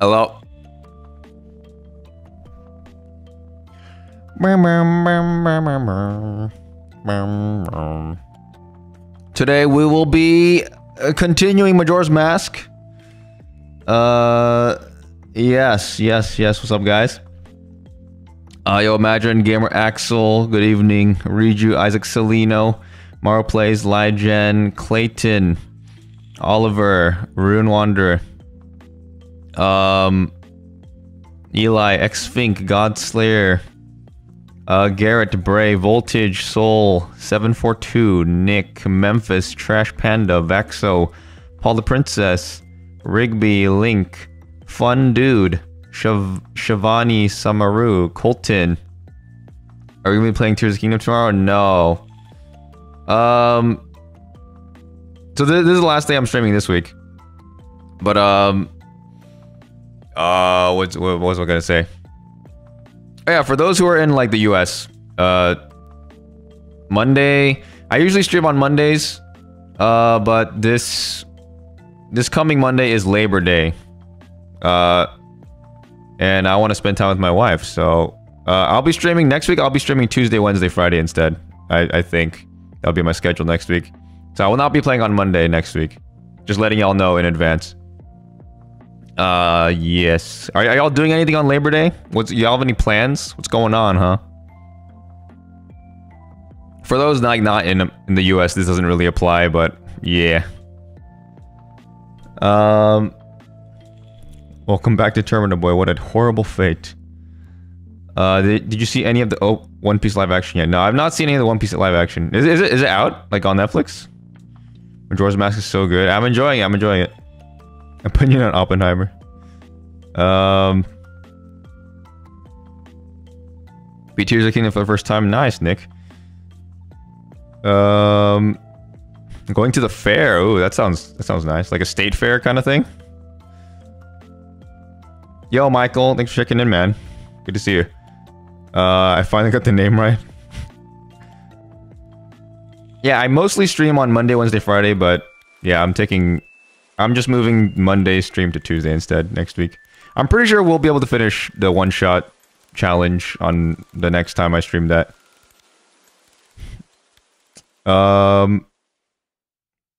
Hello. Today we will be uh, continuing Majora's Mask. Uh, yes, yes, yes. What's up, guys? Uh, yo, Imagine, Gamer Axel, good evening. Reju, Isaac Salino, Mario Plays, Lygen, Clayton, Oliver, Rune Wanderer, um, Eli, X Fink, Godslayer, uh, Garrett, Bray, Voltage, Soul, 742, Nick, Memphis, Trash Panda, Vexo, Paul the Princess, Rigby, Link, Fun Dude, Shav Shavani, Samaru, Colton. Are we gonna be playing Tears of Kingdom tomorrow? No. Um. So this, is the last day I'm streaming this week. But um. Uh, what's what was I gonna say? Oh, yeah, for those who are in like the US, uh, Monday. I usually stream on Mondays, uh, but this this coming Monday is Labor Day, uh, and I want to spend time with my wife. So uh, I'll be streaming next week. I'll be streaming Tuesday, Wednesday, Friday instead. I, I think that'll be my schedule next week. So I will not be playing on Monday next week. Just letting y'all know in advance. Uh, yes. Are, are y'all doing anything on Labor Day? What's y'all have any plans? What's going on, huh? For those like not in in the U.S., this doesn't really apply, but yeah. Um. Welcome back to Terminal Boy. What a horrible fate. Uh, did, did you see any of the oh, One Piece live action yet? No, I've not seen any of the One Piece live action. Is, is it is it out like on Netflix? Majora's Mask is so good. I'm enjoying it. I'm enjoying it. Opinion on Oppenheimer. Um. Beat Tears of Kingdom for the first time. Nice, Nick. Um. Going to the fair. Ooh, that sounds that sounds nice. Like a state fair kind of thing. Yo, Michael. Thanks for checking in, man. Good to see you. Uh, I finally got the name right. Yeah, I mostly stream on Monday, Wednesday, Friday, but yeah, I'm taking I'm just moving Monday stream to Tuesday instead next week. I'm pretty sure we'll be able to finish the one shot challenge on the next time I stream that. Um,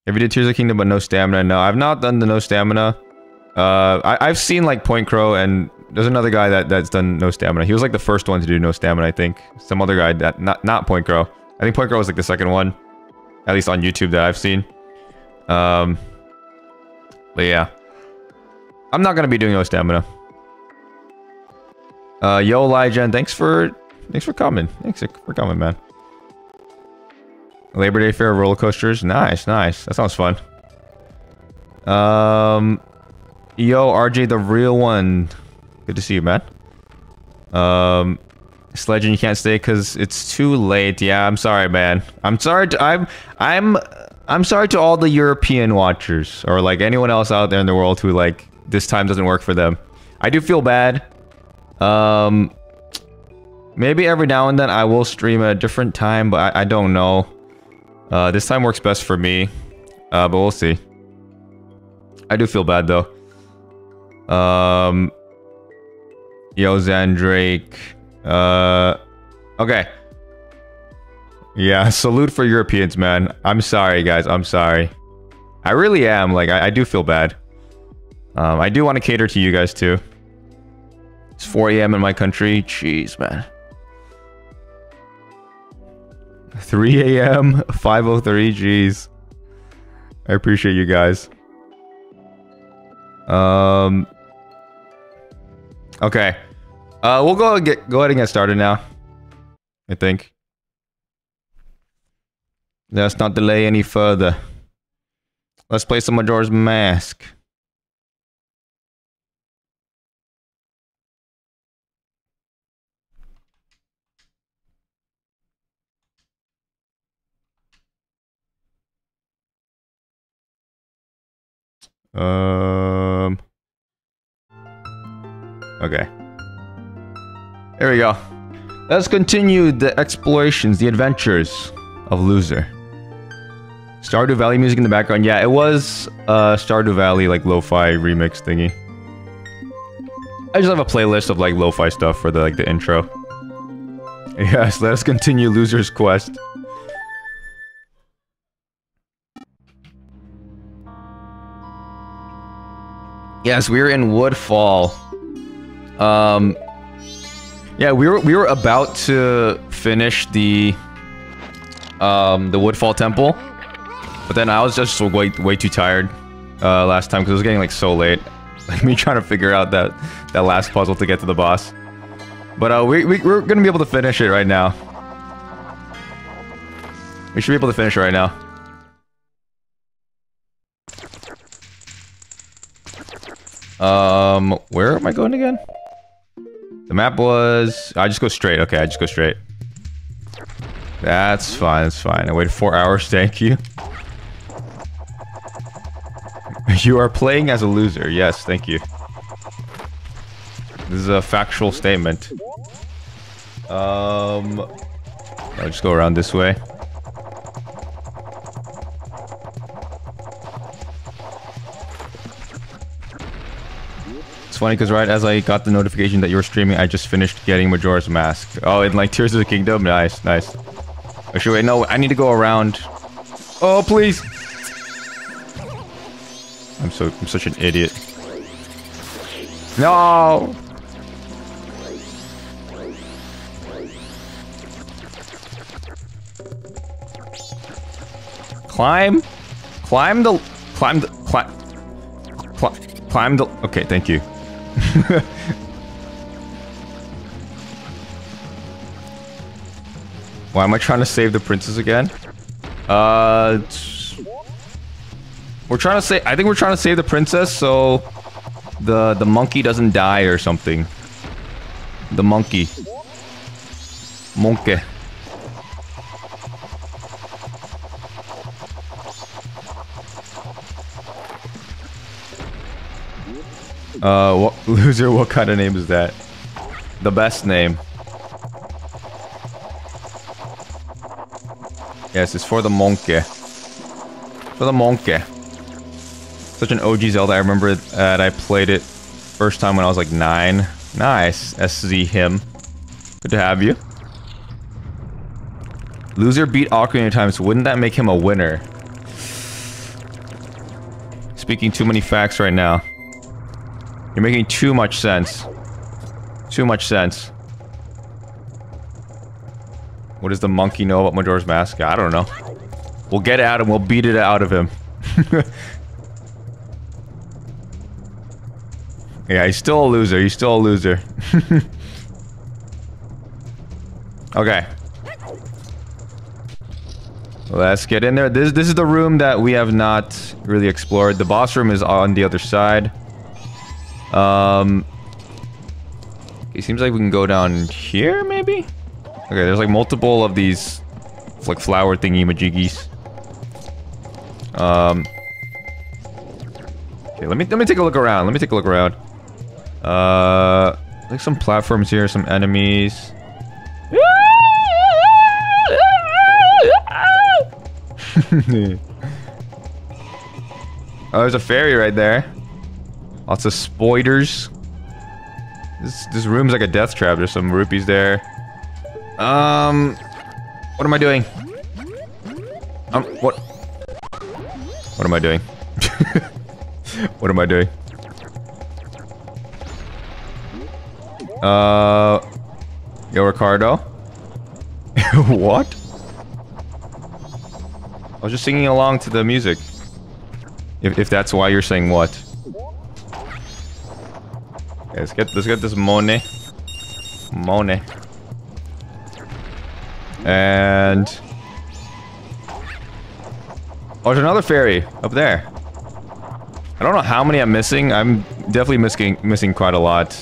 have you did Tears of Kingdom but no stamina? No, I've not done the no stamina. Uh, I, I've seen like Point Crow and there's another guy that that's done no stamina. He was like the first one to do no stamina, I think. Some other guy that not not Point Crow. I think Point Crow was like the second one, at least on YouTube that I've seen. Um, but yeah. I'm not gonna be doing no stamina. Uh, yo, Lygen, thanks for thanks for coming. Thanks for coming, man. Labor Day Fair roller coasters, nice, nice. That sounds fun. Um, yo, RJ, the real one. Good to see you, man. Um, Sledging, you can't stay because it's too late. Yeah, I'm sorry, man. I'm sorry. To, I'm I'm I'm sorry to all the European watchers or like anyone else out there in the world who like this time doesn't work for them. I do feel bad. Um, maybe every now and then I will stream at a different time, but I, I don't know. Uh, this time works best for me, uh, but we'll see. I do feel bad though. Um, yo, Zandrake. Uh, okay. Yeah, salute for Europeans, man. I'm sorry, guys. I'm sorry. I really am. Like, I, I do feel bad. Um, I do want to cater to you guys, too. It's 4 a.m. in my country. Jeez, man. 3 a.m. 5.03. Jeez. I appreciate you guys. Um... Okay. Uh, we'll go get go ahead and get started now. I think. Let's not delay any further. Let's play some Majora's Mask. Um. Okay. There we go. Let's continue the explorations, the adventures of Loser. Stardew Valley music in the background. Yeah, it was uh, Stardew Valley like lo-fi remix thingy. I just have a playlist of like lo-fi stuff for the like the intro. Yes, let us continue Loser's Quest. Yes, we are in Woodfall. Um, yeah, we were we were about to finish the um the Woodfall Temple, but then I was just way way too tired uh, last time because it was getting like so late. Like me trying to figure out that that last puzzle to get to the boss. But uh, we, we, we're gonna be able to finish it right now. We should be able to finish it right now. Um, where am I going again? The map was... I just go straight. Okay, I just go straight. That's fine, that's fine. I waited four hours, thank you. You are playing as a loser. Yes, thank you. This is a factual statement. Um, I'll just go around this way. Funny because right as I got the notification that you were streaming, I just finished getting Majora's Mask. Oh, in like Tears of the Kingdom? Nice, nice. Actually, wait, no, I need to go around. Oh, please! I'm so, I'm such an idiot. No! Climb? Climb the... Climb the... Climb... Climb, climb the... Okay, thank you. Why am I trying to save the princess again? Uh... We're trying to say... I think we're trying to save the princess so... The, the monkey doesn't die or something. The monkey. Monkey. Uh, what, loser, what kind of name is that? The best name. Yes, it's for the monkey. For the monkey. Such an OG Zelda. I remember that I played it first time when I was like nine. Nice. SZ him. Good to have you. Loser beat Ocarina times. Wouldn't that make him a winner? Speaking too many facts right now. You're making too much sense. Too much sense. What does the monkey know about Majora's Mask? I don't know. We'll get out and we'll beat it out of him. yeah, he's still a loser. He's still a loser. okay. Let's get in there. This this is the room that we have not really explored. The boss room is on the other side. Um, it seems like we can go down here, maybe? Okay, there's like multiple of these like flower thingy majiggies. Um. Okay, let me let me take a look around. Let me take a look around. Uh, like some platforms here, some enemies. oh, there's a fairy right there. Lots of spoiders. This this room's like a death trap. There's some rupees there. Um, what am I doing? Um, what? What am I doing? what am I doing? Uh, yo, Ricardo. what? I was just singing along to the music. If, if that's why you're saying what. Let's get let's get this money. Money. And Oh, there's another fairy up there. I don't know how many I'm missing. I'm definitely missing missing quite a lot.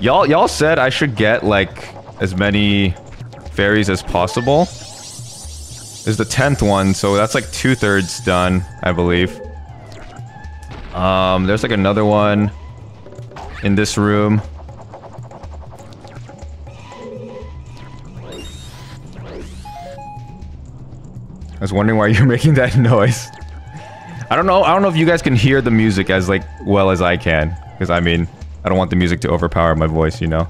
Y'all y'all said I should get like as many fairies as possible. This is the 10th one, so that's like two-thirds done, I believe. Um, there's like another one in this room. I was wondering why you're making that noise. I don't know. I don't know if you guys can hear the music as like well as I can, because I mean, I don't want the music to overpower my voice, you know.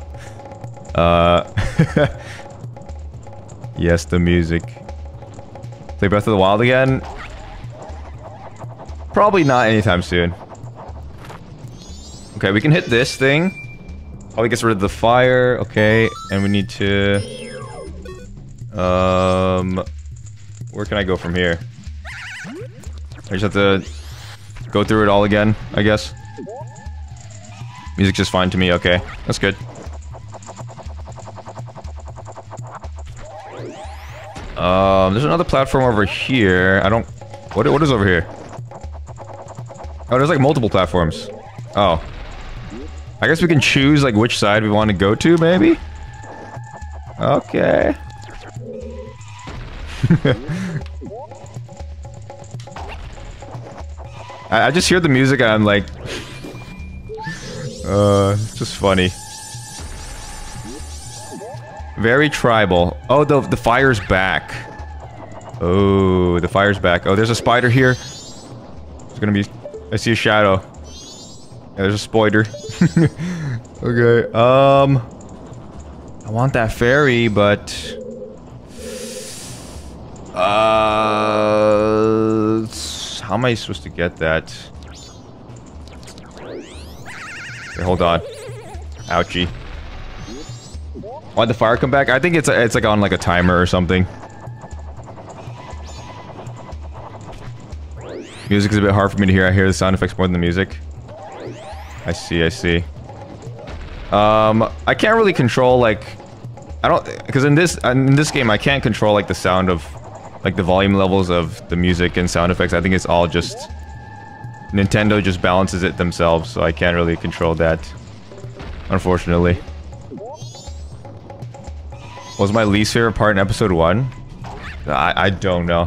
Uh, yes, the music. Play Breath of the Wild again? Probably not anytime soon. Okay, we can hit this thing. Probably gets rid of the fire. Okay, and we need to... Um... Where can I go from here? I just have to go through it all again, I guess. Music's just fine to me, okay. That's good. Um, there's another platform over here. I don't... What, what is over here? Oh, there's like multiple platforms. Oh. I guess we can choose like which side we want to go to, maybe? Okay. I, I, just hear the music and I'm like... Uh, it's just funny. Very tribal. Oh, the, the fire's back. Oh, the fire's back. Oh, there's a spider here. It's gonna be... I see a shadow. Yeah, there's a spider. okay, um... I want that fairy, but... Uh... How am I supposed to get that? Okay, hold on. Ouchie. Why'd the fire come back? I think it's it's like on like a timer or something. Music is a bit hard for me to hear. I hear the sound effects more than the music. I see, I see. Um, I can't really control like... I don't... Because in this in this game, I can't control like the sound of... Like the volume levels of the music and sound effects. I think it's all just... Nintendo just balances it themselves, so I can't really control that. Unfortunately. Was my least favorite part in episode 1? I, I don't know.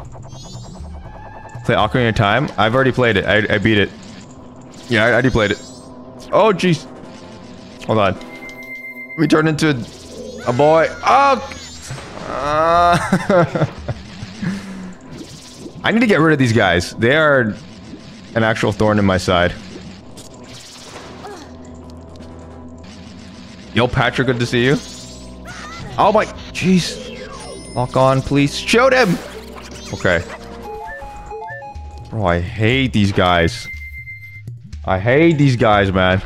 Play Ocarina of Time? I've already played it. I, I beat it. Yeah, I already played it. Oh, jeez. Hold on. We turned into a, a boy. Oh! Uh, I need to get rid of these guys. They are an actual thorn in my side. Yo, Patrick, good to see you. Oh my, jeez. Lock on, please. Shoot him! Okay. Bro, I hate these guys. I hate these guys, man.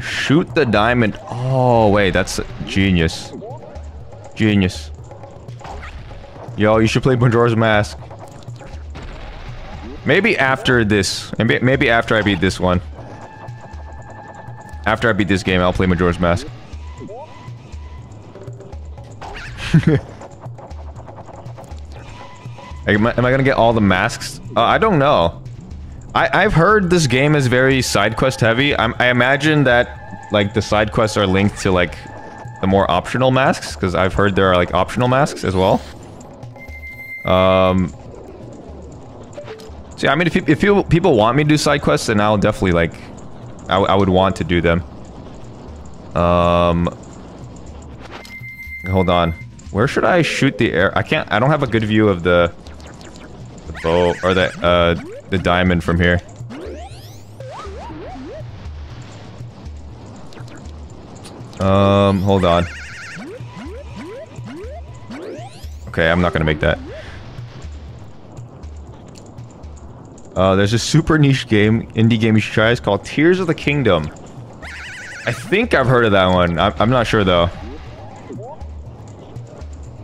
Shoot the diamond. Oh, wait, that's genius. Genius. Yo, you should play Majora's Mask. Maybe after this. Maybe, after I beat this one. After I beat this game, I'll play Majora's Mask. am, I, am I gonna get all the masks? Uh, I don't know. I, have heard this game is very side quest heavy. I'm, I imagine that like the side quests are linked to like the more optional masks because I've heard there are like optional masks as well. Um. See, I mean, if, if people, people want me to do side quests, then I'll definitely like I, I would want to do them. Um, hold on. Where should I shoot the air? I can't. I don't have a good view of the bow or the uh the diamond from here. Um, hold on. Okay, I'm not gonna make that. Uh, there's a super niche game, indie game you should try. It's called Tears of the Kingdom. I think I've heard of that one. I'm, I'm not sure, though.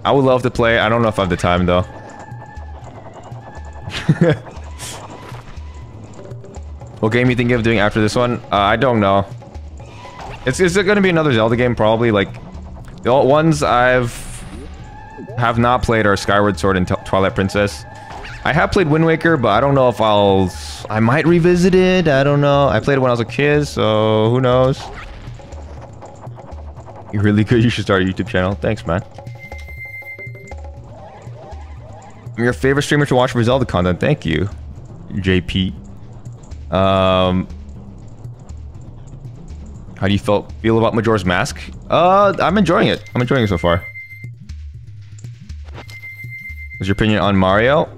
I would love to play. I don't know if I have the time, though. What game you thinking of doing after this one? Uh, I don't know. It's, is it going to be another Zelda game? Probably. Like, the ones I've have not played are Skyward Sword and Twilight Princess. I have played Wind Waker, but I don't know if I'll... I might revisit it. I don't know. I played it when I was a kid, so who knows? You're really good. You should start a YouTube channel. Thanks, man. I'm your favorite streamer to watch for Zelda content. Thank you, JP. Um... How do you feel feel about Majora's Mask? Uh, I'm enjoying it. I'm enjoying it so far. What's your opinion on Mario?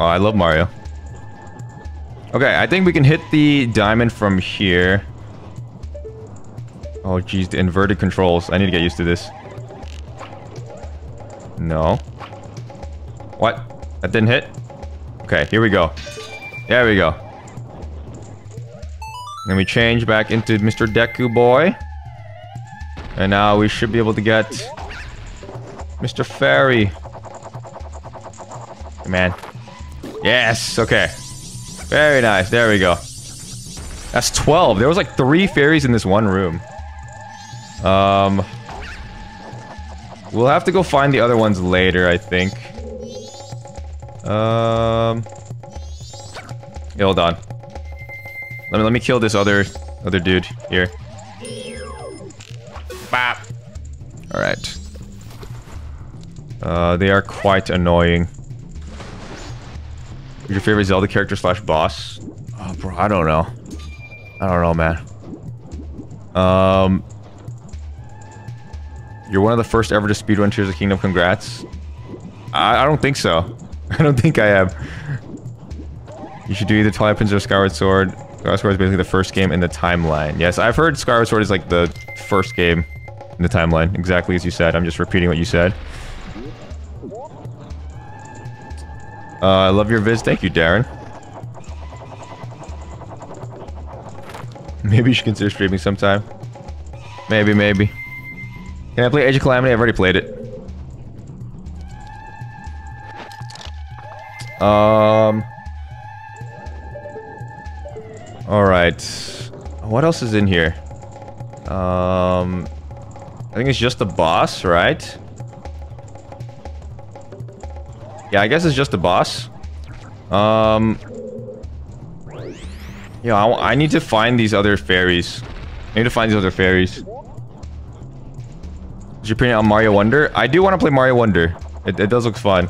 Oh, I love Mario. Okay, I think we can hit the diamond from here. Oh, geez, the inverted controls. I need to get used to this. No. What? That didn't hit? Okay, here we go. There we go. Then we change back into Mr. Deku Boy. And now we should be able to get Mr. Fairy. Man. Yes, okay. Very nice, there we go. That's 12. There was like three fairies in this one room. Um... We'll have to go find the other ones later, I think. Um... Yeah, hold on. Let me let me kill this other other dude here. Bap. All right. Uh, they are quite annoying. Who's your favorite Zelda character slash boss? Oh, bro, I don't know. I don't know, man. Um, you're one of the first ever to speedrun Tears of Kingdom. Congrats. I, I don't think so. I don't think I have. You should do either Twilight Princess or Skyward Sword. Skyward Sword is basically the first game in the timeline. Yes, I've heard Skyward Sword is like the first game in the timeline. Exactly as you said. I'm just repeating what you said. Uh, I love your viz. Thank you, Darren. Maybe you should consider streaming sometime. Maybe, maybe. Can I play Age of Calamity? I've already played it. Um... Alright. What else is in here? Um... I think it's just the boss, right? Yeah, I guess it's just the boss. Um... Yeah, I, I need to find these other fairies. I need to find these other fairies. Is your opinion on Mario Wonder? I do want to play Mario Wonder. It, it does look fun.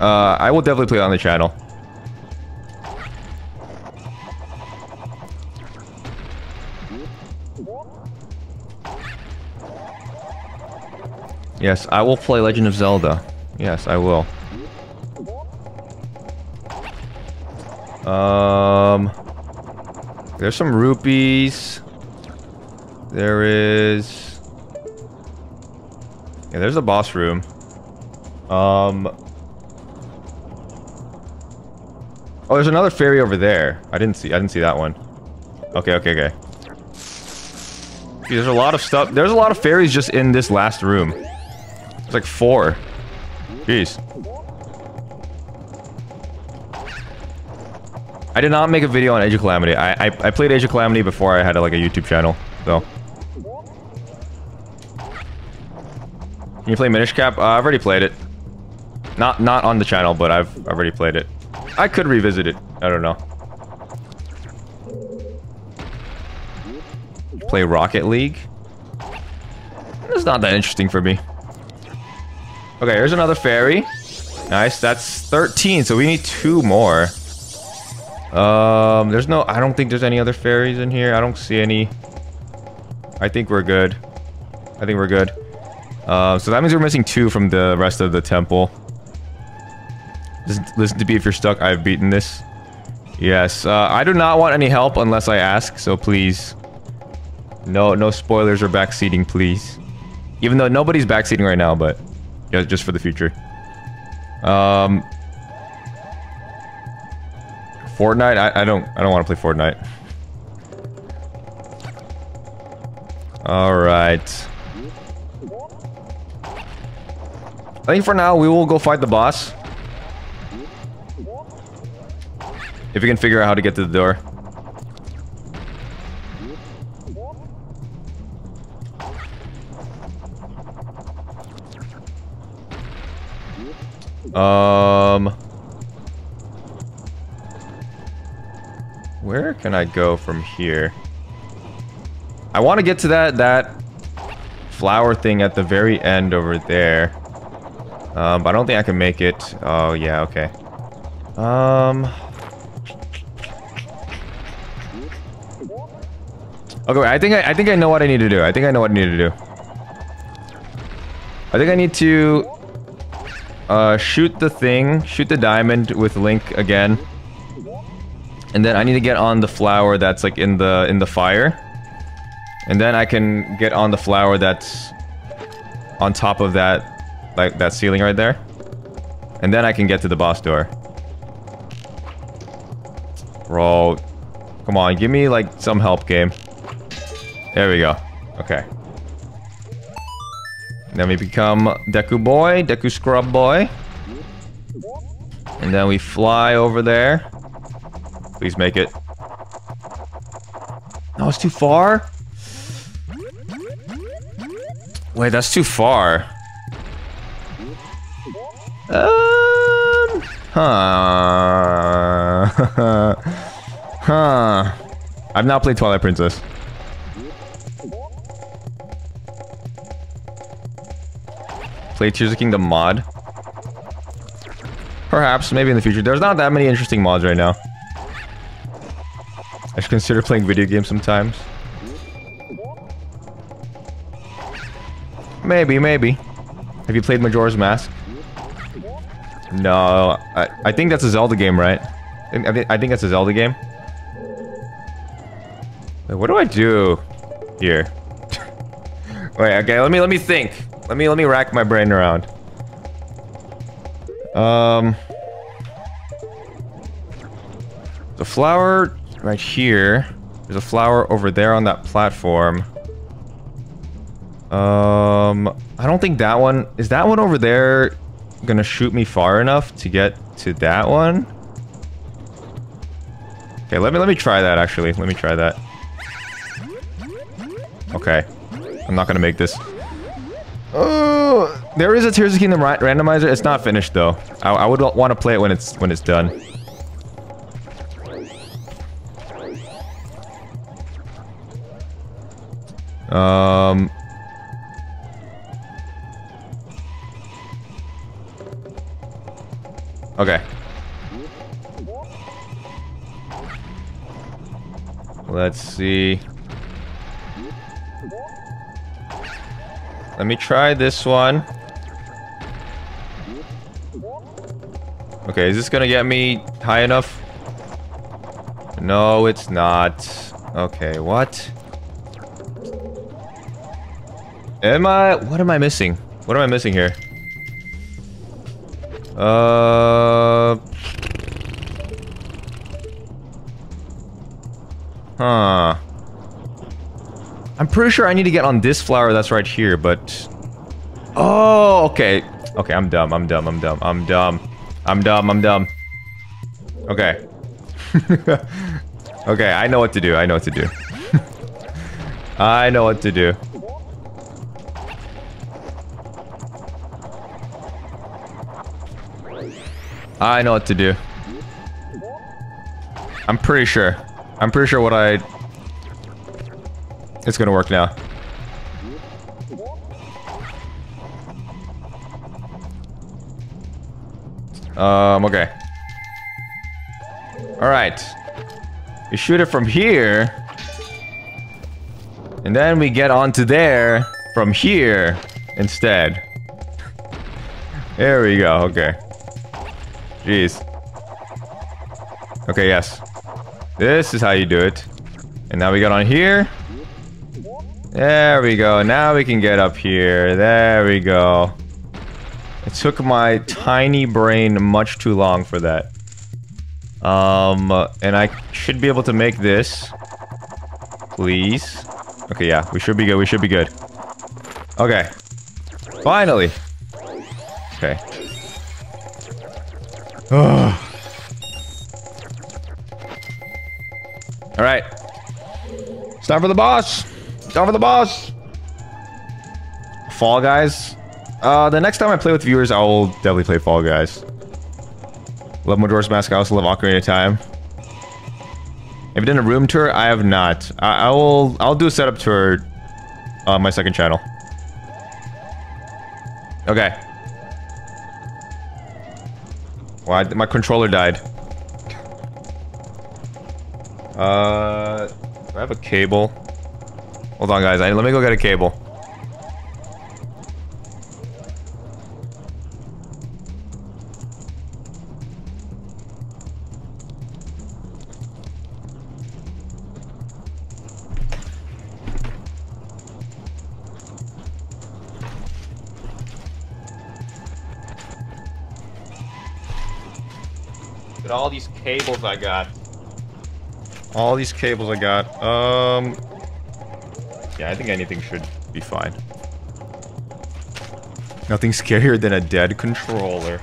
Uh, I will definitely play it on the channel. Yes, I will play Legend of Zelda. Yes, I will. Um, there's some rupees. There is. Yeah, there's a boss room. Um. Oh, there's another fairy over there. I didn't see. I didn't see that one. Okay, okay, okay. There's a lot of stuff. There's a lot of fairies just in this last room. There's like four. Jeez. I did not make a video on Age of Calamity. I, I, I played Age of Calamity before I had like a YouTube channel, so. Can you play Minish Cap? Uh, I've already played it. Not not on the channel, but I've already played it. I could revisit it. I don't know. Play Rocket League? It's not that interesting for me. Okay, here's another fairy. Nice, that's 13, so we need two more. Um, there's no... I don't think there's any other fairies in here. I don't see any. I think we're good. I think we're good. Uh, so that means we're missing two from the rest of the temple. Listen, to me if you're stuck. I've beaten this. Yes, uh, I do not want any help unless I ask, so please. No, no spoilers or backseating, please. Even though nobody's backseating right now, but... Yeah, just for the future. Um, Fortnite. I, I don't. I don't want to play Fortnite. All right. I think for now we will go fight the boss. If we can figure out how to get to the door. Um... Where can I go from here? I want to get to that, that flower thing at the very end over there. Um, but I don't think I can make it. Oh, yeah, okay. Um... Okay, I think I, I think I know what I need to do. I think I know what I need to do. I think I need to uh, shoot the thing, shoot the diamond with Link again. And then I need to get on the flower that's like in the in the fire. And then I can get on the flower that's on top of that like that ceiling right there. And then I can get to the boss door. Bro, come on, give me like some help game. There we go. Okay. Then we become Deku Boy, Deku Scrub Boy. And then we fly over there. Please make it. No, it's too far? Wait, that's too far. Um... Huh... huh... I've not played Twilight Princess. Play Tears of Kingdom mod. Perhaps, maybe in the future. There's not that many interesting mods right now. I should consider playing video games sometimes. Maybe, maybe. Have you played Majora's Mask? No, I, I think that's a Zelda game, right? I, th I think that's a Zelda game. Wait, what do I do here? Wait, okay, let me let me think. Let me let me rack my brain around. Um The flower right here. There's a flower over there on that platform. Um I don't think that one is that one over there gonna shoot me far enough to get to that one? Okay, let me let me try that actually. Let me try that. Okay. I'm not gonna make this. Oh, there is a Tears of Kingdom ra randomizer. It's not finished though. I, I would want to play it when it's when it's done. Um. Okay. Let's see. Let me try this one. Okay, is this gonna get me high enough? No, it's not. Okay, what? Am I... What am I missing? What am I missing here? Uh... Huh. I'm pretty sure I need to get on this flower that's right here, but... Oh, okay. Okay, I'm dumb, I'm dumb, I'm dumb, I'm dumb. I'm dumb, I'm dumb. Okay. okay, I know what to do, I know what to do. I know what to do. I know what to do. I'm pretty sure. I'm pretty sure what I it's gonna work now. Um, okay. Alright. We shoot it from here. And then we get onto there from here instead. There we go, okay. Jeez. Okay, yes. This is how you do it. And now we got on here. There we go. Now we can get up here. There we go. It took my tiny brain much too long for that. Um, and I should be able to make this. Please. Okay, yeah, we should be good. We should be good. Okay. Finally. Okay. Alright. Time for the boss. Time for the boss! Fall Guys? Uh, the next time I play with viewers, I will definitely play Fall Guys. Love Majora's Mask, I also love Ocarina of Time. Have you done a room tour? I have not. I, I will, I'll do a setup tour on my second channel. Okay. Why, my controller died. Uh, I have a cable. Hold on, guys. I, let me go get a cable. All these cables I got. All these cables I got. Um... Yeah, I think anything should be fine. Nothing scarier than a dead controller.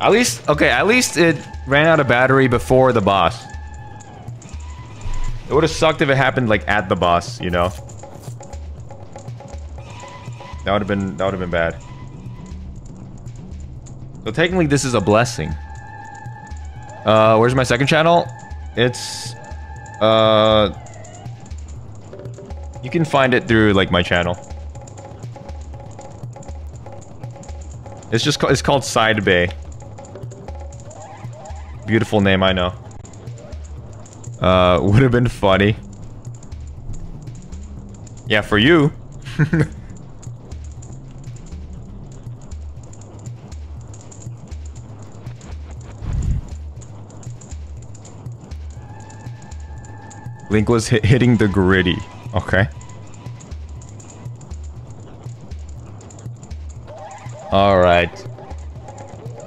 At least, okay, at least it ran out of battery before the boss. It would have sucked if it happened, like, at the boss, you know? That would have been, that would have been bad. So technically this is a blessing. Uh, where's my second channel? It's, uh... You can find it through, like, my channel. It's just, it's called Side Bae. Beautiful name, I know. Uh, would have been funny. Yeah, for you. Link was hit hitting the gritty. Okay. All right.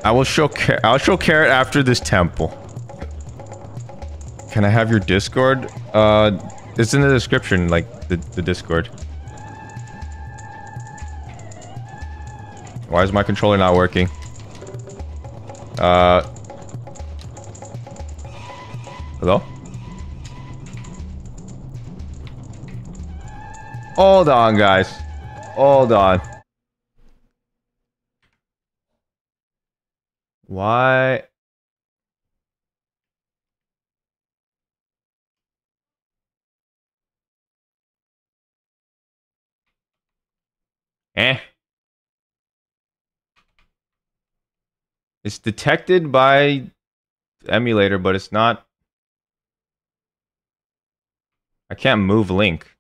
I will show I'll show Carrot after this temple. Can I have your Discord? Uh, it's in the description, like the the Discord. Why is my controller not working? Uh. Hello? Hold on, guys. Hold on. Why? Eh. It's detected by emulator, but it's not... I can't move Link.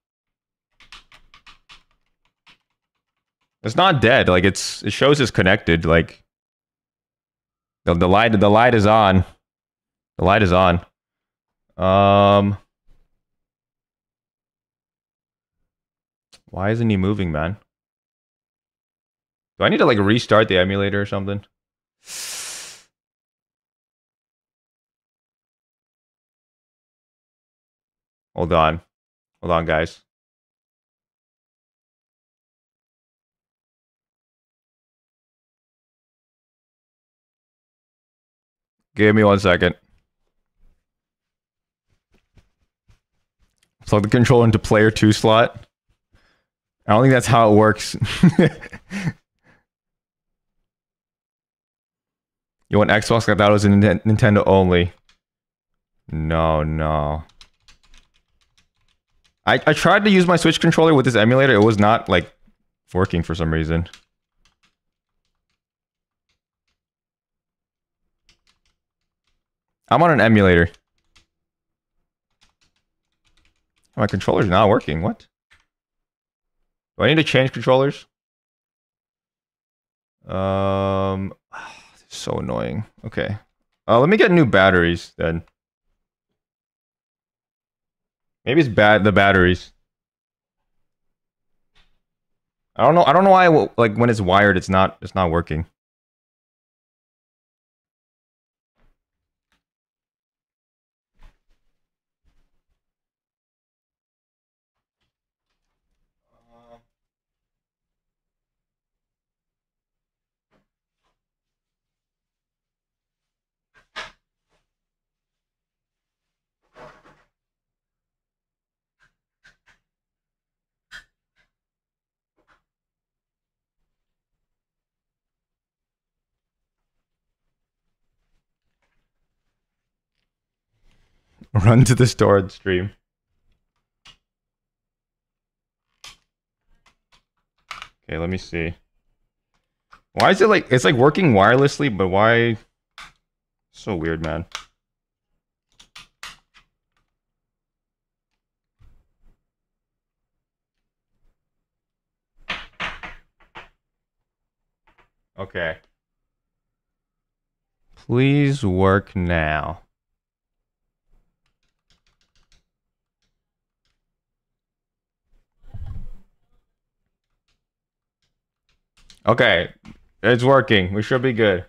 It's not dead. Like it's it shows it's connected. Like the the light the light is on. The light is on. Um. Why isn't he moving, man? Do I need to like restart the emulator or something? Hold on. Hold on, guys. Give me one second. Plug the controller into player 2 slot. I don't think that's how it works. you want Xbox? I thought it was Nintendo only. No, no. I, I tried to use my Switch controller with this emulator. It was not, like, working for some reason. I'm on an emulator. My controller's not working. What? Do I need to change controllers? Um, so annoying. Okay. Uh, let me get new batteries then. Maybe it's bad. The batteries. I don't know. I don't know why. Like when it's wired, it's not. It's not working. Run to the storage stream. Okay, let me see. Why is it like, it's like working wirelessly, but why? So weird, man. Okay. Please work now. Okay, it's working. We should be good.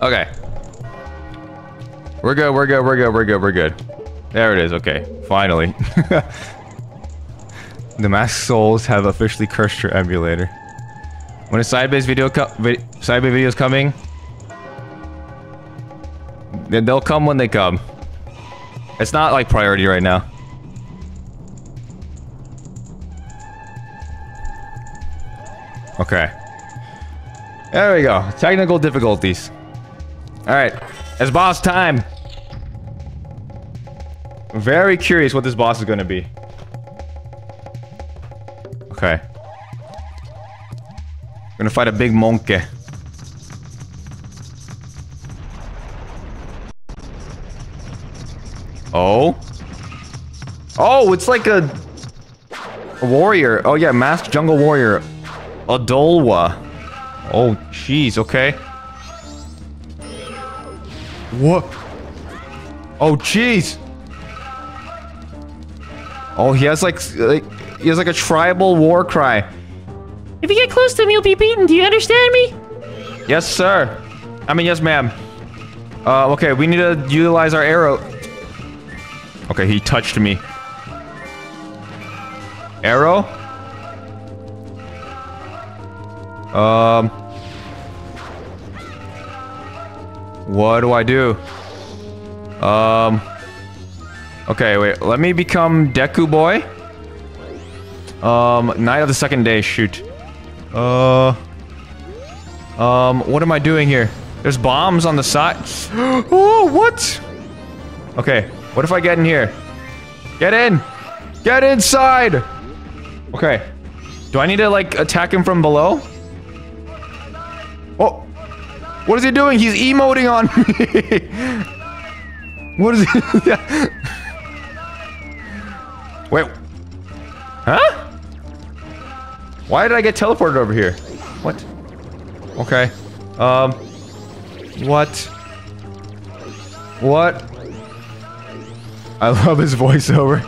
Okay. We're good, we're good, we're good, we're good, we're good. There it is, okay. Finally. the masked souls have officially cursed your emulator. When a Side Bae video vi Side Bae video is coming, they'll come when they come. It's not like priority right now. Okay. There we go. Technical difficulties. Alright. It's boss time. Very curious what this boss is gonna be. Okay. We're gonna fight a big monkey. Oh? Oh, it's like a... a warrior. Oh yeah, masked jungle warrior. Odolwa. Oh, jeez, okay. What? Oh, jeez. Oh, he has like, like, he has like a tribal war cry. If you get close to him, you'll be beaten. Do you understand me? Yes, sir. I mean, yes, ma'am. Uh, okay, we need to utilize our arrow. Okay, he touched me. Arrow? Um... What do I do? Um... Okay, wait. Let me become Deku Boy. Um, night of the second day. Shoot. Uh... Um, what am I doing here? There's bombs on the side. oh, what? Okay, what if I get in here? Get in! Get inside! Okay. Do I need to, like, attack him from below? Oh! What is he doing? He's emoting on me! what is he... Wait. Huh? Why did I get teleported over here? What? Okay. Um... What? What? I love his voiceover.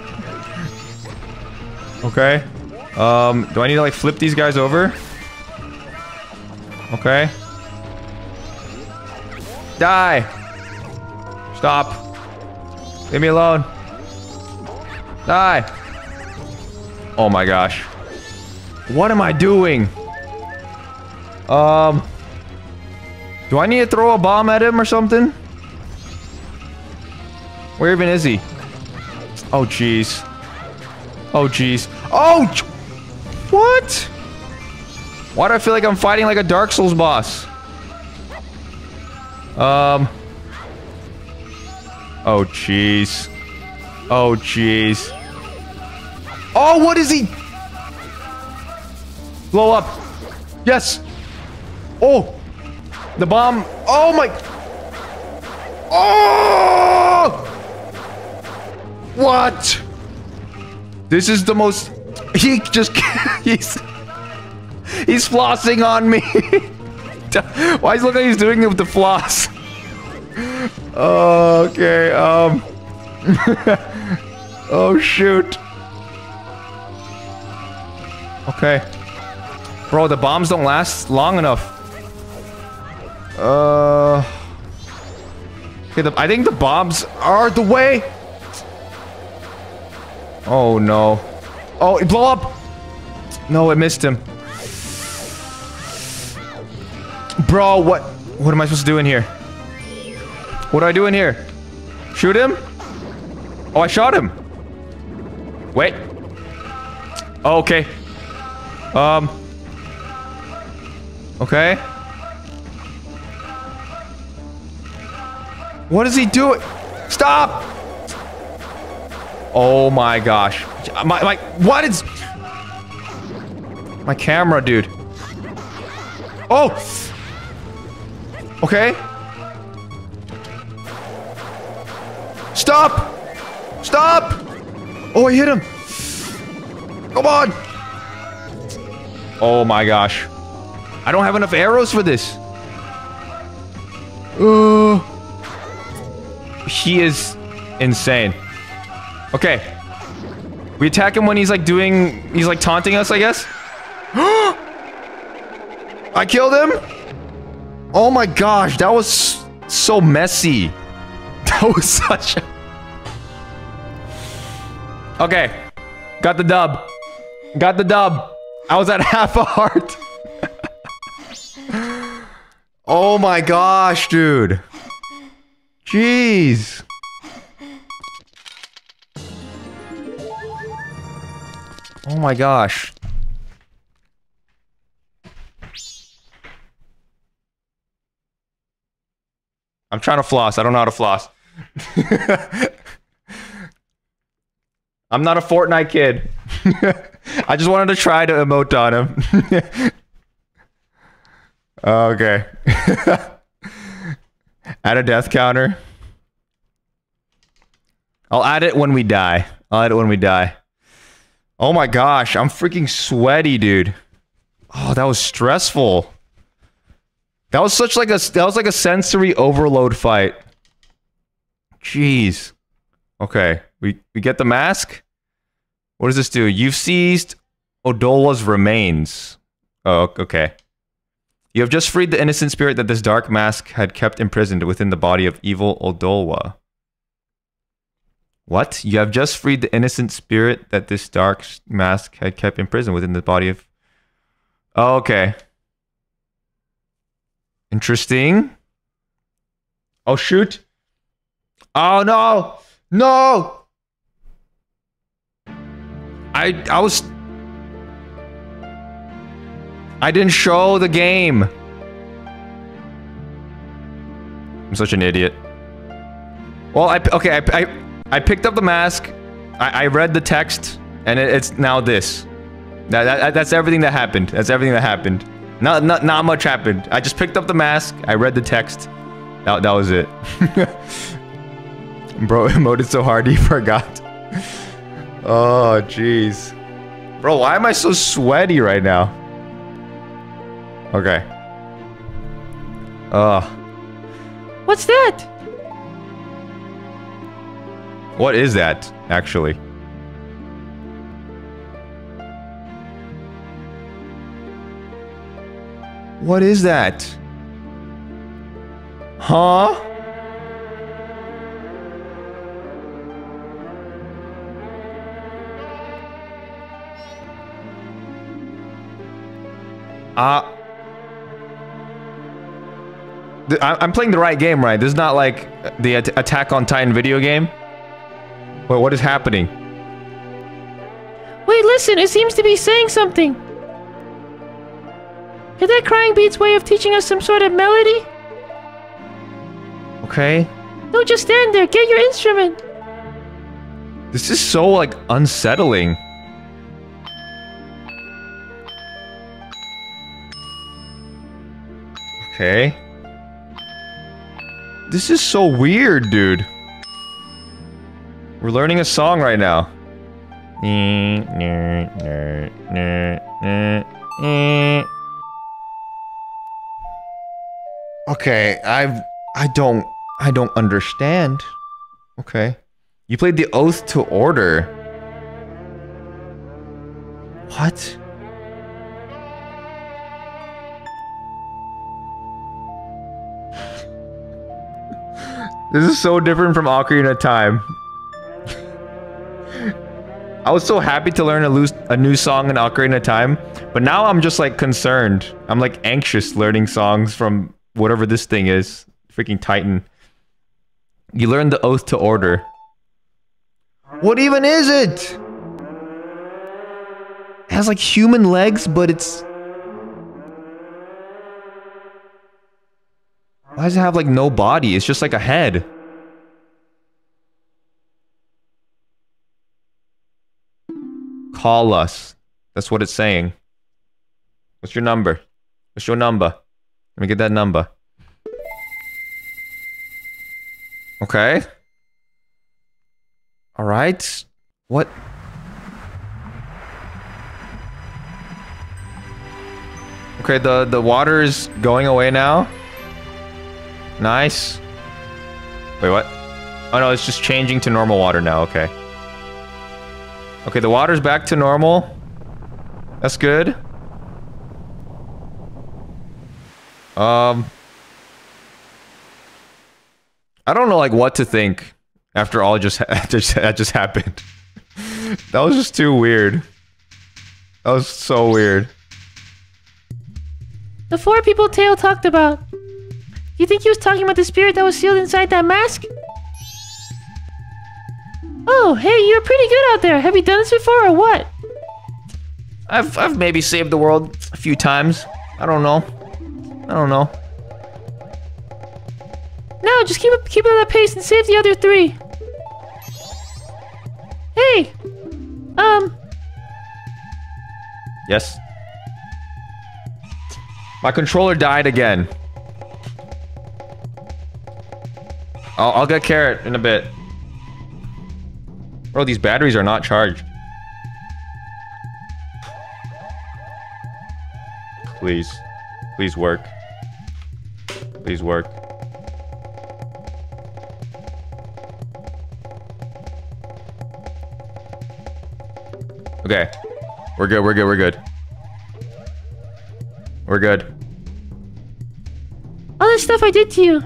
okay. Um, do I need to like flip these guys over? Okay. Die! Stop. Leave me alone. Die! Oh my gosh. What am I doing? Um... Do I need to throw a bomb at him or something? Where even is he? Oh, jeez. Oh, jeez. Oh! What? Why do I feel like I'm fighting like a Dark Souls boss? Um... Oh, jeez. Oh, jeez. Oh, what is he? Blow up. Yes. Oh! The bomb. Oh my. Oh! What? This is the most. He just. He's. He's flossing on me. Why is it look like he's doing it with the floss? okay, um. oh, shoot. Okay. Bro, the bombs don't last long enough. Uh... Okay, the, I think the bombs are the way. Oh, no. Oh, it blow up! No, it missed him. Bro, what? What am I supposed to do in here? What do I do in here? Shoot him? Oh, I shot him. Wait. Oh, okay. Um. Okay. What is he doing? Stop! Oh my gosh. My, my, what is... My camera, dude. Oh! Okay. Stop! Stop! Oh, I hit him. Come on! Oh my gosh. I don't have enough arrows for this. Uh, he is insane. Okay. We attack him when he's like doing... He's like taunting us, I guess? I killed him? Oh my gosh, that was so messy. That was such a... Okay. Got the dub. Got the dub. I was at half a heart. oh my gosh, dude. Jeez. Oh my gosh. I'm trying to floss. I don't know how to floss. I'm not a Fortnite kid. I just wanted to try to emote on him. okay. add a death counter. I'll add it when we die. I'll add it when we die. Oh my gosh, I'm freaking sweaty, dude. Oh, that was stressful. That was such like a that was like a sensory overload fight. Jeez. Okay, we we get the mask. What does this do? You've seized Odolwa's remains. Oh, okay. You have just freed the innocent spirit that this dark mask had kept imprisoned within the body of evil Odolwa. What? You have just freed the innocent spirit that this dark mask had kept imprisoned within the body of... Oh, okay. Interesting. Oh, shoot. Oh, no. No. I, I was... I didn't show the game. I'm such an idiot. Well, I... Okay, I... I, I picked up the mask. I, I read the text. And it, it's now this. That, that, that's everything that happened. That's everything that happened. Not, not, not much happened. I just picked up the mask. I read the text. That, that was it. Bro emoted so hard he forgot. Oh, jeez. Bro, why am I so sweaty right now? Okay. Ugh. What's that? What is that, actually? What is that? Huh? Uh... I'm playing the right game, right? This is not like the Attack on Titan video game. Wait, what is happening? Wait, listen, it seems to be saying something. Is that crying beat's way of teaching us some sort of melody? Okay. Don't just stand there, get your instrument. This is so, like, unsettling. Okay. This is so weird, dude. We're learning a song right now. Okay, I've I don't I don't understand. Okay. You played the Oath to Order. What? This is so different from Ocarina of Time. I was so happy to learn a, loose, a new song in Ocarina of Time, but now I'm just like concerned. I'm like anxious learning songs from whatever this thing is. Freaking Titan. You learn the Oath to Order. What even is it? It has like human legs, but it's... Why does it have like no body? It's just like a head. call us. That's what it's saying. What's your number? What's your number? Let me get that number. Okay. All right. What? Okay, the the water is going away now. Nice. Wait, what? Oh no, it's just changing to normal water now. Okay. Okay, the water's back to normal. That's good. Um I don't know like what to think after all just just that just happened. that was just too weird. That was so weird. The four people Tael talked about. You think he was talking about the spirit that was sealed inside that mask? Oh, hey, you're pretty good out there. Have you done this before or what? I've I've maybe saved the world a few times. I don't know. I don't know. No, just keep it, keep it at that pace and save the other three. Hey, um, Yes. My controller died again. I'll, I'll get carrot in a bit. Bro, these batteries are not charged. Please. Please work. Please work. Okay. We're good, we're good, we're good. We're good. all the stuff I did to you,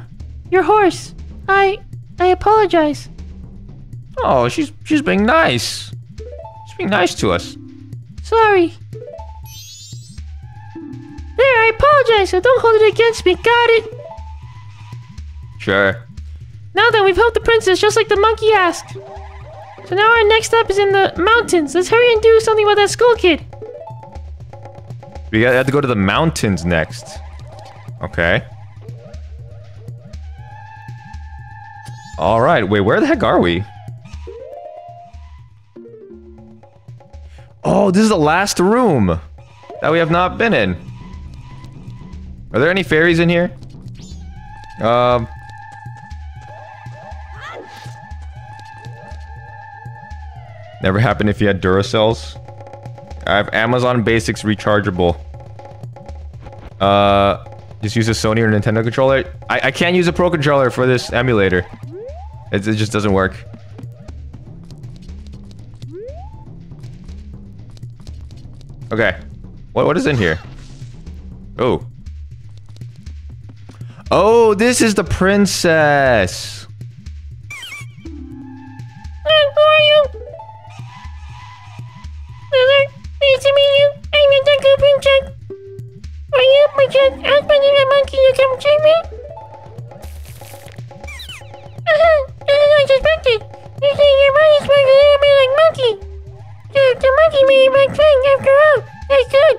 your horse. I, I apologize. Oh, she's she's being nice. She's being nice to us. Sorry. There, I apologize, so don't hold it against me. Got it? Sure. Now then, we've helped the princess just like the monkey asked. So now our next step is in the mountains. Let's hurry and do something about that Skull Kid. We got- have to go to the mountains next. Okay. All right. Wait, where the heck are we? Oh, this is the last room that we have not been in. Are there any fairies in here? Um. Never happened if you had Duracells. I have Amazon Basics rechargeable. Uh, just use a Sony or Nintendo controller. I, I can't use a Pro controller for this emulator. It, it just doesn't work. Okay. What what is in here? Oh. Oh, this is the princess. Who are you? Hello, nice to meet you. I'm the Deku Princess. Are you my just husband and a monkey to come save me? Uh-huh, as You say your body's supposed to little bit like monkey. The, the monkey made my friend after all. That's good.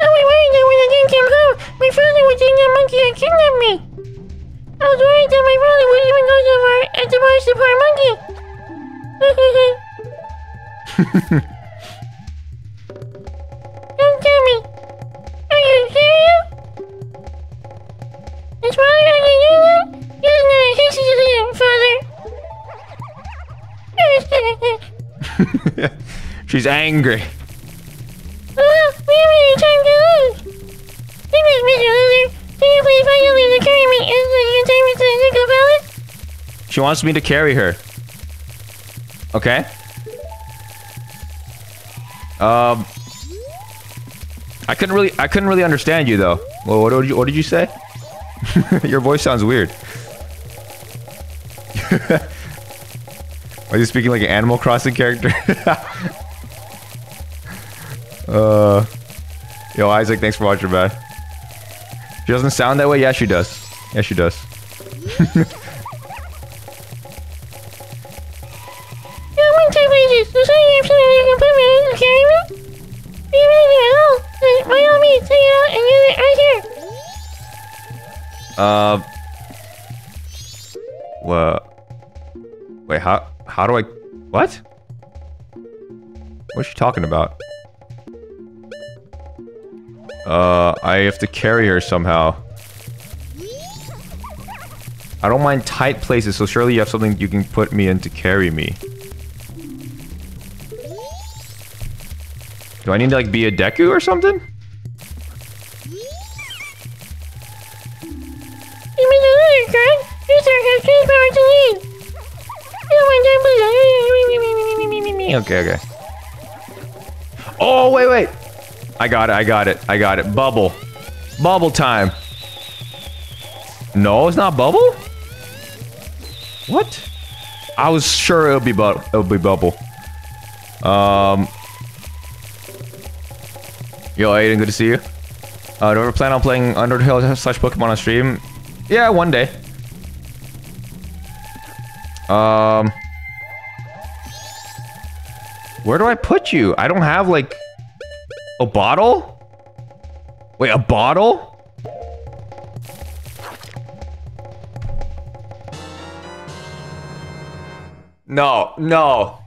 I was worried that when I didn't come home, my father would think that monkey had kidnapped me. I was worried that my father would even go so far as to punish the poor monkey. Don't tell me. She's angry. She wants me to carry her. Okay. Um. I couldn't really, I couldn't really understand you though. Well, what did you, what did you say? Your voice sounds weird. Are you speaking like an Animal Crossing character? uh. Yo, Isaac, thanks for watching, man. She doesn't sound that way. Yeah, she does. Yeah, she does. Be ready at all. Take it out and use it right here. Uh. What? Wait, how how do I what? What's she talking about? Uh, I have to carry her somehow. I don't mind tight places, so surely you have something you can put me in to carry me. Do I need to like be a Deku or something? You mean the other card? This card has trade power to lead. You want that Okay, okay. Oh, wait, wait. I got it, I got it, I got it. Bubble. Bubble time. No, it's not bubble? What? I was sure it would be bu it'll be bubble. Um. Yo, Aiden, good to see you. Uh, do ever plan on playing Undertale slash Pokemon on stream? Yeah, one day. Um. Where do I put you? I don't have like a bottle? Wait, a bottle? No, no.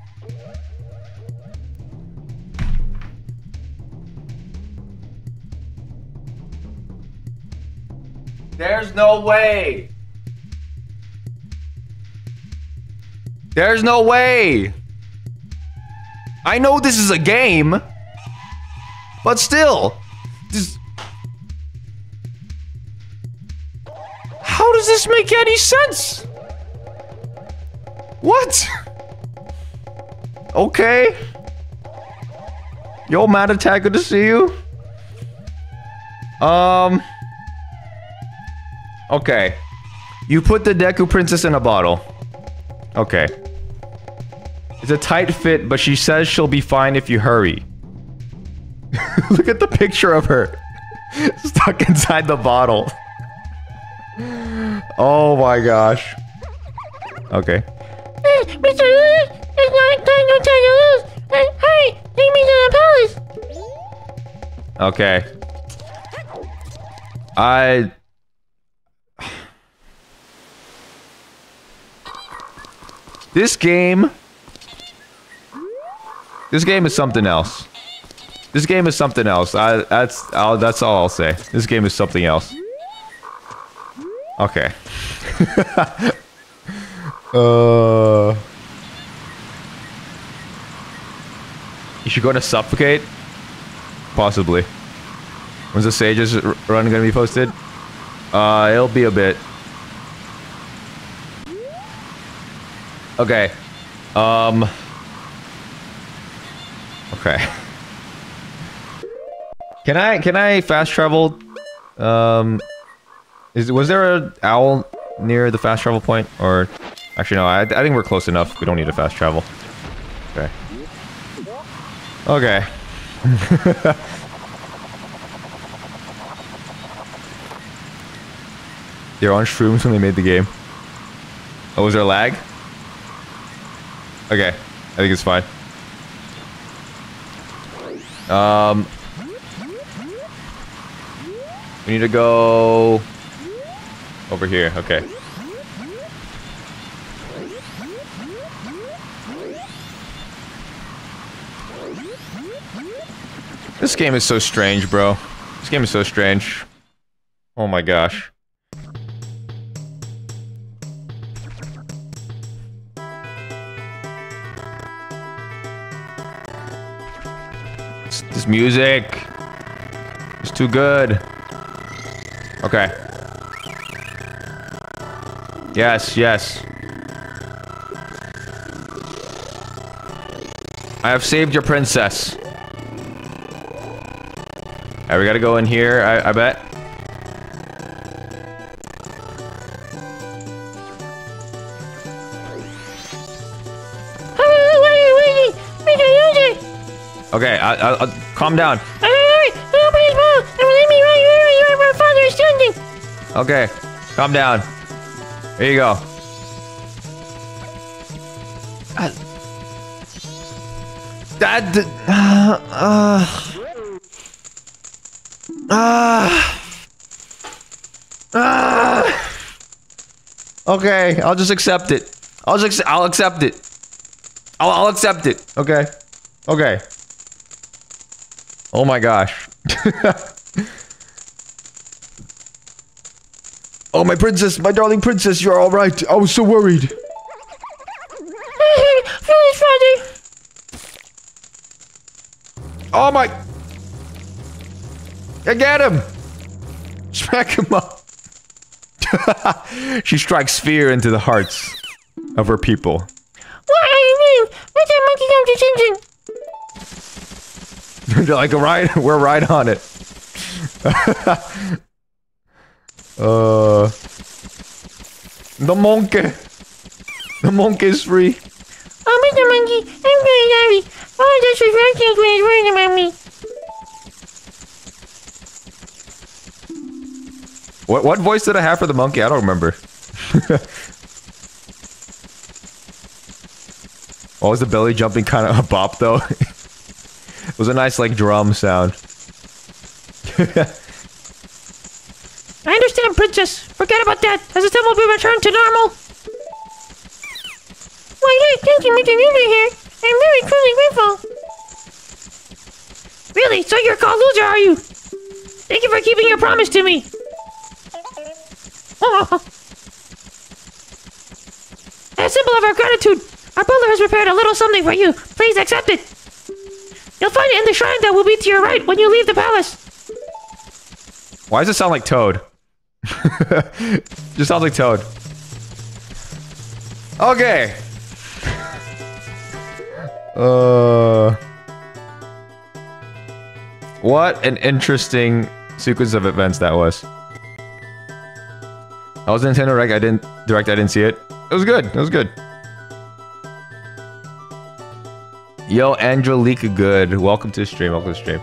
There's no way. There's no way. I know this is a game. But still. This... How does this make any sense? What? Okay. Yo, Mad Attack, good to see you. Um. Okay. You put the Deku Princess in a bottle. Okay. It's a tight fit, but she says she'll be fine if you hurry. Look at the picture of her. Stuck inside the bottle. oh my gosh. Okay. Hey, Mr. Lily, it's not time no time to lose. Hey, hurry, take me to the palace. Okay. I... This game... This game is something else. This game is something else. I, that's, I'll, that's all I'll say. This game is something else. Okay. uh... You should go to Suffocate? Possibly. When's the Sages run gonna be posted? Uh, it'll be a bit. Okay. Um. Okay. Can I can I fast travel? Um, is was there a owl near the fast travel point? Or actually no, I, I think we're close enough. We don't need to fast travel. Okay. Okay. They're on shrooms when they made the game. Oh, was there lag? Okay, I think it's fine. Um, we need to go over here. Okay. This game is so strange, bro. This game is so strange. Oh my gosh. This, music is too good. Okay. Yes, yes. I have saved your princess. Alright, we gotta go in here, I, I bet. Okay, I, I, I, calm down. Hurry, hurry, open his let me right here my father is standing. Okay, calm down. Here you go. Uh, That. Uh, uh, uh, uh, Okay, I'll just accept it. I'll just I'll accept it. I'll, I'll accept it. Okay. Okay. Oh my gosh. oh my princess, my darling princess, you're all right. I was so worried. Foolish father. Oh my. I get him. Smack him up. she strikes fear into the hearts of her people. What are you doing? Let that monkey come to Chin Chin. They're like, right, we're right on it. uh, the monkey. The monkey is free. Oh, Mr. Monkey, I'm very sorry. All this reflections when he's worrying about me. What what voice did I have for the monkey? I don't remember. what was the belly jumping kind of a bop though? It was a nice like drum sound. I understand, Princess. Forget about that. Has the temple been returned to normal? Why, yes, thank you, Mr. Loser here. I'm very truly grateful. Really? So you're called Loser, are you? Thank you for keeping your promise to me. As a symbol of our gratitude, our butler has prepared a little something for you. Please accept it. You'll find it in the shrine that will be to your right when you leave the palace. Why does it sound like Toad? Just sounds like Toad. Okay. Uh. What an interesting sequence of events that was. That was Nintendo Direct. I didn't direct. I didn't see it. It was good. It was good. Yo, Angelica Good. Welcome to the stream. Welcome to the stream.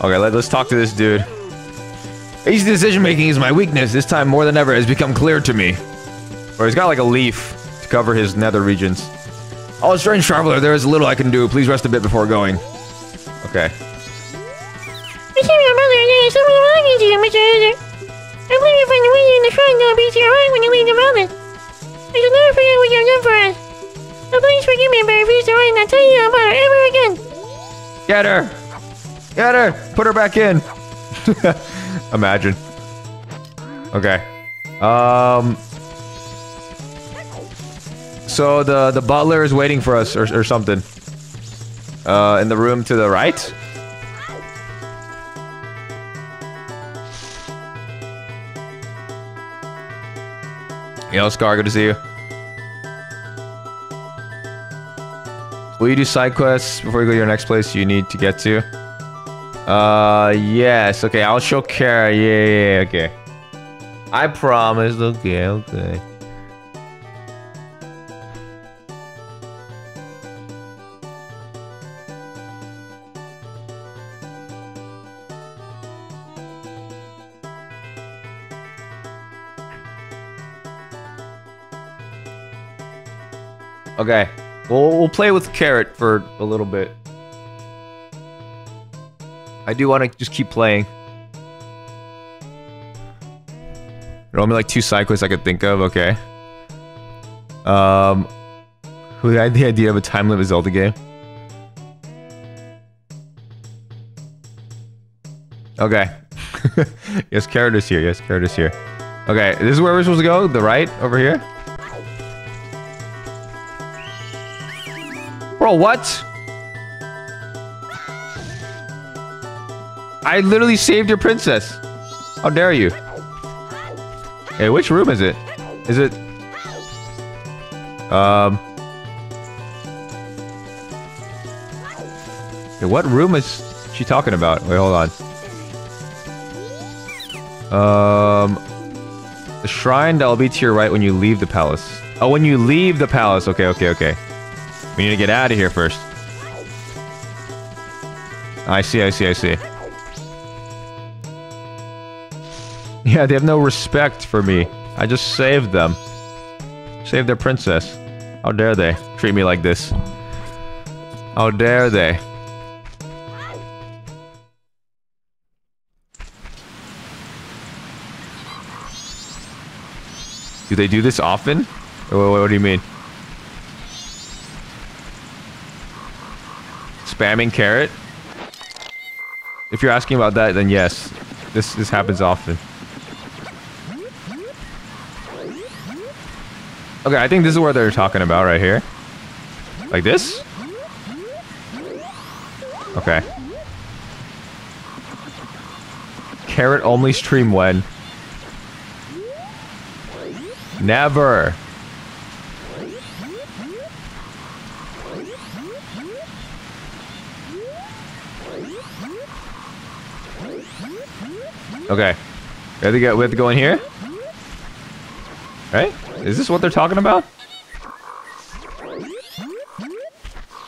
Okay, let, let's talk to this dude. Easy decision making is my weakness. This time more than ever has become clear to me. Or he's got like a leaf to cover his nether regions. Oh, strange traveler, there is little I can do. Please rest a bit before going. Okay. I you, believe you'll find the way in the shrine will be to your right when you leave the mountain. I shall never forget what you've done for us. So please forgive me I refuse to write and tell you about her ever again. Get her! Get her! Put her back in! Imagine. Okay. Um... So the, the butler is waiting for us or, or something. Uh, in the room to the right? Yo, Scar, good to see you. Will you do side quests before you go to your next place you need to get to? Uh, yes. Okay, I'll show Kara. Yeah, yeah, yeah, okay. I promise. Okay, okay. Okay. We'll, we'll play with Carrot for a little bit. I do want to just keep playing. There are only like two quests I could think of. Okay. Um, who had the idea of a time limit Zelda game? Okay. yes, Carrot is here. Yes, Carrot is here. Okay, this is where we're supposed to go. The right over here. Bro, what? I literally saved your princess. How dare you? Hey, which room is it? Is it... Um... Hey, what room is she talking about? Wait, hold on. Um... The shrine that will be to your right when you leave the palace. Oh, when you leave the palace. Okay, okay, okay. We need to get out of here first. I see, I see, I see. Yeah, they have no respect for me. I just saved them. Saved their princess. How dare they treat me like this? How dare they? Do they do this often? What, what do you mean? Spamming carrot? If you're asking about that, then yes. This this happens often. Okay, I think this is what they're talking about right here. Like this? Okay. Carrot only stream when? Never. Okay. We have to go, we have to go in here? Right? Is this what they're talking about?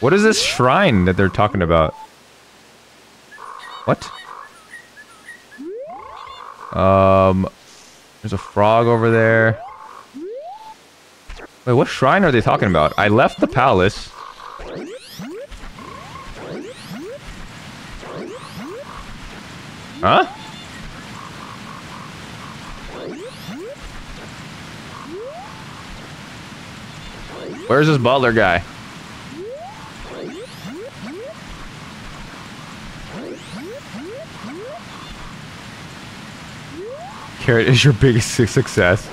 What is this shrine that they're talking about? What? Um, there's a frog over there. Wait, what shrine are they talking about? I left the palace. Huh? Where's this butler guy? Carrot is your biggest success.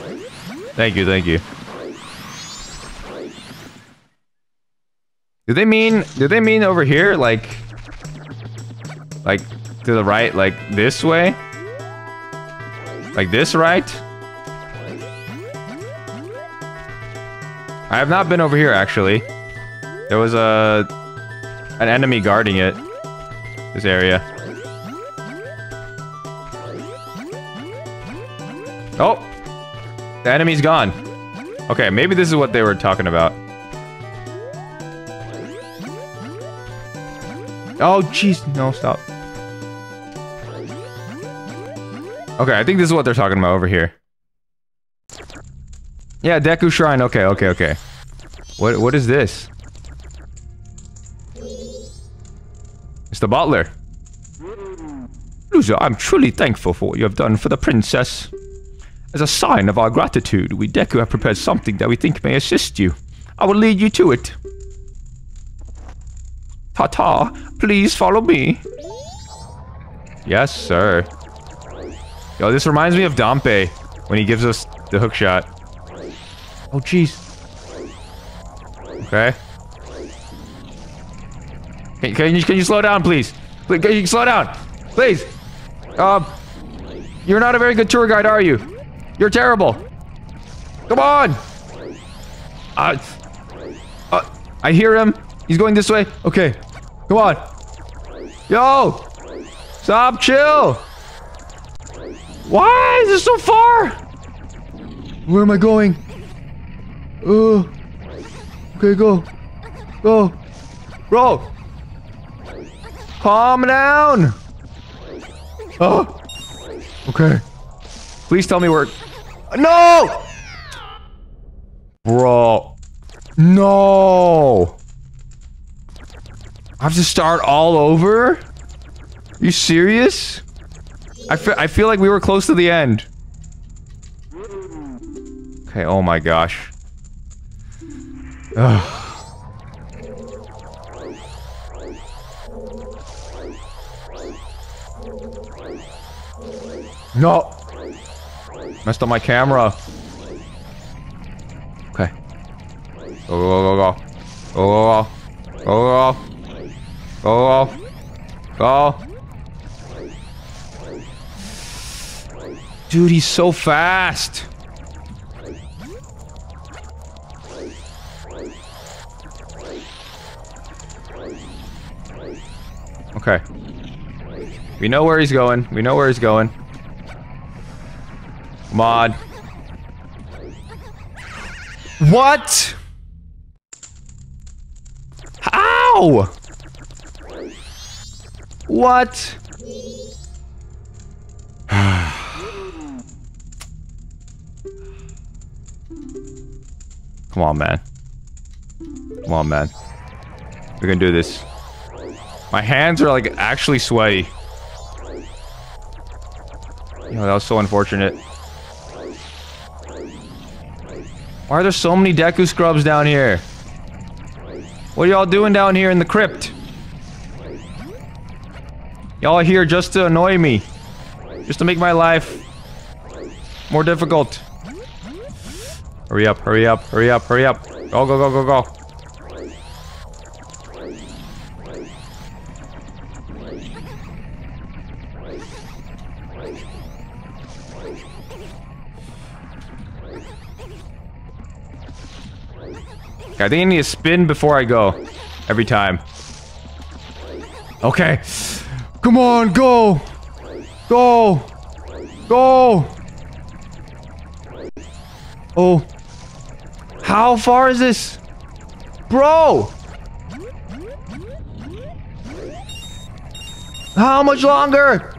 Thank you, thank you. Do they mean, do they mean over here, like, like, to the right, like this way? Like this, right? I have not been over here, actually. There was a, an enemy guarding it. This area. Oh! The enemy's gone. Okay, maybe this is what they were talking about. Oh, jeez. No, stop. Okay, I think this is what they're talking about over here. Yeah, Deku Shrine. Okay, okay, okay. What What is this? It's the butler. Loser, I'm truly thankful for what you have done for the princess. As a sign of our gratitude, we Deku have prepared something that we think may assist you. I will lead you to it. Ta-ta, please follow me. Yes, sir. Yo, this reminds me of Dampe when he gives us the Hookshot. Oh, jeez. Okay. Can, can, you, can you slow down, please? Can you slow down? Please. Um, you're not a very good tour guide, are you? You're terrible. Come on. Uh, uh, I hear him. He's going this way. Okay. Come on. Yo. Stop. Chill. Why is it so far? Where am I going? Oh. Okay, go. Go. Bro. Calm down. Oh. Okay. Please tell me where... No! Bro. No. I have to start all over? you serious? I feel, I feel like we were close to the end. Okay, oh my gosh. Ugh. No! Messed up my camera. Okay. Go, go, go, go. Go, go, go. Go, go, go. Go. Go. Dude, he's so fast. Okay. We know where he's going. We know where he's going. Come on. What? How? What? Come on, man. Come on, man. We can do this. My hands are like actually sweaty. You know, that was so unfortunate. Why are there so many Deku scrubs down here? What are y'all doing down here in the crypt? Y'all here just to annoy me. Just to make my life more difficult. Hurry up, hurry up, hurry up, hurry up. Go, go, go, go, go. I think I need to spin before I go. Every time. Okay. Come on, go! Go! Go! Oh. How far is this? Bro! How much longer?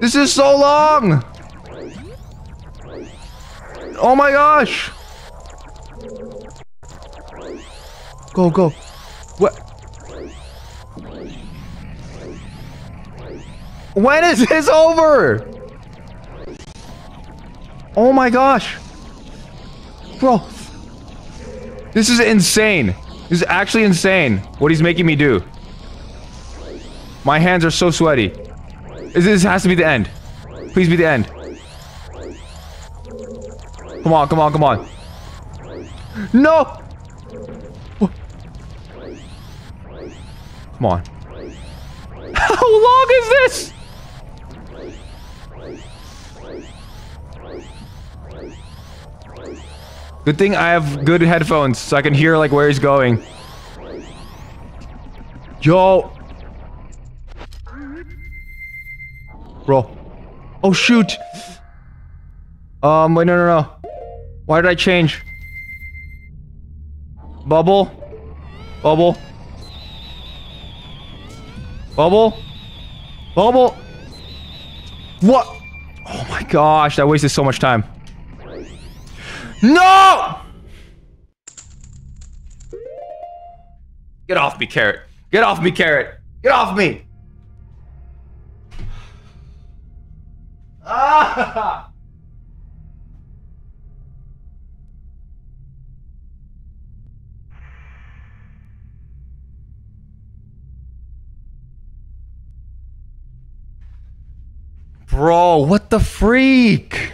This is so long! Oh my gosh! Go, go. What? When is this over? Oh my gosh. Bro. This is insane. This is actually insane what he's making me do. My hands are so sweaty. This has to be the end. Please be the end. Come on, come on, come on. No! Come on. How long is this? Good thing I have good headphones so I can hear like where he's going. Yo. Bro. Oh shoot. Um, wait, no, no, no. Why did I change? Bubble? Bubble? Bubble? Bubble? What? Oh my gosh, that wasted so much time. No! Get off me, Carrot. Get off me, Carrot. Get off me! Ah! Bro, what the freak?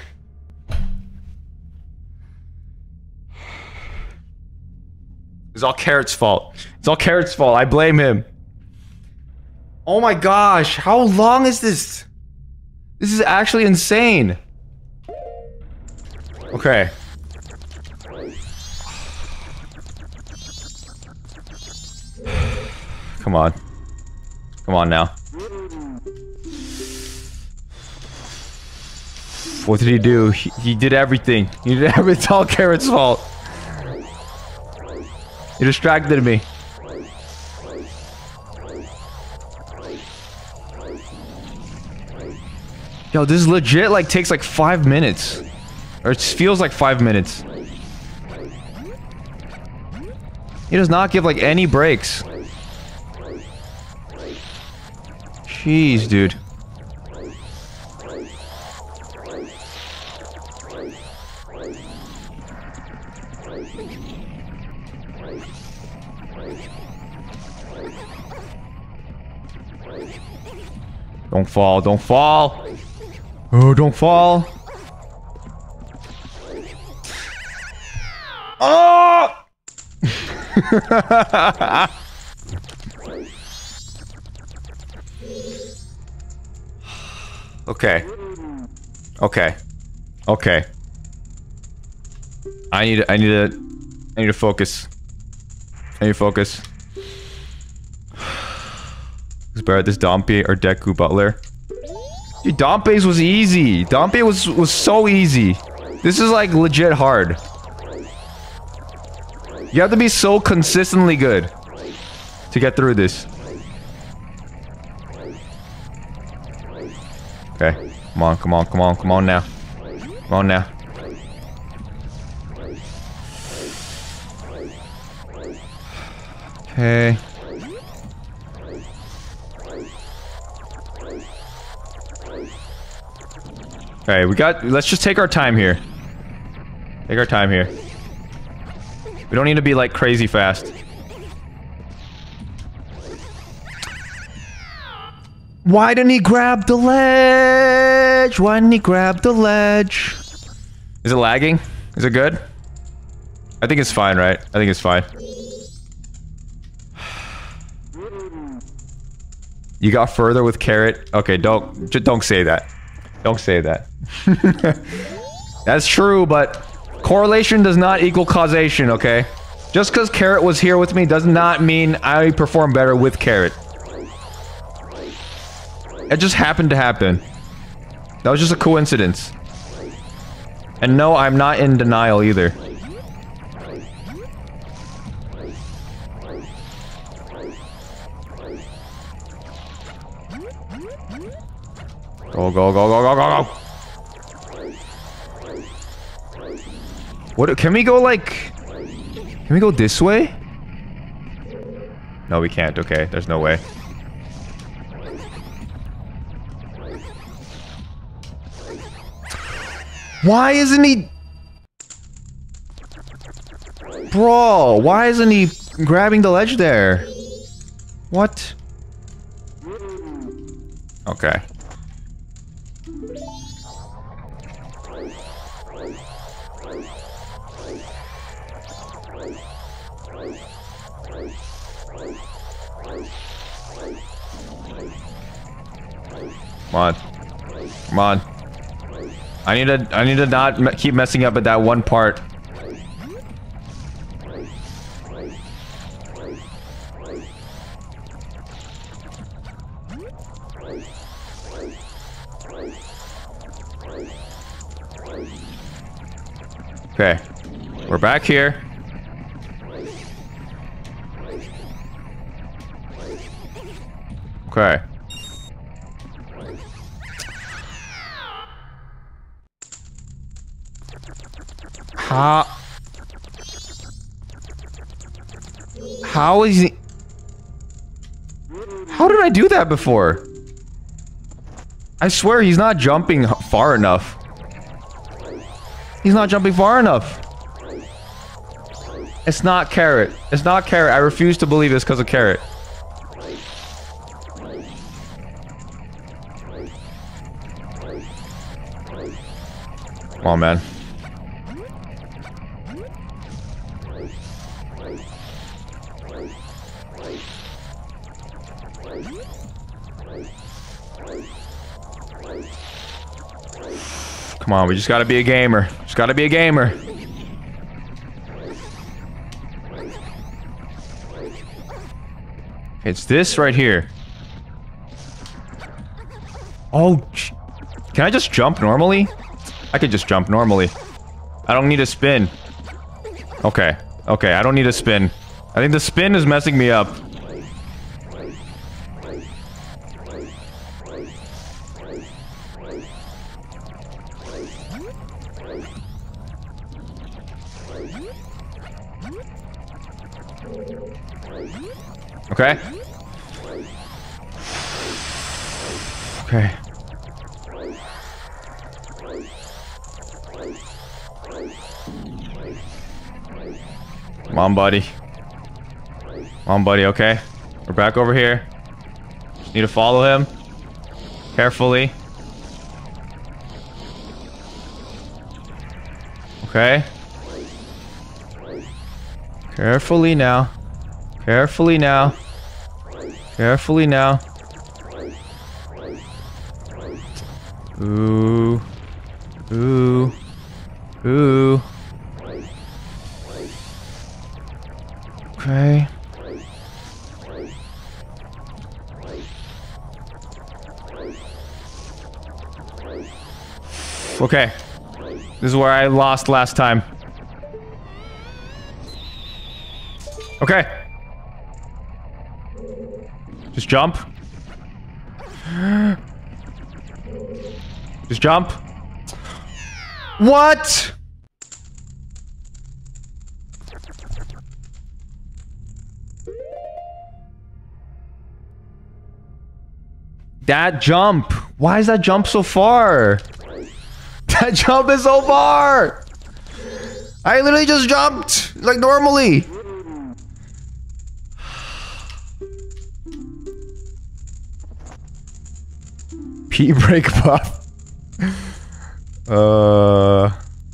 It's all Carrot's fault. It's all Carrot's fault. I blame him. Oh my gosh, how long is this? This is actually insane. Okay. Come on. Come on now. What did he do? He, he did everything. He did everything. It's all Carrot's fault. He distracted me. Yo, this is legit like takes like five minutes. Or it feels like five minutes. He does not give like any breaks. Jeez, dude. Don't fall, don't fall. Oh, don't fall. Oh! okay. Okay. Okay. I need I need to I need to focus. I need to focus. Better, this Dampé or Deku Butler? Dude, Dampé's was easy. Dampé was was so easy. This is like legit hard. You have to be so consistently good to get through this. Okay. Come on, come on, come on, come on now. Come on now. Okay. Okay, we got... Let's just take our time here. Take our time here. We don't need to be, like, crazy fast. Why didn't he grab the ledge? Why didn't he grab the ledge? Is it lagging? Is it good? I think it's fine, right? I think it's fine. You got further with carrot? Okay, don't just don't say that. Don't say that. That's true, but correlation does not equal causation, okay? Just because carrot was here with me does not mean I perform better with carrot. It just happened to happen. That was just a coincidence. And no, I'm not in denial either. Go, go, go, go, go, go, go! What, can we go like... Can we go this way? No, we can't. Okay, there's no way. Why isn't he... Bro, why isn't he grabbing the ledge there? What? Okay. Come on. Come on. I need to I need to not me keep messing up at that one part. Okay. We're back here. Okay. How... How is he... How did I do that before? I swear he's not jumping far enough. He's not jumping far enough. It's not carrot. It's not carrot. I refuse to believe this because of carrot. Come on, man. Come on, we just gotta be a gamer. Just gotta be a gamer. It's this right here. Oh, can I just jump normally? I could just jump normally. I don't need a spin. Okay. Okay, I don't need a spin. I think the spin is messing me up. Okay. Okay. Come on, buddy. Come on, buddy, okay? We're back over here. Need to follow him. Carefully. Okay. Carefully now. Carefully now. Carefully now. Ooh. Ooh. Ooh. Okay. Okay. This is where I lost last time. Okay. Just jump. Just jump. What? That jump. Why is that jump so far? That jump is so far! I literally just jumped, like normally. P break buff. Uh,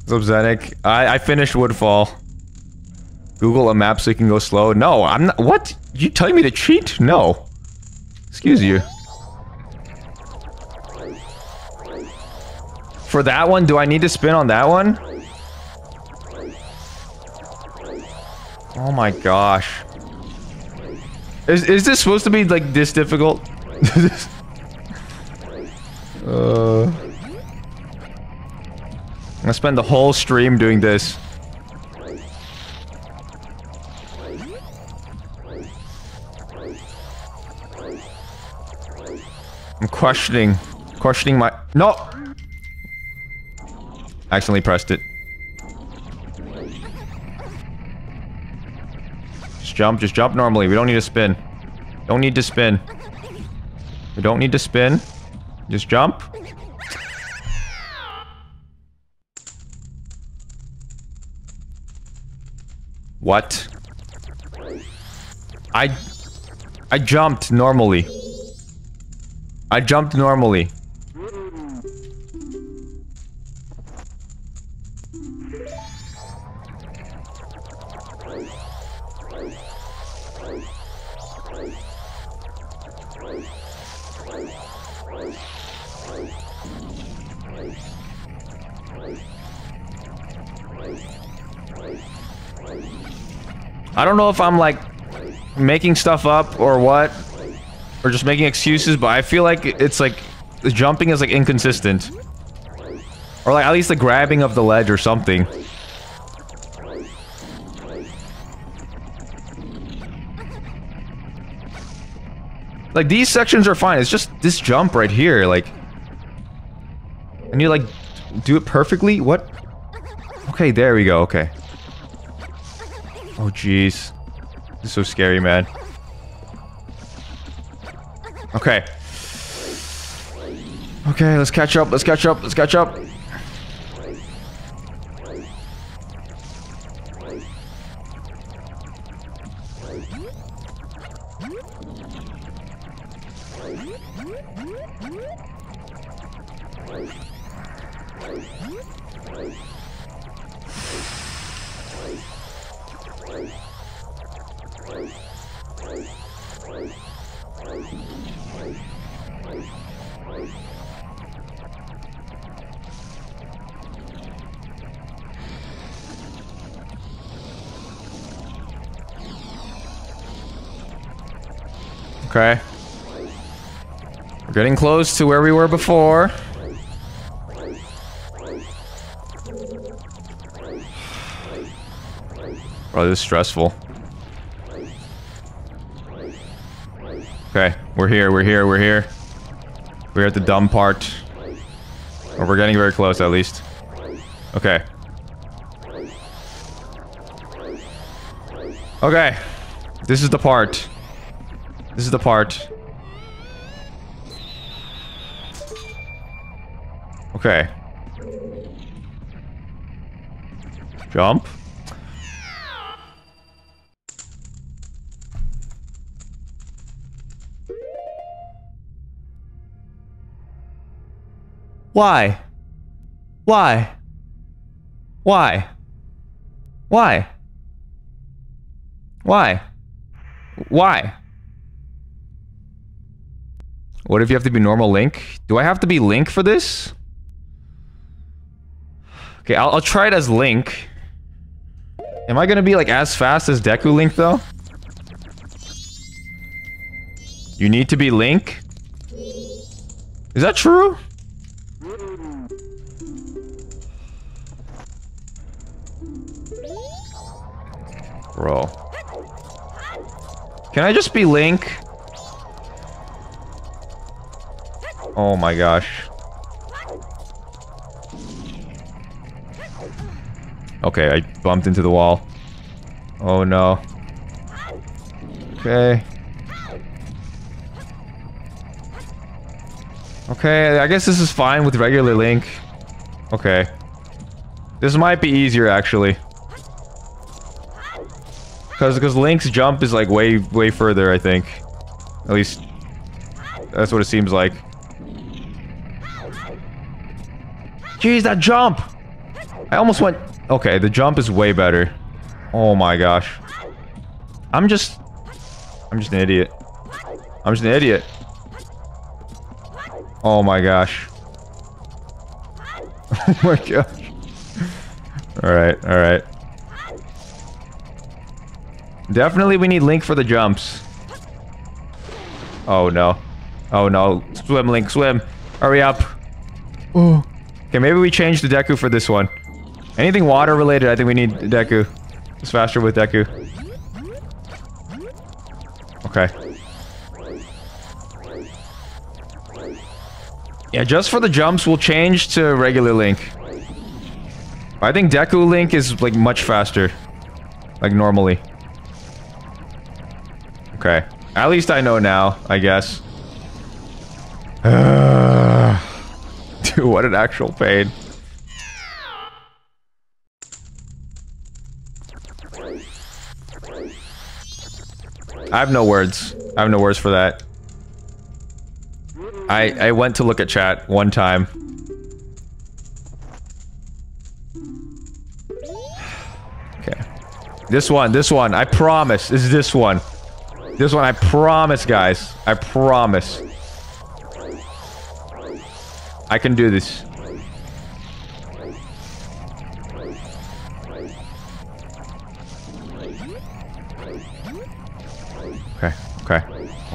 Zenik? I I finished Woodfall. Google a map so you can go slow. No, I'm not. What? You telling me to cheat? No. Excuse you. For that one, do I need to spin on that one? Oh my gosh. Is, is this supposed to be like this difficult? gonna spend the whole stream doing this. I'm questioning, questioning my- No! Accidentally pressed it. Just jump, just jump normally. We don't need to spin. Don't need to spin. We don't need to spin. Just jump. What? I... I jumped normally. I jumped normally. Know if I'm like making stuff up or what, or just making excuses, but I feel like it's like the jumping is like inconsistent, or like at least the grabbing of the ledge or something. Like these sections are fine. It's just this jump right here, like, and you like do it perfectly. What? Okay, there we go. Okay. Oh, jeez. This is so scary, man. Okay. Okay, let's catch up. Let's catch up. Let's catch up. Getting close to where we were before. Bro, this is stressful. Okay, we're here, we're here, we're here. We're at the dumb part. Or we're getting very close, at least. Okay. Okay. This is the part. This is the part. Okay. Jump. Why? Why? Why? Why? Why? Why? What if you have to be normal Link? Do I have to be Link for this? Okay, I'll, I'll try it as Link. Am I gonna be like as fast as Deku Link though? You need to be Link? Is that true? Bro. Can I just be Link? Oh my gosh. Okay, I bumped into the wall. Oh no. Okay. Okay, I guess this is fine with regular Link. Okay. This might be easier, actually. Because because Link's jump is like way, way further, I think. At least, that's what it seems like. Jeez, that jump! I almost went... Okay, the jump is way better. Oh my gosh. I'm just... I'm just an idiot. I'm just an idiot. Oh my gosh. oh my gosh. Alright, alright. Definitely we need Link for the jumps. Oh no. Oh no. Swim, Link, swim. Hurry up. Oh. Okay, maybe we change the Deku for this one. Anything water related, I think we need Deku. It's faster with Deku. Okay. Yeah, just for the jumps, we'll change to regular Link. I think Deku Link is, like, much faster. Like, normally. Okay. At least I know now, I guess. Dude, what an actual pain. I have no words. I have no words for that. I I went to look at chat one time. Okay. This one, this one, I promise, is this one. This one, I promise, guys. I promise. I can do this.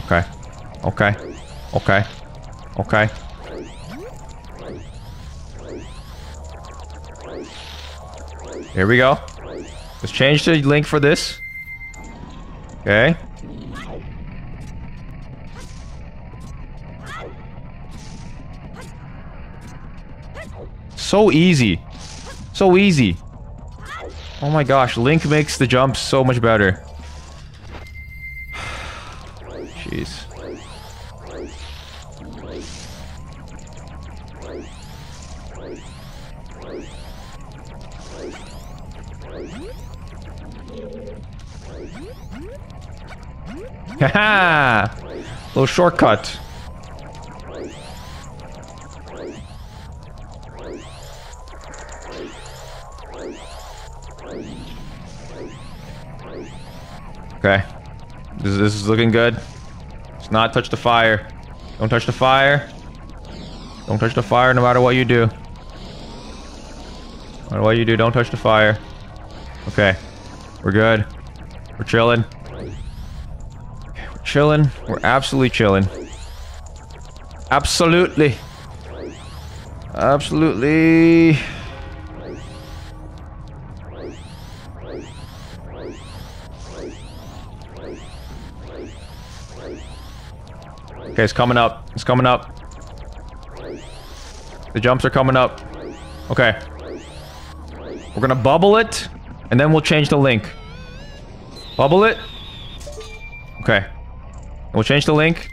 Okay, okay, okay, okay. Here we go. Let's change the link for this. Okay. So easy. So easy. Oh my gosh, Link makes the jump so much better. Jeez. Haha! Little shortcut. Okay. This, this is looking good. Not touch the fire. Don't touch the fire. Don't touch the fire no matter what you do. No matter what you do, don't touch the fire. Okay. We're good. We're chilling. We're chilling. We're absolutely chilling. Absolutely. Absolutely. Okay, it's coming up. It's coming up. The jumps are coming up. Okay. We're gonna bubble it, and then we'll change the link. Bubble it. Okay. We'll change the link.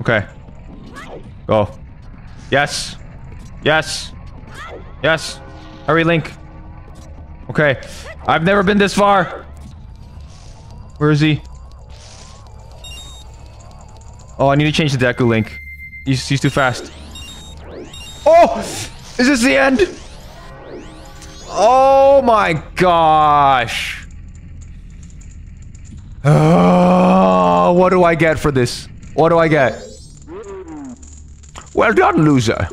Okay. Go. Yes. Yes. Yes. Hurry, Link. Okay. I've never been this far. Where is he? Oh, I need to change the Deku Link. He's, he's too fast. Oh! Is this the end? Oh my gosh. Oh, what do I get for this? What do I get? Well done, loser.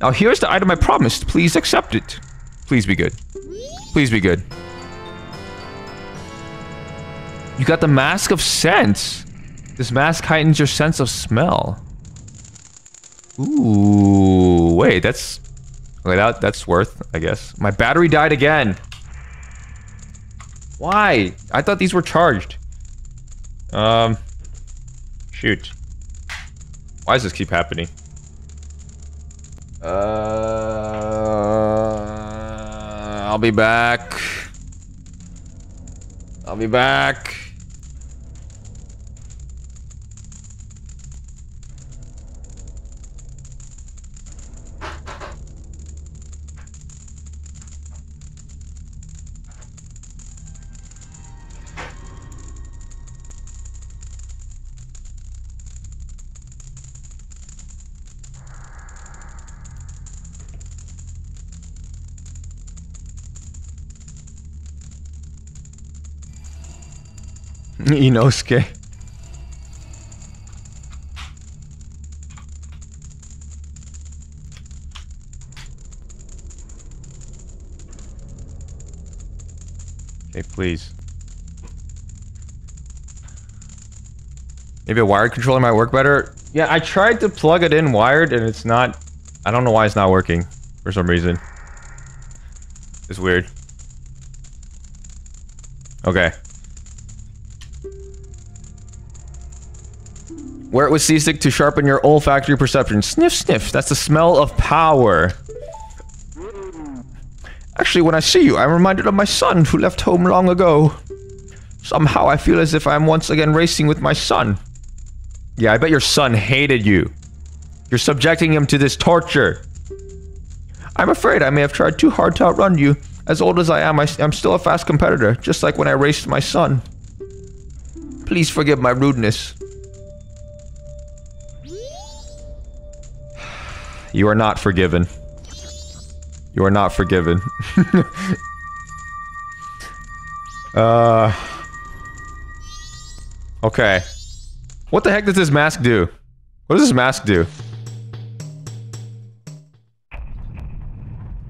Now here's the item I promised. Please accept it. Please be good. Please be good. You got the Mask of Scents. This mask heightens your sense of smell. Ooh, wait, that's... Okay, that, that's worth, I guess. My battery died again. Why? I thought these were charged. Um... Shoot. Why does this keep happening? Uh... I'll be back. I'll be back. Inosuke. Okay, please. Maybe a wired controller might work better. Yeah, I tried to plug it in wired and it's not... I don't know why it's not working for some reason. It's weird. Okay. Wear it with C-stick to sharpen your olfactory perception. Sniff, sniff. That's the smell of power. Actually, when I see you, I'm reminded of my son who left home long ago. Somehow I feel as if I'm once again racing with my son. Yeah, I bet your son hated you. You're subjecting him to this torture. I'm afraid I may have tried too hard to outrun you. As old as I am, I, am still a fast competitor, just like when I raced my son. Please forgive my rudeness. You are not forgiven. You are not forgiven. uh... Okay. What the heck does this mask do? What does this mask do?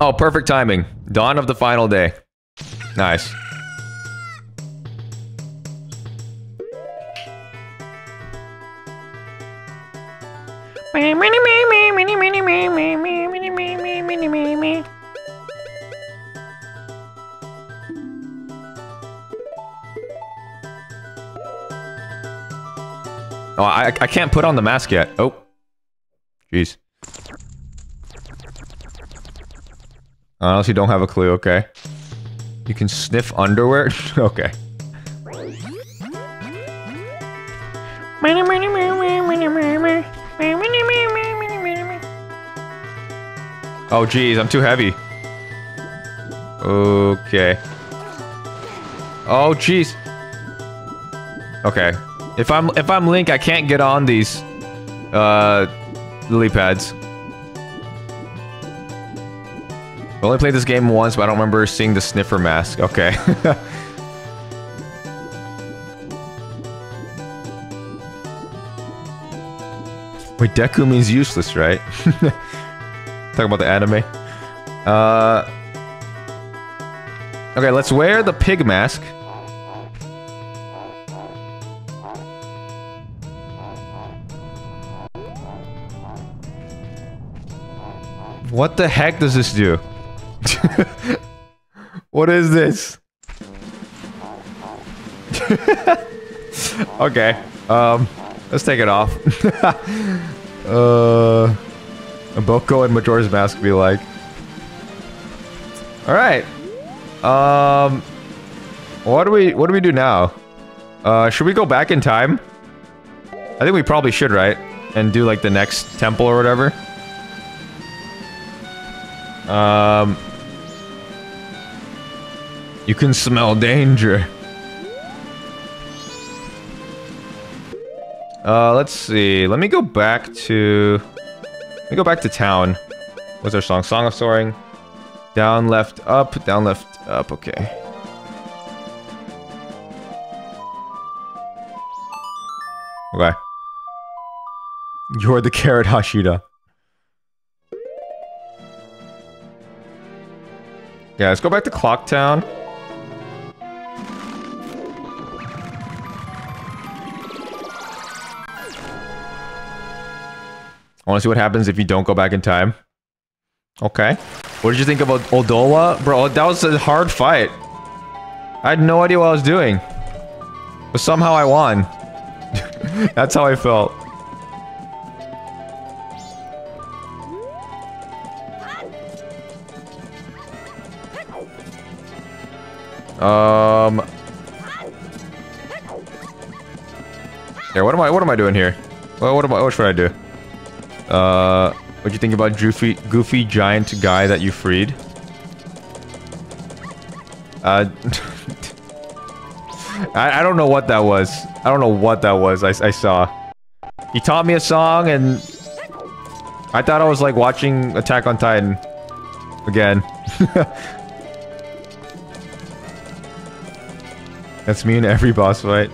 Oh, perfect timing. Dawn of the final day. Nice. Oh, I, I can't put on the mask yet. Oh. Jeez. Unless you don't have a clue, okay. You can sniff underwear? okay. Oh, jeez, I'm too heavy. Okay. Oh, jeez. Okay. If I'm if I'm Link, I can't get on these uh lily pads. I only played this game once, but I don't remember seeing the sniffer mask. Okay. Wait, Deku means useless, right? Talk about the anime. Uh, okay, let's wear the pig mask. What the heck does this do? what is this? okay. Um, let's take it off. uh, Boko and Majora's Mask be like. All right. Um, what do we what do we do now? Uh, should we go back in time? I think we probably should, right? And do like the next temple or whatever. Um, you can smell danger. Uh, let's see. Let me go back to... Let me go back to town. What's our song? Song of Soaring. Down, left, up. Down, left, up. Okay. Okay. You're the carrot Hashira. Yeah, let's go back to Clocktown. I want to see what happens if you don't go back in time. Okay. What did you think about Odolwa? Bro, that was a hard fight. I had no idea what I was doing. But somehow I won. That's how I felt. Um. Yeah, what am I? What am I doing here? Well, what am I? What should I do? Uh, what do you think about goofy, goofy giant guy that you freed? Uh, I, I don't know what that was. I don't know what that was. I, I saw. He taught me a song, and I thought I was like watching Attack on Titan again. That's me in every boss fight.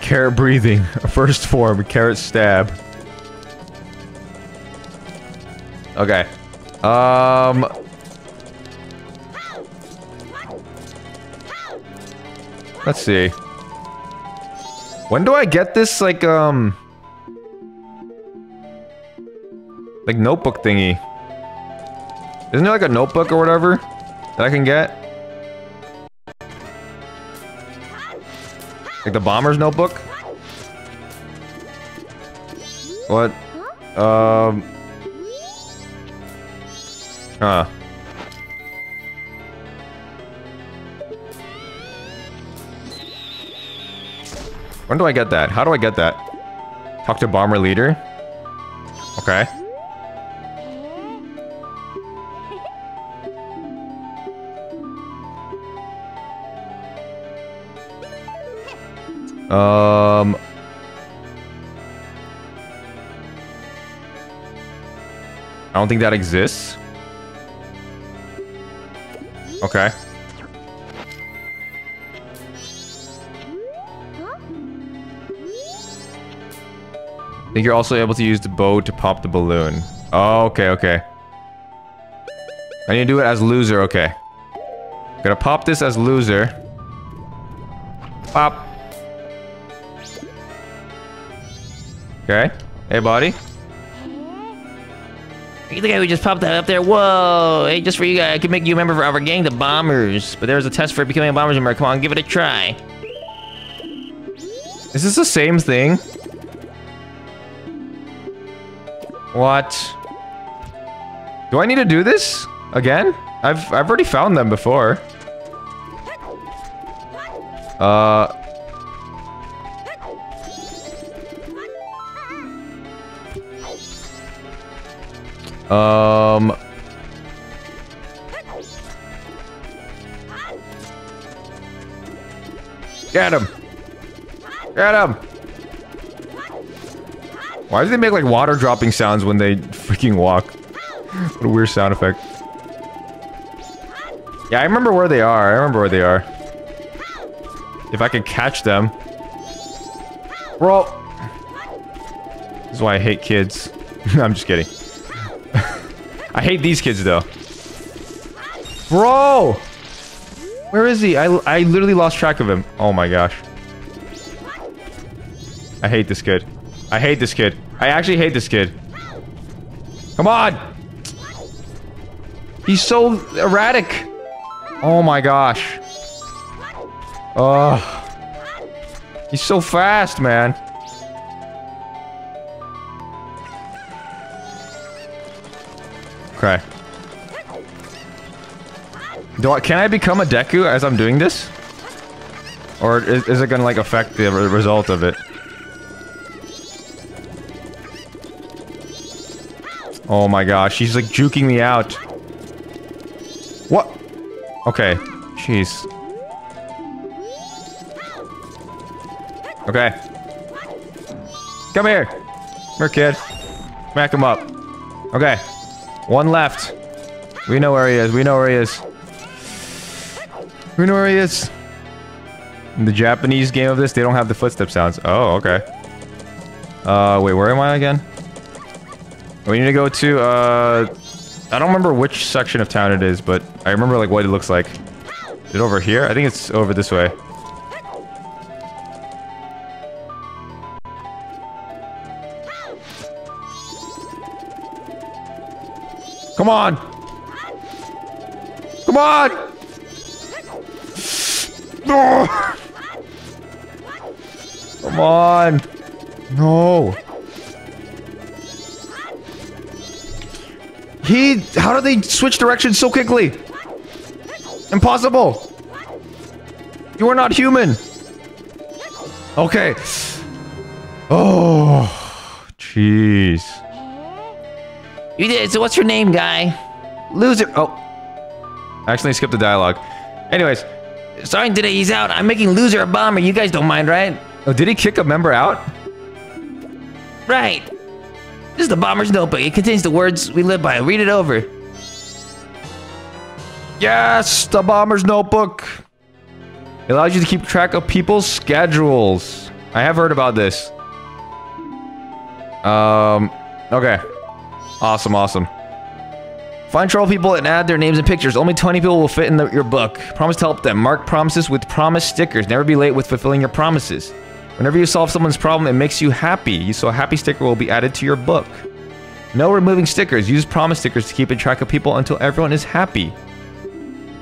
carrot breathing. First form, carrot stab. Okay. Um. Let's see. When do I get this, like, um... Like, notebook thingy? Isn't there, like, a notebook or whatever that I can get? Like the bomber's notebook? What? Um... Huh. When do I get that? How do I get that? Talk to bomber leader? Okay. Um... I don't think that exists. Okay. I think you're also able to use the bow to pop the balloon. Oh, okay, okay. I need to do it as loser, okay. Gonna pop this as loser. Pop. Okay. Hey, buddy. You think I would just pop that up there? Whoa! Hey, just for you guys, I can make you a member of our gang, the Bombers. But there's a test for becoming a Bombers member. Come on, give it a try. Is this the same thing? What? Do I need to do this? Again? I've I've already found them before. Uh Um Get him! Get him! Why do they make like water dropping sounds when they freaking walk? what a weird sound effect. Yeah, I remember where they are. I remember where they are. If I could catch them. Bro. This is why I hate kids. I'm just kidding. I hate these kids though. Bro! Where is he? I, I literally lost track of him. Oh my gosh. I hate this kid. I hate this kid. I actually hate this kid. Come on! He's so erratic. Oh my gosh. Oh. He's so fast, man. Okay. Do I, can I become a Deku as I'm doing this? Or is, is it gonna like affect the result of it? Oh my gosh, she's like juking me out. What? Okay. Jeez. Okay. Come here. Come here, kid. Smack him up. Okay. One left. We know where he is. We know where he is. We know where he is. In the Japanese game of this, they don't have the footstep sounds. Oh, okay. Uh, wait, where am I again? We need to go to, uh... I don't remember which section of town it is, but I remember, like, what it looks like. Is it over here? I think it's over this way. Come on! Come on! No! Come on! No! He... How do they switch directions so quickly? Impossible! You are not human! Okay. Oh... Jeez. You did. So what's your name, guy? Loser. Oh. I Actually, skipped the dialogue. Anyways. Starting today, he's out. I'm making loser a bomber. You guys don't mind, right? Oh, did he kick a member out? Right. This is the bomber's notebook. It contains the words we live by. Read it over. Yes, the bomber's notebook. It allows you to keep track of people's schedules. I have heard about this. Um, okay. Awesome, awesome. Find troll people and add their names and pictures. Only 20 people will fit in the, your book. Promise to help them. Mark promises with promise stickers. Never be late with fulfilling your promises. Whenever you solve someone's problem, it makes you happy. So a happy sticker will be added to your book. No removing stickers. Use promise stickers to keep in track of people until everyone is happy.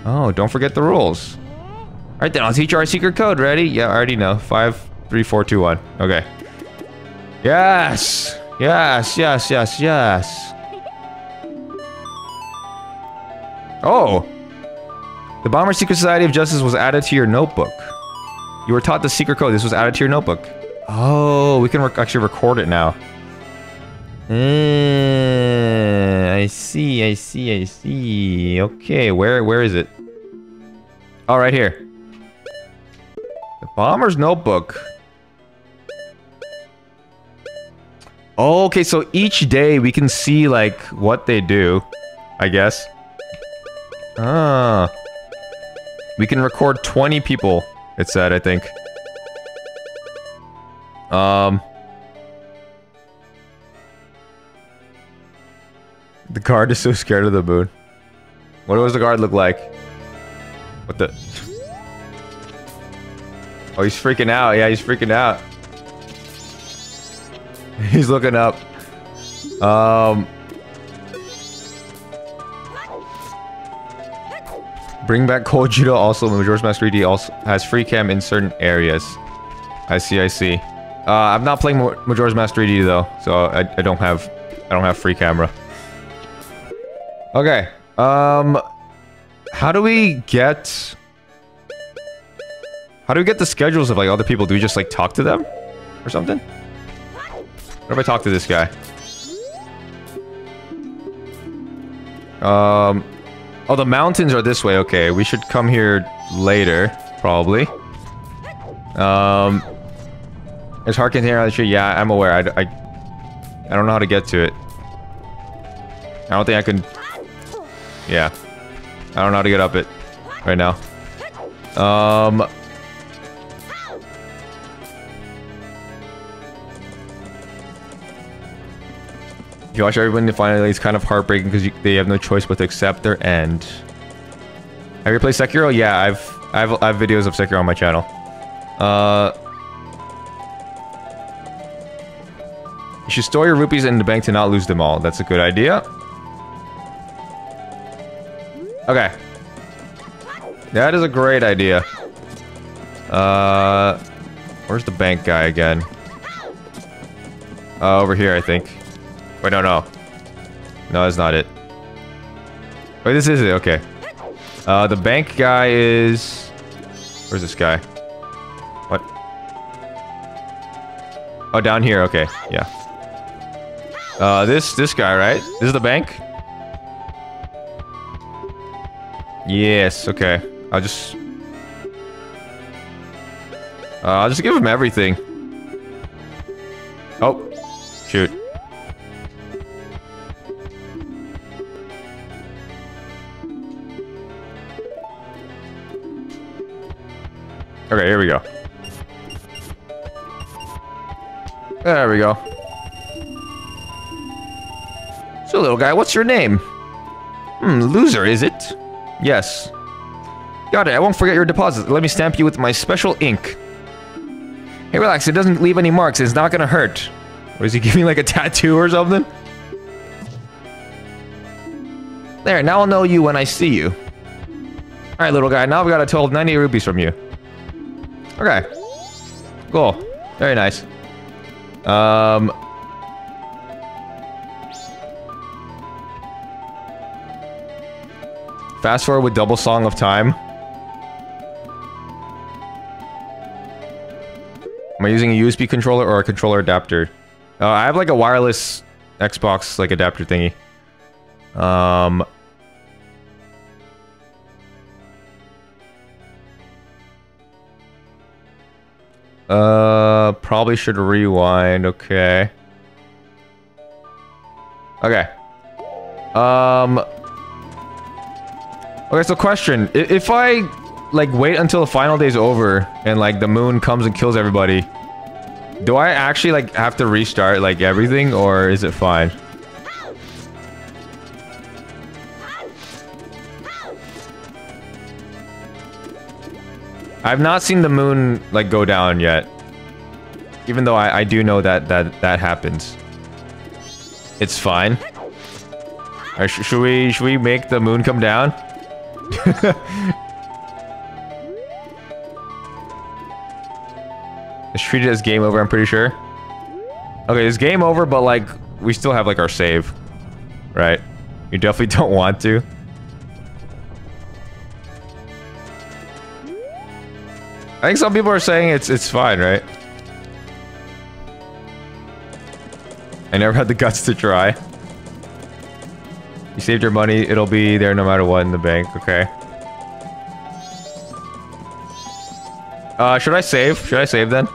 Oh, don't forget the rules. All right, then I'll teach you our secret code. Ready? Yeah, I already know. Five, three, four, two, one. Okay. Yes. Yes, yes, yes, yes. Oh. The Bomber Secret Society of Justice was added to your notebook. You were taught the secret code. This was added to your notebook. Oh, we can actually record it now. Uh, I see, I see, I see. Okay, where where is it? Oh, right here. The Bomber's Notebook. Oh, okay, so each day we can see, like, what they do, I guess. Ah. We can record 20 people, it said, I think. Um... The guard is so scared of the moon. What does the guard look like? What the... Oh, he's freaking out. Yeah, he's freaking out. He's looking up. Um... Bring back Kojiro also. Majora's Mask 3D also has free cam in certain areas. I see, I see. Uh, I'm not playing Majora's Mask 3D though, so I, I don't have I don't have free camera. Okay. Um, how do we get? How do we get the schedules of like other people? Do we just like talk to them, or something? What if I talk to this guy? Um, oh, the mountains are this way. Okay, we should come here later, probably. Um, is Harkin here on the tree? Yeah, I'm aware. I, I, I don't know how to get to it. I don't think I can yeah. I don't know how to get up it right now. Um... You watch everyone finally it's kind of heartbreaking because they have no choice but to accept their end. Have you played Sekiro? Yeah, I've I've I have videos of Sekiro on my channel. Uh You should store your rupees in the bank to not lose them all. That's a good idea. Okay. That is a great idea. Uh, where's the bank guy again? Uh, over here, I think. Wait, no, no. No, that's not it. Wait, this is it. Okay. Uh, the bank guy is... Where's this guy? What? Oh, down here. Okay. Yeah. Uh, this, this guy, right? This is the bank? Yes, okay. I'll just... Uh, I'll just give him everything. Oh. Shoot. Okay, here we go. There we go. So, little guy, what's your name? Hmm, loser, is it? Yes. Got it, I won't forget your deposit. Let me stamp you with my special ink. Hey, relax, it doesn't leave any marks. It's not gonna hurt. Or is he giving me like a tattoo or something? There, now I'll know you when I see you. Alright, little guy, now I've got a total of 90 rupees from you. Okay. Cool. Very nice. Um... Fast forward with double song of time. Am I using a USB controller or a controller adapter? Uh, I have like a wireless Xbox like adapter thingy. Um. Uh, probably should rewind. Okay. Okay. Um. Okay, so question. If I, like, wait until the final day's over and, like, the moon comes and kills everybody, Do I actually like have to restart like everything or is it fine? I've not seen the moon like go down yet. Even though I, I do know that that that happens. It's fine. Alright, sh should we should we make the moon come down? it's treated as game over, I'm pretty sure. Okay, it's game over, but like we still have like our save. Right? You definitely don't want to. I think some people are saying it's it's fine, right? I never had the guts to try. You saved your money, it'll be there no matter what in the bank, okay. Uh, should I save? Should I save then?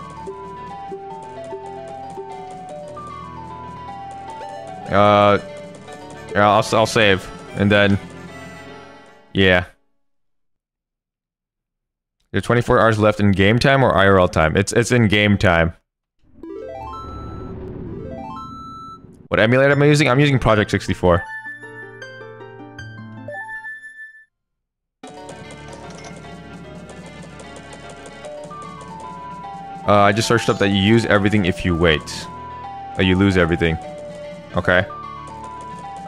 Uh, yeah, I'll, I'll save. And then, yeah. There's 24 hours left in game time or IRL time? It's it's in game time. What emulator am I using? I'm using Project 64. Uh, I just searched up that you use everything if you wait. That you lose everything. Okay.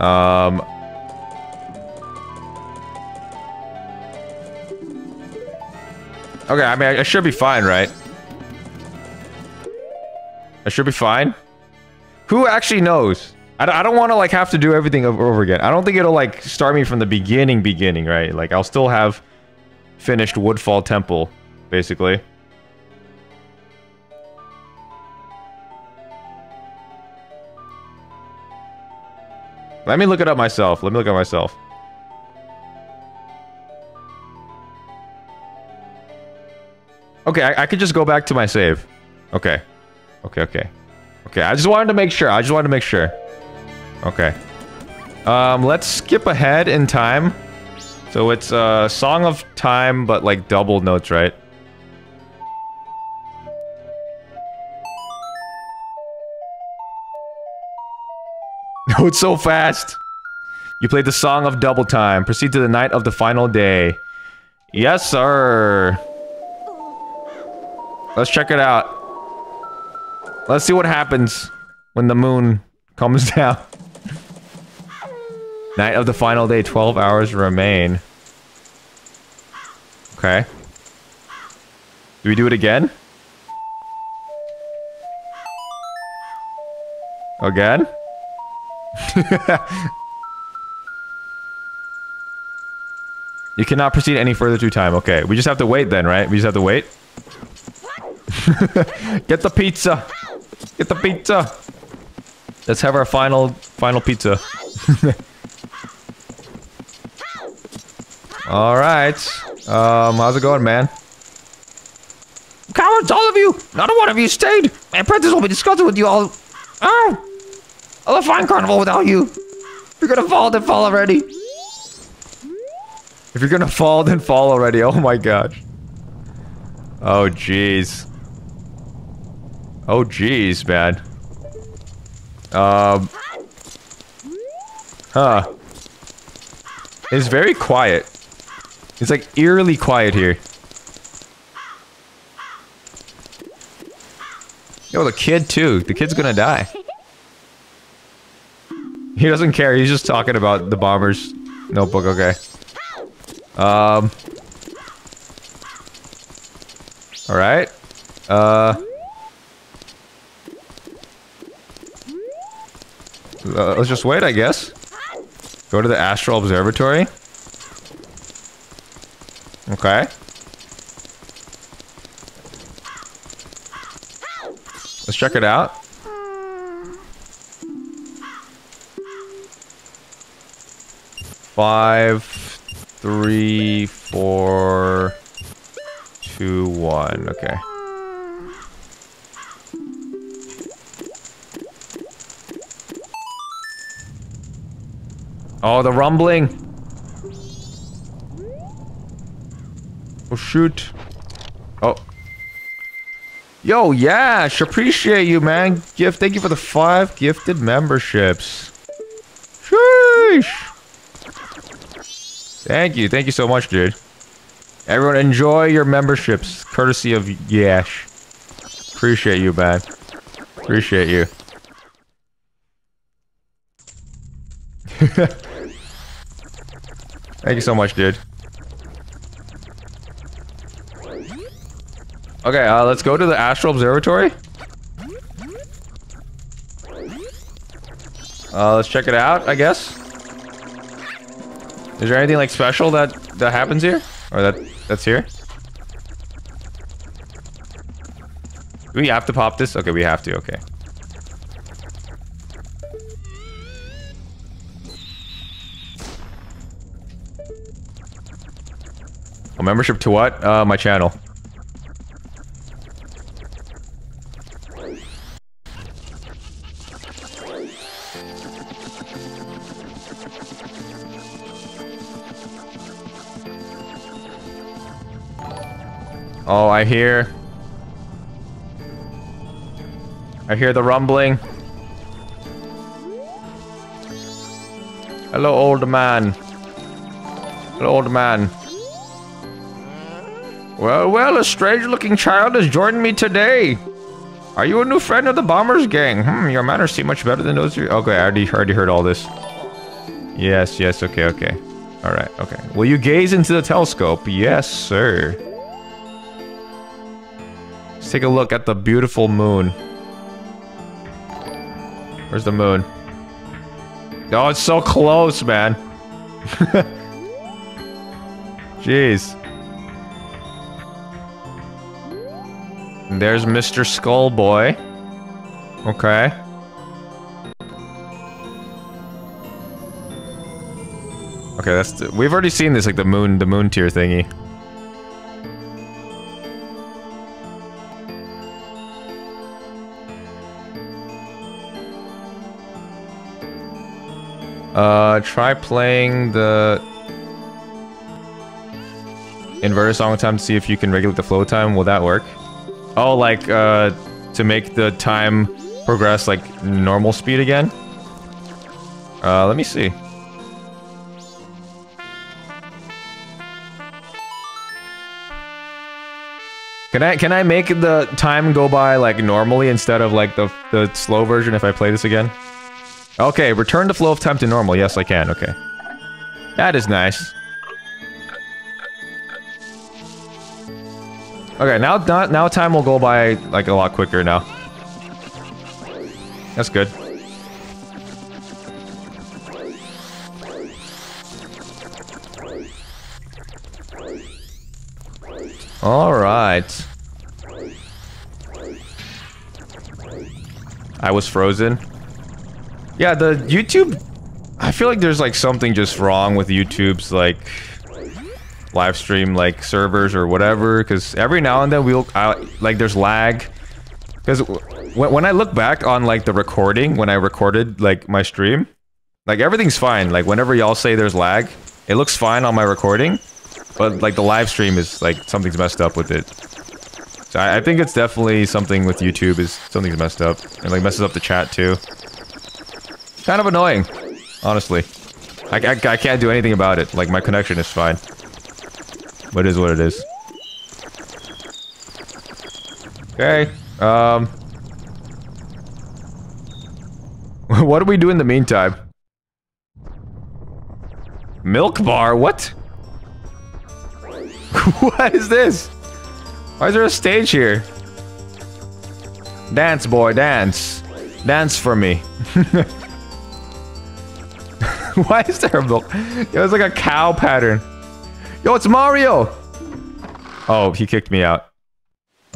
Um... Okay, I mean, I, I should be fine, right? I should be fine. Who actually knows? I, I don't want to, like, have to do everything over, over again. I don't think it'll, like, start me from the beginning beginning, right? Like, I'll still have finished Woodfall Temple, basically. Let me look it up myself. Let me look at myself. Okay, I, I could just go back to my save. Okay. Okay, okay. Okay, I just wanted to make sure. I just wanted to make sure. Okay. Um, let's skip ahead in time. So it's a uh, Song of Time, but like double notes, right? No, it's so fast. You played the Song of Double Time. Proceed to the night of the final day. Yes, sir. Let's check it out. Let's see what happens when the moon comes down. Night of the final day, 12 hours remain. Okay. Do we do it again? Again? you cannot proceed any further through time. Okay, we just have to wait then, right? We just have to wait? Get the pizza! Get the pizza! Let's have our final, final pizza. Alright. Um, how's it going, man? Cowards, all of you! Not a one of you stayed! My apprentice will be discussing with you all. Oh! I'll find carnival without you. If you're gonna fall, then fall already. If you're gonna fall, then fall already. Oh my gosh. Oh jeez. Oh jeez, man. Um. Huh. It's very quiet. It's like eerily quiet here. Yo, the kid too. The kid's gonna die. He doesn't care. He's just talking about the bomber's notebook. Okay. Um. All right. Uh. Uh. Let's just wait, I guess. Go to the Astral Observatory. Okay. Let's check it out. Five, three, four, two, one. Okay. Oh, the rumbling. Oh, shoot. Oh. Yo, Yash, appreciate you, man. Gift, thank you for the five gifted memberships. Sheesh. Thank you, thank you so much, dude. Everyone, enjoy your memberships, courtesy of Yash. Appreciate you, man. Appreciate you. Thank you so much, dude. Okay, uh, let's go to the Astral Observatory. Uh, let's check it out, I guess. Is there anything like special that that happens here, or that that's here? Do we have to pop this? Okay, we have to. Okay. A membership to what? Uh, my channel. Oh, I hear. I hear the rumbling. Hello, old man. Hello, old man. Well, well, a strange-looking child has joined me today. Are you a new friend of the Bombers gang? Hmm, your manners seem much better than those of you. Okay, I already, already heard all this. Yes, yes, okay, okay. Alright, okay. Will you gaze into the telescope? Yes, sir. Let's take a look at the beautiful moon. Where's the moon? Oh, it's so close, man. Jeez. There's Mr. Skullboy. Okay. Okay, that's we've already seen this like the moon the moon tear thingy. Uh, try playing the inverter song time to see if you can regulate the flow time. Will that work? Oh, like, uh, to make the time progress, like, normal speed again? Uh, let me see. Can I, can I make the time go by, like, normally instead of, like, the, the slow version if I play this again? Okay, return the flow of time to normal. Yes, I can. Okay. That is nice. Okay, now, now, now time will go by, like, a lot quicker now. That's good. Alright. I was frozen. Yeah, the YouTube... I feel like there's, like, something just wrong with YouTube's, like live stream like servers or whatever because every now and then we'll I, like there's lag. Because when, when I look back on like the recording when I recorded like my stream like everything's fine. Like whenever y'all say there's lag it looks fine on my recording but like the live stream is like something's messed up with it. So I, I think it's definitely something with YouTube is something's messed up and like messes up the chat too. Kind of annoying honestly. I, I, I can't do anything about it. Like my connection is fine but it is what it is. Okay. Um. what do we do in the meantime? Milk bar? What? what is this? Why is there a stage here? Dance, boy, dance. Dance for me. Why is there a milk? It was like a cow pattern. Yo, it's Mario! Oh, he kicked me out.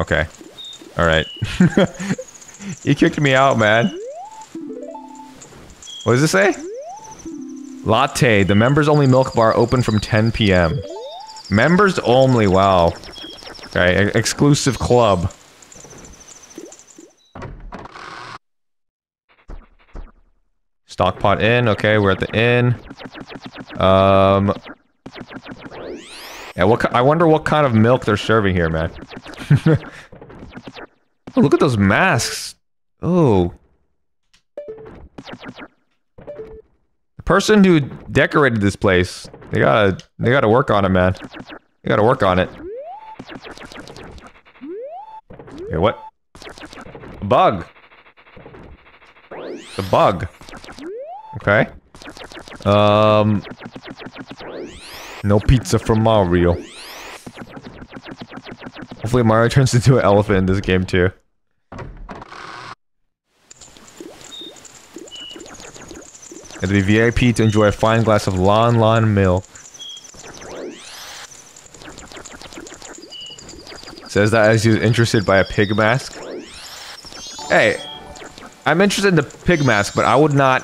Okay. Alright. he kicked me out, man. What does it say? Latte, the members only milk bar open from 10 p.m. Members only, wow. Okay, exclusive club. Stockpot inn, okay, we're at the inn. Um, yeah, what? I wonder what kind of milk they're serving here, man. Oh, look at those masks. Oh. The person who decorated this place, they gotta, they gotta work on it, man. They gotta work on it. Okay, what? A bug. A bug. Okay. Um. No pizza from Mario. Hopefully Mario turns into an elephant in this game too. To be VIP to enjoy a fine glass of Lon Lon milk. Says that as he's interested by a pig mask. Hey, I'm interested in the pig mask, but I would not.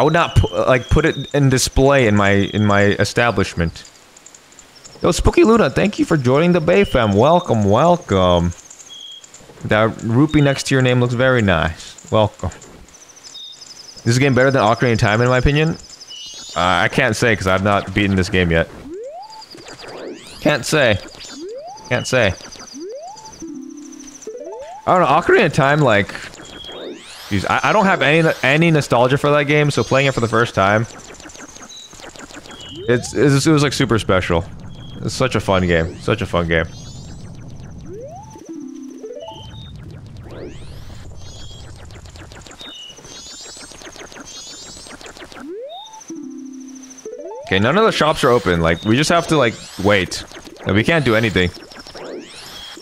I would not pu like put it in display in my in my establishment. Yo, Spooky Luna, thank you for joining the Bae Fam. Welcome, welcome. That rupee next to your name looks very nice. Welcome. This is game better than Ocarina of Time, in my opinion. Uh, I can't say because I've not beaten this game yet. Can't say. Can't say. I don't know. Ocarina of Time, like, geez, I, I don't have any any nostalgia for that game. So playing it for the first time, it's, it's it was like super special. It's such a fun game. Such a fun game. Okay, none of the shops are open. Like, we just have to, like, wait. And we can't do anything.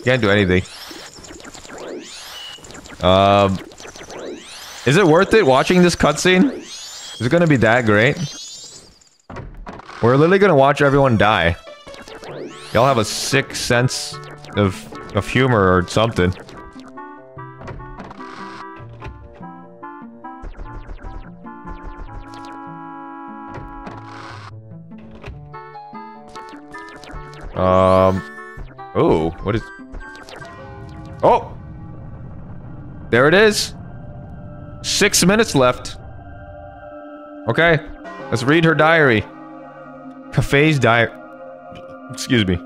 Can't do anything. Um... Is it worth it watching this cutscene? Is it gonna be that great? We're literally gonna watch everyone die. Y'all have a sick sense of, of humor or something. Um. Oh, what is... Oh! There it is! Six minutes left. Okay, let's read her diary. Kafei's diary. Excuse me.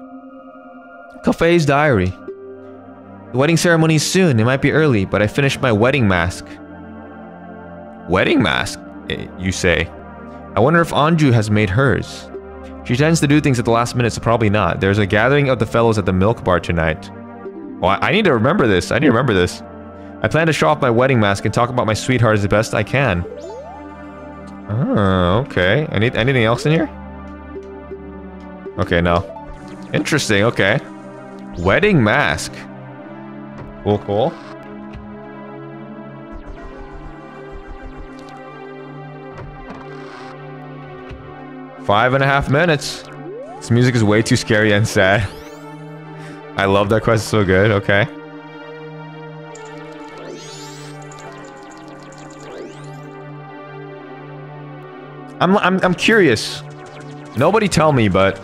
Kafei's diary. The wedding ceremony is soon. It might be early, but I finished my wedding mask. Wedding mask, eh, you say? I wonder if Anju has made hers. She tends to do things at the last minute, so probably not. There's a gathering of the fellows at the milk bar tonight. Well, I need to remember this. I need to remember this. I plan to show off my wedding mask and talk about my sweetheart as best I can. Oh, okay. Any anything else in here? Okay, no. Interesting, okay. Wedding mask. Cool, cool. Five and a half minutes. This music is way too scary and sad. I love that quest, so good, okay. I'm, I'm, I'm curious. Nobody tell me, but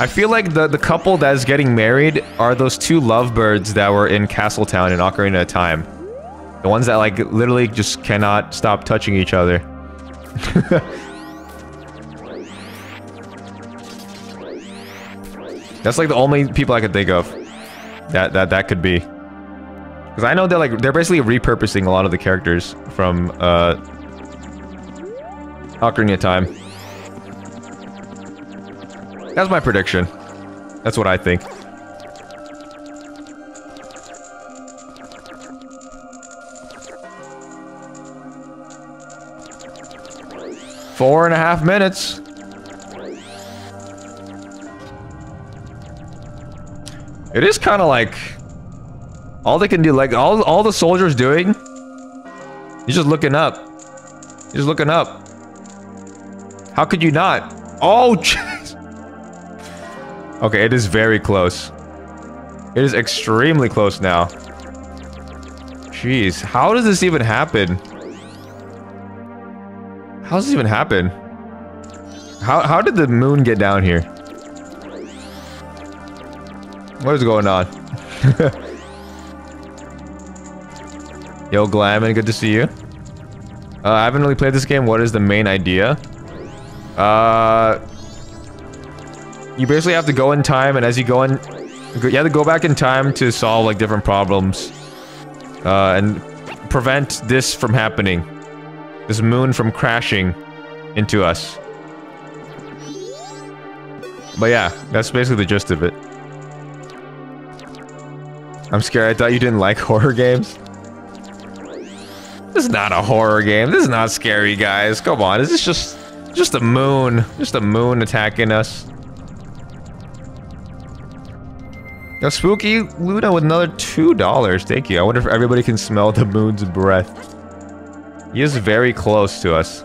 I feel like the, the couple that is getting married are those two lovebirds that were in Castletown in Ocarina of Time. The ones that, like, literally just cannot stop touching each other. That's like the only people I could think of that that that could be. Because I know they're like they're basically repurposing a lot of the characters from uh, Ocarina Time. That's my prediction. That's what I think. Four and a half minutes. It is kind of like all they can do, like all all the soldiers doing. He's just looking up. He's just looking up. How could you not? Oh, jeez. Okay, it is very close. It is extremely close now. Jeez, how does this even happen? How does this even happen? How how did the moon get down here? What is going on? Yo, Glamin, good to see you. Uh, I haven't really played this game. What is the main idea? Uh, you basically have to go in time, and as you go in, You have to go back in time to solve like different problems. Uh, and prevent this from happening. This moon from crashing into us. But yeah, that's basically the gist of it. I'm scared. I thought you didn't like horror games. This is not a horror game. This is not scary, guys. Come on. Is this just just a moon. Just a moon attacking us. Now, Spooky Luna with another $2. Thank you. I wonder if everybody can smell the moon's breath. He is very close to us.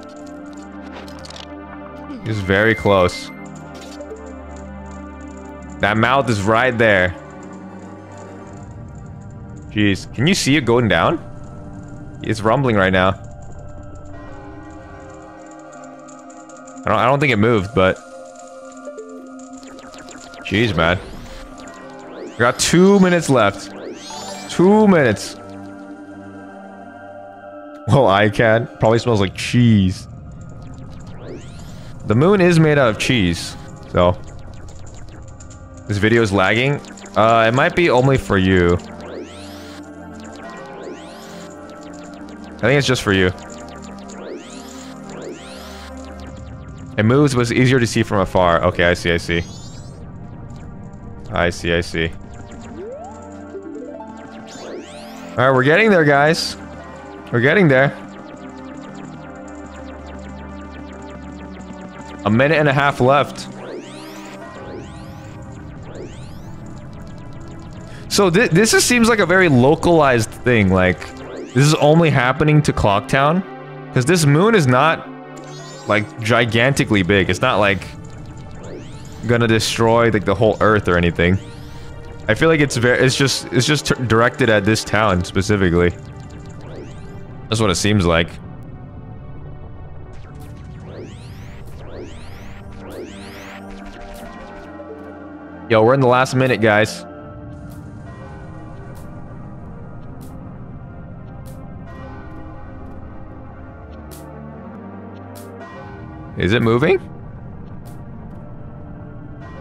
He's very close. That mouth is right there. Jeez. Can you see it going down? It's rumbling right now. I don't, I don't think it moved, but... Jeez, man. We got two minutes left. Two minutes. Well, I can. Probably smells like cheese. The moon is made out of cheese, so... This video is lagging. Uh, it might be only for you. I think it's just for you. It moves, but it's easier to see from afar. Okay, I see, I see. I see, I see. Alright, we're getting there, guys. We're getting there. A minute and a half left. So th this just seems like a very localized thing, like... This is only happening to Clocktown? Because this moon is not, like, gigantically big. It's not, like, gonna destroy, like, the whole Earth or anything. I feel like it's very- it's just- it's just directed at this town, specifically. That's what it seems like. Yo, we're in the last minute, guys. Is it moving?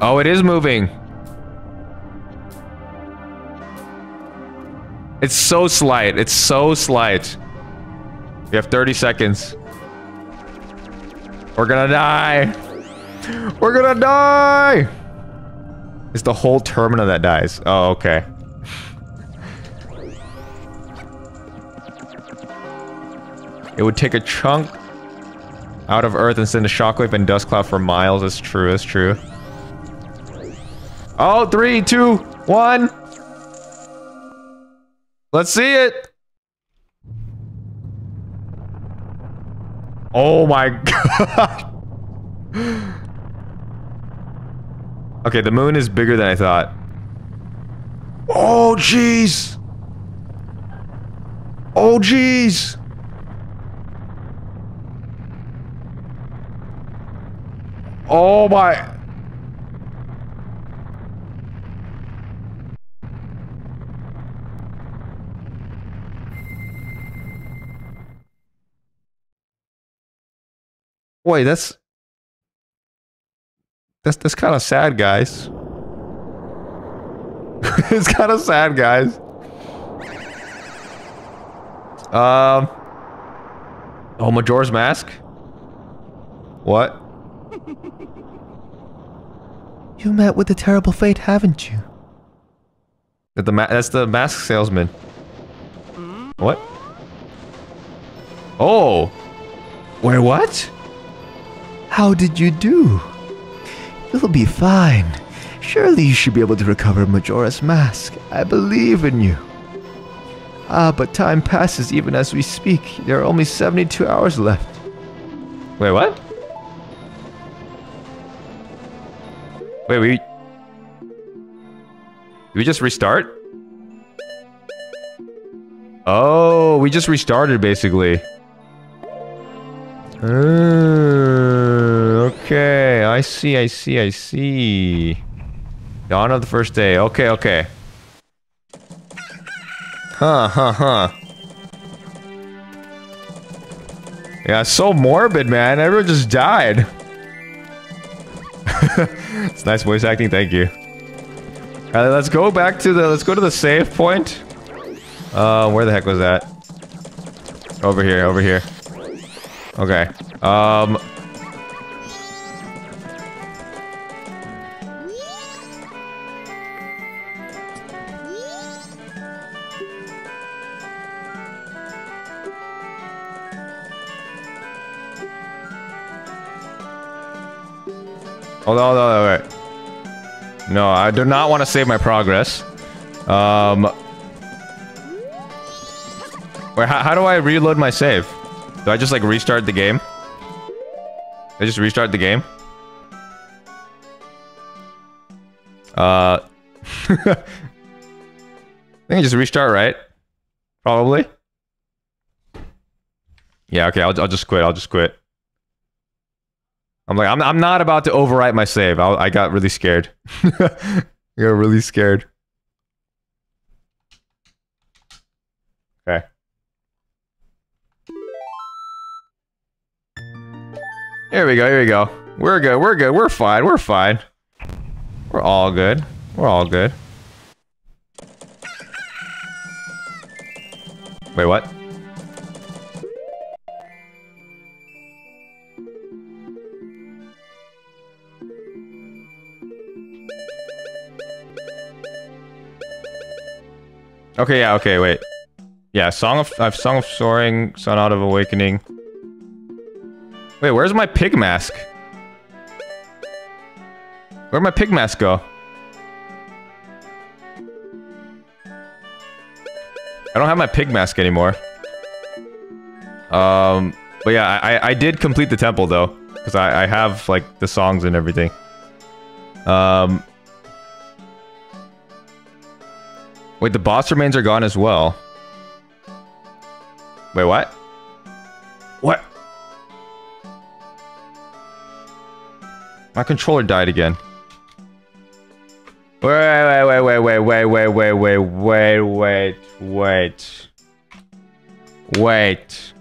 Oh, it is moving. It's so slight. It's so slight. We have 30 seconds. We're gonna die. We're gonna die. It's the whole Termina that dies. Oh, okay. It would take a chunk out of Earth and send a shockwave and dust cloud for miles. That's true. That's true. Oh, three, two, one. Let's see it. Oh my god. okay, the moon is bigger than I thought. Oh, jeez. Oh, jeez. Oh my... Wait, that's... That's, that's kind of sad, guys. it's kind of sad, guys. Um... Oh, Majora's Mask? What? You met with a terrible fate, haven't you? The that's the mask salesman. What? Oh! Wait, what? How did you do? You'll be fine. Surely you should be able to recover Majora's Mask. I believe in you. Ah, but time passes even as we speak. There are only 72 hours left. Wait, what? Wait, we... We just restart? Oh, we just restarted, basically. Uh, okay, I see, I see, I see. Dawn of the first day. Okay, okay. Huh, huh, huh. Yeah, so morbid, man. Everyone just died. it's nice voice acting, thank you. Alright, let's go back to the let's go to the save point. Uh where the heck was that? Over here, over here. Okay. Um Hold on, hold on, wait. No, I do not want to save my progress. Um... Wait, how, how do I reload my save? Do I just, like, restart the game? I just restart the game? Uh... I think I just restart, right? Probably. Yeah, okay, I'll, I'll just quit, I'll just quit. I'm like, I'm, I'm not about to overwrite my save. I, I got really scared. I got really scared. Okay. Here we go, here we go. We're good, we're good, we're fine, we're fine. We're all good. We're all good. Wait, what? Okay, yeah, okay, wait. Yeah, Song of- I've Song of Soaring, Sonata of Awakening. Wait, where's my pig mask? Where'd my pig mask go? I don't have my pig mask anymore. Um, but yeah, I, I did complete the temple though. Because I, I have, like, the songs and everything. Um, Wait, the boss remains are gone as well. Wait, what? What? My controller died again. Wait, wait, wait, wait, wait, wait, wait, wait, wait, wait, wait, wait. Wait.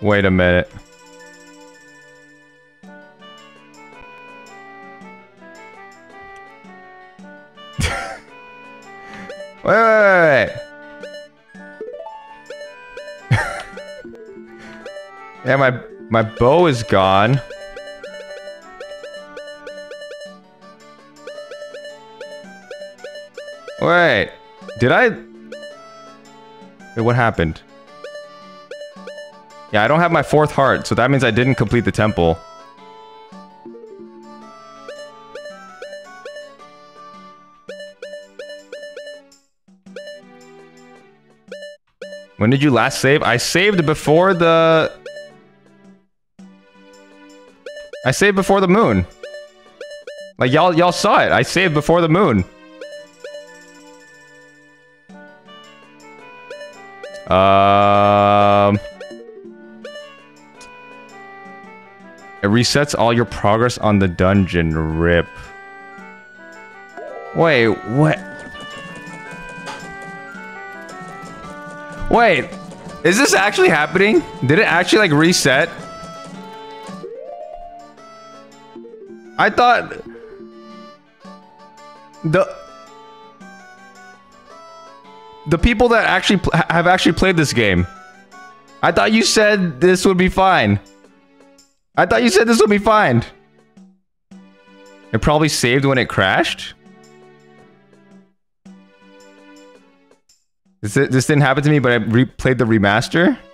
Wait a minute. Wait, wait, wait, yeah, my my bow is gone. Wait, did I? Wait, what happened? Yeah, I don't have my fourth heart, so that means I didn't complete the temple. When did you last save? I saved before the... I saved before the moon. Like, y'all y'all saw it. I saved before the moon. Um... It resets all your progress on the dungeon. Rip. Wait, what? Wait, is this actually happening? Did it actually like reset? I thought the the people that actually have actually played this game. I thought you said this would be fine. I thought you said this would be fine. It probably saved when it crashed. This, this didn't happen to me, but I replayed the remaster.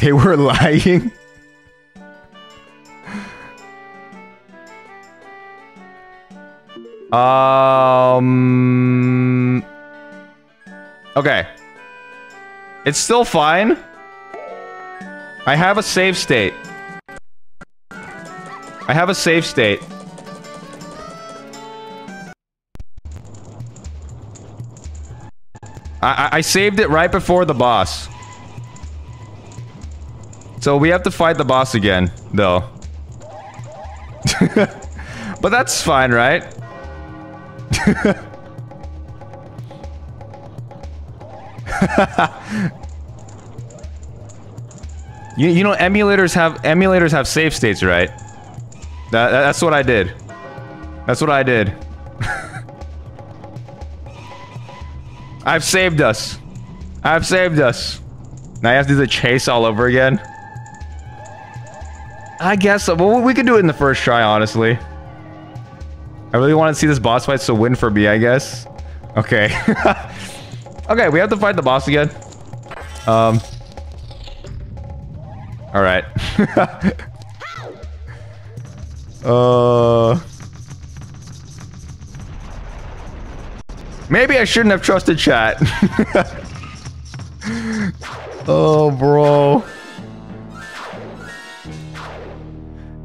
They were lying. um. Okay. It's still fine. I have a save state. I have a save state. I, I saved it right before the boss. So we have to fight the boss again, though. but that's fine, right? You, you know emulators have emulators have save states, right? That, that- that's what I did. That's what I did. I've saved us. I've saved us. Now I have to do the chase all over again. I guess so. Well, we could do it in the first try, honestly. I really want to see this boss fight, so win for me, I guess. Okay. okay, we have to fight the boss again. Um. All right. uh. Maybe I shouldn't have trusted chat. oh, bro.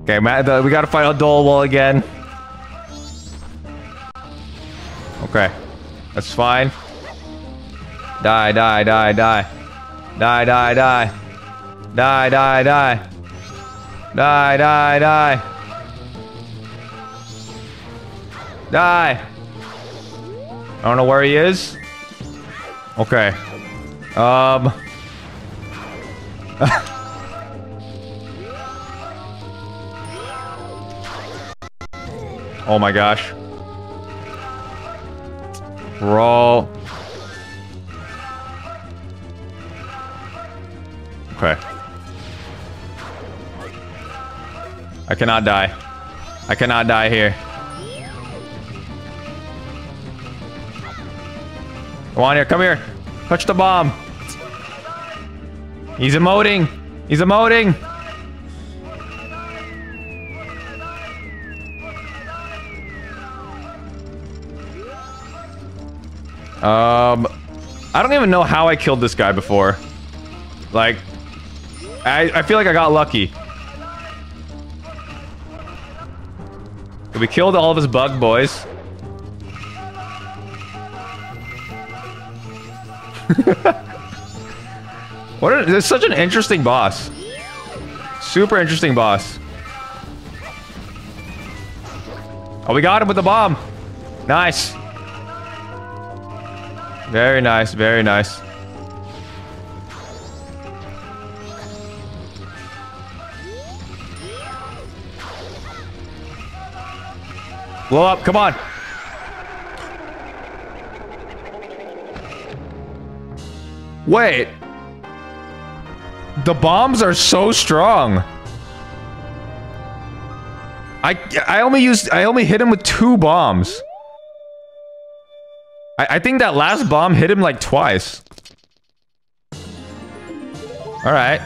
Okay, Matt, we gotta fight Odolwa again. Okay. That's fine. Die, die, die, die. Die, die, die. Die, die, die. Die, die, die. Die. I don't know where he is. Okay. Um. oh my gosh. Roll. Okay. I cannot die. I cannot die here. Come on here, come here. Touch the bomb. He's emoting. He's emoting. Um, I don't even know how I killed this guy before. Like, I, I feel like I got lucky. We killed all of his bug boys. what? This is such an interesting boss. Super interesting boss. Oh, we got him with the bomb. Nice. Very nice, very nice. Blow up, come on. Wait. The bombs are so strong. I I only used I only hit him with two bombs. I, I think that last bomb hit him like twice. Alright.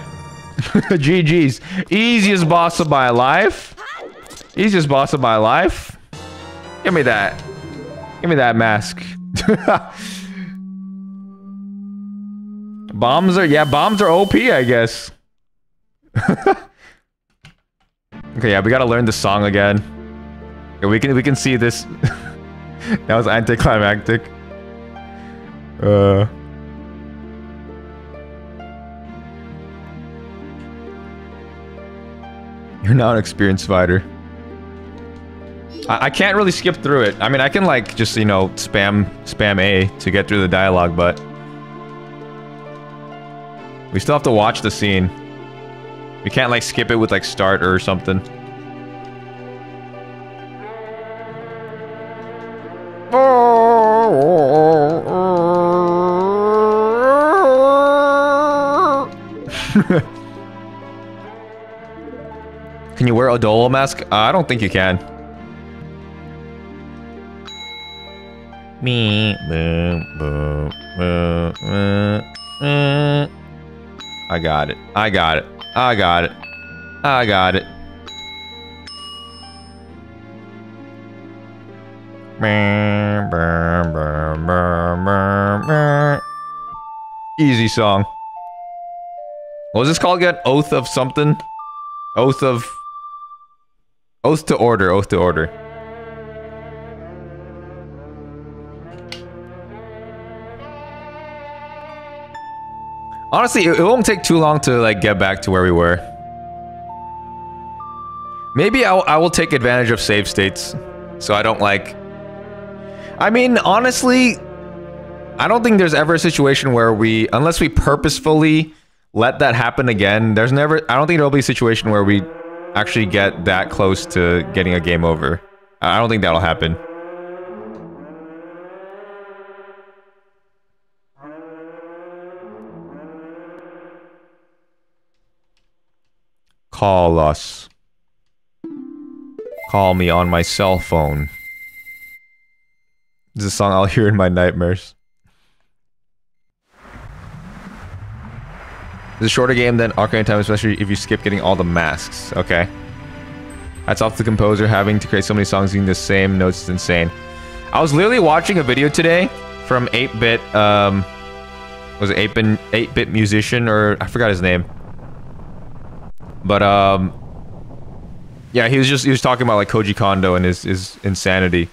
GG's. Easiest boss of my life. Easiest boss of my life. Give me that. Give me that mask. bombs are, yeah, bombs are OP, I guess. okay, yeah, we gotta learn the song again. Yeah, we can, we can see this. that was anticlimactic. Uh. You're now an experienced fighter. I, I can't really skip through it. I mean, I can like just, you know, spam spam A to get through the dialogue, but we still have to watch the scene. We can't like skip it with like start or something. Can you wear Odolwa mask? Uh, I don't think you can. Me, boom, boom, boom, boom, boom. I got it. I got it. I got it. I got it. Easy song. What was this called again? Oath of something? Oath of... Oath to order, oath to order. Honestly, it, it won't take too long to like get back to where we were. Maybe I'll, I will take advantage of save states, so I don't like... I mean, honestly, I don't think there's ever a situation where we, unless we purposefully let that happen again, there's never. I don't think there'll be a situation where we actually get that close to getting a game over. I I don't think that'll happen. Call us. Call me on my cell phone. This is a song I'll hear in my nightmares. It's a shorter game than Ocarina of Time, especially if you skip getting all the masks. Okay. That's off the composer having to create so many songs using the same notes is insane. I was literally watching a video today from 8-bit, um, was it 8-bit 8-bit musician or I forgot his name. But um, yeah, he was just he was talking about like Koji Kondo and his his insanity,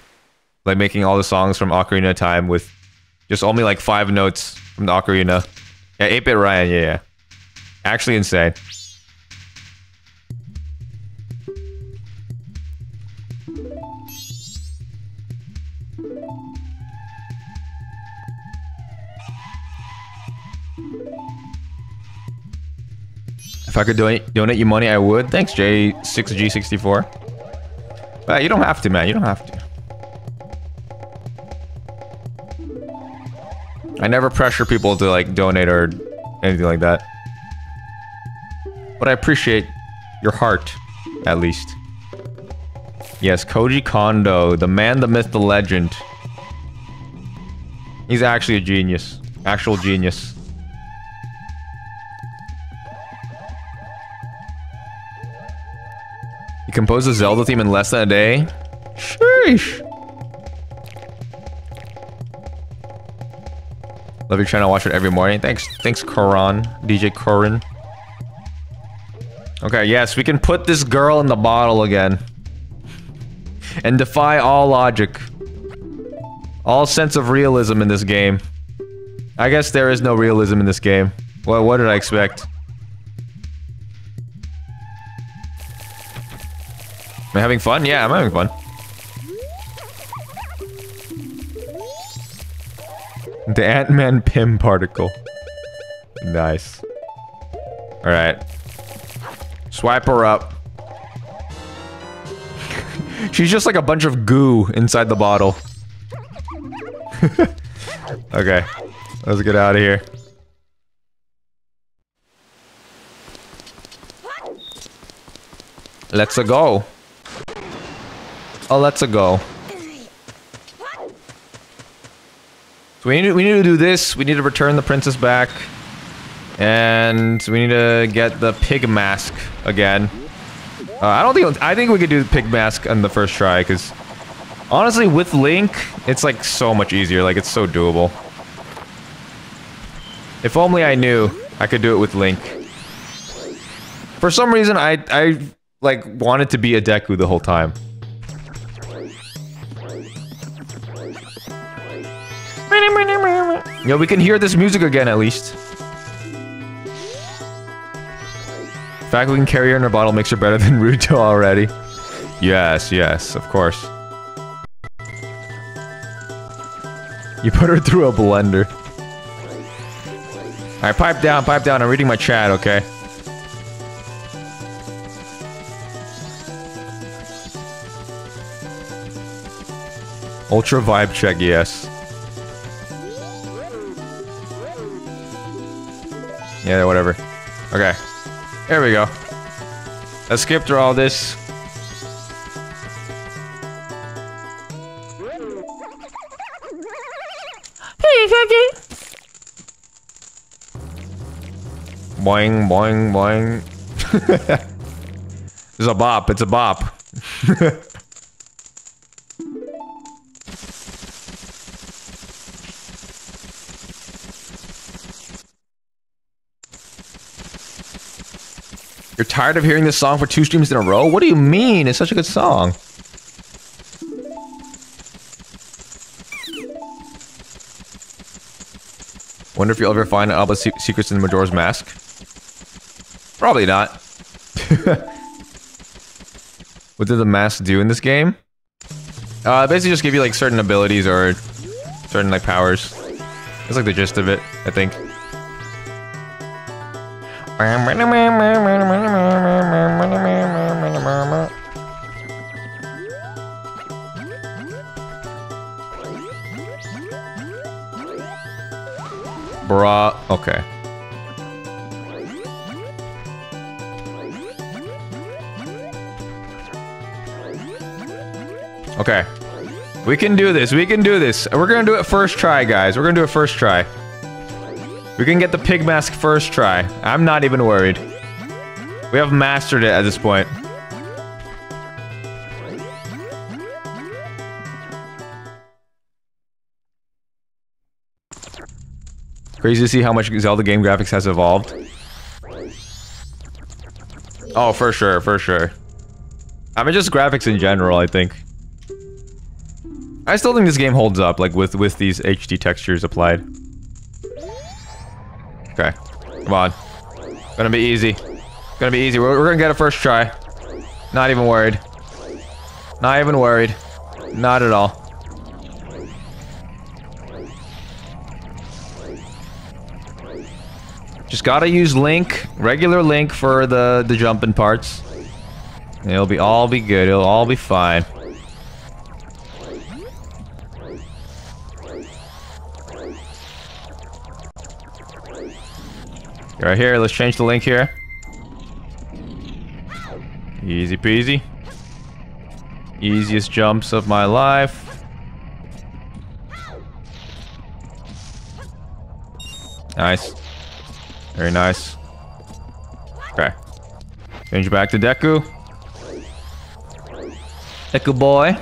like making all the songs from Ocarina of Time with just only like five notes from the Ocarina. Yeah, 8-bit Ryan, yeah, yeah. Actually insane. If I could donate donate you money, I would. Thanks, J6G64. But you don't have to, man. You don't have to. I never pressure people to like donate or anything like that. But I appreciate your heart, at least. Yes, Koji Kondo, the man, the myth, the legend. He's actually a genius. Actual genius. He composed a Zelda theme in less than a day? Sheesh. Love your channel, watch it every morning. Thanks, thanks, Koran. DJ Koran. Okay, yes, we can put this girl in the bottle again. And defy all logic. All sense of realism in this game. I guess there is no realism in this game. Well, what did I expect? Am I having fun? Yeah, I'm having fun. The Ant-Man Pym particle. Nice. Alright. Swipe her up. She's just like a bunch of goo inside the bottle. okay. Let's get out of here. Let's-a go. Oh, let's -a go. So we need, to, we need to do this. We need to return the princess back. And we need to get the pig mask again. Uh, I don't think... I think we could do the pig mask on the first try, because... Honestly, with Link, it's like so much easier. Like, it's so doable. If only I knew I could do it with Link. For some reason, I, I, like, wanted to be a Deku the whole time. Yo, we can hear this music again, at least. The fact we can carry her in her bottle makes her better than Ruto already. Yes, yes, of course. You put her through a blender. Alright, pipe down, pipe down. I'm reading my chat, okay? Ultra vibe check, yes. Yeah, whatever. Okay. There we go. Let's skip through all this. Hey, Captain. Boing, boing, boing. it's a bop. It's a bop. You're tired of hearing this song for two streams in a row? What do you mean? It's such a good song. Wonder if you'll ever find all the se secrets in the Majora's Mask. Probably not. what did the mask do in this game? Uh, basically just give you like certain abilities or certain like powers. That's like the gist of it, I think. Bruh. Okay. Okay. We can do this. We can do this. We're gonna do it first try, guys. We're gonna do it first try. We can get the pig mask first try. I'm not even worried. We have mastered it at this point. Crazy to see how much Zelda game graphics has evolved. Oh, for sure, for sure. I mean, just graphics in general, I think. I still think this game holds up, like, with, with these HD textures applied. Okay. Come on. Gonna be easy. Gonna be easy. We're, we're gonna get a first try. Not even worried. Not even worried. Not at all. Just gotta use Link, regular Link for the, the jumping parts. It'll be all be good. It'll all be fine. Right here, let's change the link here. Easy peasy. Easiest jumps of my life. Nice. Very nice. Okay. Change back to Deku. Deku boy.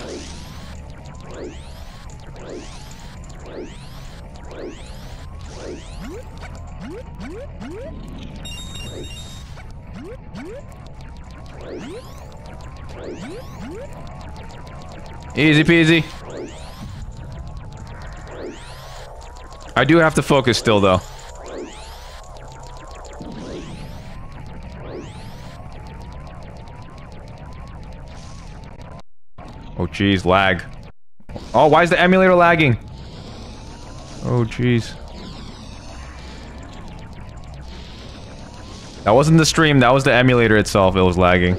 Easy peasy. I do have to focus still, though. Oh, jeez, lag. Oh, why is the emulator lagging? Oh, jeez. That wasn't the stream, that was the emulator itself, it was lagging.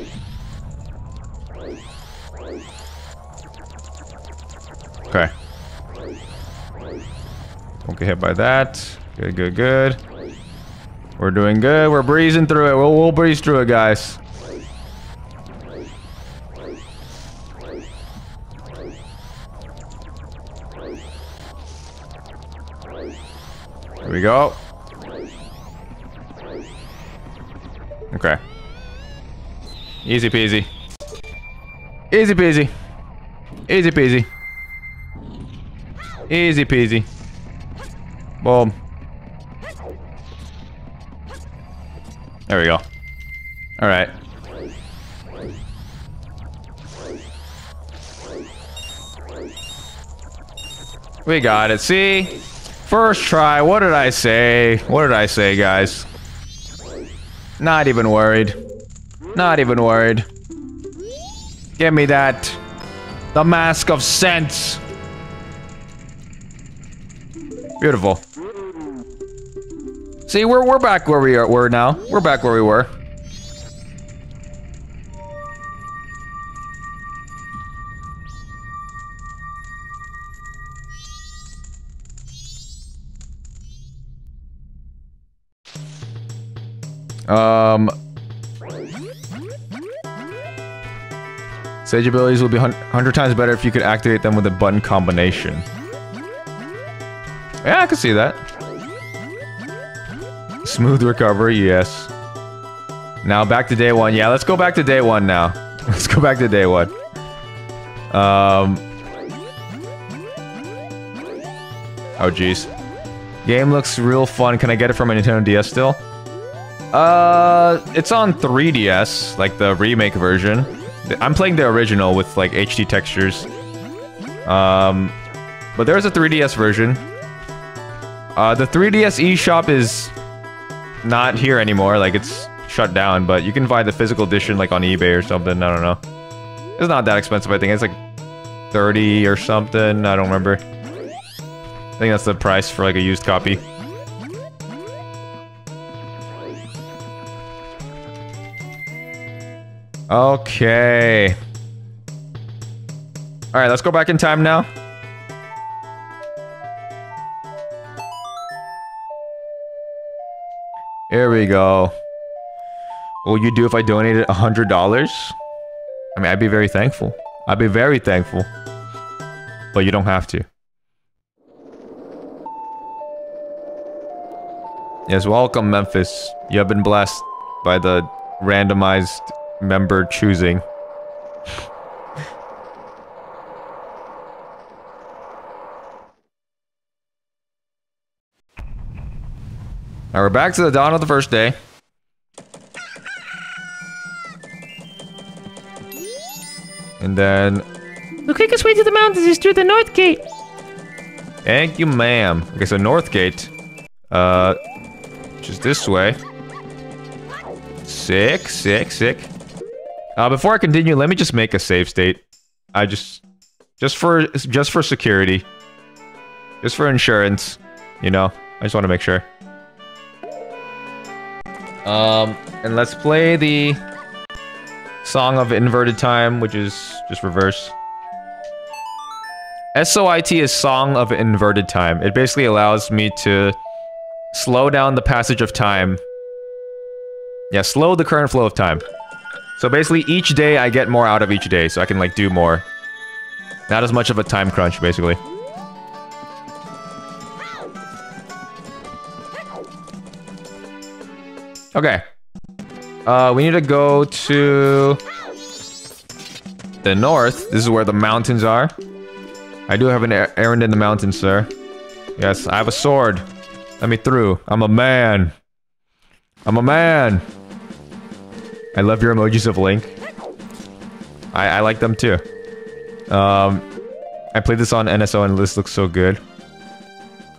Okay. Won't get hit by that. Good, good, good. We're doing good. We're breezing through it. We'll, we'll breeze through it, guys. Here we go. Okay. Easy peasy. Easy peasy. Easy peasy. Easy peasy. Boom. There we go. Alright. We got it. See? First try. What did I say? What did I say, guys? Not even worried. Not even worried. Give me that. The Mask of Scents. Beautiful. See, we're we're back where we are, were now. We're back where we were. Um, Sage abilities will be 100 times better if you could activate them with a button combination. Yeah, I can see that. Smooth recovery, yes. Now back to day one. Yeah, let's go back to day one now. Let's go back to day one. Um. Oh, jeez. Game looks real fun. Can I get it from a Nintendo DS still? Uh, it's on 3DS, like the remake version. I'm playing the original with like HD textures. Um, but there's a 3DS version. Uh, the 3DS eShop is not here anymore. Like, it's shut down, but you can find the physical edition, like, on eBay or something. I don't know. It's not that expensive, I think. It's, like, 30 or something. I don't remember. I think that's the price for, like, a used copy. Okay. Alright, let's go back in time now. Here we go. What would you do if I donated $100? I mean, I'd be very thankful. I'd be very thankful. But you don't have to. Yes, welcome, Memphis. You have been blessed by the randomized member choosing. Now we're back to the dawn of the first day. And then, The quickest way to the mountains is through the north gate. thank you, ma'am. Okay, so North Gate. Uh, just this way. Sick, sick, sick. Uh, before I continue, let me just make a save state. I just, just for, just for security. Just for insurance. You know, I just want to make sure. Um, and let's play the Song of Inverted Time, which is just reverse. SOIT is Song of Inverted Time. It basically allows me to slow down the passage of time. Yeah, slow the current flow of time. So basically, each day I get more out of each day, so I can like do more. Not as much of a time crunch, basically. Okay. Uh, we need to go to the north. This is where the mountains are. I do have an er- errand in the mountains, sir. Yes, I have a sword. Let me through. I'm a man. I'm a man. I love your emojis of Link. I, I like them too. Um, I played this on NSO and this looks so good.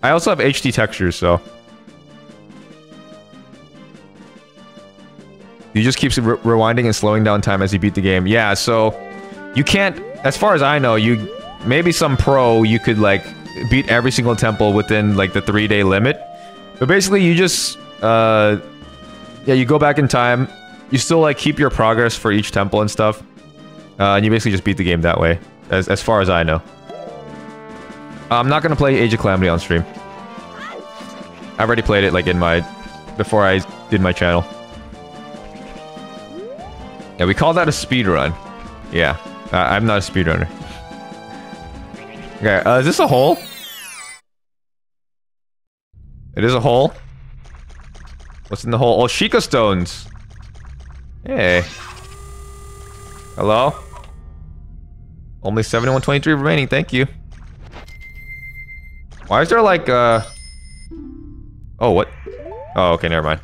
I also have HD textures, so. You just keep re rewinding and slowing down time as you beat the game. Yeah, so you can't, as far as I know, you maybe some pro you could like beat every single temple within like the three day limit. But basically, you just uh, yeah, you go back in time. You still like keep your progress for each temple and stuff, uh, and you basically just beat the game that way. As as far as I know. I'm not gonna play Age of Calamity on stream. I've already played it like in my before I did my channel. Yeah, we call that a speed run. Yeah, uh, I'm not a speedrunner. Okay, uh, is this a hole? It is a hole. What's in the hole? Oh, Sheikah stones. Hey. Hello? Only 7123 remaining, thank you. Why is there like, uh... Oh, what? Oh, okay, never mind.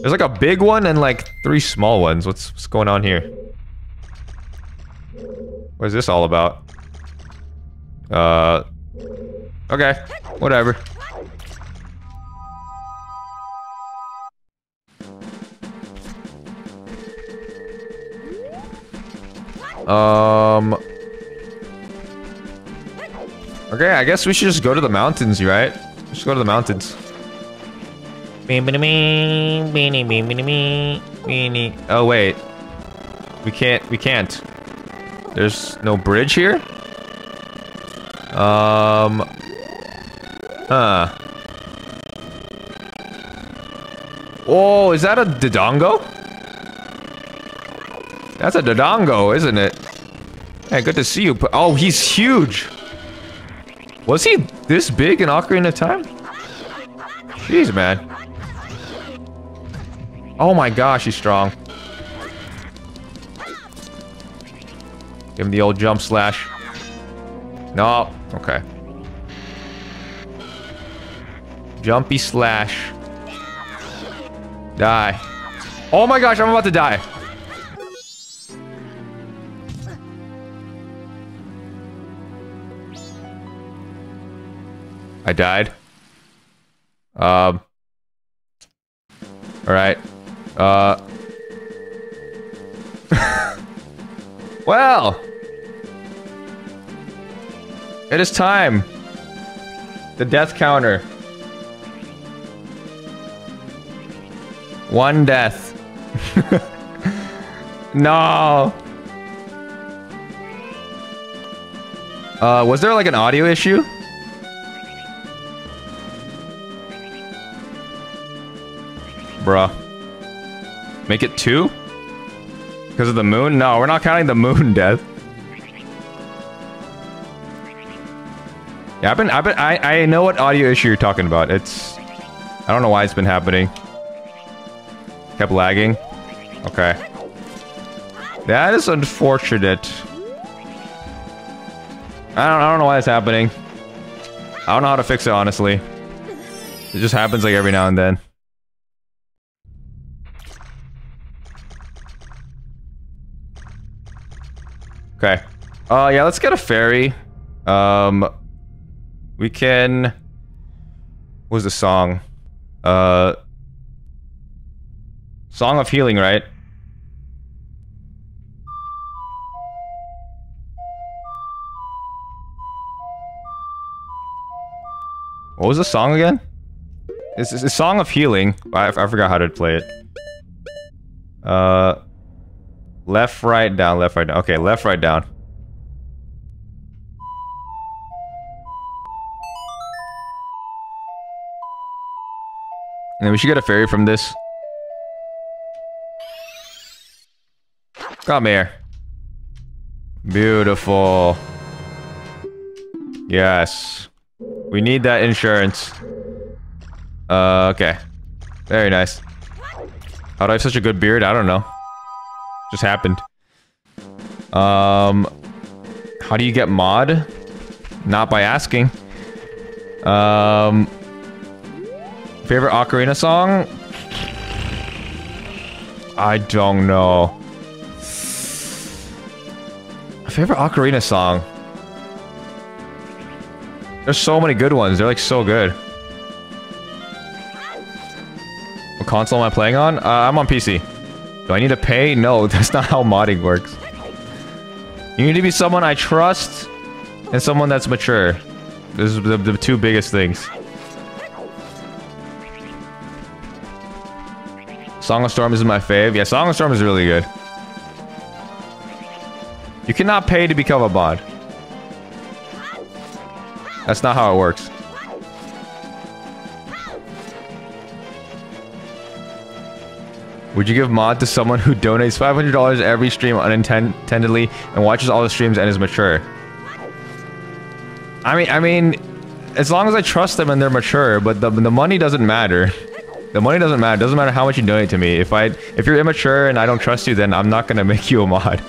There's like a big one and like three small ones. What's, what's going on here? What is this all about? Uh... Okay, whatever. Um... Okay, I guess we should just go to the mountains, right? Let's go to the mountains. Oh, wait. We can't, we can't. There's no bridge here? Um... Huh. Oh, is that a Dodongo? That's a Dodongo, isn't it? Hey, good to see you. Oh, he's huge. Was he this big in Ocarina of Time? Jeez, man. Oh my gosh, he's strong. Give him the old jump slash. No. Okay. Jumpy slash. Die. Oh my gosh, I'm about to die. I died. Um. Alright. Uh. well. It is time. The death counter. One death. No. Uh, was there like an audio issue? Bruh. Make it two? Because of the moon? No, we're not counting the moon death. Yeah, I've been, I've been, I, I know what audio issue you're talking about. It's, I don't know why it's been happening. Kept lagging. Okay. That is unfortunate. I don't, I don't know why it's happening. I don't know how to fix it, honestly. It just happens like every now and then. Okay. Uh, yeah, let's get a fairy. Um, we can... What was the song? Uh... Song of Healing, right? What was the song again? It's, it's a Song of Healing. I, I forgot how to play it. Uh... Left, right, down, left, right, down. Okay, left, right, down. And then we should get a fairy from this. Come here. Beautiful. Yes. We need that insurance. Uh, okay. Very nice. How do I have such a good beard? I don't know. Just happened. Um, how do you get mod? Not by asking. Um, favorite Ocarina song? I don't know. Favorite Ocarina song? There's so many good ones. They're like so good. What console am I playing on? Uh, I'm on PC. Do I need to pay? No, that's not how modding works. You need to be someone I trust and someone that's mature. This is the, the two biggest things. Song of Storm is my fave. Yeah, Song of Storm is really good. You cannot pay to become a mod. That's not how it works. Would you give mod to someone who donates $500 every stream unintendedly and watches all the streams and is mature? I mean, I mean, as long as I trust them and they're mature, but the, the money doesn't matter. The money doesn't matter. It doesn't matter how much you donate to me. If I, if you're immature and I don't trust you, then I'm not gonna make you a mod.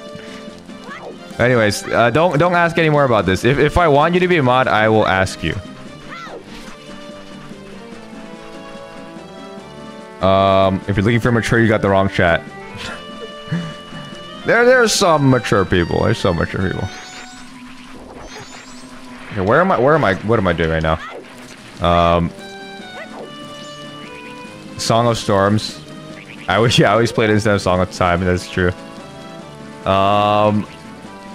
Anyways, uh, don't don't ask any more about this. If if I want you to be a mod, I will ask you. Um, if you're looking for mature, you got the wrong chat. there, there's some mature people. There's some mature people. Okay, where am I? Where am I? What am I doing right now? Um, Song of Storms. I wish yeah, I always played instead of Song of Time. That's true. Um,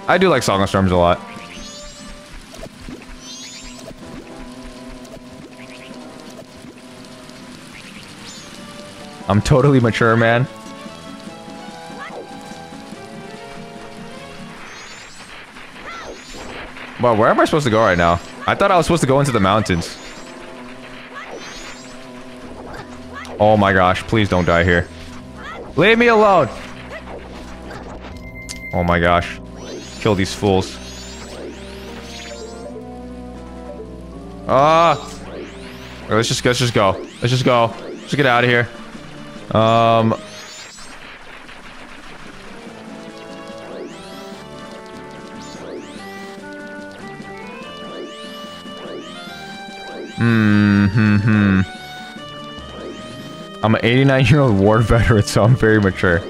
I do like Song of Storms a lot. I'm totally mature, man. Well, where am I supposed to go right now? I thought I was supposed to go into the mountains. Oh my gosh, please don't die here. Leave me alone! Oh my gosh. Kill these fools. Ah! let's just let's just go. Let's just go. Let's get out of here. Um. Hmm, hmm, hmm. I'm an 89 year old war veteran, so I'm very mature.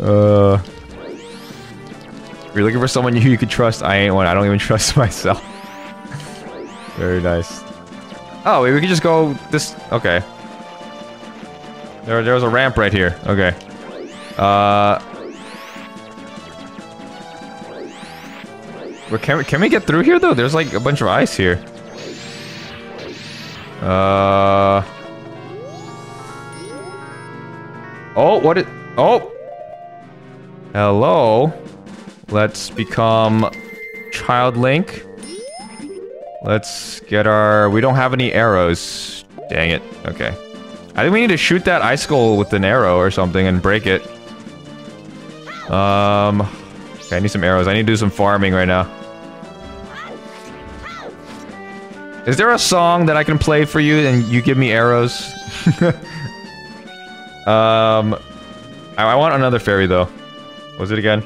Uh. If you're looking for someone you, you could trust, I ain't one. I don't even trust myself. very nice. Oh, we could just go this... Okay. There, there was a ramp right here. Okay. Uh... But can we, can we get through here, though? There's, like, a bunch of ice here. Uh... Oh, what it? Oh. Hello. Let's become Child Link. Let's get our... We don't have any arrows. Dang it. Okay. I think we need to shoot that icicle with an arrow or something and break it. Um... Okay, I need some arrows. I need to do some farming right now. Is there a song that I can play for you and you give me arrows? um... I, I want another fairy, though. What was it again?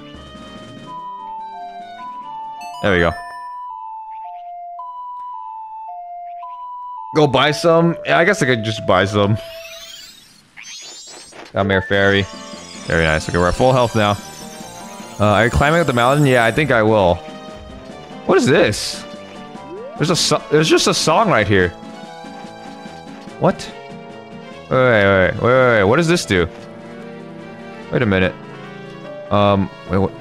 There we go. Go buy some? Yeah, I guess I could just buy some. Come here, fairy. Very nice. Okay, we're at full health now. Uh, are you climbing up the mountain? Yeah, I think I will. What is this? There's a so there's just a song right here. What? Wait, wait, wait, wait, wait. What does this do? Wait a minute. Um, wait, what?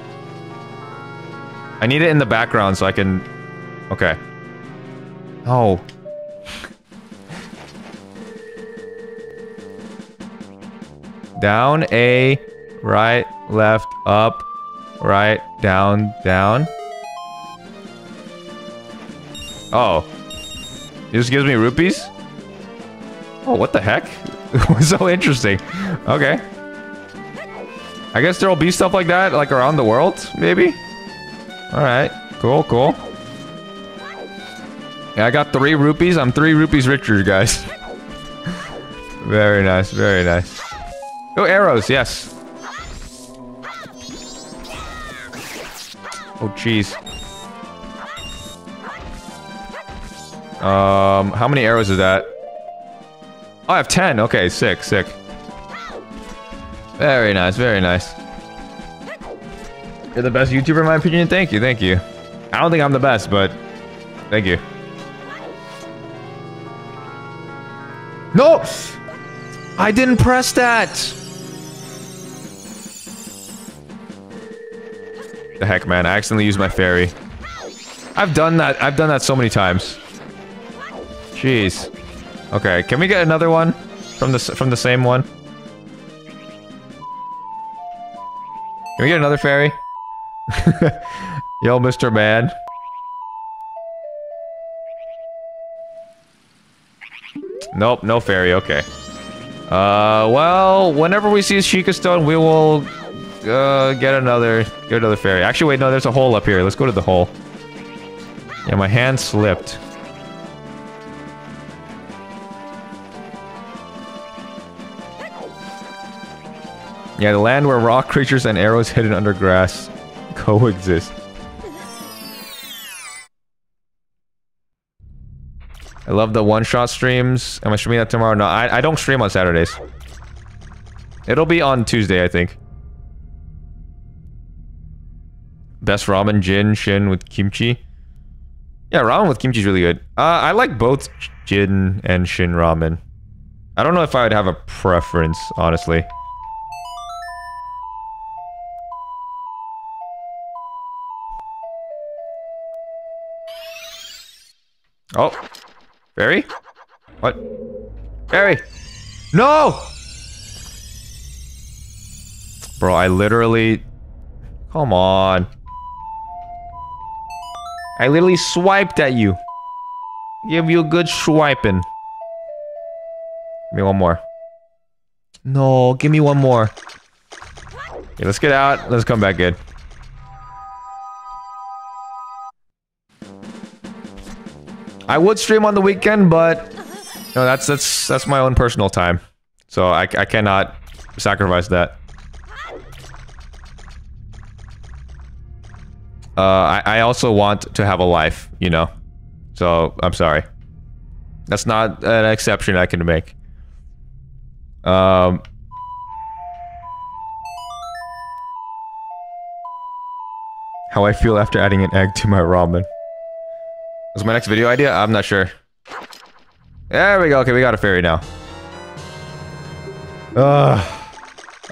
I need it in the background so I can... Okay. Oh. Down, A, right, left, up, right, down, down. Oh. It just gives me rupees? Oh, what the heck? so interesting. Okay. I guess there'll be stuff like that, like around the world, maybe? Alright, cool, cool. Yeah, I got three rupees. I'm three rupees richer, guys. very nice, very nice. Oh, arrows, yes. Oh, jeez. Um, how many arrows is that? Oh, I have 10. Okay, sick, sick. Very nice, very nice. You're the best YouTuber in my opinion. Thank you, thank you. I don't think I'm the best, but thank you. No! I didn't press that! The heck, man. I accidentally used my fairy. I've done that. I've done that so many times. Jeez. Okay, can we get another one from the from the same one? Can we get another fairy? Yo, Mr. Man. Nope, no fairy, okay. Uh, well, whenever we see a Sheikah Stone, we will uh, get another get another fairy. Actually, wait, no, there's a hole up here. Let's go to the hole. Yeah, my hand slipped. Yeah, the land where rock creatures and arrows hidden under grass coexist. I love the one-shot streams. Am I streaming that tomorrow? No, I, I don't stream on Saturdays. It'll be on Tuesday, I think. Best ramen, jin, shin with kimchi. Yeah, ramen with kimchi is really good. Uh, I like both jin and shin ramen. I don't know if I would have a preference, honestly. Oh. Barry? What? Barry! No! Bro, I literally... Come on. I literally swiped at you. Give you a good swiping. Give me one more. No, give me one more. Okay, let's get out. Let's come back in. I would stream on the weekend, but no, that's that's that's my own personal time, so I I cannot sacrifice that. Uh, I I also want to have a life, you know, so I'm sorry. That's not an exception I can make. Um. How I feel after adding an egg to my ramen. What's my next video idea? I'm not sure. There we go. Okay, we got a fairy now. Ugh.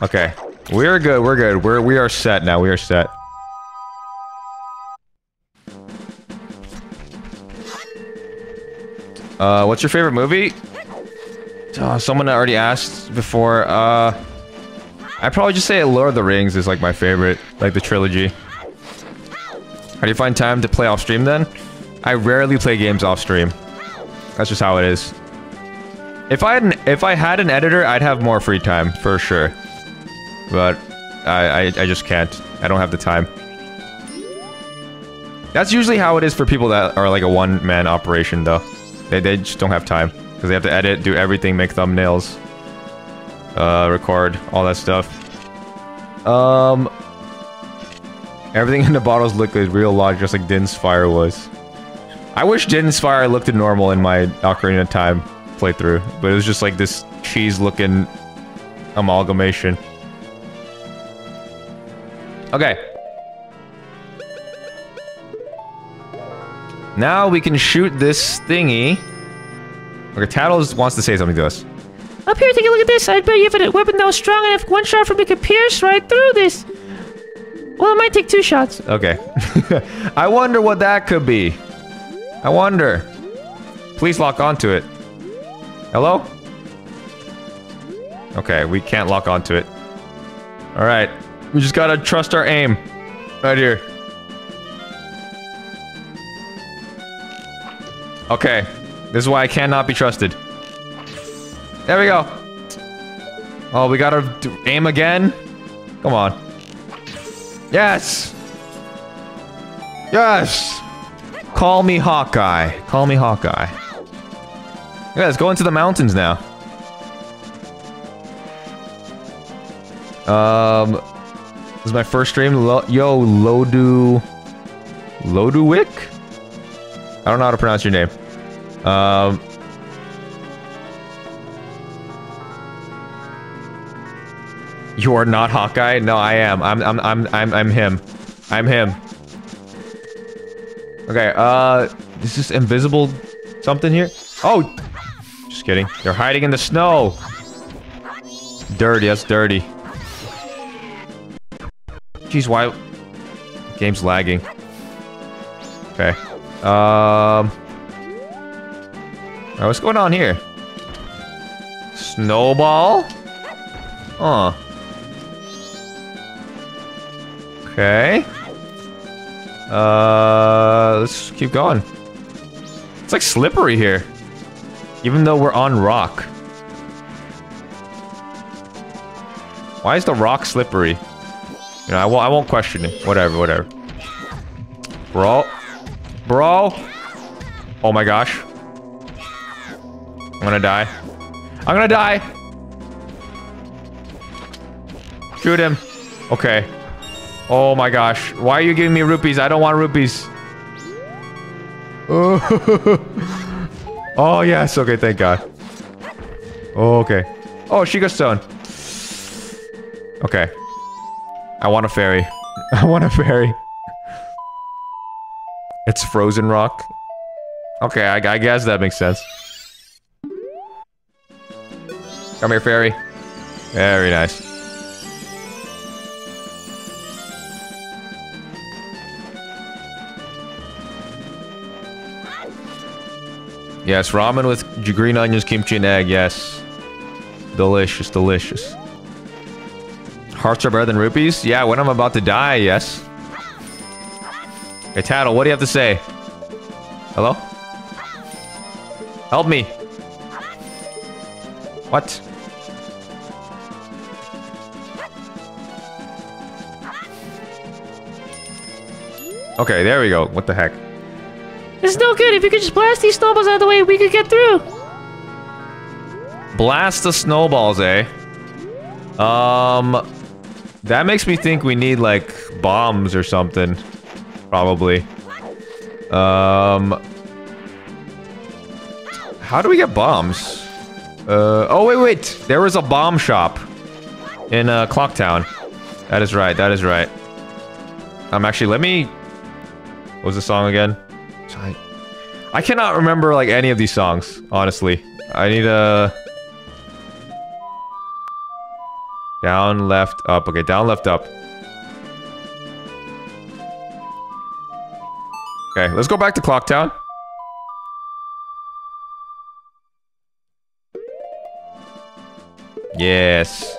Okay. We're good. We're good. We're we are set now. We are set. Uh, what's your favorite movie? Oh, someone already asked before. Uh, I'd probably just say Lord of the Rings is like my favorite, like the trilogy. How do you find time to play off stream then? I rarely play games off stream. That's just how it is. If I had an, if I had an editor, I'd have more free time for sure. But I, I I just can't. I don't have the time. That's usually how it is for people that are like a one-man operation though. They, they just don't have time. Because they have to edit, do everything, make thumbnails, uh, record, all that stuff. Um, everything in the bottle's liquid, real large, just like Din's fire was. I wish Din's fire looked normal in my Ocarina of Time playthrough, but it was just like this cheese-looking amalgamation. Okay. Now we can shoot this thingy. Okay, Tattles wants to say something to us. Up here, take a look at this. I bet you have a weapon that was strong enough, one shot from it could pierce right through this. Well, it might take two shots. Okay. I wonder what that could be. I wonder. Please lock onto it. Hello? Okay, we can't lock onto it. Alright. We just gotta trust our aim. Right here. Okay. This is why I cannot be trusted. There we go. Oh, we gotta aim again? Come on. Yes! Yes! Call me Hawkeye. Call me Hawkeye. Yeah, let's go into the mountains now. Um, this is my first stream. Lo Yo, Lodu... Loduwick? I don't know how to pronounce your name. Um... You are not Hawkeye? No, I am. I'm I'm I'm I'm I'm him. I'm him. Okay, uh this is this invisible something here? Oh just kidding. They're hiding in the snow. Dirty, that's dirty. Jeez, why game's lagging. Okay. Um Alright, what's going on here? Snowball? Huh. Okay. Uh, let's keep going. It's like slippery here. Even though we're on rock. Why is the rock slippery? You know, I won't, I won't question it. Whatever, whatever. Bro. Bro. Oh my gosh. I'm gonna die. I'm gonna die. Shoot him. Okay. Oh my gosh. Why are you giving me rupees? I don't want rupees. oh, yes. Okay, thank God. Oh, okay. Oh, Sheikah Stone. Okay. I want a fairy. I want a fairy. It's frozen rock. Okay, I, I guess that makes sense. Come here, fairy. Very nice. Yes, ramen with green onions, kimchi, and egg. Yes. Delicious, delicious. Hearts are better than rupees? Yeah, when I'm about to die, yes. Hey, Tatl, what do you have to say? Hello? Help me. What? Okay, there we go. What the heck? This is no good. If you could just blast these snowballs out of the way, we could get through. Blast the snowballs, eh? Um, that makes me think we need like bombs or something, probably. Um, how do we get bombs? Uh, oh wait, wait. There was a bomb shop in uh, Clocktown. That is right. That is right. Um, actually, let me. What was the song again? I, I cannot remember like any of these songs. Honestly, I need a. Down, left, up. Okay, down, left, up. Okay, let's go back to Clocktown. Yes.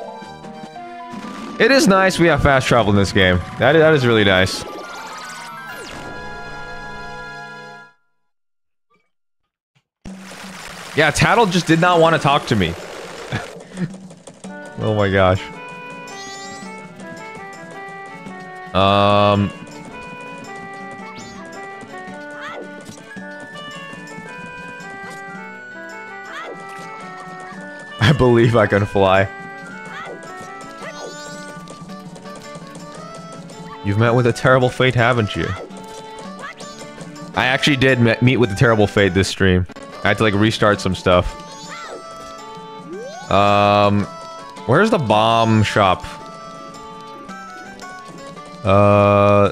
It is nice we have fast travel in this game. That is, that is really nice. Yeah, Tatl just did not want to talk to me. oh my gosh. Um... I believe I can fly. You've met with a terrible fate, haven't you? I actually did me meet with a terrible fate this stream. I had to like restart some stuff. Um, where's the bomb shop? Uh,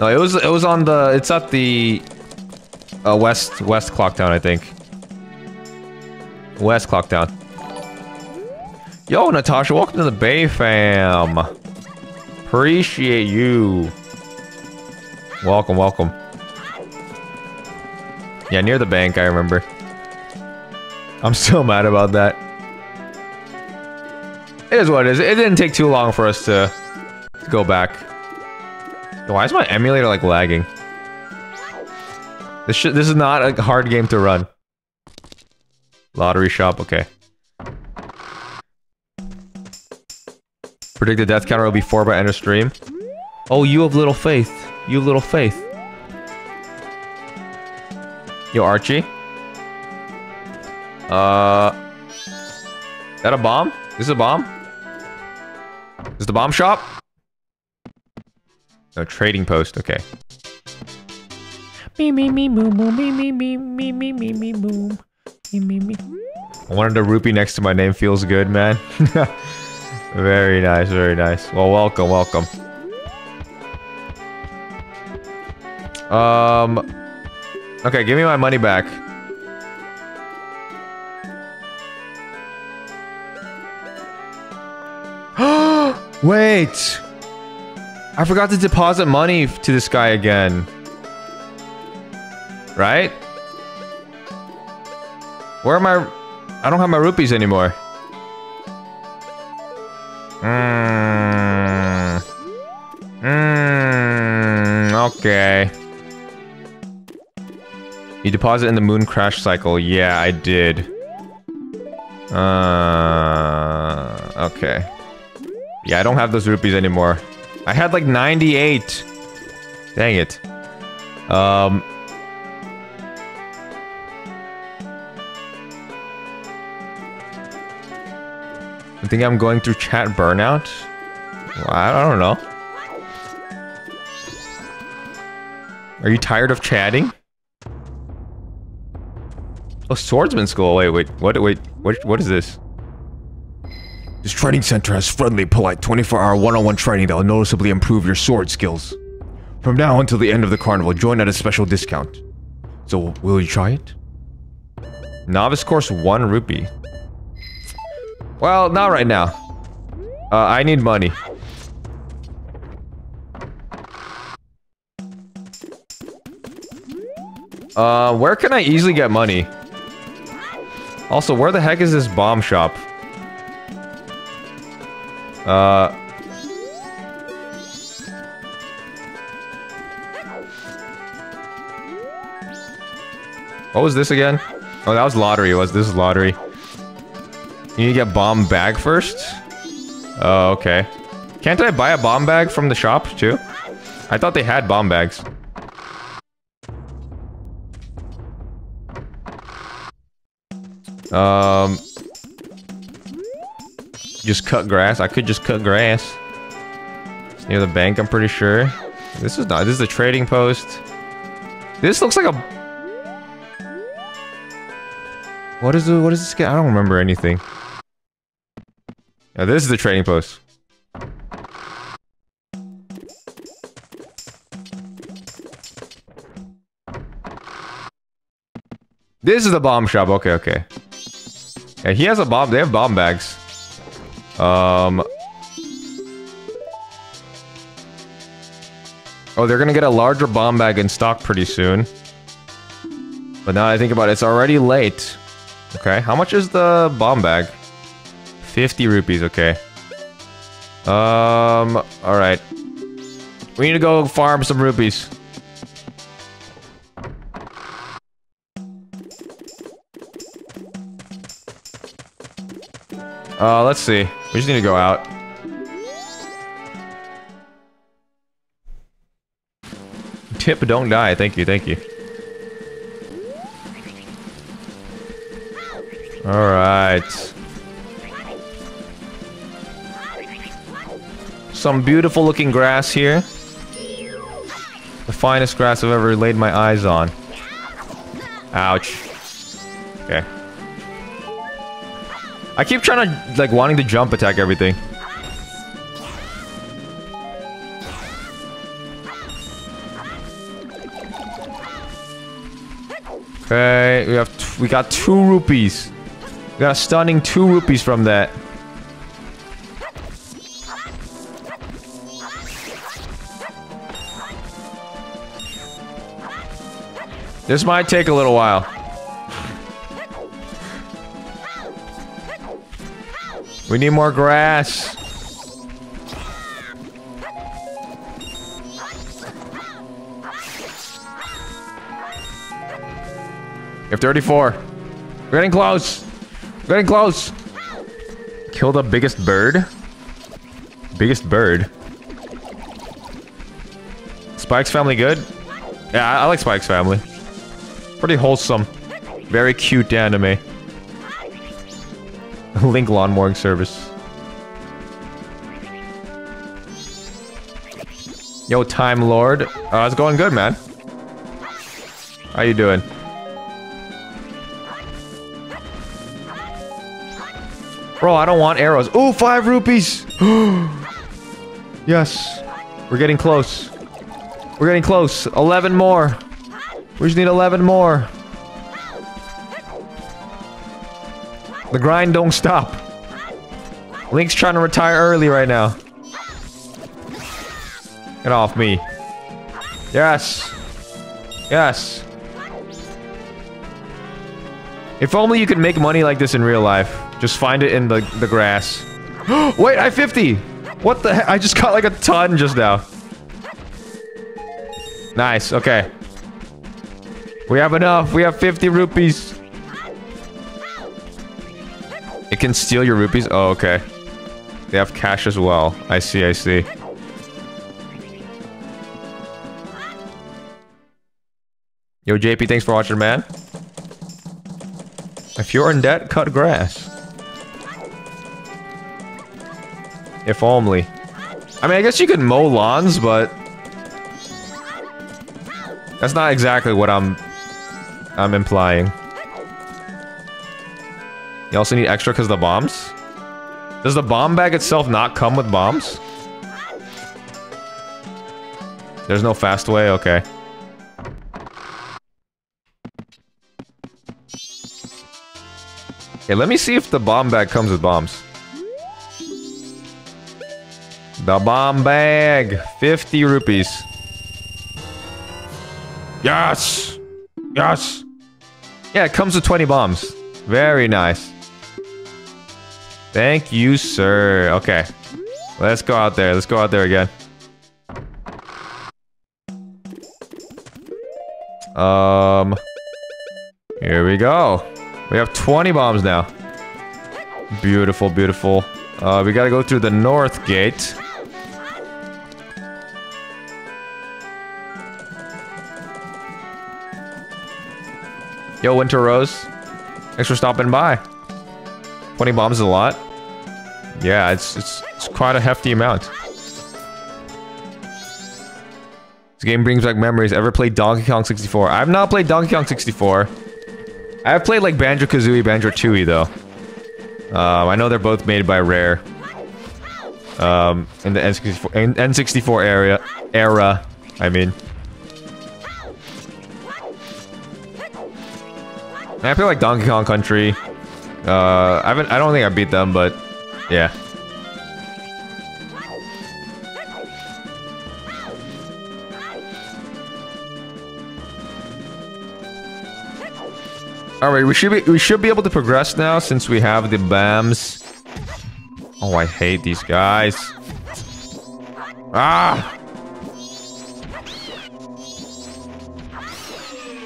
no, it was it was on the it's at the uh, west west clock town, I think. West clock town. Yo, Natasha, welcome to the Bae Fam. Appreciate you. Welcome, welcome. Yeah, near the bank, I remember. I'm still mad about that. It is what it is. It didn't take too long for us to, to go back. Why is my emulator, like, lagging? This, this is not a hard game to run. Lottery shop, okay. Predict the death counter will be 4 by end of stream. Oh, you have little faith. You little faith. Yo, Archie. Uh... That a bomb? This is a bomb? This is the bomb shop? No, trading post, okay. Me me me boom boom me me me me me me me. Me me me. I wanted a rupee next to my name feels good, man. very nice, very nice. Well, welcome, welcome. Um... Okay, give me my money back. Wait! I forgot to deposit money to this guy again. Right? Where am I? I don't have my rupees anymore. Mmm. Mmm. Okay. You deposit in the moon crash cycle. Yeah, I did. Uh, okay. Yeah, I don't have those rupees anymore. I had like 98. Dang it. Um. I think I'm going through chat burnout. Well, I don't know. Are you tired of chatting? Oh, swordsman school. Wait, wait. What? Wait. What? What is this? This training center has friendly, polite, 24-hour one-on-one training that will noticeably improve your sword skills. From now until the end of the carnival, join at a special discount. So, will you try it? Novice course, one rupee. Well, not right now. Uh, I need money. Uh, where can I easily get money? Also, where the heck is this bomb shop? Uh... What was this again? Oh, that was lottery. Was this is lottery? You need to get bomb bag first? Oh, okay. Can't I buy a bomb bag from the shop, too? I thought they had bomb bags. Um... Just cut grass. I could just cut grass. It's near the bank, I'm pretty sure. This is not... This is a trading post. This looks like a... What is the... What is this? I don't remember anything. Yeah, this is the trading post. This is the bomb shop. Okay, okay. Yeah, he has a bomb. They have bomb bags. Um. Oh, they're gonna get a larger bomb bag in stock pretty soon. But now I think about it, it's already late. Okay, how much is the bomb bag? 50 rupees, okay. Um, alright. We need to go farm some rupees. Uh, let's see. We just need to go out. Tip, don't die. Thank you, thank you. Alright. Some beautiful looking grass here. The finest grass I've ever laid my eyes on. Ouch. Okay. I keep trying to, like, wanting to jump attack everything. Okay, we have, we got two rupees. We got a stunning two rupees from that. This might take a little while. We need more grass. You have 34. We're getting close. We're getting close. Kill the biggest bird. Biggest bird. Spike's family good? Yeah, I, I like Spike's family. Pretty wholesome. Very cute anime. Link lawn mowing service. Yo, Time Lord. Uh, it's going good, man. How you doing? Bro, I don't want arrows. Ooh, five rupees! yes. We're getting close. We're getting close. 11 more. We just need 11 more. The grind don't stop. Link's trying to retire early right now. Get off me. Yes. Yes. If only you could make money like this in real life. Just find it in the, the grass. Wait, I have 50! What the heck? I just got like a ton just now. Nice, okay. We have enough. We have 50 rupees. It can steal your rupees? Oh, okay. They have cash as well. I see, I see. Yo, JP, thanks for watching, man. If you're in debt, cut grass. If only. I mean, I guess you could mow lawns, but... That's not exactly what I'm... I'm implying. You also need extra because the bombs? Does the bomb bag itself not come with bombs? There's no fast way? Okay. Okay, let me see if the bomb bag comes with bombs. The bomb bag! 50 rupees. Yes! Yes! Yeah, it comes with 20 bombs. Very nice. Thank you, sir. Okay. Let's go out there. Let's go out there again. Um... Here we go. We have 20 bombs now. Beautiful, beautiful. Uh, we gotta go through the north gate. Yo, Winter Rose. Thanks for stopping by. 20 bombs is a lot. Yeah, it's, it's, it's quite a hefty amount. This game brings back memories. Ever played Donkey Kong 64? I have not played Donkey Kong 64. I have played like Banjo-Kazooie, Banjo-Tooie though. Um, I know they're both made by Rare. Um, in the N64, N64 area, era, I mean. I feel like Donkey Kong Country. Uh, I haven't. I don't think I beat them, but yeah. All right, we should be we should be able to progress now since we have the BAMs. Oh, I hate these guys. Ah!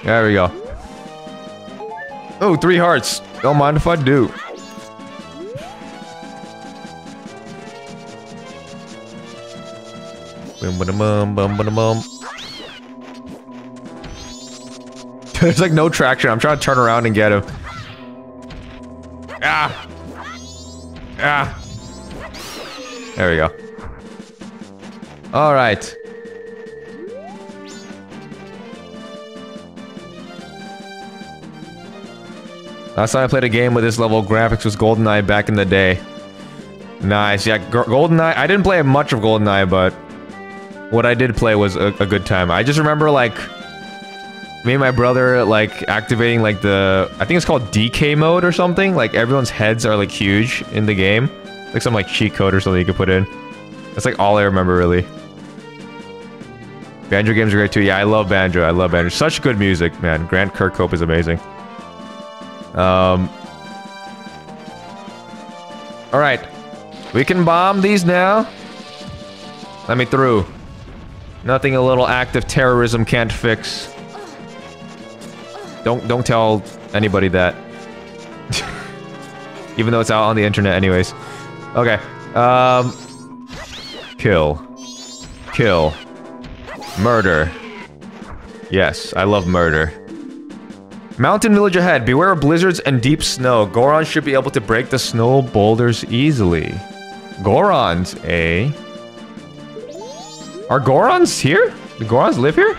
There we go. Oh, three hearts. Don't mind if I do. There's like no traction. I'm trying to turn around and get him. Ah! Ah! There we go. All right. Last time I played a game with this level of graphics was GoldenEye back in the day. Nice. Yeah, GoldenEye. I didn't play much of GoldenEye, but what I did play was a, a good time. I just remember like me and my brother like activating like the I think it's called DK mode or something. Like everyone's heads are like huge in the game. Like some like cheat code or something you could put in. That's like all I remember really. Banjo games are great too. Yeah, I love Banjo. I love Banjo. Such good music, man. Grant Kirkhope is amazing. Um. All right, we can bomb these now. Let me through. Nothing a little act of terrorism can't fix. Don't don't tell anybody that. Even though it's out on the internet anyways. Okay. Um kill. Kill. Murder. Yes, I love murder. Mountain village ahead. Beware of blizzards and deep snow. Gorons should be able to break the snow boulders easily. Gorons, eh? Are Gorons here? Do Gorons live here?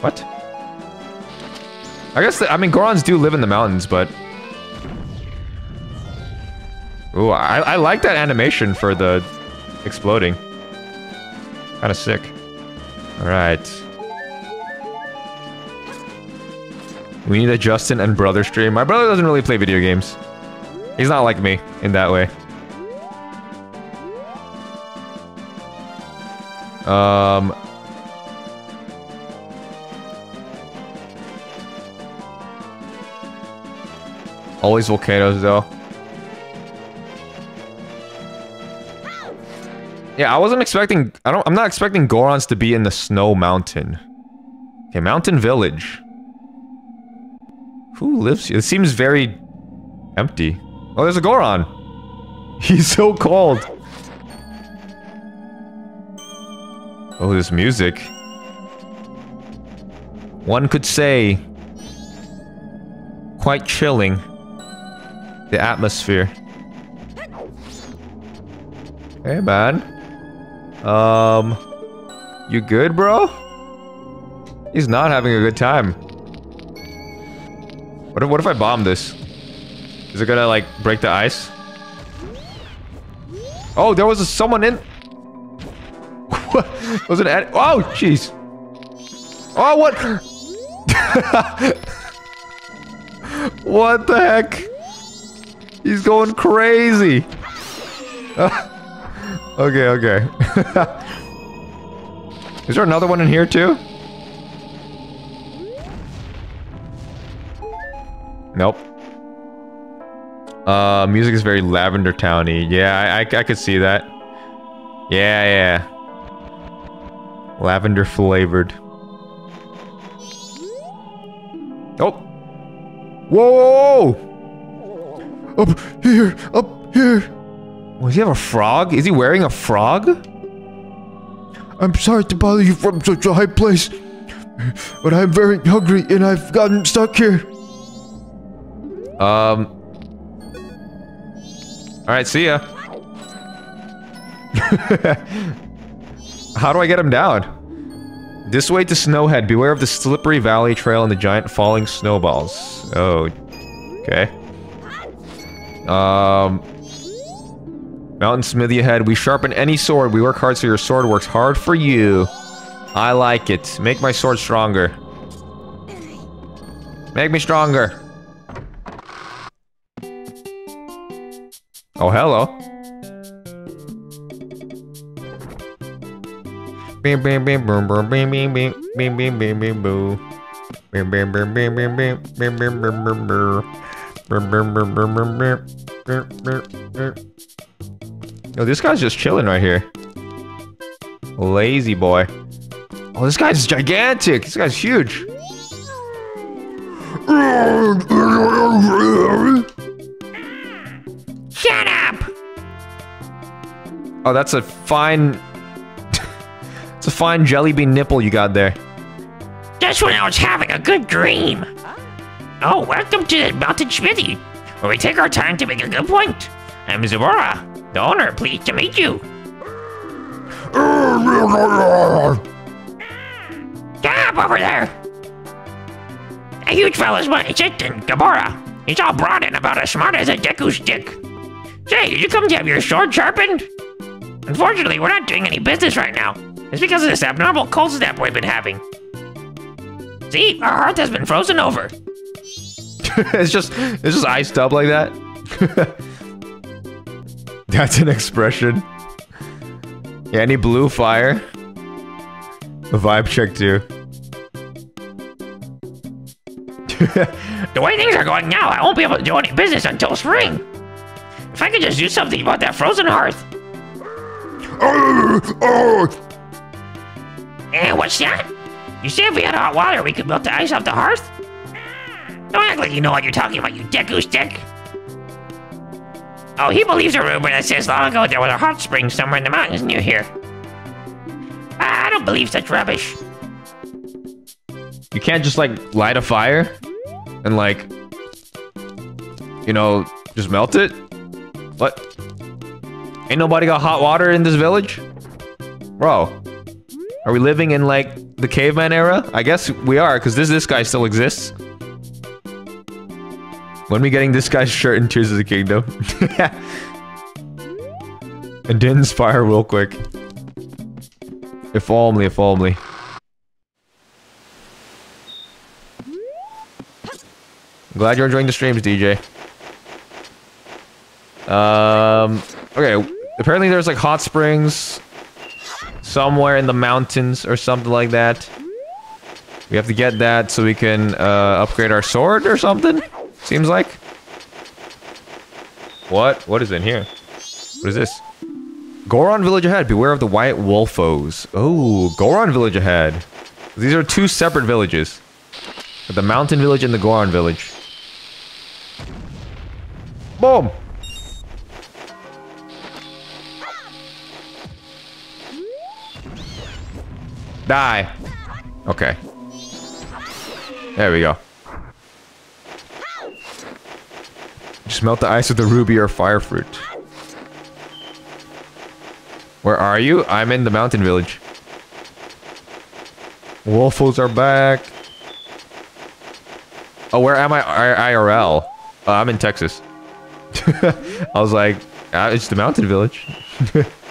What? I guess, the, I mean, Gorons do live in the mountains, but... Ooh, I, I like that animation for the exploding. Kinda sick. Alright. We need a Justin and brother stream. My brother doesn't really play video games. He's not like me in that way. Um... Always volcanoes, though. Yeah, I wasn't expecting... I don't... I'm not expecting Gorons to be in the snow mountain. Okay, mountain village. Who lives here? It seems very... empty. Oh, there's a Goron! He's so cold! Oh, this music. One could say... Quite chilling. The atmosphere. Hey, man. Um... You good, bro? He's not having a good time. What if, what if I bomb this? Is it gonna, like, break the ice? Oh, there was a, someone in... What? was it... Oh, jeez. Oh, what? what the heck? He's going crazy. okay, okay. Is there another one in here too? Nope. Uh, music is very Lavender Towny. Yeah, I, I, I could see that. Yeah, yeah. Lavender flavored. Oh. Whoa! Up here, up here. Does he have a frog? Is he wearing a frog? I'm sorry to bother you from such a high place, but I'm very hungry and I've gotten stuck here. Um. Alright, see ya. How do I get him down? This way to Snowhead. Beware of the slippery valley trail and the giant falling snowballs. Oh. Okay. Um... Mountain Smithy ahead. We sharpen any sword. We work hard so your sword works hard for you. I like it. Make my sword stronger. Make me stronger. Oh, hello. Bim bim bim bim bim bim bim bim bim bim boo. Bim bim bim bim bim bim bim bim bim bim. Bim bim bim bim bim bim bim bim bim. Yo, this guy's just chilling right here. Lazy boy. Oh, this guy's gigantic. This guy's huge. Oh, that's a fine... it's a fine jelly bean nipple you got there. Just when I was having a good dream. Oh, welcome to the Mountain Smithy, where we take our time to make a good point. I'm Zubora, the owner. Pleased to meet you. Stop over there! A huge fella's my assistant, Gabora. He's all brought in about as smart as a Deku stick. Say, did you come to have your sword sharpened? Unfortunately, we're not doing any business right now. It's because of this abnormal cold snap we've been having. See, our hearth has been frozen over. it's just it's just iced up like that. That's an expression. Yeah, any blue fire? A vibe check too. The way things are going now, I won't be able to do any business until spring. If I could just do something about that frozen hearth. Eh, what's that? You said if we had hot water, we could melt the ice off the hearth? Don't act like you know what you're talking about, you Deku stick. Oh, he believes a rumor that says long ago there was a hot spring somewhere in the mountains near here. I don't believe such rubbish. You can't just like light a fire and like you know just melt it. What? Ain't nobody got hot water in this village, bro. Are we living in like the caveman era? I guess we are, because this this guy still exists. When we getting this guy's shirt in Tears of the Kingdom? and Din's fire real quick. If only, if only. Glad you're enjoying the streams, DJ. Um, okay. Apparently there's like hot springs somewhere in the mountains or something like that. We have to get that so we can uh, upgrade our sword or something. Seems like. What? What is in here? What is this? Goron village ahead. Beware of the white wolfos. Oh, Goron village ahead. These are two separate villages. The mountain village and the Goron village. Boom! Die. Okay. There we go. Just melt the ice with the ruby or fire fruit. Where are you? I'm in the mountain village. Wolfos are back. Oh, where am I? I IRL. Uh, I'm in Texas. I was like, uh, it's the mountain village.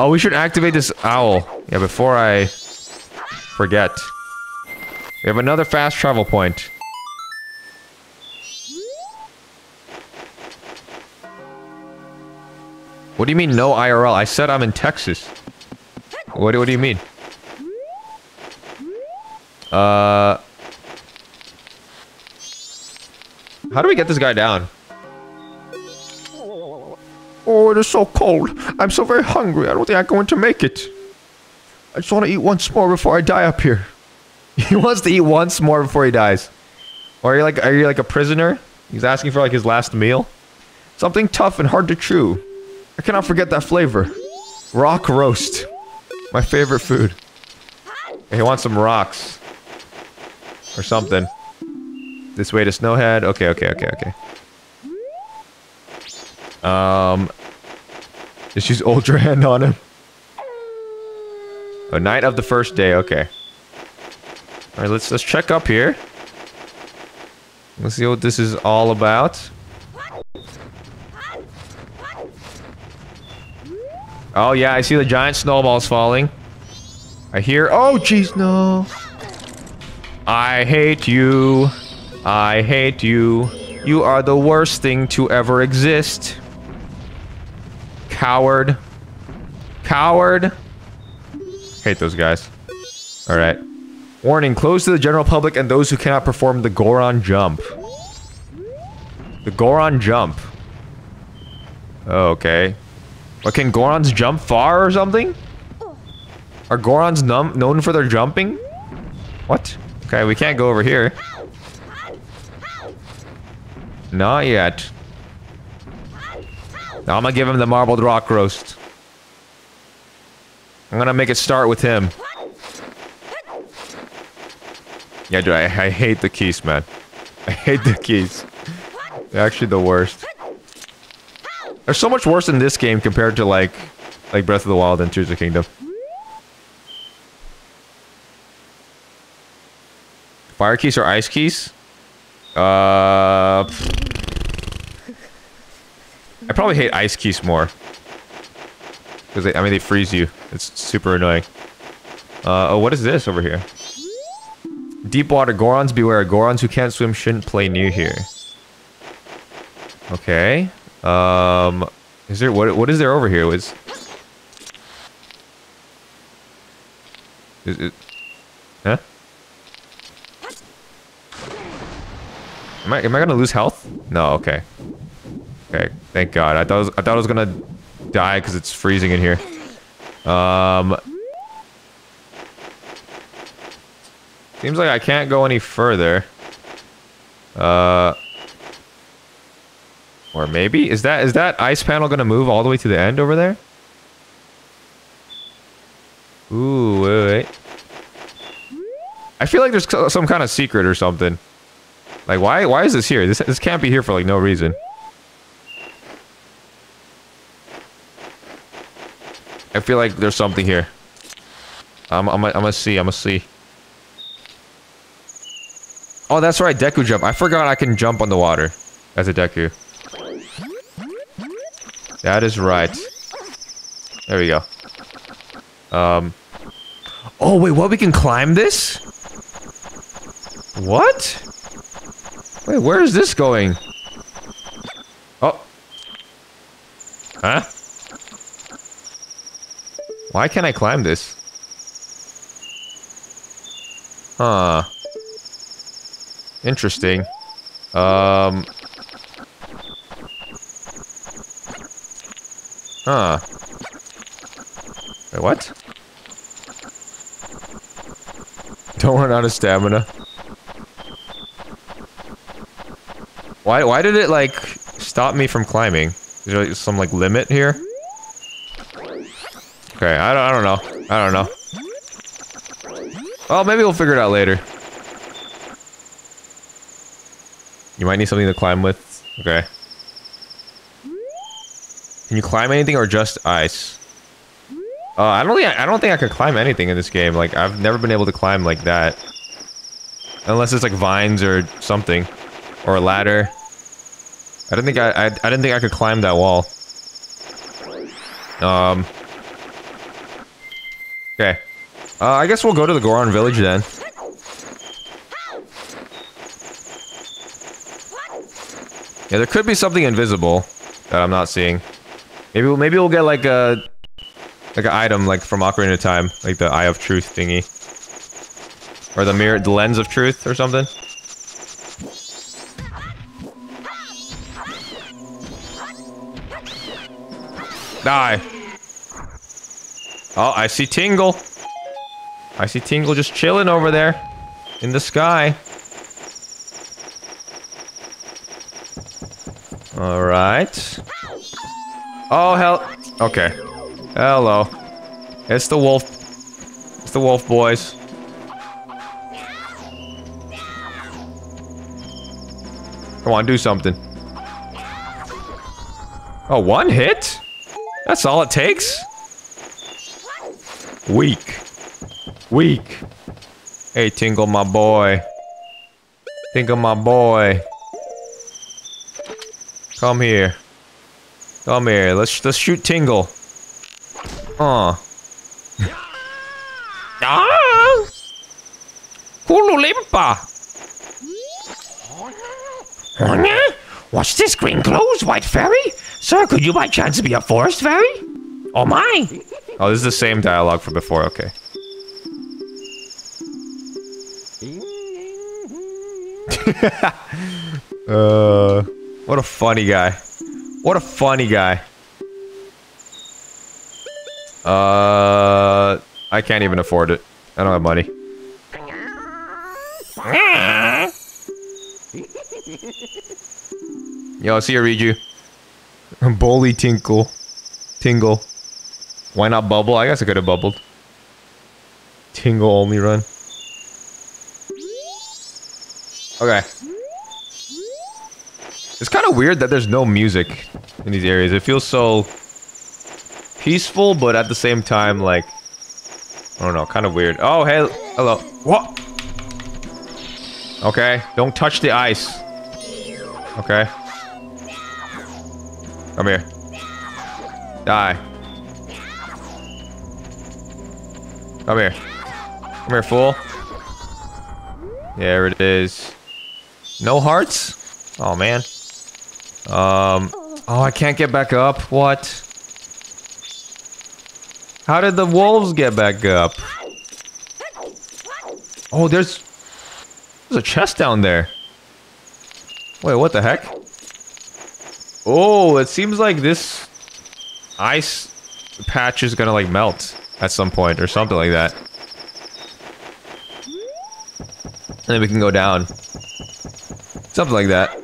oh, we should activate this owl. Yeah, before I forget. We have another fast travel point. What do you mean no IRL? I said I'm in Texas. What, what do you mean? Uh... How do we get this guy down? Oh, it is so cold. I'm so very hungry. I don't think I'm going to make it. I just want to eat once more before I die up here. He wants to eat once more before he dies. Or are you like are you like a prisoner? He's asking for like his last meal. Something tough and hard to chew. I cannot forget that flavor. Rock roast. My favorite food. He wants some rocks. Or something. This way to Snowhead. Okay, okay, okay, okay. Um, just use Ultra Hand on him. A night of the first day. Okay. All right, let's let's check up here. Let's see what this is all about. Oh yeah, I see the giant snowballs falling. I hear. Oh jeez, no. I hate you. I hate you. You are the worst thing to ever exist. Coward. Coward. Hate those guys. Alright. Warning, closed to the general public and those who cannot perform the Goron jump. The Goron jump. Oh, okay. But can Gorons jump far or something? Are Gorons known for their jumping? What? Okay, we can't go over here. Not yet. Now I'm gonna give him the marbled rock roast. I'm gonna make it start with him. Yeah, dude, I, I hate the Keese, man. I hate the Keese. They're actually the worst. They're so much worse in this game compared to like, like Breath of the Wild and Tears of the Kingdom. Fire Keese or ice Keese? Uh, I probably hate ice Keese more. Because I mean, they freeze you. It's super annoying. Uh, oh, what is this over here? Deep water Gorons beware. Gorons who can't swim shouldn't play near here. Okay. Um, is there what? What is there over here? Was is it? Huh? Am I am I gonna lose health? No. Okay. Okay. Thank God. I thought I was, I thought I was gonna die because it's freezing in here. Um. Seems like I can't go any further. Uh. Or maybe is that is that ice panel gonna move all the way to the end over there? Ooh, wait, wait. I feel like there's some kind of secret or something. Like, why why is this here? This this can't be here for like no reason. I feel like there's something here. I'm I'm I'm gonna see. I'm gonna see. Oh, that's right, Deku jump. I forgot I can jump on the water as a Deku. That is right. There we go. Um. Oh wait, what? We can climb this? What? Wait, where is this going? Oh. Huh? Why can't I climb this? Huh. Interesting. Um. Huh. Wait, what? Don't run out of stamina. Why, why did it, like, stop me from climbing? Is there like, some, like, limit here? Okay, I don't, I don't know. I don't know. Well, maybe we'll figure it out later. You might need something to climb with. Okay. Can you climb anything or just ice? Uh, I don't think I, I don't think I could climb anything in this game. Like I've never been able to climb like that, unless it's like vines or something, or a ladder. I didn't think I, I I didn't think I could climb that wall. Um. Okay. Uh, I guess we'll go to the Goron village then. Yeah, there could be something invisible that I'm not seeing. Maybe we'll maybe we'll get like a like an item like from Ocarina of Time, like the Eye of Truth thingy, or the mirror, the lens of truth, or something. Die. Oh, I see Tingle. I see Tingle just chilling over there in the sky. All right. Oh hell. Okay. Hello. It's the wolf. It's the wolf boys. Come on, do something. Oh, one hit? That's all it takes? Weak. Weak. Hey, Tingle, my boy. Tingle, my boy. Come here. Come here. Let's let's shoot Tingle. Aw. ah! Kooloo-Limpah! What's this green clothes, white fairy? Sir, could you by chance be a forest fairy? Oh my! Oh, this is the same dialogue from before. Okay. uh, what a funny guy. What a funny guy. Uh, I can't even afford it. I don't have money. Yo, see you, Riju. Bully Tinkle. Tingle. Why not bubble? I guess I could have bubbled. Tingle only run. Okay. It's kind of weird that there's no music in these areas. It feels so peaceful, but at the same time, like, I don't know, kind of weird. Oh, hey, hello. What? Okay, don't touch the ice. Okay. Come here. Die. Come here. Come here, fool. There it is. No hearts? Oh, man. Um. Oh, I can't get back up. What? How did the wolves get back up? Oh, there's... There's a chest down there. Wait, what the heck? Oh, it seems like this ice patch is gonna like melt at some point or something like that. And then we can go down. Something like that.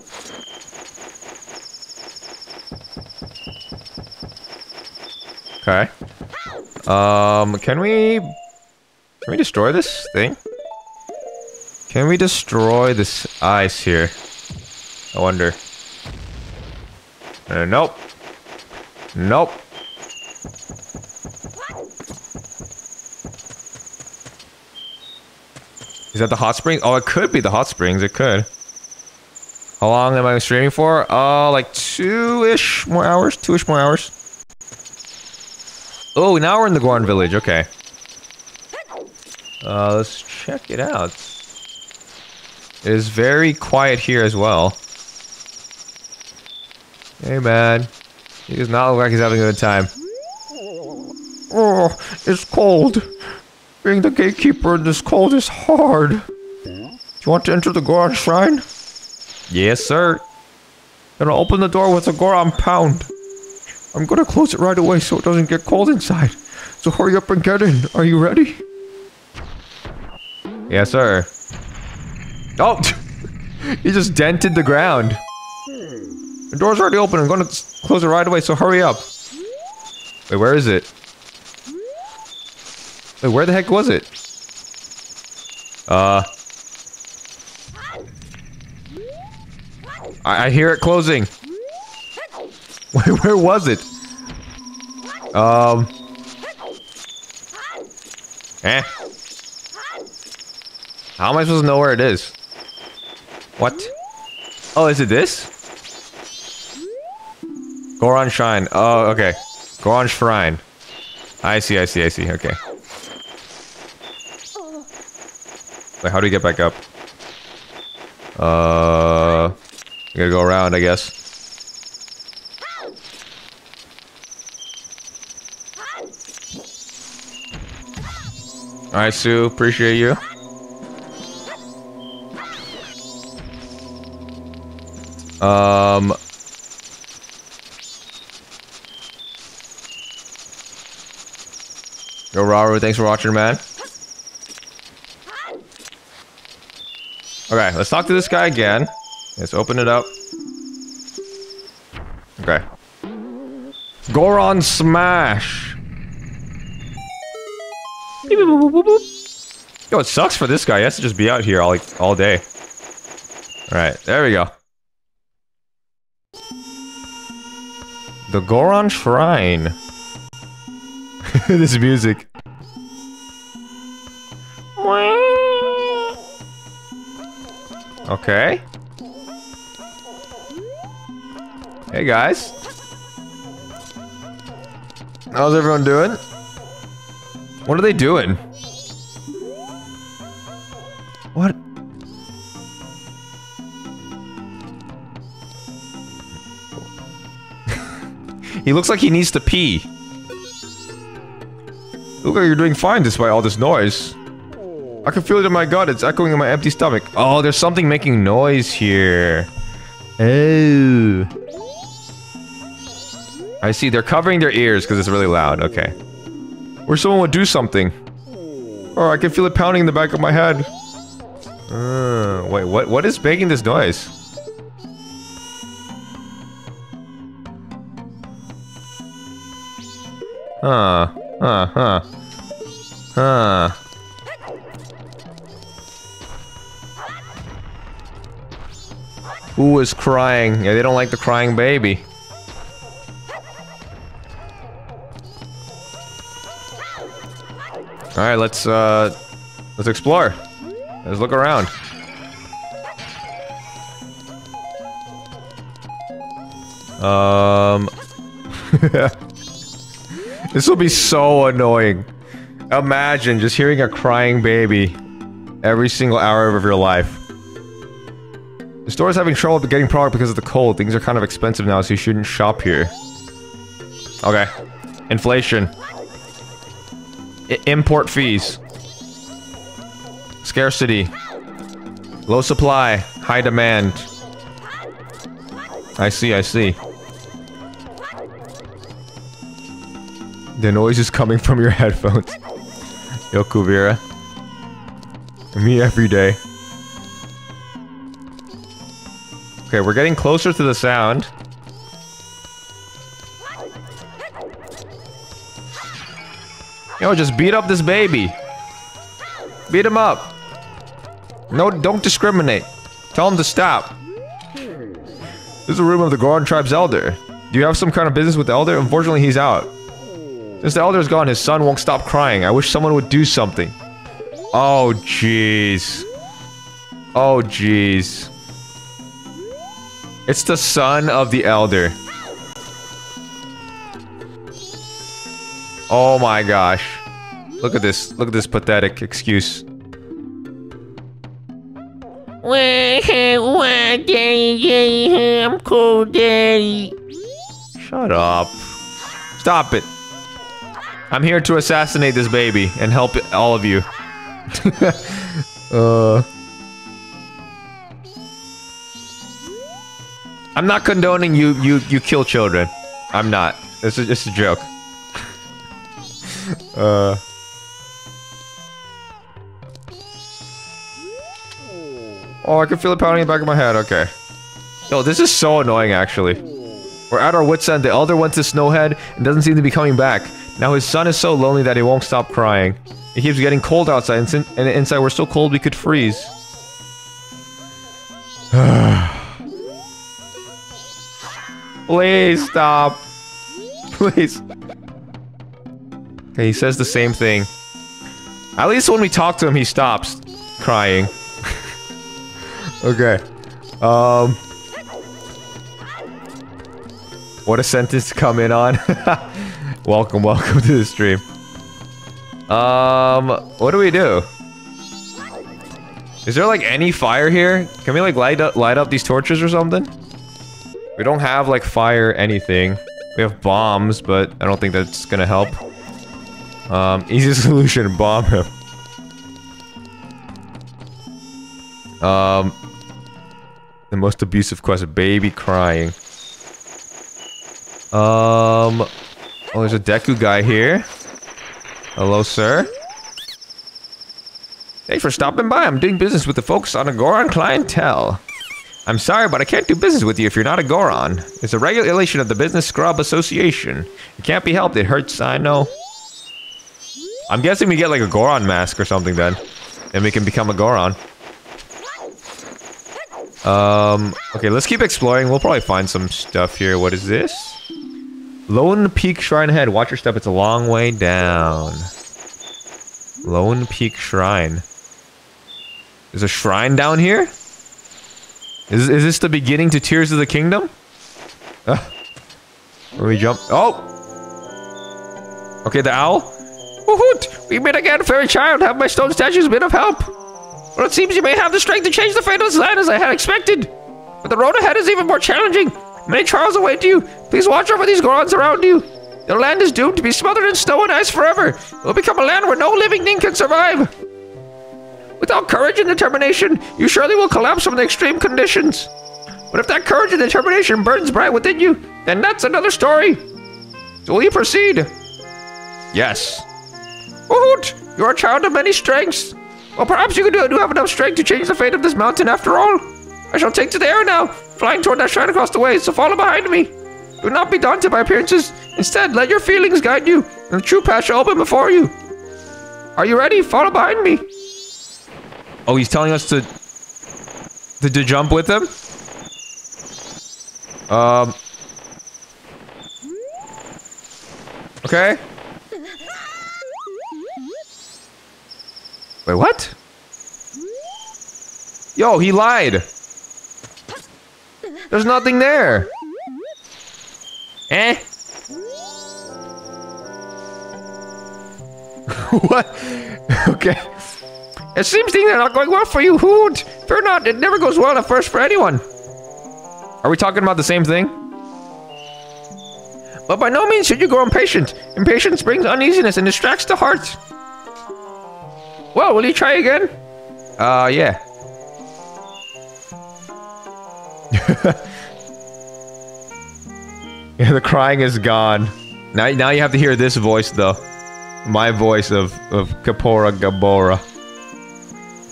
Okay. Um, can we... Can we destroy this thing? Can we destroy this ice here? I wonder. Uh, nope. Nope. Is that the hot spring? Oh, it could be the hot springs. It could. How long am I streaming for? Uh, like two-ish more hours. Two-ish more hours. Oh, now we're in the Goron village. Okay. Uh, let's check it out. It is very quiet here as well. Hey, man. He does not look like he's having a good time. Oh, it's cold. Being the gatekeeper in this cold is hard. Do you want to enter the Goron shrine? Yes, sir. Then I'll open the door with a Goron pound. I'm gonna close it right away so it doesn't get cold inside. So hurry up and get in. Are you ready? Yes, sir. Oh! he just dented the ground. The door's already open. I'm gonna close it right away, so hurry up. Wait, where is it? Wait, where the heck was it? Uh. I, I hear it closing. Wait, where was it? Um. Eh. How am I supposed to know where it is? What? Oh, is it this? Goron Shrine. Oh, okay. Goron Shrine. I see, I see, I see. Okay. Wait, how do we get back up? Uh, we gotta go around, I guess. All right, Sue. Appreciate you. Um. Yo, Raru, thanks for watching, man. Okay, let's talk to this guy again. Let's open it up. Okay. Goron Smash! Yo, it sucks for this guy. He has to just be out here all, all day. Alright, there we go. The Goron Shrine. this music. Okay. Hey guys. How's everyone doing? What are they doing? What? he looks like he needs to pee. Look like you're doing fine despite all this noise. I can feel it in my gut. It's echoing in my empty stomach. Oh, there's something making noise here. Oh. I see. They're covering their ears because it's really loud. Okay. Where someone would do something. Oh, I can feel it pounding in the back of my head. Uh, wait, what? What is making this noise? Huh. Huh. Huh. Huh. Who is crying? Yeah, they don't like the crying baby. All right, let's uh, let's explore. Let's look around. Um, this will be so annoying. Imagine just hearing a crying baby every single hour of your life. The store is having trouble getting product because of the cold. Things are kind of expensive now, so you shouldn't shop here. Okay. Inflation. I import fees. Scarcity. Low supply. High demand. I see, I see. The noise is coming from your headphones. Yo, Kuvira. Me every day. Okay, we're getting closer to the sound. Yo, just beat up this baby. Beat him up. No, don't discriminate. Tell him to stop. This is a room of the Goron tribe's elder. Do you have some kind of business with the elder? Unfortunately, he's out. Since the elder is gone, his son won't stop crying. I wish someone would do something. Oh, jeez. Oh, jeez. It's the son of the elder. Oh my gosh. Look at this. Look at this pathetic excuse. I'm daddy. Shut up. Stop it. I'm here to assassinate this baby and help all of you. uh. I'm not condoning you you you kill children. I'm not. This is just a joke. uh. Oh, I can feel it pounding in the back of my head. Okay. Yo, this is so annoying, actually. We're at our wits' end. The elder went to Snowhead and doesn't seem to be coming back. Now his son is so lonely that he won't stop crying. It keeps getting cold outside, and, and inside we're so cold we could freeze. Please stop. Please. Okay, he says the same thing. At least when we talk to him, he stops crying. okay. Um. What a sentence to come in on. welcome, welcome to the stream. Um, what do we do? Is there like any fire here? Can we like light up, light up these torches or something? We don't have like fire anything. We have bombs, but I don't think that's gonna help. Um, easy solution, bomb him. Um, the most abusive quest, baby crying. Um, oh, there's a Deku guy here. Hello, sir. Thanks for stopping by. I'm doing business with the folks on a Goron clientele. I'm sorry, but I can't do business with you if you're not a Goron. It's a regulation of the Business Scrub Association. It can't be helped. It hurts, I know. I'm guessing we get like a Goron mask or something then. And we can become a Goron. Um, okay, let's keep exploring. We'll probably find some stuff here. What is this? Lone Peak Shrine ahead. Watch your step. It's a long way down. Lone Peak Shrine. There's a shrine down here? Is, is this the beginning to Tears of the Kingdom? Uh, let me jump. Oh! Okay, the owl. Woohoot! We meet again, fairy child. Have my stone statues been of help? Well, it seems you may have the strength to change the fate of this land as I had expected. But the road ahead is even more challenging. Many trials await you. Please watch over these Gorons around you. The land is doomed to be smothered in snow and ice forever. It will become a land where no living thing can survive. Without courage and determination, you surely will collapse from the extreme conditions. But if that courage and determination burns bright within you, then that's another story. So will you proceed? Yes. Woohoot! You're a child of many strengths. Well, perhaps you do, do have enough strength to change the fate of this mountain after all. I shall take to the air now, flying toward that shrine across the way, so follow behind me. Do not be daunted by appearances. Instead, let your feelings guide you, and the true path shall open before you. Are you ready? Follow behind me. Oh, he's telling us to to, to jump with him. Um. Okay. Wait, what? Yo, he lied. There's nothing there. Eh? what? okay. It seems things are not going well for you, Hoot. Fear not, it never goes well at first for anyone. Are we talking about the same thing? But by no means should you grow impatient. Impatience brings uneasiness and distracts the heart. Well, will you try again? Uh, yeah. yeah, the crying is gone. Now, now you have to hear this voice, though. My voice of, of Kaepora Gaebora.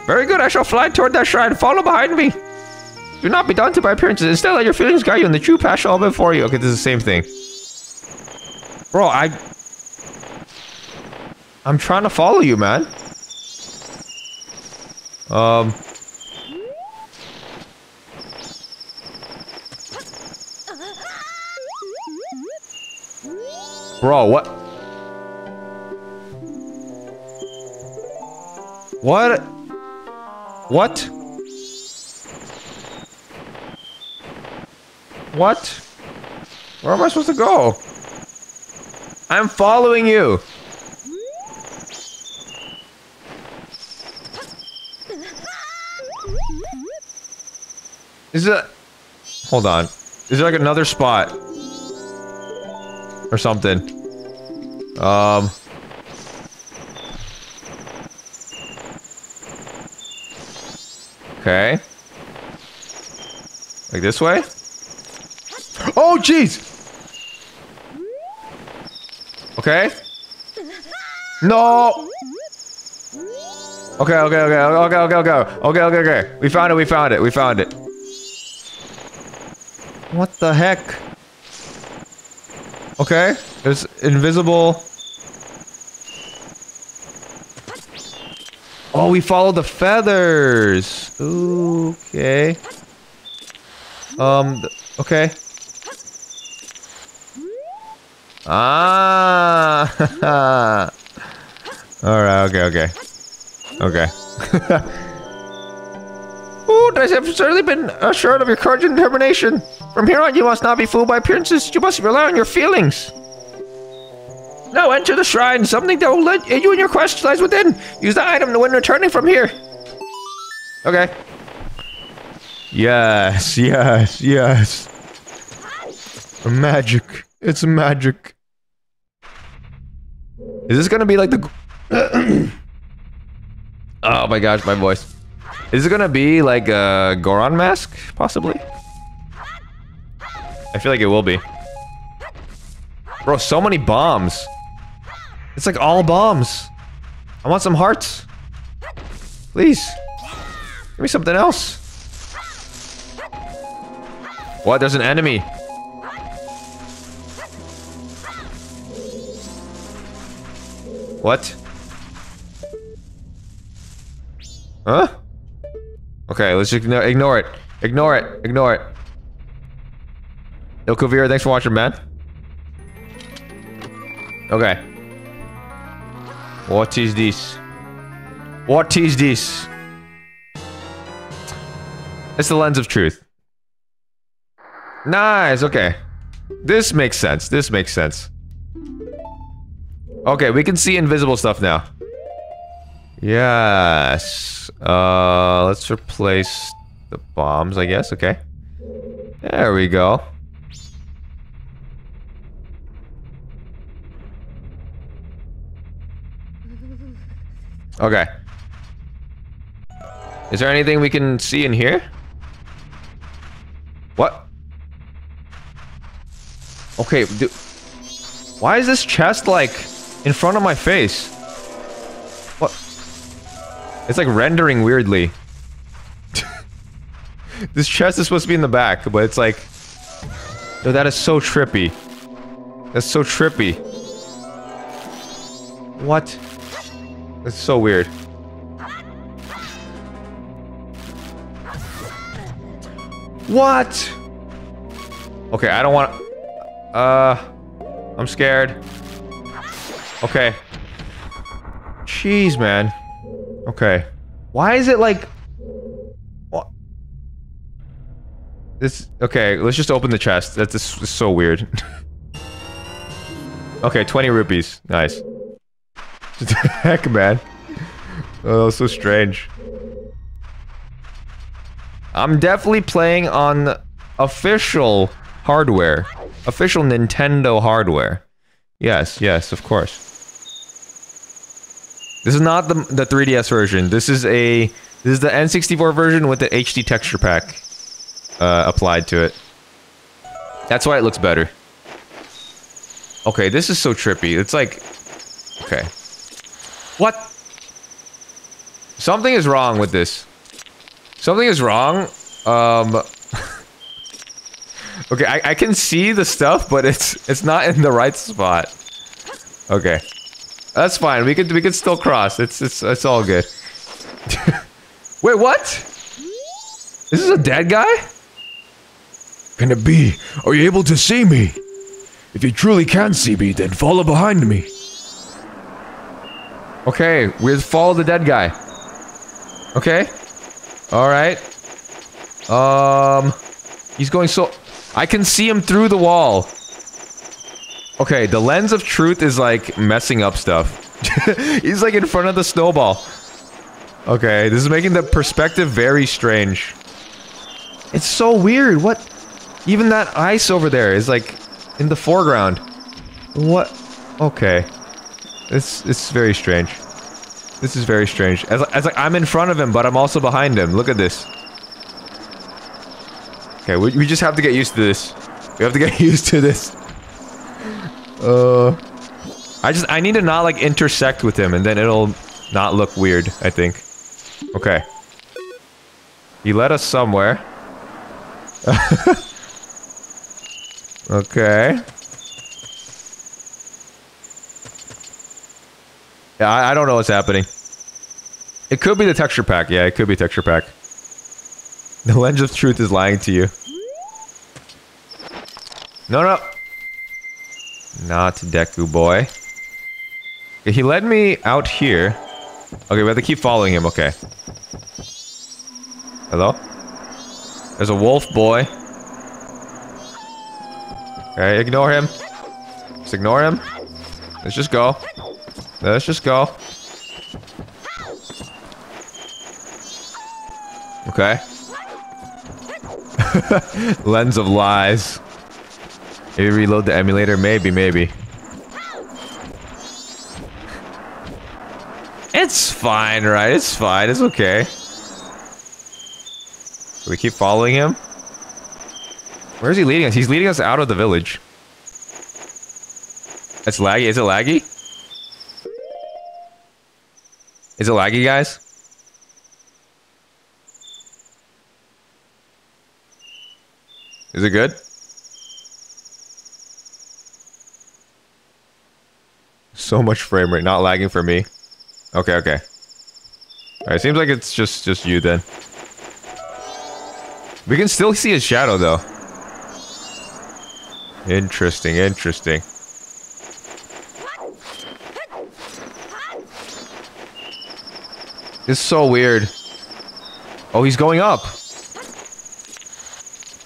Very good, I shall fly toward that shrine. Follow behind me. Do not be daunted by appearances. Instead, let your feelings guide you, and the true path shall open for you. Okay, this is the same thing. Bro, I... I'm trying to follow you, man. Um... Bro, what? What? What? What? Where am I supposed to go? I'm following you. Is it? Hold on. Is there like another spot? Or something? Um... Okay. Like this way? Oh, jeez! Okay. No! Okay, okay, okay, okay, okay, okay, okay, okay, okay. We found it, we found it, we found it. What the heck? Okay, there's invisible... Oh, we follow the feathers. Okay. Um, okay. Ah. Alright, okay, okay. Okay. Ooh, I have certainly been assured of your courage and determination. From here on, you must not be fooled by appearances. You must rely on your feelings. Now enter the shrine. Something that will let you and your quest lies within. Use the item when returning from here. Okay. Yes, yes, yes. Magic. It's magic. Is this gonna be like the... oh my gosh, my voice. Is it gonna be like a Goron mask, possibly? I feel like it will be. Bro, so many bombs. It's like all bombs. I want some hearts. Please. Give me something else. What? There's an enemy. What? Huh? Okay, let's just ignore, ignore it. Ignore it. Ignore it. Ilkovir, thanks for watching, man. Okay. What is this? What is this? It's the lens of truth. Nice, okay. This makes sense. This makes sense. Okay, we can see invisible stuff now. Yes. Uh, let's replace the bombs, I guess. Okay. There we go. Okay. Is there anything we can see in here? What? Okay, why is this chest like in front of my face? What? It's like rendering weirdly. this chest is supposed to be in the back, but it's like... Yo, that is so trippy. That's so trippy. What? That's so weird. What? Okay, I don't want... Uh... I'm scared. Okay. Jeez, man. Okay. Why is it like... What? This... Okay, let's just open the chest. That's this so weird. okay, 20 rupees. Nice. Heck, man. Oh, so strange. I'm definitely playing on official hardware. Official Nintendo hardware. Yes, yes, of course. This is not the, the 3DS version. This is a... This is the N64 version with the HD texture pack uh, applied to it. That's why it looks better. Okay, this is so trippy. It's like... Okay. What? Something is wrong with this. Something is wrong. Um... okay, I, I can see the stuff, but it's it's not in the right spot. Okay. That's fine. We could we could still cross. It's it's it's all good. Wait, what? This is a dead guy? Can it be? Are you able to see me? If you truly can see me, then follow behind me. Okay, we follow the dead guy. Okay. All right. Um, he's going so. I can see him through the wall. Okay, the lens of truth is like messing up stuff. he's like in front of the snowball. Okay, this is making the perspective very strange. It's so weird. What? Even that ice over there is like in the foreground. What? Okay. It's it's very strange. This is very strange. As, as like I'm in front of him, but I'm also behind him. Look at this. Okay, we, we just have to get used to this. We have to get used to this. Uh, I just I need to not like intersect with him, and then it'll not look weird. I think. Okay. He led us somewhere. okay. I, I don't know what's happening. It could be the texture pack. Yeah, it could be texture pack. The lens of truth is lying to you. No, no. Not Deku boy. He led me out here. Okay, we have to keep following him. Okay. Hello? There's a wolf boy. Okay, ignore him. Just ignore him. Let's just go. Let's just go. Okay. Lens of lies. Maybe reload the emulator? Maybe, maybe. It's fine, right? It's fine. It's okay. We keep following him? Where is he leading us? He's leading us out of the village. It's laggy. Is it laggy? Is it laggy, guys? Is it good? So much frame rate, not lagging for me. Okay, okay. Alright, seems like it's just just you then. We can still see his shadow though. Interesting, interesting. It's so weird. Oh, he's going up.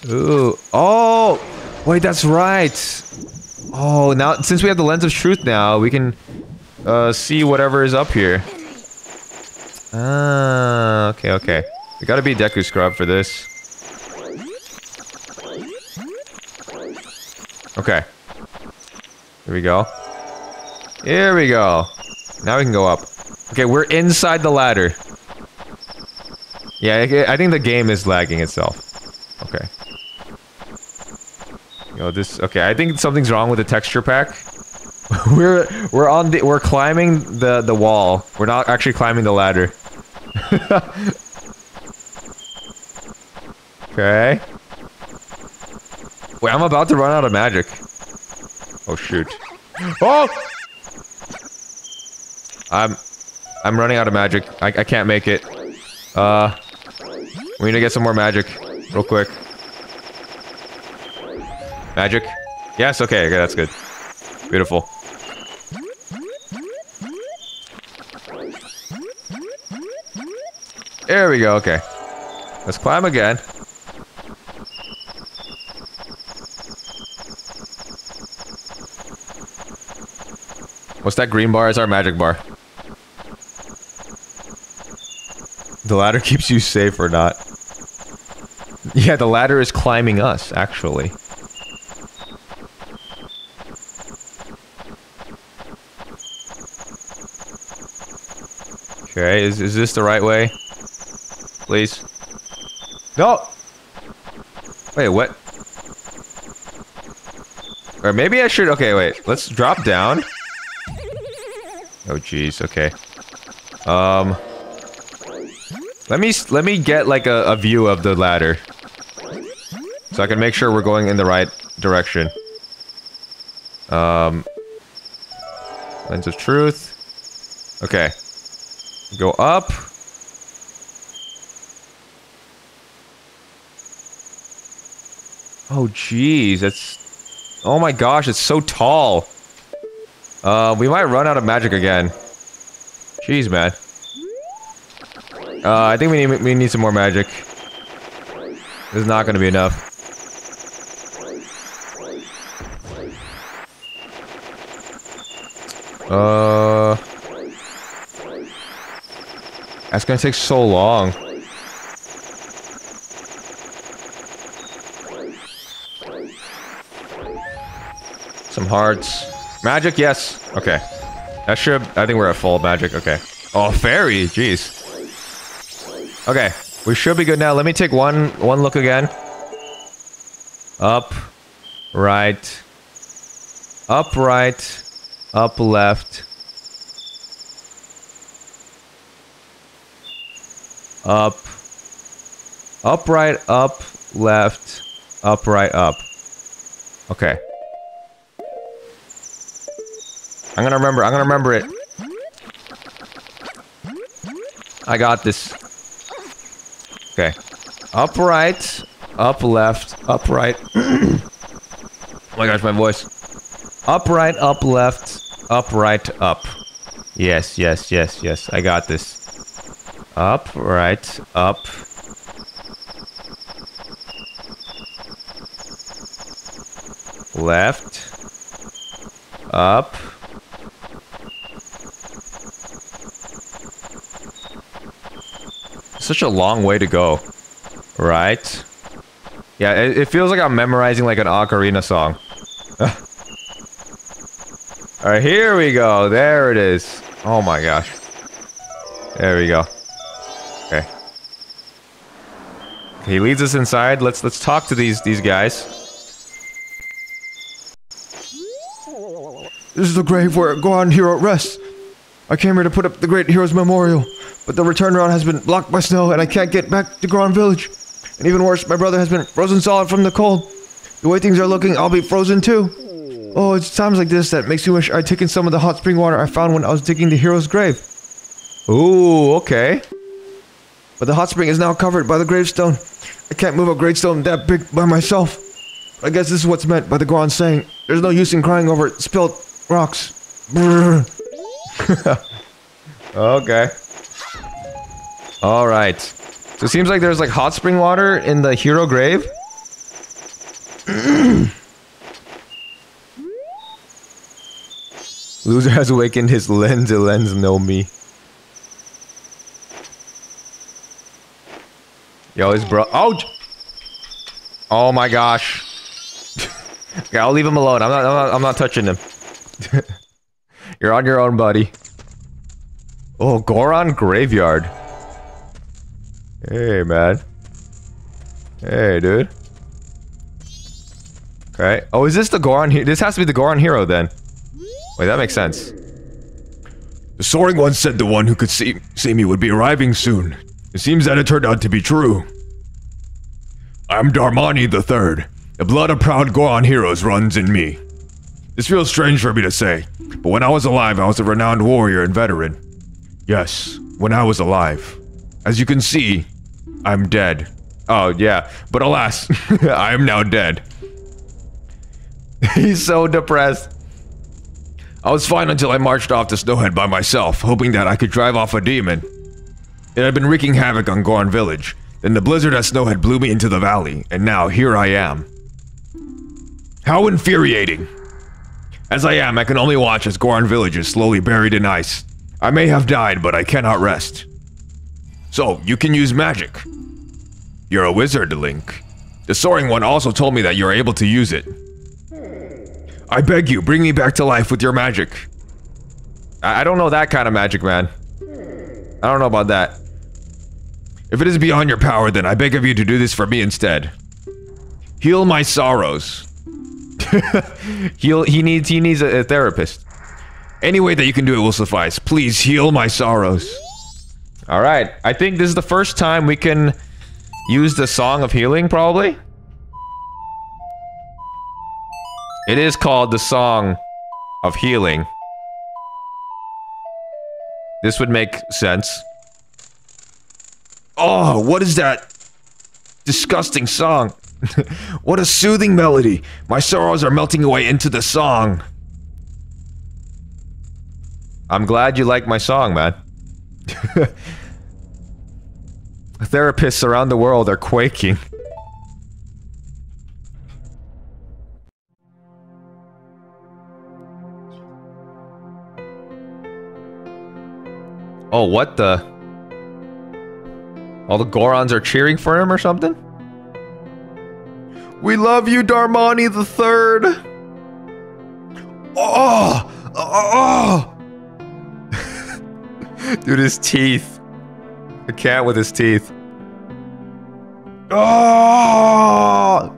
Ooh. Oh! Wait, that's right. Oh, now, since we have the lens of truth now, we can uh, see whatever is up here. Ah, okay, okay. We gotta be Deku Scrub for this. Okay. Here we go. Here we go. Now we can go up. Okay, we're inside the ladder. Yeah, I think the game is lagging itself. Okay. Yo, this. Okay, I think something's wrong with the texture pack. we're we're on the we're climbing the the wall. We're not actually climbing the ladder. okay. Wait, I'm about to run out of magic. Oh shoot. Oh! I'm I'm running out of magic. I, I can't make it. Uh we need to get some more magic. Real quick. Magic? Yes, okay, okay, that's good. Beautiful. There we go, okay. Let's climb again. What's that green bar? Is our magic bar. The ladder keeps you safe or not. Yeah, the ladder is climbing us, actually. Okay, is, is this the right way? Please. No! Wait, what? Or maybe I should- okay, wait. Let's drop down. Oh, jeez, okay. Um... Let me, let me get, like, a, a view of the ladder. So I can make sure we're going in the right direction. Um... Lens of truth. Okay. Go up. Oh, jeez, that's... Oh my gosh, it's so tall. Uh, we might run out of magic again. Jeez, man. Uh, I think we need we need some more magic. This is not gonna be enough. Uh... That's gonna take so long. Some hearts. Magic, yes. Okay. That should... I think we're at full magic. Okay. Oh, fairy. Jeez. Okay. We should be good now. Let me take one one look again. Up. Right. Up, right. Up, left. Up. Up, right, up, left. Up, right, up. Okay. I'm gonna remember. I'm gonna remember it. I got this. Okay. Up, right, up, left, up, right. oh my gosh, my voice. Up, right, up, left, up, right, up. Yes, yes, yes, yes. I got this. Up, right, up. Left. Up. Such a long way to go. Right. Yeah, it, it feels like I'm memorizing like an ocarina song. Alright, here we go. There it is. Oh my gosh. There we go. Okay. Okay, he leads us inside. Let's let's talk to these these guys. This is the grave where Goron Hero rests. I came here to put up the great hero's memorial, but the return route has been blocked by snow and I can't get back to Goron Village. And even worse, my brother has been frozen solid from the cold. The way things are looking, I'll be frozen too. Oh, it's times like this that makes me wish I'd taken some of the hot spring water I found when I was digging the hero's grave. Ooh, okay. But the hot spring is now covered by the gravestone. I can't move a gravestone that big by myself. I guess this is what's meant by the Goron saying, there's no use in crying over spilled rocks. Okay. All right. So it seems like there's like hot spring water in the hero grave. Loser has awakened his lens, the lens know me. Yo, his bro- Oh! Oh my gosh. okay, I'll leave him alone. I'm not- I'm not- I'm not touching him. You're on your own, buddy. Oh, Goron Graveyard. Hey, man. Hey, dude. Okay. Oh, is this the Goron? This has to be the Goron hero then. Wait, that makes sense. The soaring one said the one who could see, see me would be arriving soon. It seems that it turned out to be true. I'm Darmani the Third. The blood of proud Goron heroes runs in me. This feels strange for me to say, but when I was alive, I was a renowned warrior and veteran. Yes, when I was alive. As you can see, I'm dead. Oh, yeah. But alas, I am now dead. He's so depressed. I was fine until I marched off to Snowhead by myself, hoping that I could drive off a demon. It had been wreaking havoc on Goron Village. Then the blizzard at Snowhead blew me into the valley, and now here I am. How infuriating! As I am, I can only watch as Goron Village is slowly buried in ice. I may have died, but I cannot rest. So, you can use magic. You're a wizard, Link. The Soaring One also told me that you're able to use it. I beg you, bring me back to life with your magic. I I don't know that kind of magic, man. I don't know about that. If it is beyond your power, then I beg of you to do this for me instead. Heal my sorrows. He'll, he needs he needs a, a therapist. Any way that you can do it will suffice. Please heal my sorrows. All right. I think this is the first time we can use the Song of Healing, probably. It is called the Song of Healing. This would make sense. Oh, what is that disgusting song? what a soothing melody. My sorrows are melting away into the song. I'm glad you like my song, man. Therapists around the world are quaking. Oh, what the? All the Gorons are cheering for him or something? We love you, Darmani the Third. Oh, oh, oh. Dude, his teeth. A cat with his teeth. oh.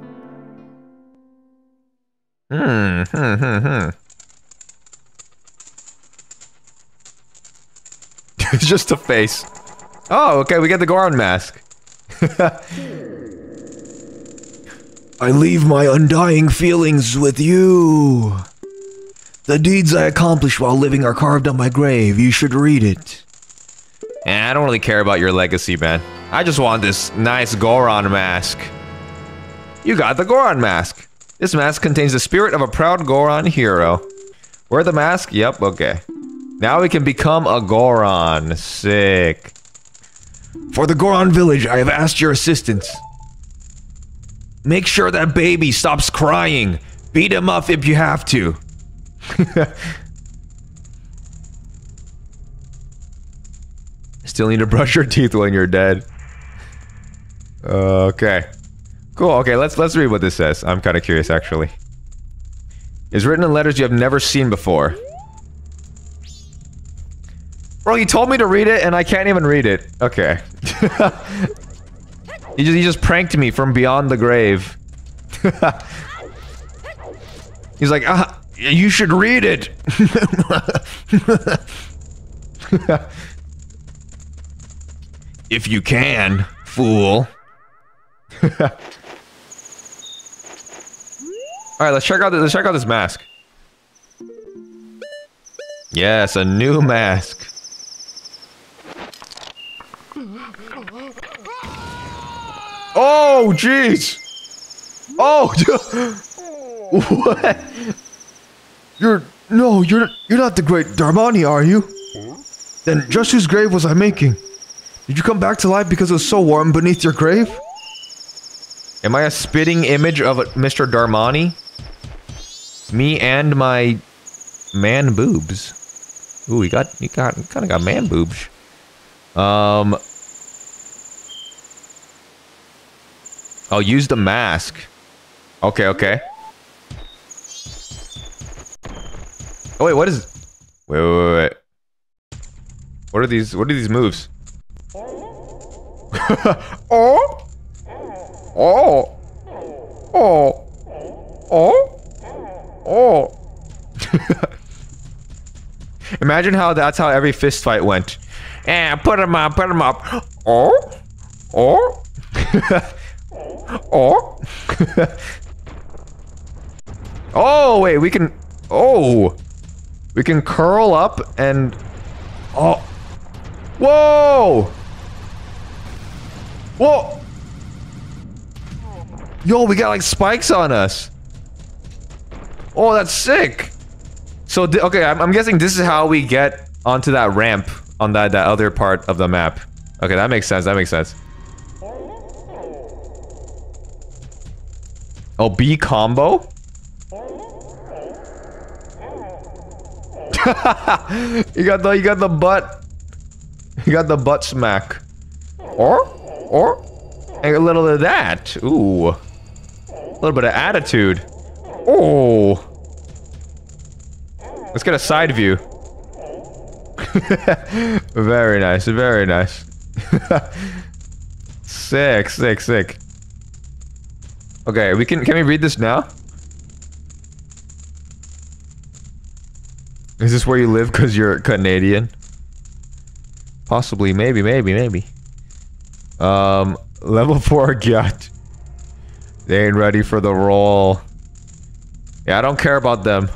Hmm, hmm, hmm, hmm. it's just a face. Oh, okay, we get the Goron mask. I leave my undying feelings with you. The deeds I accomplished while living are carved on my grave. You should read it. Eh, I don't really care about your legacy, man. I just want this nice Goron mask. You got the Goron mask. This mask contains the spirit of a proud Goron hero. Wear the mask? Yep, okay. Now we can become a Goron. Sick. For the Goron village, I have asked your assistance. Make sure that baby stops crying. Beat him up if you have to. Still need to brush your teeth when you're dead. Okay. Cool. Okay, let's let's read what this says. I'm kind of curious actually. It's written in letters you have never seen before. Bro, you told me to read it and I can't even read it. Okay. he just he just pranked me from beyond the grave. He's like, ah, you should read it. If you can, fool. All right, let's check out this, let's check out this mask. Yes, a new mask. Oh, jeez. Oh, what? You're no, you're you're not the great Darmani, are you? Then just whose grave was I making? Did you come back to life because it was so warm beneath your grave? Am I a spitting image of Mr. Darmani? Me and my man boobs. Ooh, he got he got kind of got man boobs. Um. I'll use the mask. Okay, okay. Oh wait, what is? Wait, wait, wait, wait. What are these? What are these moves? Oh, oh, oh, oh, oh. Imagine how that's how every fist fight went. Yeah, put him up, put him up. Oh, Or, or. oh wait, we can. Oh, we can curl up and. Oh. Whoa. Whoa. Yo, we got like spikes on us. Oh, that's sick. So, okay, I'm, I'm guessing this is how we get onto that ramp on that, that other part of the map. Okay, that makes sense. That makes sense. Oh, B combo? you got the you got the butt. You got the butt smack. Or or a little of that. Ooh. A little bit of attitude. Oh. Let's get a side view. very nice, very nice. sick, sick, sick. Okay, we can can we read this now? Is this where you live because you're Canadian? Possibly, maybe, maybe, maybe. Um, level 4 gut. They ain't ready for the roll. Yeah, I don't care about them.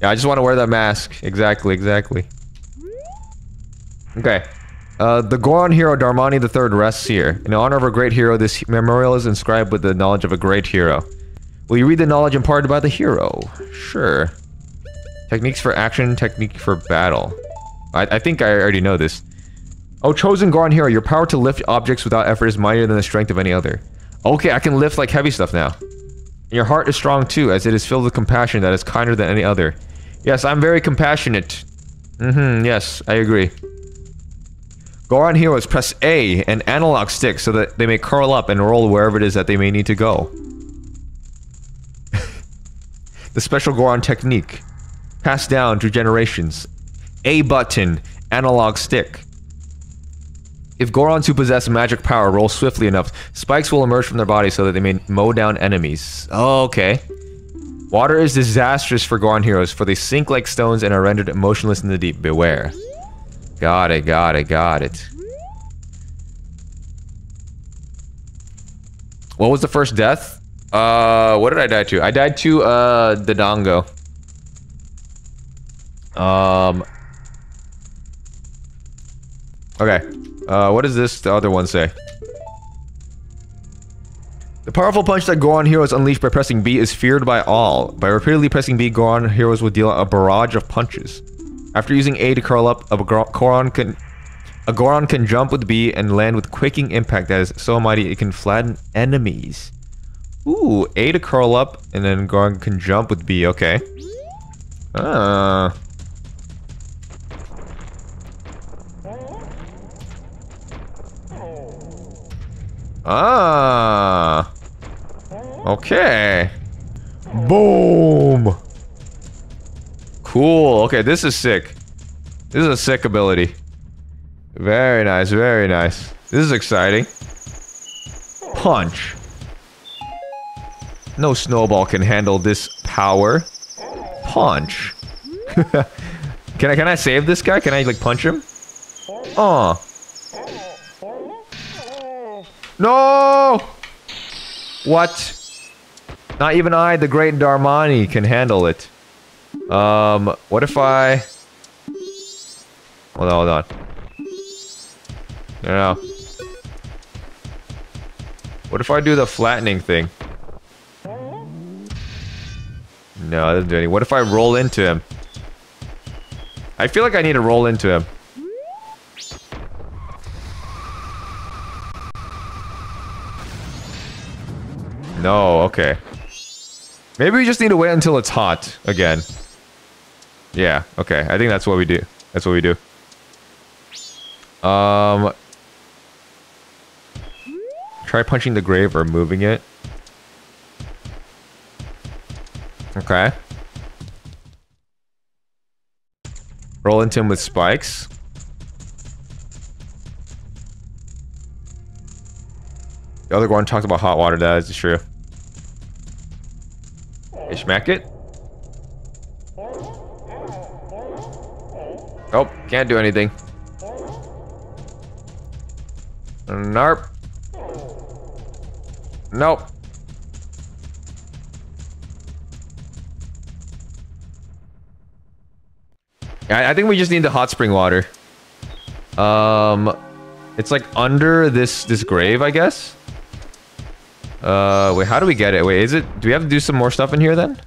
Yeah, I just want to wear that mask. Exactly, exactly. Okay. Uh, the Goron hero Darmani III rests here. In honor of a great hero, this memorial is inscribed with the knowledge of a great hero. Will you read the knowledge imparted by the hero? Sure. Techniques for action, technique for battle. I, I think I already know this. Oh, chosen Goron hero, your power to lift objects without effort is mightier than the strength of any other. Okay, I can lift like heavy stuff now. And your heart is strong too, as it is filled with compassion that is kinder than any other. Yes, I'm very compassionate. Mm-hmm, yes, I agree. Goron heroes press A and analog stick so that they may curl up and roll wherever it is that they may need to go. the special Goron technique. Passed down through generations. A button, analog stick. If Gorons who possess magic power roll swiftly enough, spikes will emerge from their bodies so that they may mow down enemies. Oh, okay. Water is disastrous for Goron heroes, for they sink like stones and are rendered motionless in the deep. Beware. Got it, got it, got it. What was the first death? Uh, what did I die to? I died to, uh, the Dongo. Um. Okay. Uh, what does this, the other one say? The powerful punch that Goron heroes unleash by pressing B is feared by all. By repeatedly pressing B, Goron heroes will deal a barrage of punches. After using A to curl up, a Gor- Goron can a Goron can jump with B and land with quaking impact that is so mighty it can flatten enemies. Ooh, A to curl up, and then Goron can jump with B. Okay. Ah. Ah. Okay. Boom. Cool. Okay, this is sick. This is a sick ability. Very nice, very nice. This is exciting. Punch. No snowball can handle this power. Punch. can I can I save this guy? Can I like punch him? Oh. No! What? Not even I, the great Darmani, can handle it. Um, what if I... Hold on, hold on. No. What if I do the flattening thing? No, it doesn't do anything. What if I roll into him? I feel like I need to roll into him. No, okay. Maybe we just need to wait until it's hot again. Yeah, okay. I think that's what we do. That's what we do. Um... Try punching the grave or moving it. Okay. Roll into him with spikes. The other one talked about hot water, that is true. Okay, smack it. Oh, can't do anything. Narp. Nope. I, I think we just need the hot spring water. Um, it's like under this this grave, I guess. Uh, wait, how do we get it? Wait, is it? Do we have to do some more stuff in here then?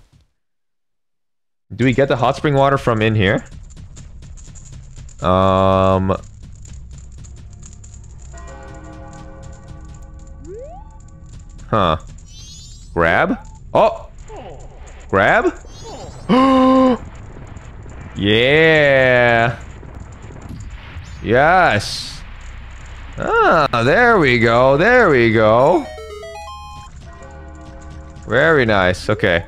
Do we get the hot spring water from in here? Um. Huh. Grab? Oh! Grab? yeah! Yes! Ah, there we go, there we go. Very nice, okay.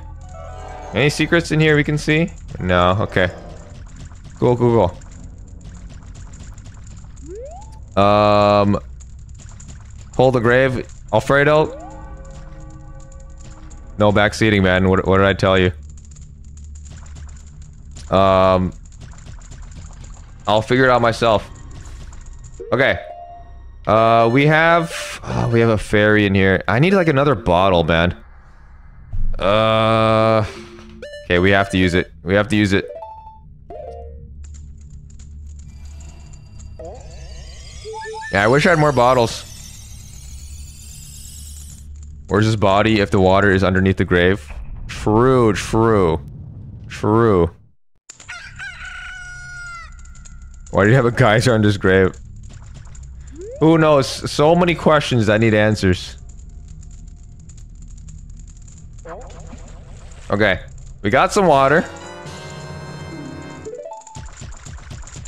Any secrets in here we can see? No, okay. Cool, cool, cool. Um... Hold the grave. Alfredo? No backseating, man. What, what did I tell you? Um... I'll figure it out myself. Okay. Uh, we have... Oh, we have a fairy in here. I need, like, another bottle, man. Uh... Okay, we have to use it. We have to use it. Yeah, I wish I had more bottles. Where's his body if the water is underneath the grave? True, true. True. Why do you have a geyser under his grave? Who knows? So many questions that need answers. Okay. We got some water.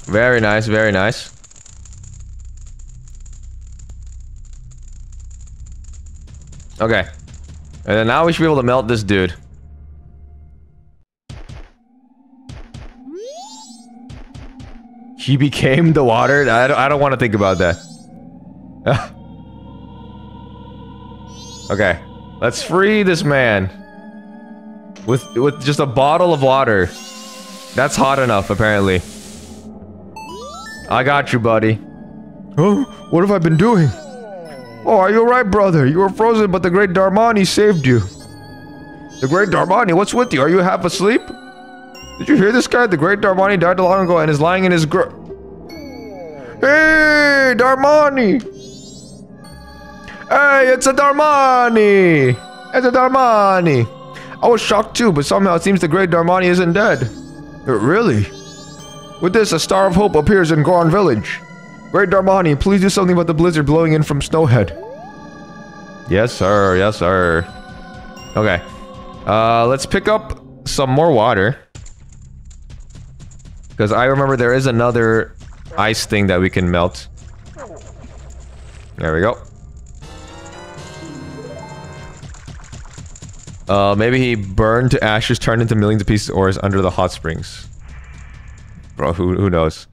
Very nice, very nice. Okay. And then now we should be able to melt this dude. He became the water? I don't, I don't want to think about that. okay. Let's free this man. With, with just a bottle of water. That's hot enough, apparently. I got you, buddy. Huh? What have I been doing? Oh, are you alright, brother? You were frozen, but the great Darmani saved you. The great Darmani, what's with you? Are you half asleep? Did you hear this guy? The great Darmani died a long ago and is lying in his gr- Hey, Darmani! Hey, it's a Darmani! It's a Darmani! I was shocked too, but somehow it seems the great Darmani isn't dead. Uh, Really? With this, a star of hope appears in Goron Village. Great Darmani, please do something about the blizzard blowing in from Snowhead. Yes, sir. Yes, sir. Okay. Uh, let's pick up some more water. Because I remember there is another ice thing that we can melt. There we go. Uh, maybe he burned to ashes, turned into millions of pieces of ores under the hot springs. Bro, who, who knows?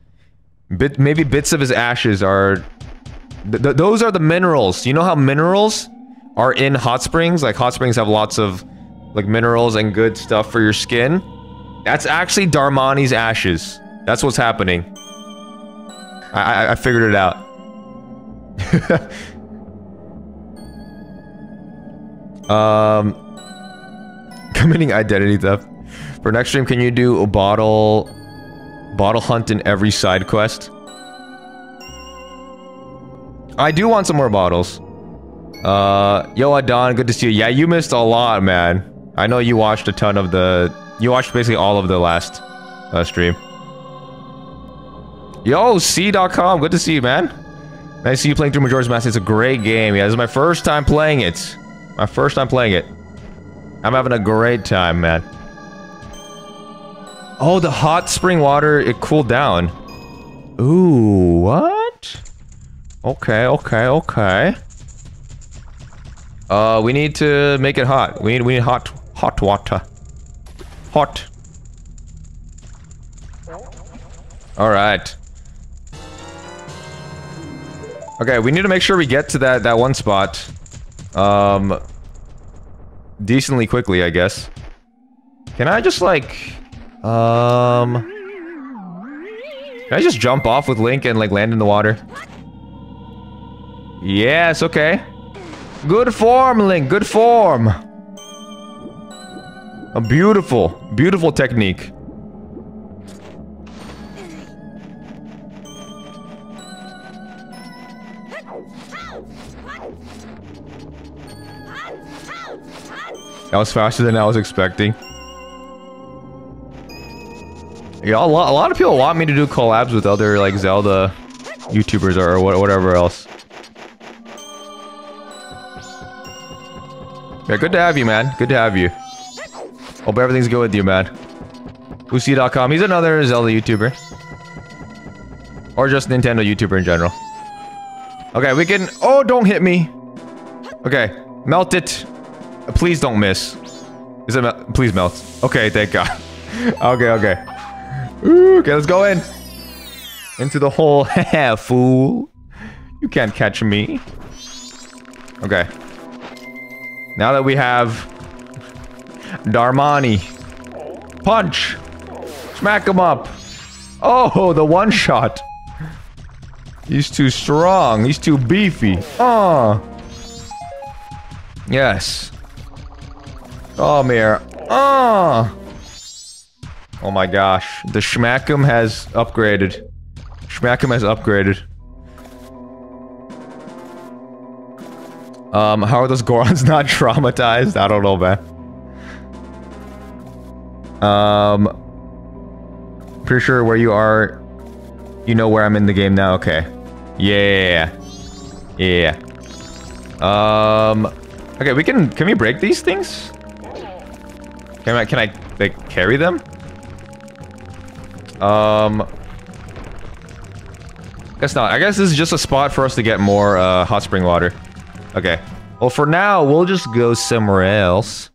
Bit, maybe bits of his ashes are... Th th those are the minerals. You know how minerals are in hot springs? Like, hot springs have lots of, like, minerals and good stuff for your skin. That's actually Darmani's ashes. That's what's happening. I, I, I figured it out. um... Committing identity theft. For next stream, can you do a bottle... Bottle hunt in every side quest? I do want some more bottles. Uh, yo, Adon, good to see you. Yeah, you missed a lot, man. I know you watched a ton of the... You watched basically all of the last uh, stream. Yo, C.com, good to see you, man. Nice to see you playing through Majora's Mask. It's a great game. Yeah, this is my first time playing it. My first time playing it. I'm having a great time, man. Oh, the hot spring water, it cooled down. Ooh, what? Okay, okay, okay. Uh, we need to make it hot. We need, we need hot, hot water. Hot. Alright. Okay, we need to make sure we get to that, that one spot. Um... Decently quickly, I guess. Can I just, like... Um... Can I just jump off with Link and like land in the water? Yes, okay. Good form, Link, good form. A beautiful, beautiful technique. That was faster than I was expecting. Yeah, a lot, a lot of people want me to do collabs with other like Zelda YouTubers or wha- whatever else. Yeah, good to have you, man. Good to have you. Hope everything's good with you, man. Usi.com. He's another Zelda YouTuber. Or just Nintendo YouTuber in general. Okay, we can... Oh, don't hit me. Okay, melt it. Please don't miss. Is it mel- Please melt. Okay, thank God. okay, okay. Ooh, okay, let's go in. Into the hole. Fool. You can't catch me. Okay. Now that we have Darmani. Punch. Smack him up. Oh, the one shot. He's too strong. He's too beefy. Oh. Yes. Come here. Oh. Oh my gosh. The Schmackum has upgraded. Schmackum has upgraded. Um, how are those Gorons not traumatized? I don't know, man. Um, pretty sure where you are, you know where I'm in the game now. Okay. Yeah. Yeah. Um, okay, we can, can we break these things? Can I, can I, like, carry them? Um, guess not. I guess this is just a spot for us to get more, uh, hot spring water. Okay. Well, for now, we'll just go somewhere else.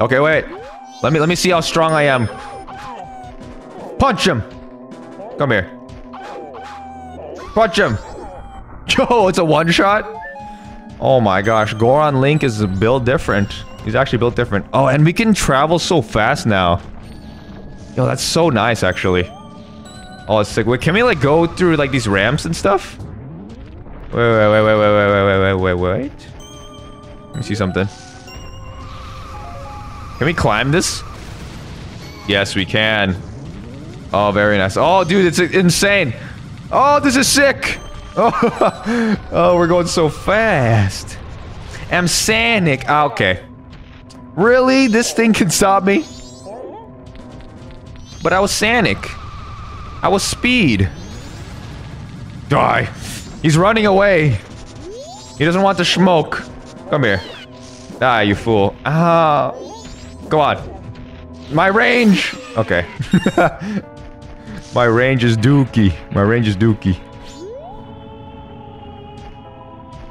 Okay, wait. Let me let me see how strong I am. Punch him. Come here. Punch him. Yo, it's a one shot. Oh my gosh, Goron Link is built different. He's actually built different. Oh, and we can travel so fast now. Yo, that's so nice, actually. Oh, it's sick. Wait, can we like go through like these ramps and stuff? Wait, wait, wait, wait, wait, wait, wait, wait, wait, wait. Let me see something. Can we climb this? Yes, we can. Oh, very nice. Oh, dude, it's insane. Oh, this is sick. Oh, oh we're going so fast. I'm Sanic. Ah, okay. Really? This thing can stop me? But I was Sanic. I was Speed. Die. He's running away. He doesn't want to smoke. Come here. Die, you fool. Ah. Go on. My range. Okay. My range is dookie. My range is dookie.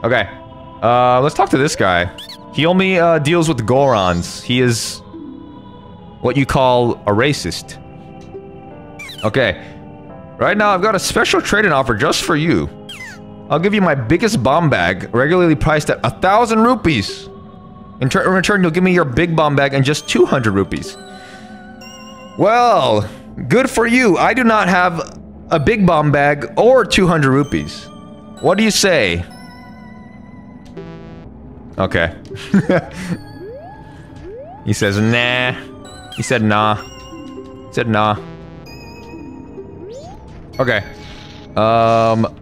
Okay. Uh, let's talk to this guy. He only uh, deals with Gorons. He is what you call a racist. Okay. Right now, I've got a special trade-in offer just for you. I'll give you my biggest bomb bag, regularly priced at a thousand rupees. In, in, return, you'll give me your big bomb bag and just 200 rupees. Well, good for you. I do not have a big bomb bag or 200 rupees. What do you say? Okay. he says, nah. He said, nah. He said, nah. Okay. Um...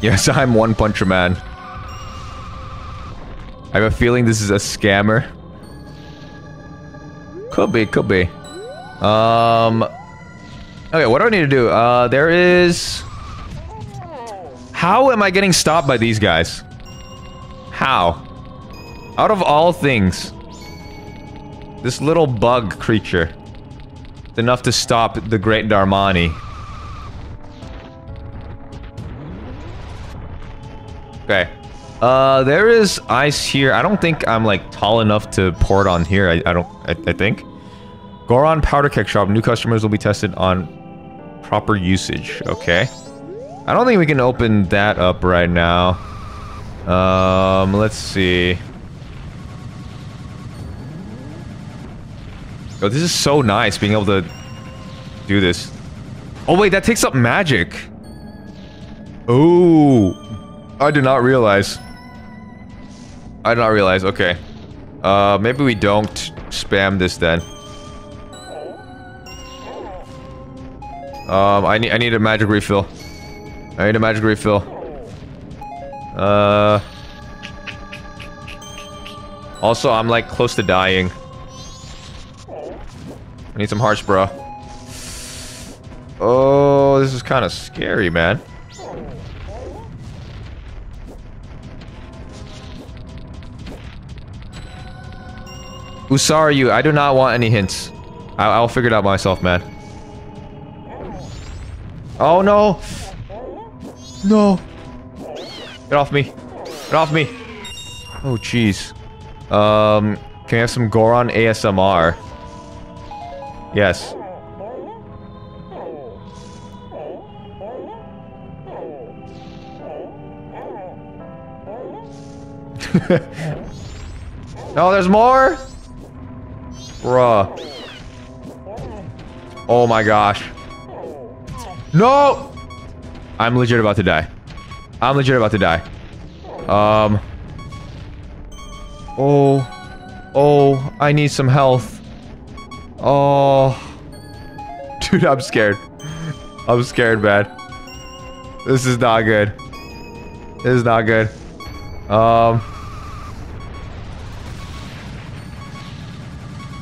Yes, I'm One Puncher Man. I have a feeling this is a scammer. Could be, could be. Um... Okay, what do I need to do? Uh, there is... How am I getting stopped by these guys? How? Out of all things. This little bug creature. It's enough to stop the Great Darmani. Okay. Uh, there is ice here. I don't think I'm, like, tall enough to pour it on here. I, I don't... I, I think. Goron Powder Keg Shop. New customers will be tested on proper usage. Okay. I don't think we can open that up right now. Um, let's see. Oh, this is so nice being able to do this. Oh wait, that takes up magic. Oh, I did not realize. I did not realize. Okay. Uh, maybe we don't spam this then. Um, I need I need a magic refill. I need a magic refill. Uh. Also, I'm like close to dying. I need some hearts, bro. Oh, this is kind of scary, man. Usaryu, I do not want any hints. I I'll figure it out myself, man. Oh, no! No! Get off me. Get off me. Oh, jeez. Um, can I have some Goron ASMR? Yes. no, there's more? Bruh. Oh my gosh. No! I'm legit about to die. I'm legit about to die. Um. Oh. Oh, I need some health. Oh. Dude, I'm scared. I'm scared, man. This is not good. This is not good. Um.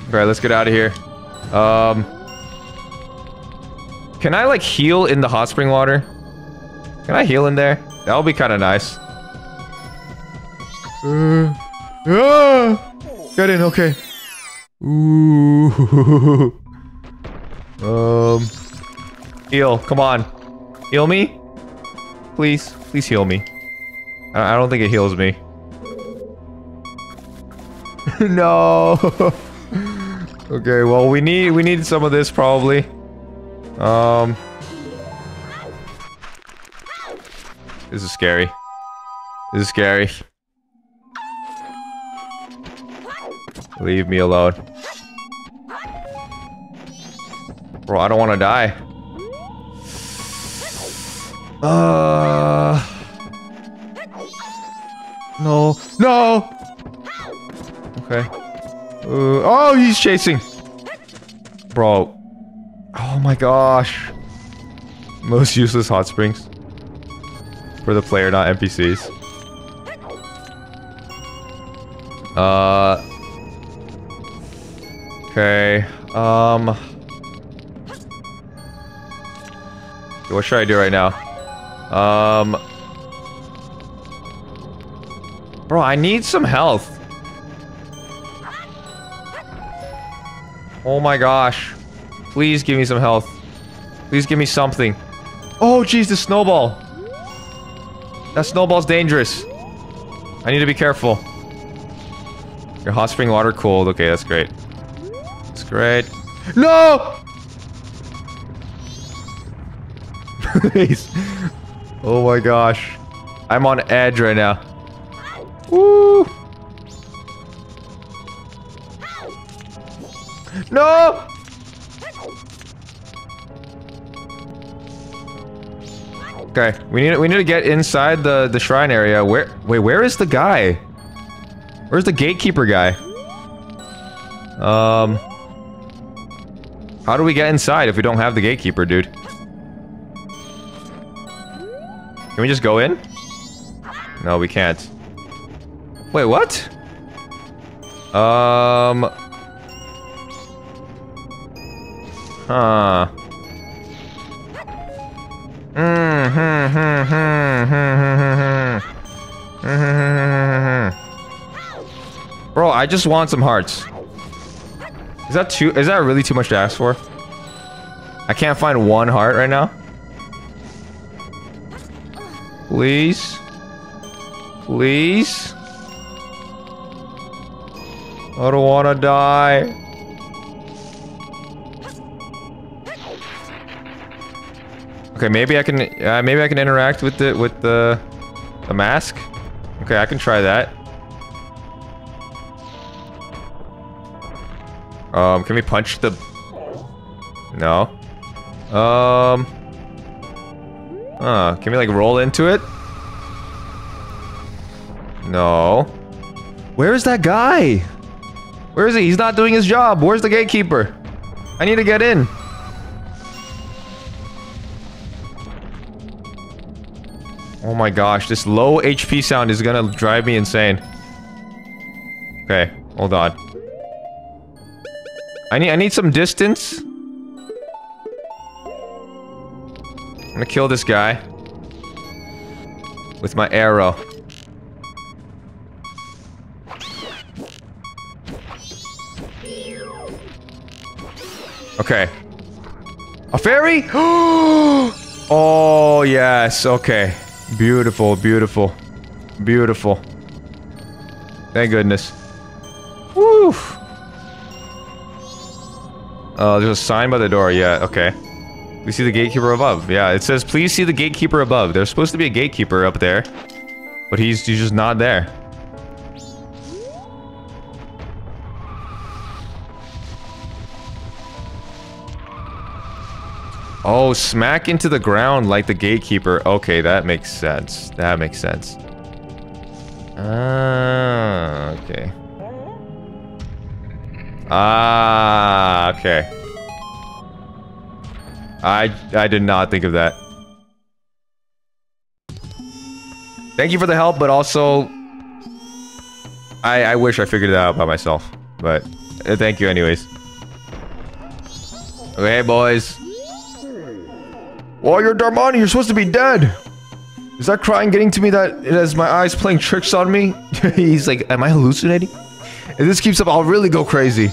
Alright, let's get out of here. Um. Can I, like, heal in the hot spring water? Can I heal in there? That would be kind of nice. Uh, ah! Get in, okay. Ooh. Um. Heal, come on. Heal me? Please, please heal me. I, I don't think it heals me. no. Okay, well, we need we need some of this probably. Um. This is scary. This is scary. Leave me alone. Bro, I don't want to die. Uh. No. No! Okay. Uh, oh, he's chasing. Bro. Oh my gosh. Most useless hot springs. For the player, not NPCs. Uh. Okay. Um. What should I do right now? Um. Bro, I need some health. Oh my gosh. Please give me some health. Please give me something. Oh, jeez, the snowball. That snowball's dangerous. I need to be careful. Your hot spring water cold. Okay, that's great. That's great. No! Please. Oh my gosh. I'm on edge right now. Woo! No! Okay, we need we need to get inside the the shrine area. Where wait, where is the guy? Where's the gatekeeper guy? Um How do we get inside if we don't have the gatekeeper, dude? Can we just go in? No, we can't. Wait, what? Um Huh. Bro, I just want some hearts. Is that too- is that really too much to ask for? I can't find one heart right now? Please? Please? I don't wanna die. Okay, maybe I can uh, maybe I can interact with the with the the mask. Okay, I can try that. Um, can we punch the... No. Um... Huh, can we like roll into it? No. Where is that guy? Where is he? He's not doing his job. Where's the gatekeeper? I need to get in. Oh my gosh, this low HP sound is gonna drive me insane. Okay, hold on. I need I need some distance. I'm gonna kill this guy. With my arrow. Okay. A fairy? oh, yes. Okay. Beautiful, beautiful. Beautiful. Thank goodness. Woo! Oh, uh, there's a sign by the door. Yeah, okay. We see the gatekeeper above. Yeah, it says, please see the gatekeeper above. There's supposed to be a gatekeeper up there. But he's, he's just not there. Oh, smack into the ground like the gatekeeper. Okay, that makes sense. That makes sense. Ah, okay. Ah, okay. I I did not think of that. Thank you for the help, but also I I wish I figured it out by myself. But uh, thank you anyways. Okay, boys. Oh, you're Darmani, you're supposed to be dead. Is that crying getting to me that it has my eyes playing tricks on me? He's like, am I hallucinating? If this keeps up, I'll really go crazy.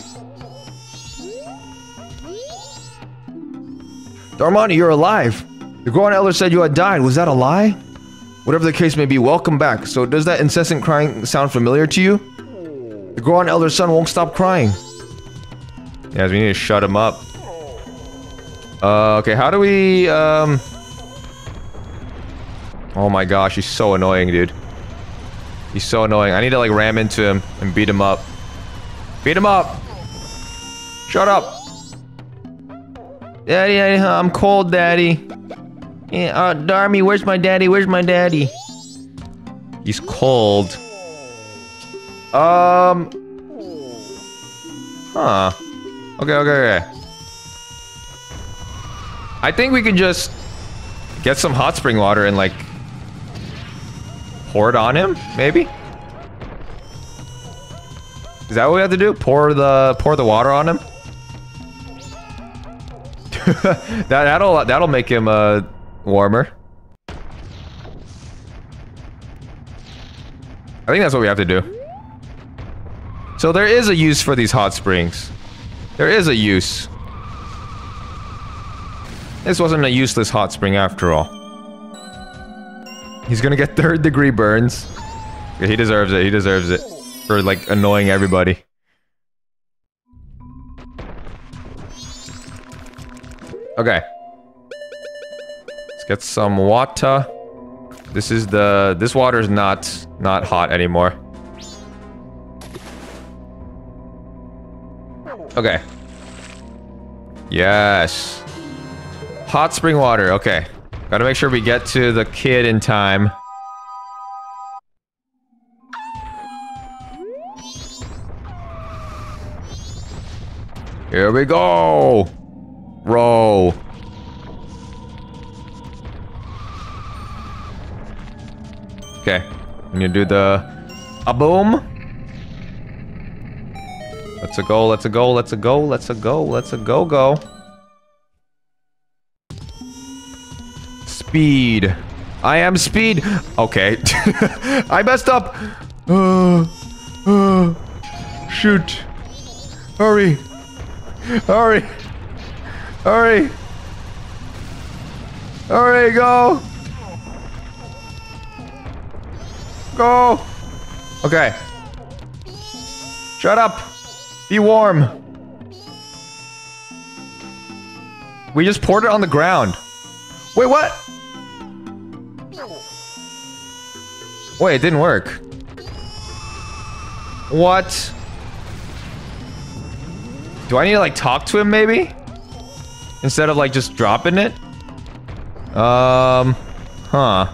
Darmani, you're alive. The Goron Elder said you had died. Was that a lie? Whatever the case may be, welcome back. So does that incessant crying sound familiar to you? The Goron Elder's son won't stop crying. Yeah, we need to shut him up. Uh, okay, how do we, um... Oh my gosh, he's so annoying, dude. He's so annoying. I need to, like, ram into him and beat him up. Beat him up! Shut up! Daddy, I, I'm cold, Daddy. Yeah, uh, Darmy, where's my daddy? Where's my daddy? He's cold. Um... Huh. Okay, okay, okay. I think we can just get some hot spring water and like pour it on him, maybe? Is that what we have to do? Pour the pour the water on him? that that'll that'll make him uh warmer. I think that's what we have to do. So there is a use for these hot springs. There is a use. This wasn't a useless hot spring after all. He's gonna get third degree burns. He deserves it, he deserves it. For like annoying everybody. Okay. Let's get some water. This is the... This water is not, not hot anymore. Okay. Yes. Hot spring water, okay. Gotta make sure we get to the kid in time. Here we go! Row. Okay. I'm gonna do the... A boom. Let's a go, let's a go, let's a go, let's a go, let's a go go, Speed. I am speed. Okay. I messed up. Uh, uh, shoot. Hurry. Hurry. Hurry. Hurry, go. Go. Okay. Shut up. Be warm. We just poured it on the ground. Wait, what? Wait, it didn't work. What? Do I need to like talk to him maybe? Instead of like just dropping it? Um, huh.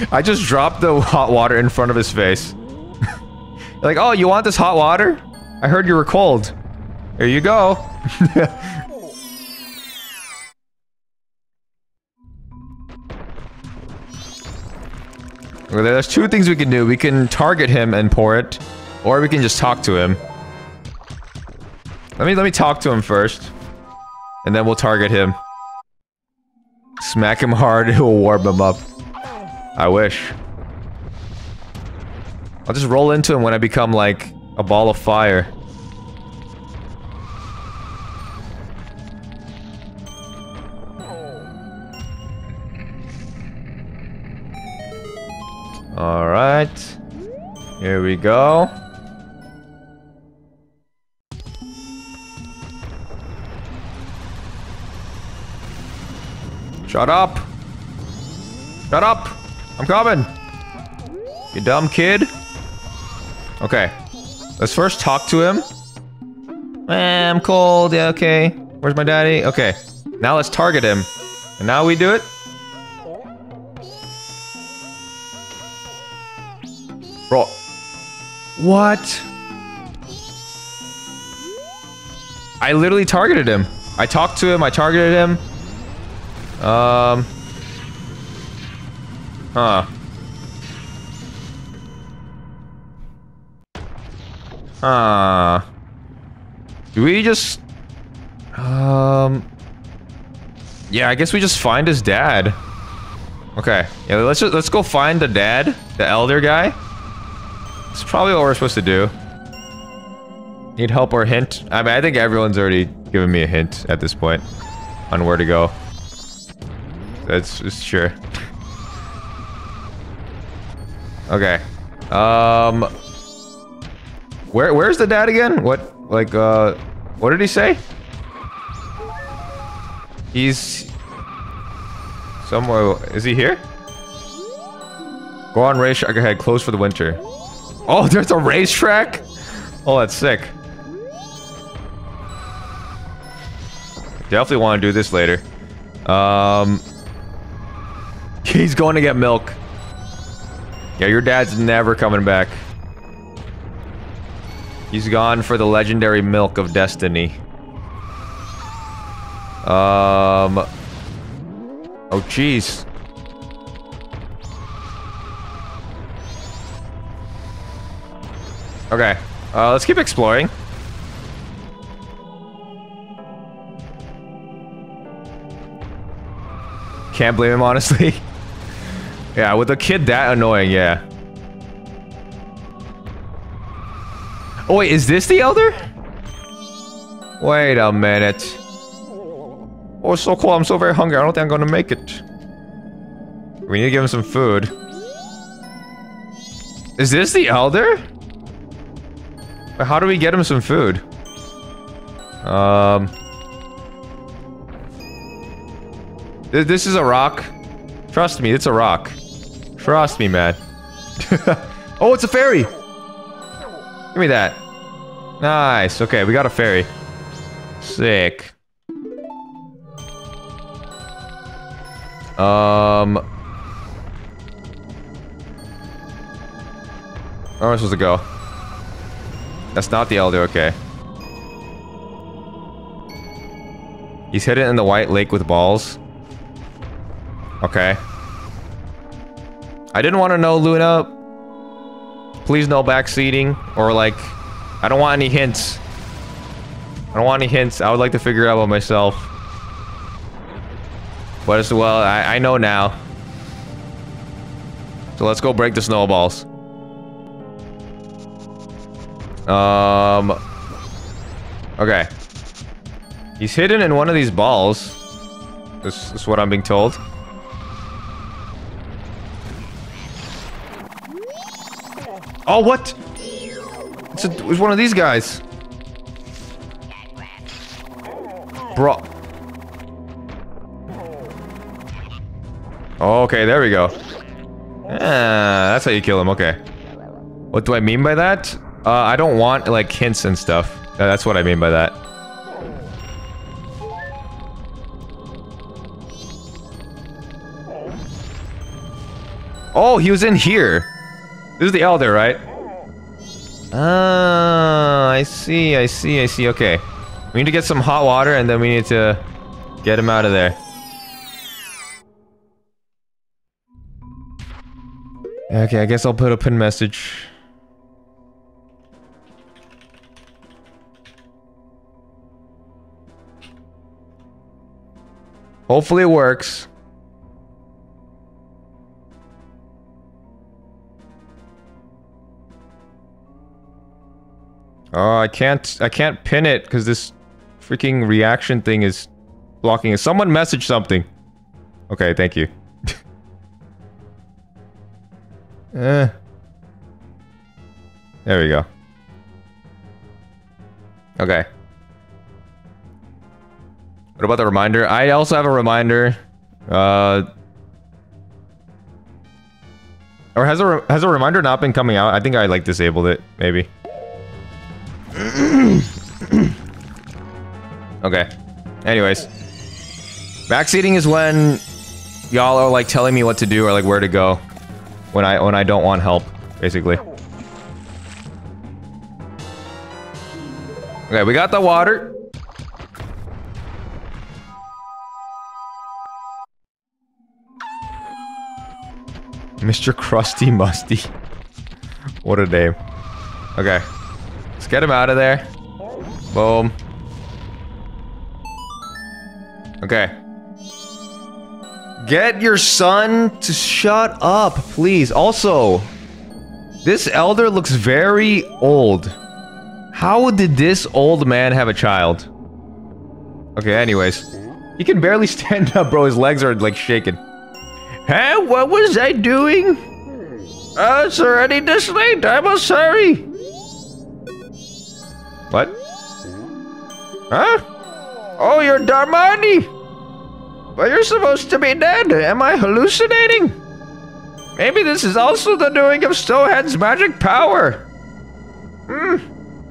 I just dropped the hot water in front of his face. like, oh, you want this hot water? I heard you were cold. Here you go. Well, There's two things we can do. We can target him and pour it, or we can just talk to him. Let me let me talk to him first, and then we'll target him. Smack him hard, it will warm him up. I wish. I'll just roll into him when I become like a ball of fire. All right. Here we go. Shut up. Shut up. I'm coming. You dumb kid. Okay. Let's first talk to him. Eh, I'm cold. Yeah, okay. Where's my daddy? Okay. Now let's target him. And now we do it. Bro. What? I literally targeted him. I talked to him. I targeted him. Um. Huh. Huh. Do we just... Um... Yeah, I guess we just find his dad. Okay. Yeah, let's just, let's go find the dad, the elder guy. That's probably what we're supposed to do. Need help or hint? I mean, I think everyone's already given me a hint at this point on where to go. That's sure. okay. Um. Where where's the dad again? What like uh what did he say? He's somewhere is he here? Goron racetrack ahead, Close for the winter. Oh, there's a racetrack? Oh, that's sick. Definitely want to do this later. Um, he's going to get milk. Yeah, your dad's never coming back. He's gone for the legendary milk of destiny. Um. Oh, jeez. Okay. Uh, let's keep exploring. Can't blame him, honestly. yeah, with a kid that annoying, yeah. Oh, wait, is this the Elder? Wait a minute. Oh, so cool. I'm so very hungry. I don't think I'm gonna make it. We need to give him some food. Is this the Elder? But how do we get him some food? Um... Th this is a rock. Trust me, it's a rock. Trust me, man. oh, it's a fairy! Give me that. Nice. Okay, we got a fairy. Sick. Um... Where am I supposed to go? That's not the Elder, okay. He's hidden in the white lake with balls. Okay. I didn't want to know, Luna. Please no backseating. Or like, I don't want any hints. I don't want any hints. I would like to figure it out by myself. But as well, I, I know now. So let's go break the snowballs. Um. Okay. He's hidden in one of these balls. This, is what I'm being told. Oh, what? It's, a, it's one of these guys. Bro. Okay, there we go. Ah, that's how you kill him. Okay. What do I mean by that? Uh, I don't want like hints and stuff. Uh, that's what I mean by that. Oh, he was in here. This is the elder, right? Ah, I see, I see, I see. Okay. We need to get some hot water and then we need to get him out of there. Okay, I guess I'll put a pin message. Hopefully it works. Oh, I can't I can't pin it because this freaking reaction thing is blocking it. Someone message something. Okay, thank you. eh. There we go. Okay. What about the reminder? I also have a reminder. Uh or has a has a reminder not been coming out? I think I like disabled it, maybe. okay. Anyways. Backseating is when y'all are like telling me what to do or like where to go. When I when I don't want help, basically. Okay, we got the water. Mr. Krusty Musty. what a name. Okay. Let's get him out of there. Boom. Okay. Get your son to shut up, please. Also, this elder looks very old. How did this old man have a child? Okay, anyways. He can barely stand up, bro. His legs are, like, shaking. Huh? What was I doing? Uh, it's already this late. I'm sorry. What? Huh? Oh, you're Darmani! But you're supposed to be dead. Am I hallucinating? Maybe this is also the doing of Snowhead's magic power. Hmm.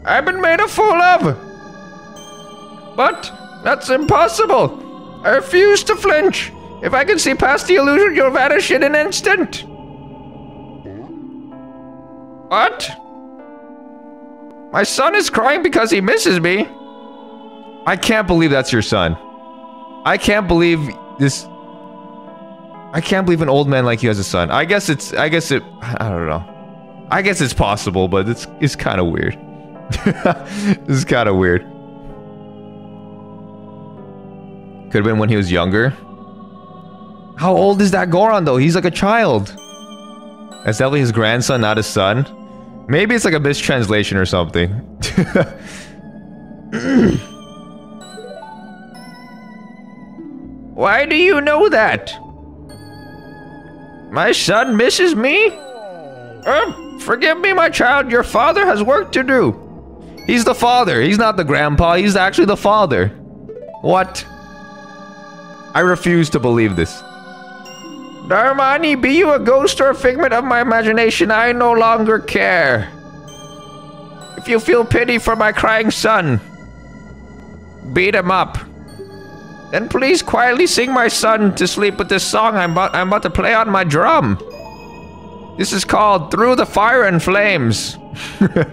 I've been made a fool of. But that's impossible. I refuse to flinch. If I can see past the illusion, you'll vanish in an instant. What? My son is crying because he misses me. I can't believe that's your son. I can't believe this. I can't believe an old man like you has a son. I guess it's. I guess it. I don't know. I guess it's possible, but it's it's kind of weird. this is kind of weird. Could have been when he was younger. How old is that Goron though? He's like a child. That's definitely his grandson, not his son. Maybe it's like a mistranslation or something. Why do you know that? My son misses me? Forgive me, my child. Your father has work to do. He's the father. He's not the grandpa. He's actually the father. What? I refuse to believe this. Darmani, be you a ghost or a figment of my imagination, I no longer care. If you feel pity for my crying son, beat him up. Then please quietly sing my son to sleep with this song I'm about, I'm about to play on my drum. This is called Through the Fire and Flames. it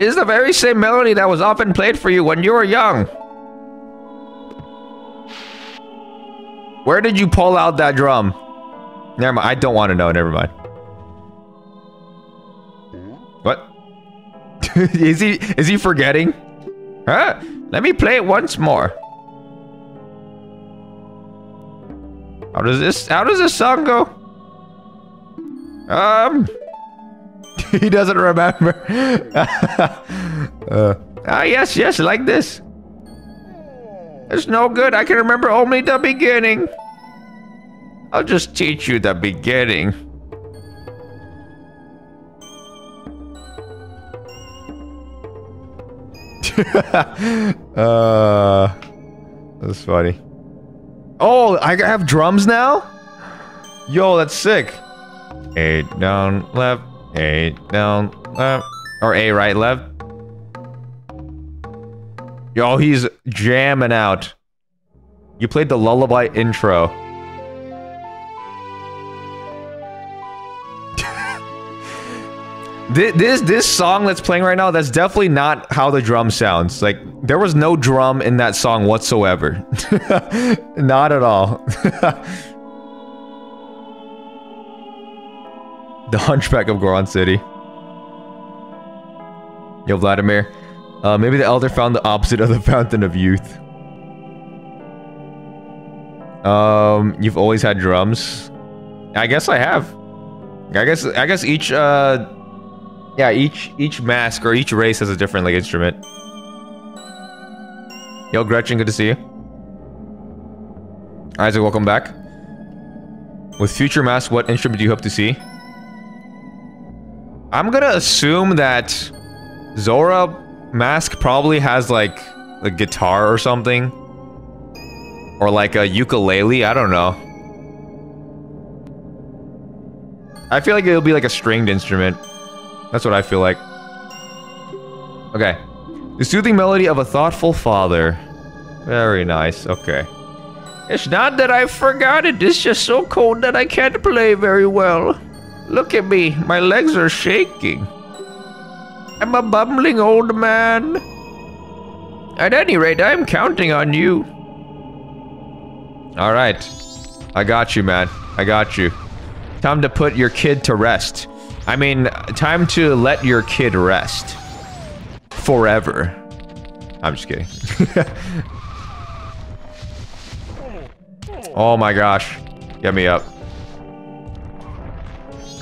is the very same melody that was often played for you when you were young. Where did you pull out that drum? Never mind. I don't want to know. Never mind. What? is he is he forgetting? Huh? Let me play it once more. How does this how does this song go? Um He doesn't remember. uh, ah yes, yes, like this. It's no good. I can remember only the beginning. I'll just teach you the beginning. uh, that's funny. Oh, I have drums now? Yo, that's sick. A down, left, A down, left. Or A right, left. Yo, he's jamming out. You played the lullaby intro. Thi- this this song that's playing right now that's definitely not how the drum sounds. Like there was no drum in that song whatsoever. Not at all. The hunchback of goron city. Yo vladimir uh, maybe the elder found the opposite of the fountain of youth um you've always had drums i guess i have i guess i guess each uh yeah, each each mask or each race has a different like instrument. Yo, Gretchen, good to see you. Isaac, welcome back. With future masks, what instrument do you hope to see? I'm gonna assume that Zora mask probably has like a guitar or something. Or like a ukulele, I don't know. I feel like it'll be like a stringed instrument. That's what I feel like. Okay. The soothing melody of a thoughtful father. Very nice. Okay. It's not that I forgot it, it's just so cold that I can't play very well. Look at me, my legs are shaking. I'm a bumbling old man. At any rate, I'm counting on you. All right. I got you, man. I got you. Time to put your kid to rest. I mean, time to let your kid rest. Forever. I'm just kidding. oh my gosh. Get me up.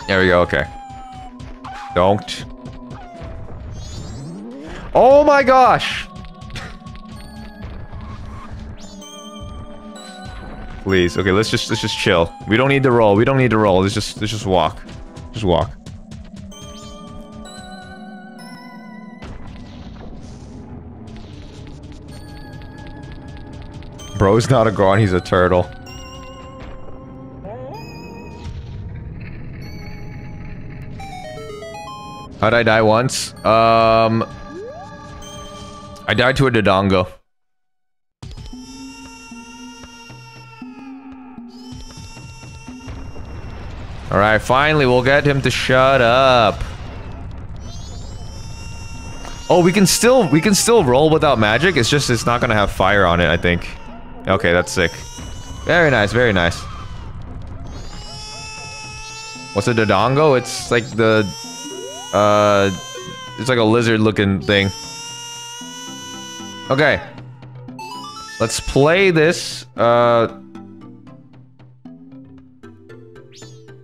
There we go, okay. Don't. Oh my gosh! Please. Okay, let's just let's just chill. We don't need to roll. We don't need to roll. Let's just let's just walk. Just walk. Bro's not a Goron, he's a turtle. How'd I die once? Um... I died to a Dodongo. Alright, finally, we'll get him to shut up. Oh, we can still, we can still roll without magic, it's just, it's not gonna have fire on it, I think. Okay, that's sick. Very nice, very nice. What's a Dodongo? It's like the... Uh... It's like a lizard-looking thing. Okay. Let's play this, uh...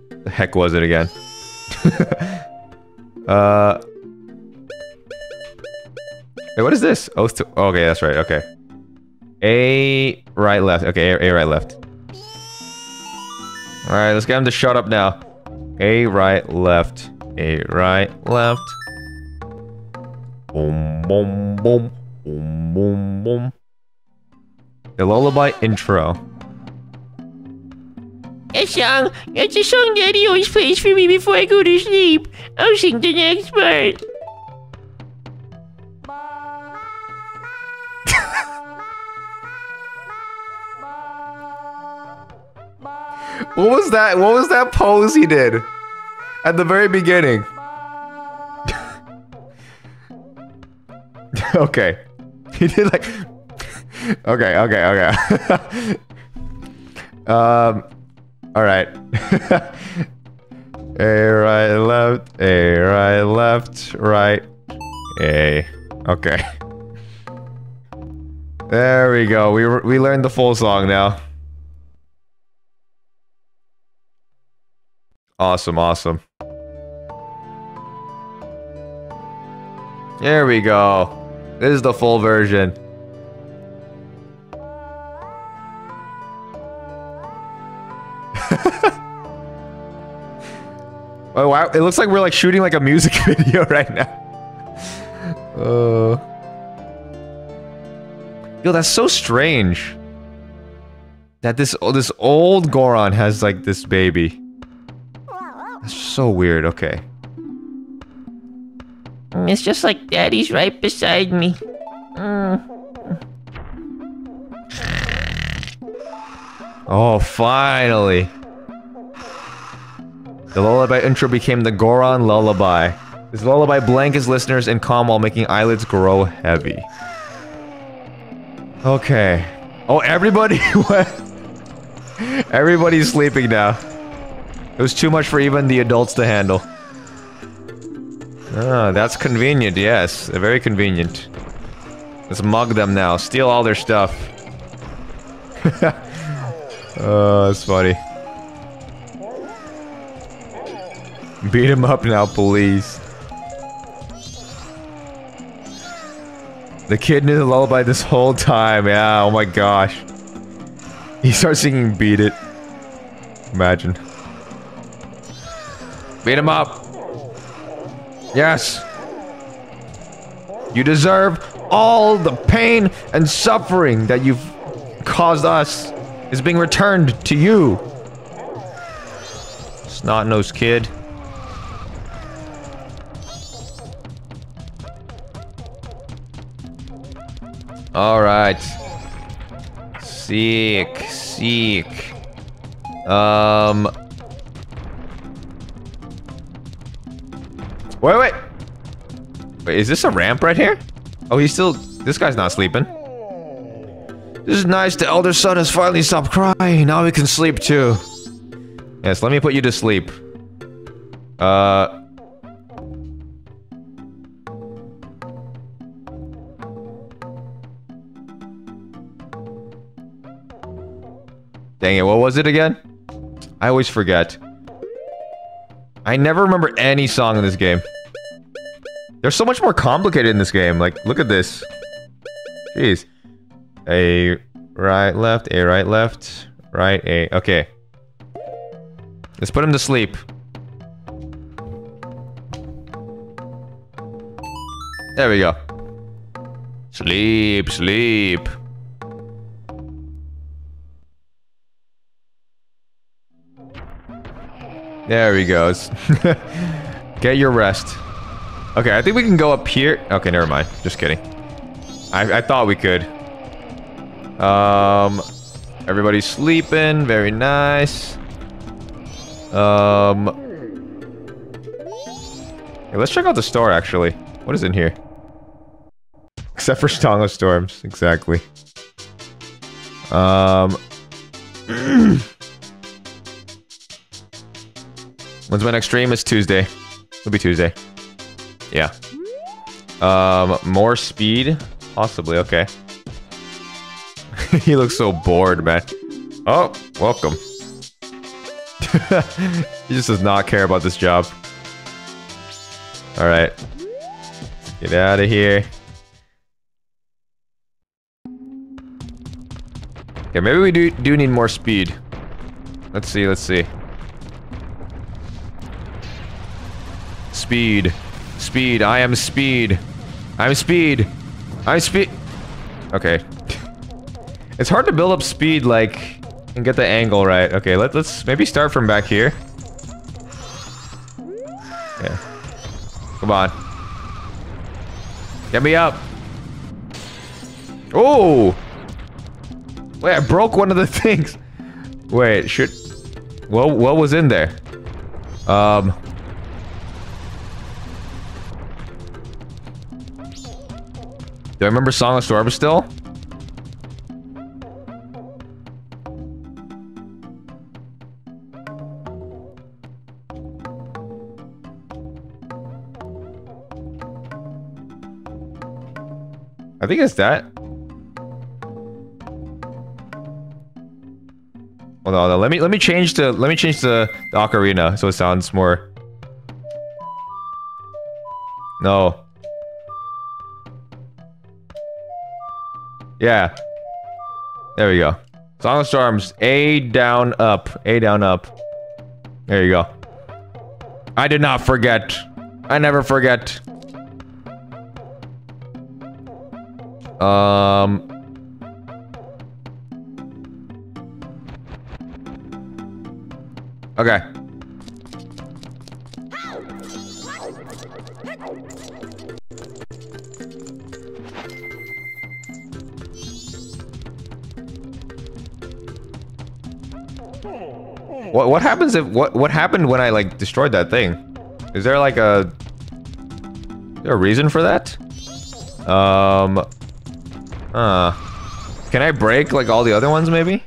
The heck was it again? uh... Wait, what is this? Oath to... Okay, that's right, okay. A right left. Okay, A, A right left. Alright, let's get him to shut up now. A right left. A right left. Boom boom boom. Boom boom boom. The lullaby intro. That song, that's a song Daddy always plays for me before I go to sleep. I'll sing the next part. What was that? What was that pose he did? At the very beginning. okay. He did like... Okay, okay, okay. um... Alright. A right, left, A right, left, right, A. Okay. There we go. We, we learned the full song now. Awesome, awesome. There we go. This is the full version. oh wow, it looks like we're like shooting like a music video right now. Uh Yo, that's so strange. that this this old Goron has like this baby. That's so weird. Okay. It's just like daddy's right beside me. Mm. Oh, finally. The lullaby intro became the Goron lullaby. This lullaby blankets listeners and calm while making eyelids grow heavy. Okay. Oh, everybody went. Everybody's sleeping now. It was too much for even the adults to handle. Ah, that's convenient, yes. Very convenient. Let's mug them now. Steal all their stuff. Oh, that's funny. Beat him up now, please. The kid knew the lullaby this whole time. Yeah, oh my gosh. He starts singing Beat It. Imagine. Beat him up. Yes. You deserve all the pain and suffering that you've caused us is being returned to you. Snot-nosed kid. Alright. Seek. Seek. Um... Wait, wait! Wait, is this a ramp right here? Oh, he's still... This guy's not sleeping. This is nice. The elder son has finally stopped crying. Now we can sleep too. Yes, let me put you to sleep. Uh... Dang it, what was it again? I always forget. I never remember any song in this game. They're so much more complicated in this game. Like, look at this. Jeez. A right, left, A right, left, right, A. Okay. Let's put him to sleep. There we go. Sleep, sleep. There he goes. Get your rest. Okay, I think we can go up here. Okay, never mind. Just kidding. I, I thought we could. Um, everybody's sleeping. Very nice. Um, hey, let's check out the store, actually. What is in here? Except for Song of Storms. Exactly. Um... When's my next stream? It's Tuesday. It'll be Tuesday. Yeah. Um, more speed? Possibly, okay. he looks so bored, man. Oh, welcome. he just does not care about this job. Alright. Get out of here. Okay, maybe we do, do need more speed. Let's see, let's see. Speed. Speed. I am speed. I'm speed. I'm speed. Okay. It's hard to build up speed, like, and get the angle right. Okay, let, let's maybe start from back here. Yeah. Come on. Get me up. Oh! Wait, I broke one of the things. Wait, should... What, what was in there? Um... Do I remember Song of Storm still? I think it's that. Hold on, let me let me change the let me change the, the ocarina so it sounds more. No. Yeah. There we go. Song of Storms. A down up. A down up. There you go. I did not forget. I never forget. Um. Okay. What what happens if what what happened when I like destroyed that thing? Is there like a there a reason for that? Um uh Can I break like all the other ones maybe?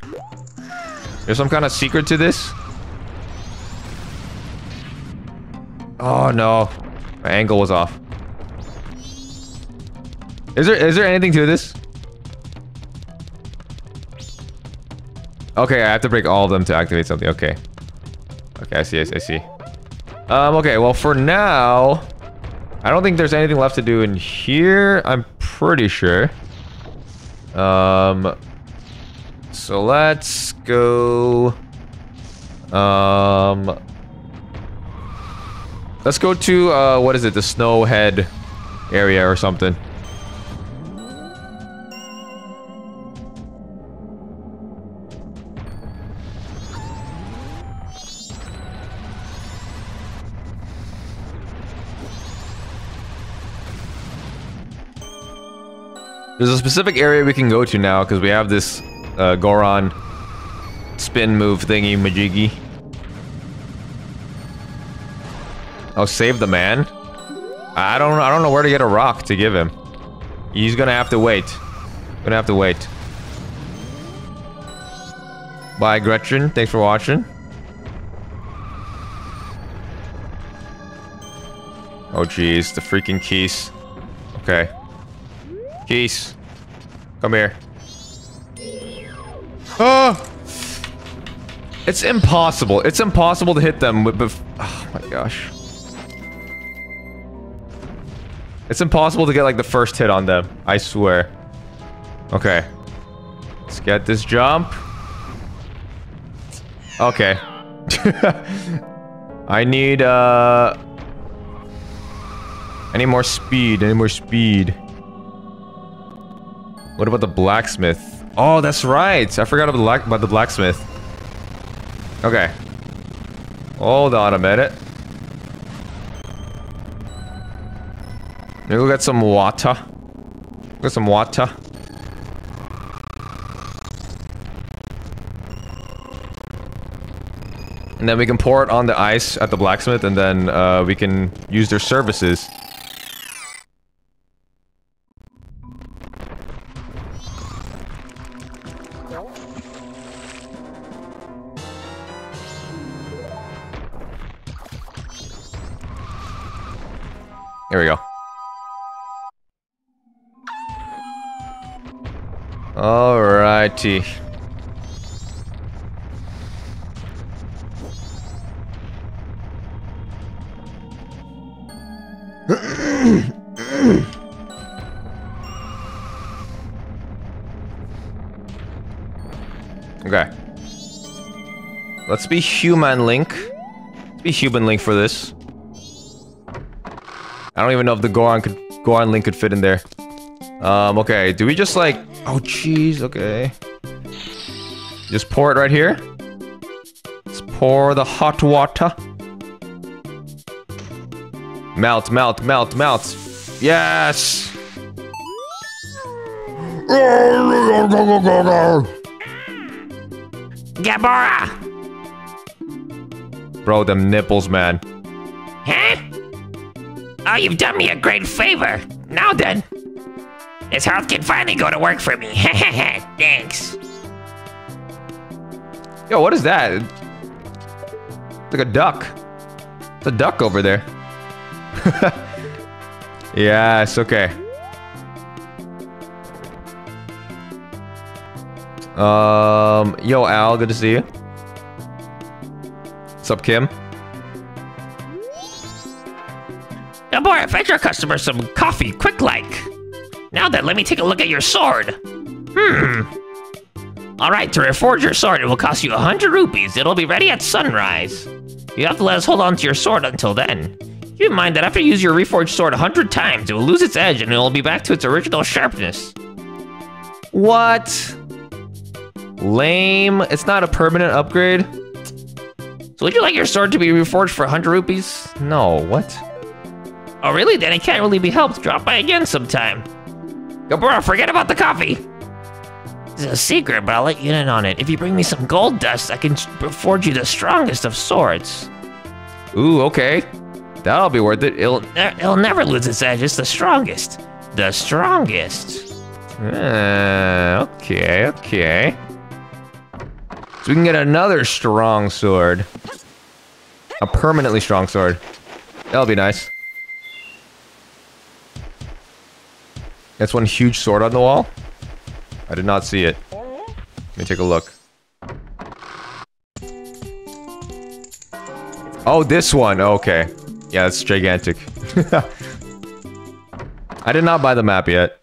There's some kind of secret to this? Oh no. My angle was off. Is there is there anything to this? Okay, I have to break all of them to activate something. Okay. Okay, I see, I see. Um, okay, well for now, I don't think there's anything left to do in here. I'm pretty sure. Um, so let's go. Um, let's go to uh, what is it? The Snowhead area or something. There's a specific area we can go to now because we have this uh, Goron spin move thingy majiggy. Oh, save the man. I don't. I don't know where to get a rock to give him. He's gonna have to wait. Gonna have to wait. Bye, Gretchen. Thanks for watching. Oh, jeez, the freaking Keese. Okay. Keese. Come here. Oh! It's impossible. It's impossible to hit them with... bef- Oh my gosh. It's impossible to get like the first hit on them. I swear. Okay. Let's get this jump. Okay. I need, uh... I need more speed. I need more speed. What about the blacksmith? Oh, that's right. I forgot about the, blacksmith. Okay. Hold on a minute. Maybe we'll get some water. Get some water. And then we can pour it on the ice at the blacksmith and then uh, we can use their services. Here we go. Alrighty. okay. Let's be human link. Let's be human link for this. I don't even know if the Goron could Goron link could fit in there. Um, okay. Do we just like Oh jeez, okay. Just pour it right here. Let's pour the hot water. Melt, melt, melt, melt. Yes! Gabora! Bro, them nipples, man. Huh? Oh, you've done me a great favor. Now then, this health can finally go to work for me. Thanks. Yo, what is that? It's like a duck. It's a duck over there. yes, okay. Um, yo, Al, good to see you. What's up, Kim? Gabora, fetch your customer some coffee, quick like. Now then, let me take a look at your sword. Hmm. Alright, to reforge your sword, it will cost you 100 rupees. It'll be ready at sunrise. You have to let us hold on to your sword until then. Keep in mind that after you use your reforged sword 100 times, it will lose its edge and it will be back to its original sharpness. What? Lame. It's not a permanent upgrade. So would you like your sword to be reforged for 100 rupees? No, what? Oh, really? Then it can't really be helped. Drop by again sometime. Gabora, forget about the coffee. It's a secret, but I'll let you in on it. If you bring me some gold dust, I can forge you the strongest of swords. Ooh, okay. That'll be worth it. It'll. Ne- It'll never lose its edge. It's the strongest. The strongest. Uh, okay, okay. So we can get another strong sword. A permanently strong sword. That'll be nice. That's one huge sword on the wall. I did not see it. Let me take a look. Oh, this one. Okay. Yeah, it's gigantic. I did not buy the map yet.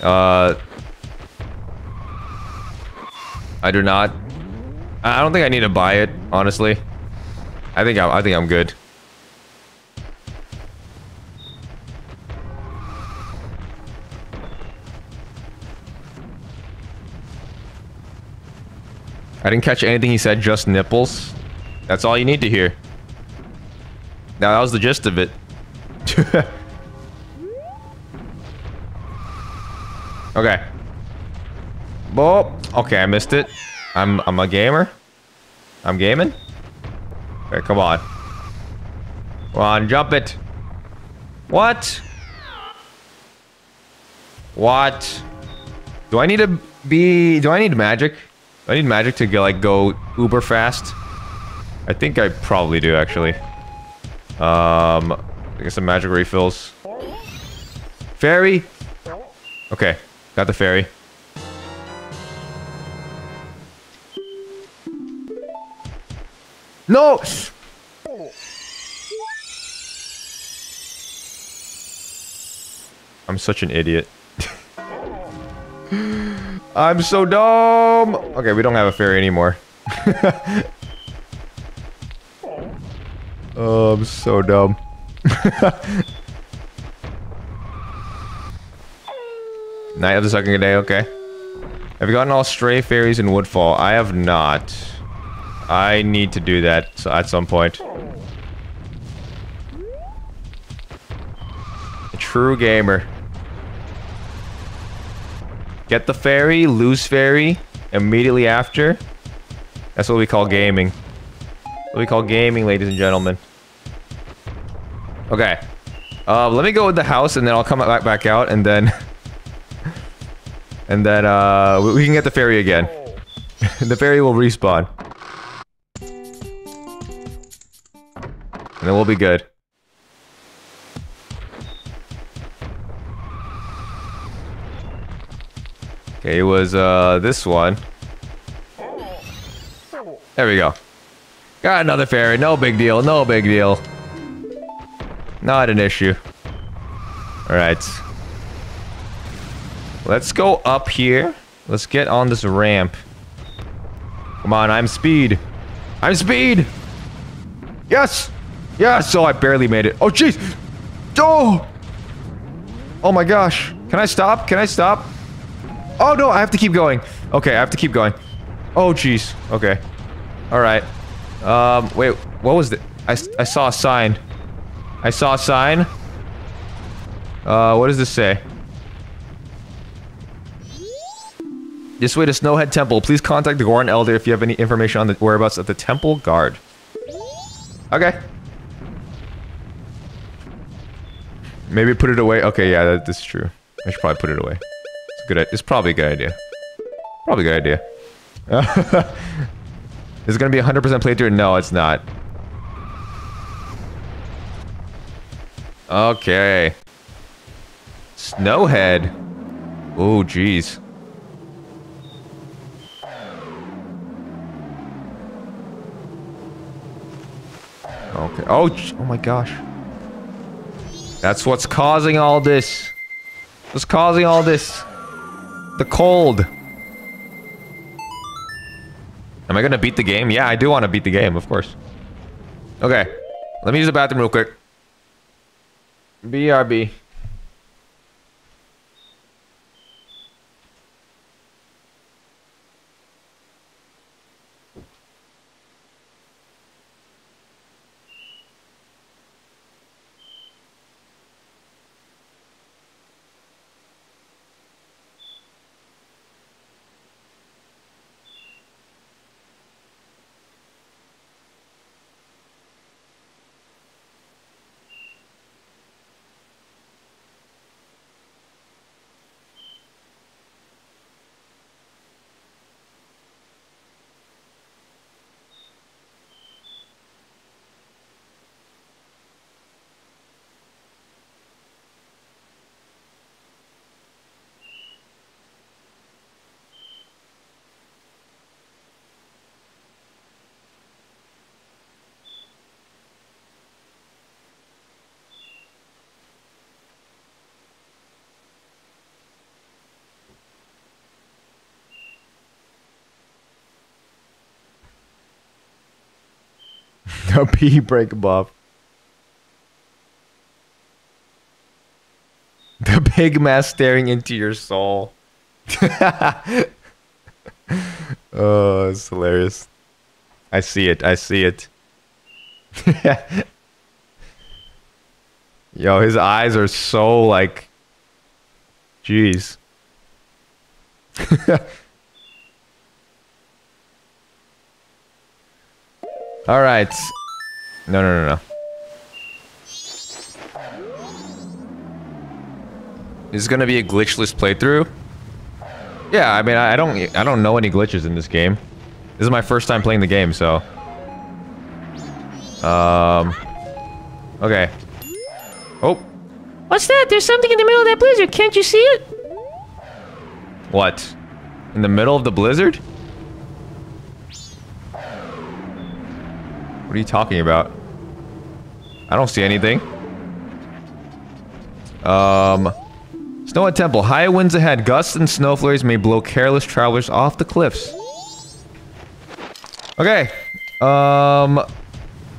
Uh, I do not. I don't think I need to buy it, honestly. I think I'm. I think I'm good. I didn't catch anything he said. Just nipples. That's all you need to hear. Now that was the gist of it. Okay. Boop. Okay, I missed it. I'm I'm a gamer. I'm gaming. Okay, come on. Come on, jump it. What? What? Do I need to be? Do I need magic? I need magic to like go uber fast? I think I probably do actually. Um, I guess some magic refills. Fairy. Okay, got the fairy. No! I'm such an idiot. I'm so dumb! Okay, we don't have a fairy anymore. oh, I'm so dumb. Night of the second day, okay. Have you gotten all stray fairies in Woodfall? I have not. I need to do that at some point. A true gamer. Get the fairy, lose fairy, immediately after. That's what we call gaming. What we call gaming, ladies and gentlemen. Okay. Uh, let me go with the house, and then I'll come back back out, and then... and then, uh, we, we can get the fairy again. the fairy will respawn. And then we'll be good. Okay, it was, uh, this one. There we go. Got another fairy. No big deal. No big deal. Not an issue. Alright. Let's go up here. Let's get on this ramp. Come on, I'm speed. I'm speed! Yes! Yes! Oh, I barely made it. Oh, jeez! Oh! Oh my gosh. Can I stop? Can I stop? Oh, no, I have to keep going. Okay, I have to keep going. Oh, jeez. Okay. Alright. Um, wait, what was it? I, I saw a sign. I saw a sign. Uh, what does this say? This way to Snowhead Temple. Please contact the Goron Elder if you have any information on the whereabouts of the Temple Guard. Okay. Maybe put it away. Okay, yeah, that, that's true. I should probably put it away. It's good. It's probably a good idea. Probably a good idea. Is it gonna be 100% playthrough? No, it's not. Okay. Snowhead. Oh, jeez. Okay. Oh, oh my gosh. That's what's causing all this. What's causing all this? The cold. Am I gonna beat the game? Yeah, I do want to beat the game, of course. Okay. Let me use the bathroom real quick. BRB. Pee break buff. The big mask staring into your soul. oh, it's hilarious. I see it. I see it. Yo, his eyes are so like. Jeez. All right. No, no, no, no. Is gonna be a glitchless playthrough? Yeah, I mean, I I don't, I don't know any glitches in this game. This is my first time playing the game, so. Um. Okay. Oh, What's that? There's something in the middle of that blizzard. Can't you see it? what? In the middle of the blizzard? What are you talking about? I don't see anything. Um. Snowhead Temple. High winds ahead. Gusts and snow flurries may blow careless travelers off the cliffs. Okay. Um.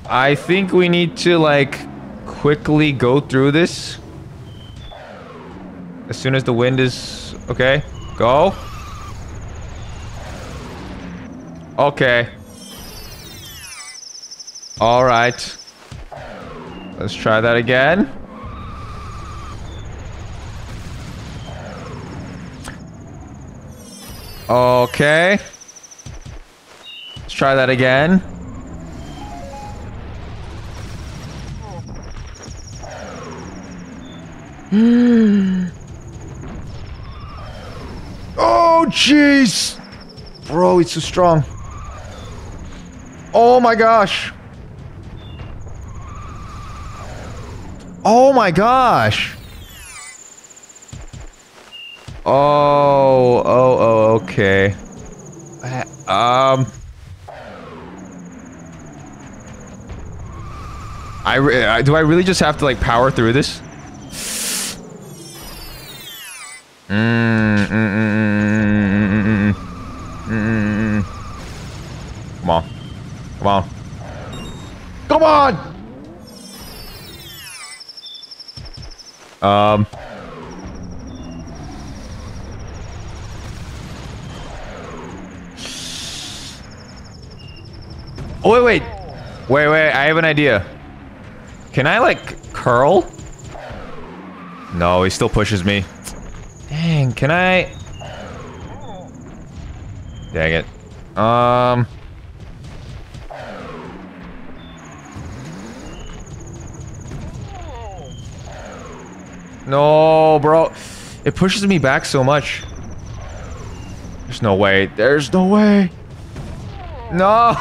I think we need to, like, quickly go through this. As soon as the wind is... Okay. Go. Okay. Alright. Let's try that again. Okay. Let's try that again. Oh, jeez! Bro, it's so strong. Oh my gosh. Oh my gosh. Oh, oh, oh, okay. Um. I, I do I really just have to like power through this? Come on. Come on. Come on! Um. Oh, wait, wait. Wait, wait, I have an idea. Can I, like, curl? No, he still pushes me. Dang, can I... Dang it. Um... No, bro. It pushes me back so much. There's no way. There's no way. No.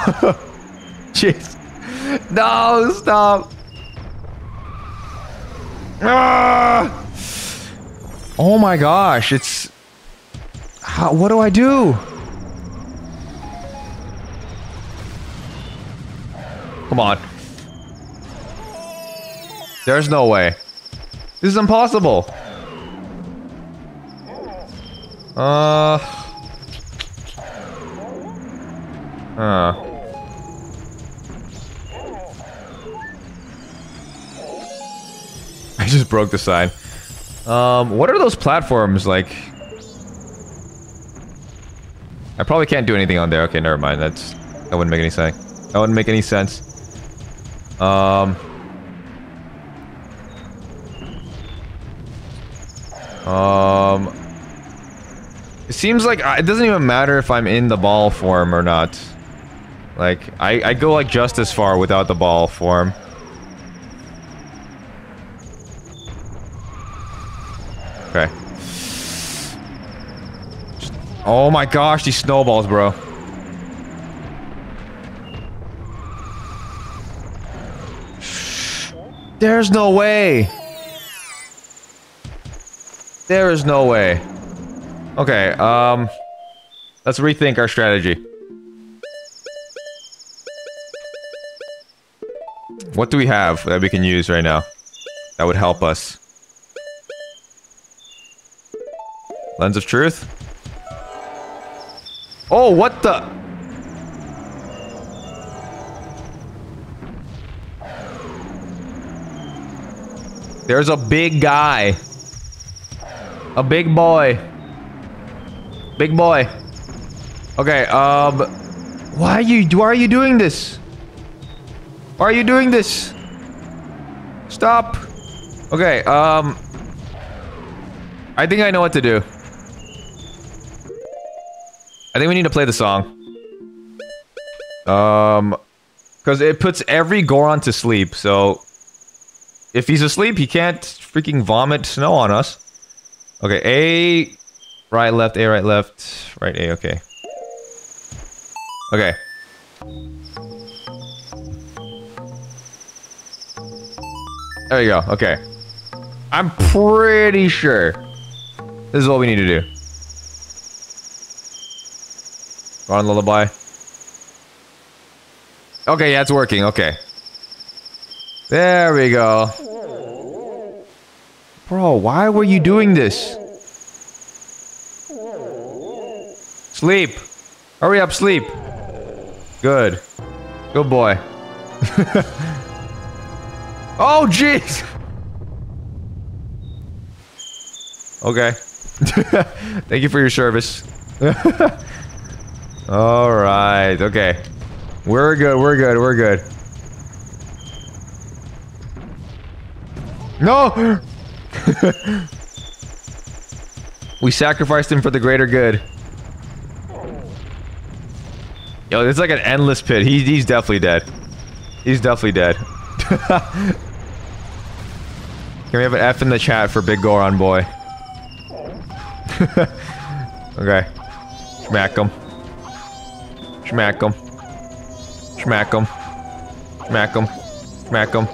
Jeez. No, stop. Ah! Oh my gosh, it's... How, what do I do? Come on. There's no way. This is impossible. Uh. Uh. I just broke the sign. Um, what are those platforms like? I probably can't do anything on there. Okay, never mind. That's that wouldn't make any sense. That wouldn't make any sense. Um. Um, it seems like I, it doesn't even matter if I'm in the ball form or not. Like, I, I go like just as far without the ball form. Okay. Oh my gosh, these snowballs, bro. There's no way. There is no way. Okay, um... Let's rethink our strategy. What do we have that we can use right now? That would help us. Lens of Truth? Oh, what the... There's a big guy. A big boy. Big boy. Okay, um... Why are you... Why are you doing this? Why are you doing this? Stop. Okay, um... I think I know what to do. I think we need to play the song. Um... Because it puts every Goron to sleep, so... If he's asleep, he can't freaking vomit snow on us. Okay, A... Right, left, A, right, left. Right, A, okay. Okay. There you go, okay. I'm pretty sure this is what we need to do. On, lullaby. Okay, yeah, it's working, okay. There we go. Bro, why were you doing this? Sleep. Hurry up, sleep. Good. Good boy. oh, jeez. Okay. Thank you for your service. All right. Okay. We're good. We're good. We're good. No! We sacrificed him for the greater good. Yo, it's like an endless pit. He, he's definitely dead. He's definitely dead. Can we have an F in the chat for Big Goron boy? okay. Smack him. Smack him. Smack him. Smack him. Smack him.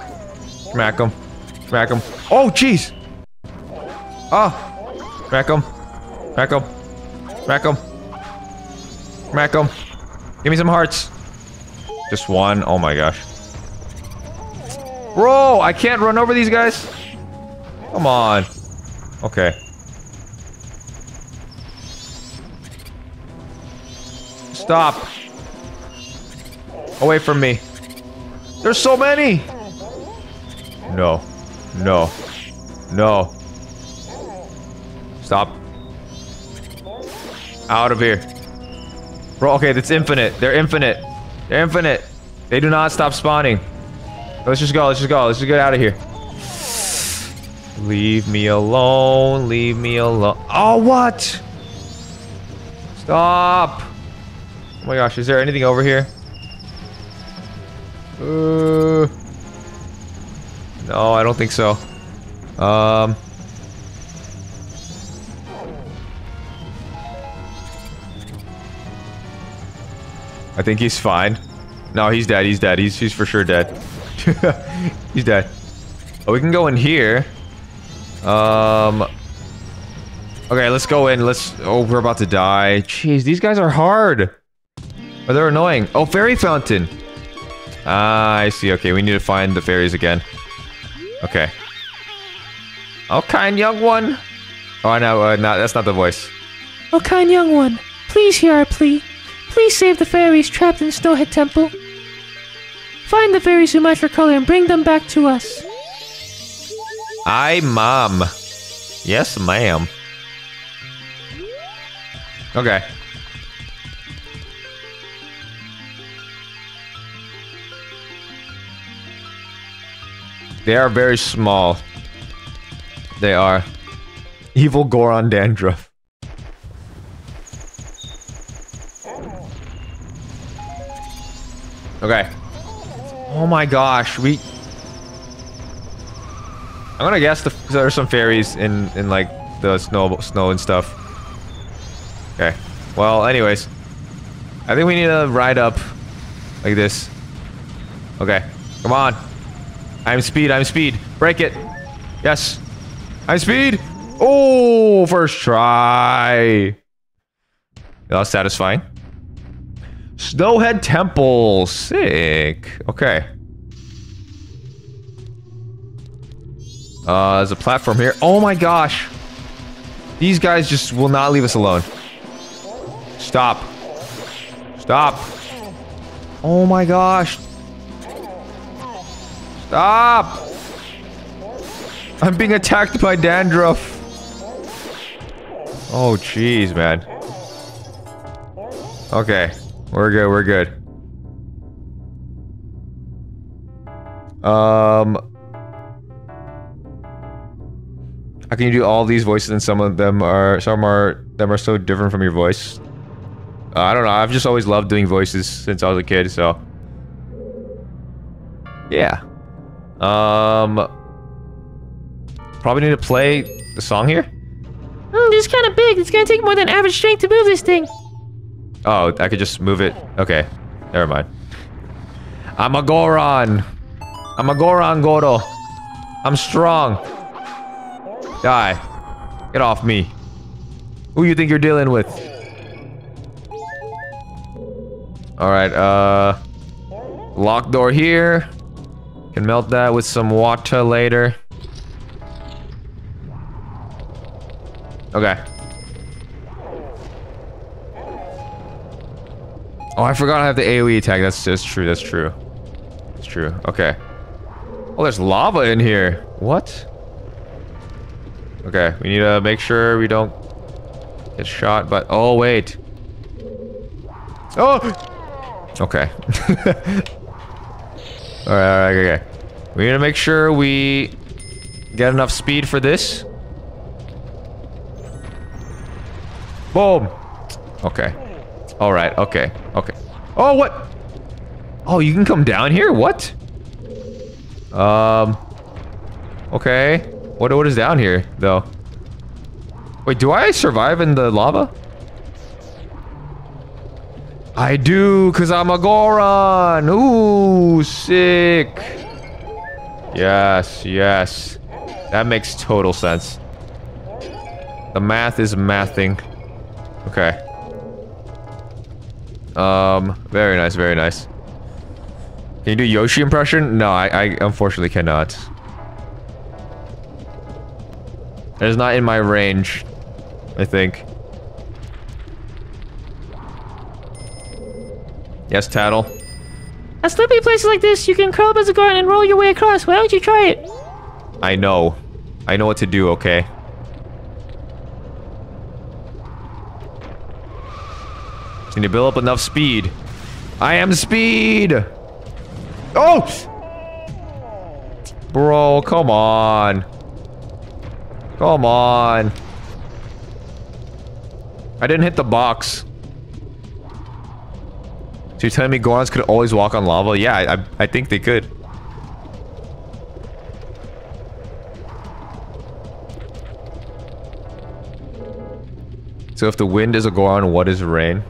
Smack him. Smack him. Oh, jeez! Ah! Smack him. Smack him. Smack him. Smack him. Give me some hearts. Just one. Oh my gosh. Bro, I can't run over these guys. Come on. Okay. Stop. Away from me. There's so many. No. No. No. Stop. Out of here. Bro, okay, that's infinite. They're infinite. They're infinite. They do not stop spawning. Let's just go. Let's just go. Let's just get out of here. Leave me alone. Leave me alone. Oh, what? Stop. Oh my gosh, is there anything over here? Uh, no, I don't think so. Um... I think he's fine. No, he's dead. He's dead. He's, he's for sure dead. he's dead. Oh, we can go in here. Um... Okay, let's go in. Let's... Oh, we're about to die. Jeez, these guys are hard. But they're annoying. Oh, fairy fountain. Ah, I see. Okay, we need to find the fairies again. Okay. Oh, kind young one. Oh, no, uh, no, that's not the voice. Oh, kind young one, please hear our plea. Please save the fairies trapped in Snowhead Temple. Find the fairies who match your color and bring them back to us. I, mom. Yes, ma'am. Okay. They are very small. They are. Evil Goron dandruff. Okay. Oh my gosh, we... I'm gonna guess the, there's some fairies in, in like, the snow, snow and stuff. Okay. Well, anyways. I think we need to ride up like this. Okay. Come on. I'm speed, I'm speed. Break it. Yes. I'm speed. Oh, first try. That was satisfying. Snowhead Temple. Sick. Okay. Uh, there's a platform here. Oh my gosh. These guys just will not leave us alone. Stop. Stop. Oh my gosh. Stop. I'm being attacked by dandruff. Oh, jeez, man. Okay. We're good, we're good. Um... How can you do all these voices and some of them are... Some are... Them are so different from your voice? Uh, I don't know, I've just always loved doing voices since I was a kid, so... Yeah. Um... Probably need to play the song here? Hmm, this is kind of big. It's gonna take more than average strength to move this thing. Oh, I could just move it. Okay. Never mind. I'm a Goron. I'm a Goron Goro. I'm strong. Die. Get off me. Who you think you're dealing with? Alright, uh... Lock door here. Can melt that with some water later. Okay. Oh, I forgot I have the AoE attack. That's just true. That's true. That's true. Okay. Oh, there's lava in here. What? Okay, we need to make sure we don't get shot, but... Oh, wait. Oh! Okay. alright, alright, okay. We need to make sure we get enough speed for this. Boom. Okay. Alright, okay, okay. Oh, what? Oh, you can come down here? What? Um... Okay. What, what is down here, though? Wait, do I survive in the lava? I do, because I'm a Goron! Ooh, sick! Yes, yes. That makes total sense. The math is mathing. Okay. Um, very nice, very nice. Can you do Yoshi impression? No, I, I unfortunately cannot. It is not in my range, I think. Yes, Tatl? At slippery places like this, you can curl up as a guard and roll your way across. Why don't you try it? I know. I know what to do, okay? Just need to build up enough speed. I am speed! Oh! Bro, come on. Come on. I didn't hit the box. So you're telling me Gorons could always walk on lava? Yeah, I, I, think they could. So if the wind is a Goron, what is rain?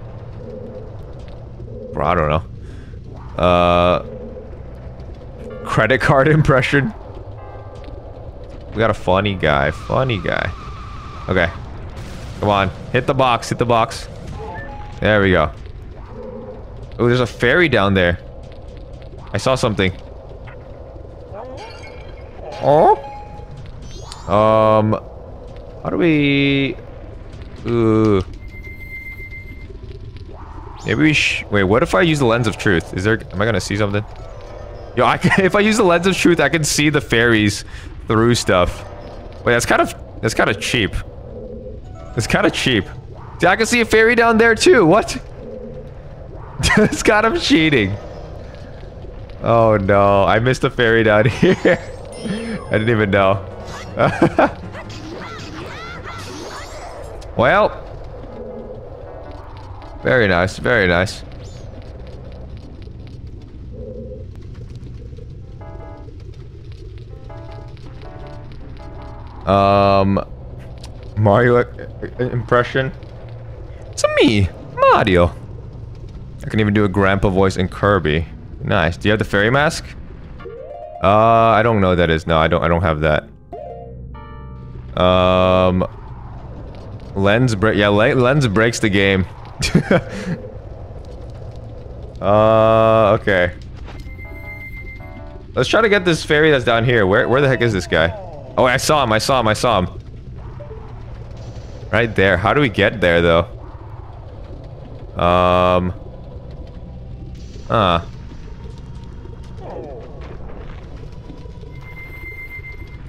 Bro, I don't know. Uh, credit card impression. We got a funny guy. Funny guy. Okay. Come on. Hit the box. Hit the box. There we go. Oh, there's a fairy down there. I saw something. Oh? Um... How do we... Ooh. Maybe we sh- Wait, what if I use the lens of truth? Is there- Am I gonna see something? Yo, I can, if I use the lens of truth, I can see the fairies through stuff. Wait, that's kind of- That's kind of cheap. It's kind of cheap. See, I can see a fairy down there too. What? it's kind of cheating. Oh no, I missed a fairy down here. I didn't even know. well. Very nice, very nice. Um, Mario impression. It's me, Mario. I can even do a grandpa voice in Kirby. Nice. Do you have the fairy mask? Uh, I don't know what that is. No, I don't. I don't have that. Um, lens break. Yeah, lens breaks the game. uh, okay. Let's try to get this fairy that's down here. Where, where the heck is this guy? Oh, I saw him. I saw him. I saw him. Right there. How do we get there, though? Um. Ah.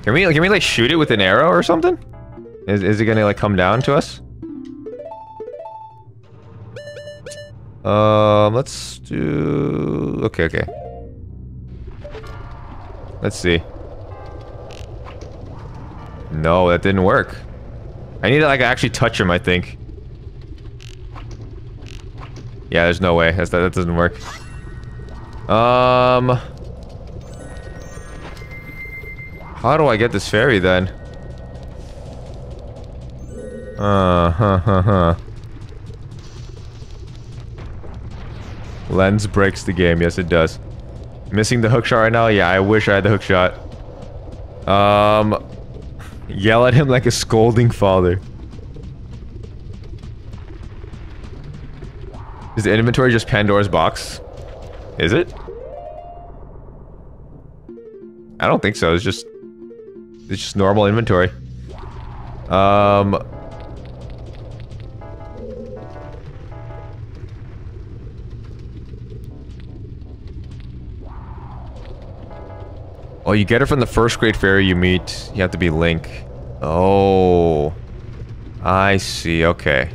Can we can we like shoot it with an arrow or something? Is is it gonna like come down to us? Um, let's do. Okay, okay. Let's see. No, that didn't work. I need to like actually touch him. I think. Yeah, there's no way. That's, that, that doesn't work. Um... How do I get this fairy, then? Uh, huh, huh, huh. Lens breaks the game. Yes, it does. Missing the Hookshot right now? Yeah, I wish I had the Hookshot. Um... Yell at him like a scolding father. Is the inventory just Pandora's box? Is it? I don't think so. It's just it's just normal inventory. Um Oh, you get it from the first great fairy you meet. You have to be Link. Oh. I see. Okay.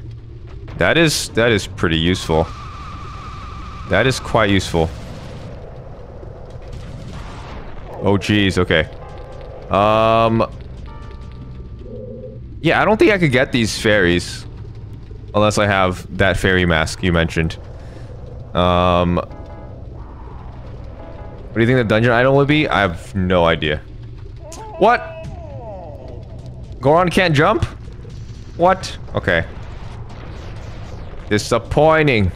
That is that is pretty useful. That is quite useful. Oh geez, okay. Um Yeah, I don't think I could get these fairies unless I have that fairy mask you mentioned. Um What do you think the dungeon item would be? I have no idea. What? Goron can't jump? What? Okay. Disappointing.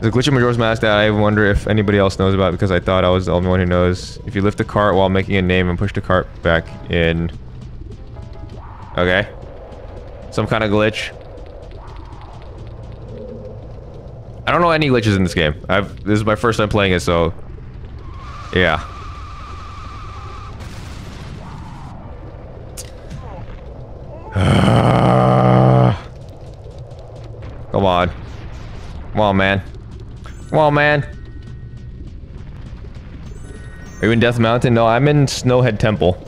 There's a glitch in Majora's Mask that I wonder if anybody else knows about because I thought I was the only one who knows. If you lift the cart while making a name and push the cart back in. Okay. Some kind of glitch. I don't know any glitches in this game. I've this is my first time playing it, so yeah. Come on. Come on, man. Come on, man. Are you in Death Mountain? No, I'm in Snowhead Temple.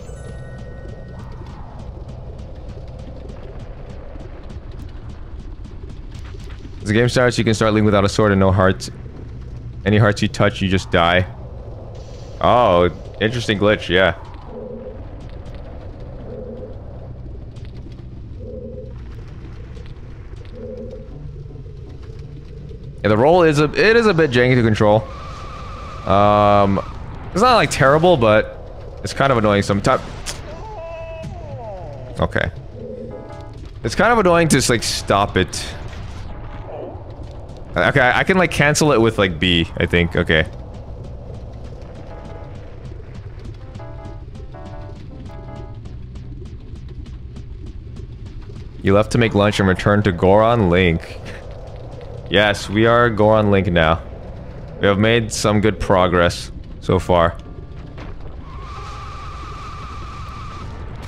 As the game starts, you can start leaving without a sword and no hearts. Any hearts you touch, you just die. Oh, interesting glitch, yeah. Yeah, the roll is a it is a bit janky to control. Um, it's not like terrible, but it's kind of annoying sometimes. Okay. It's kind of annoying to just like stop it. Okay, I can like cancel it with like B, I think. Okay. You left to make lunch and return to Goron Link. Yes, we are Goron Link now. We have made some good progress so far.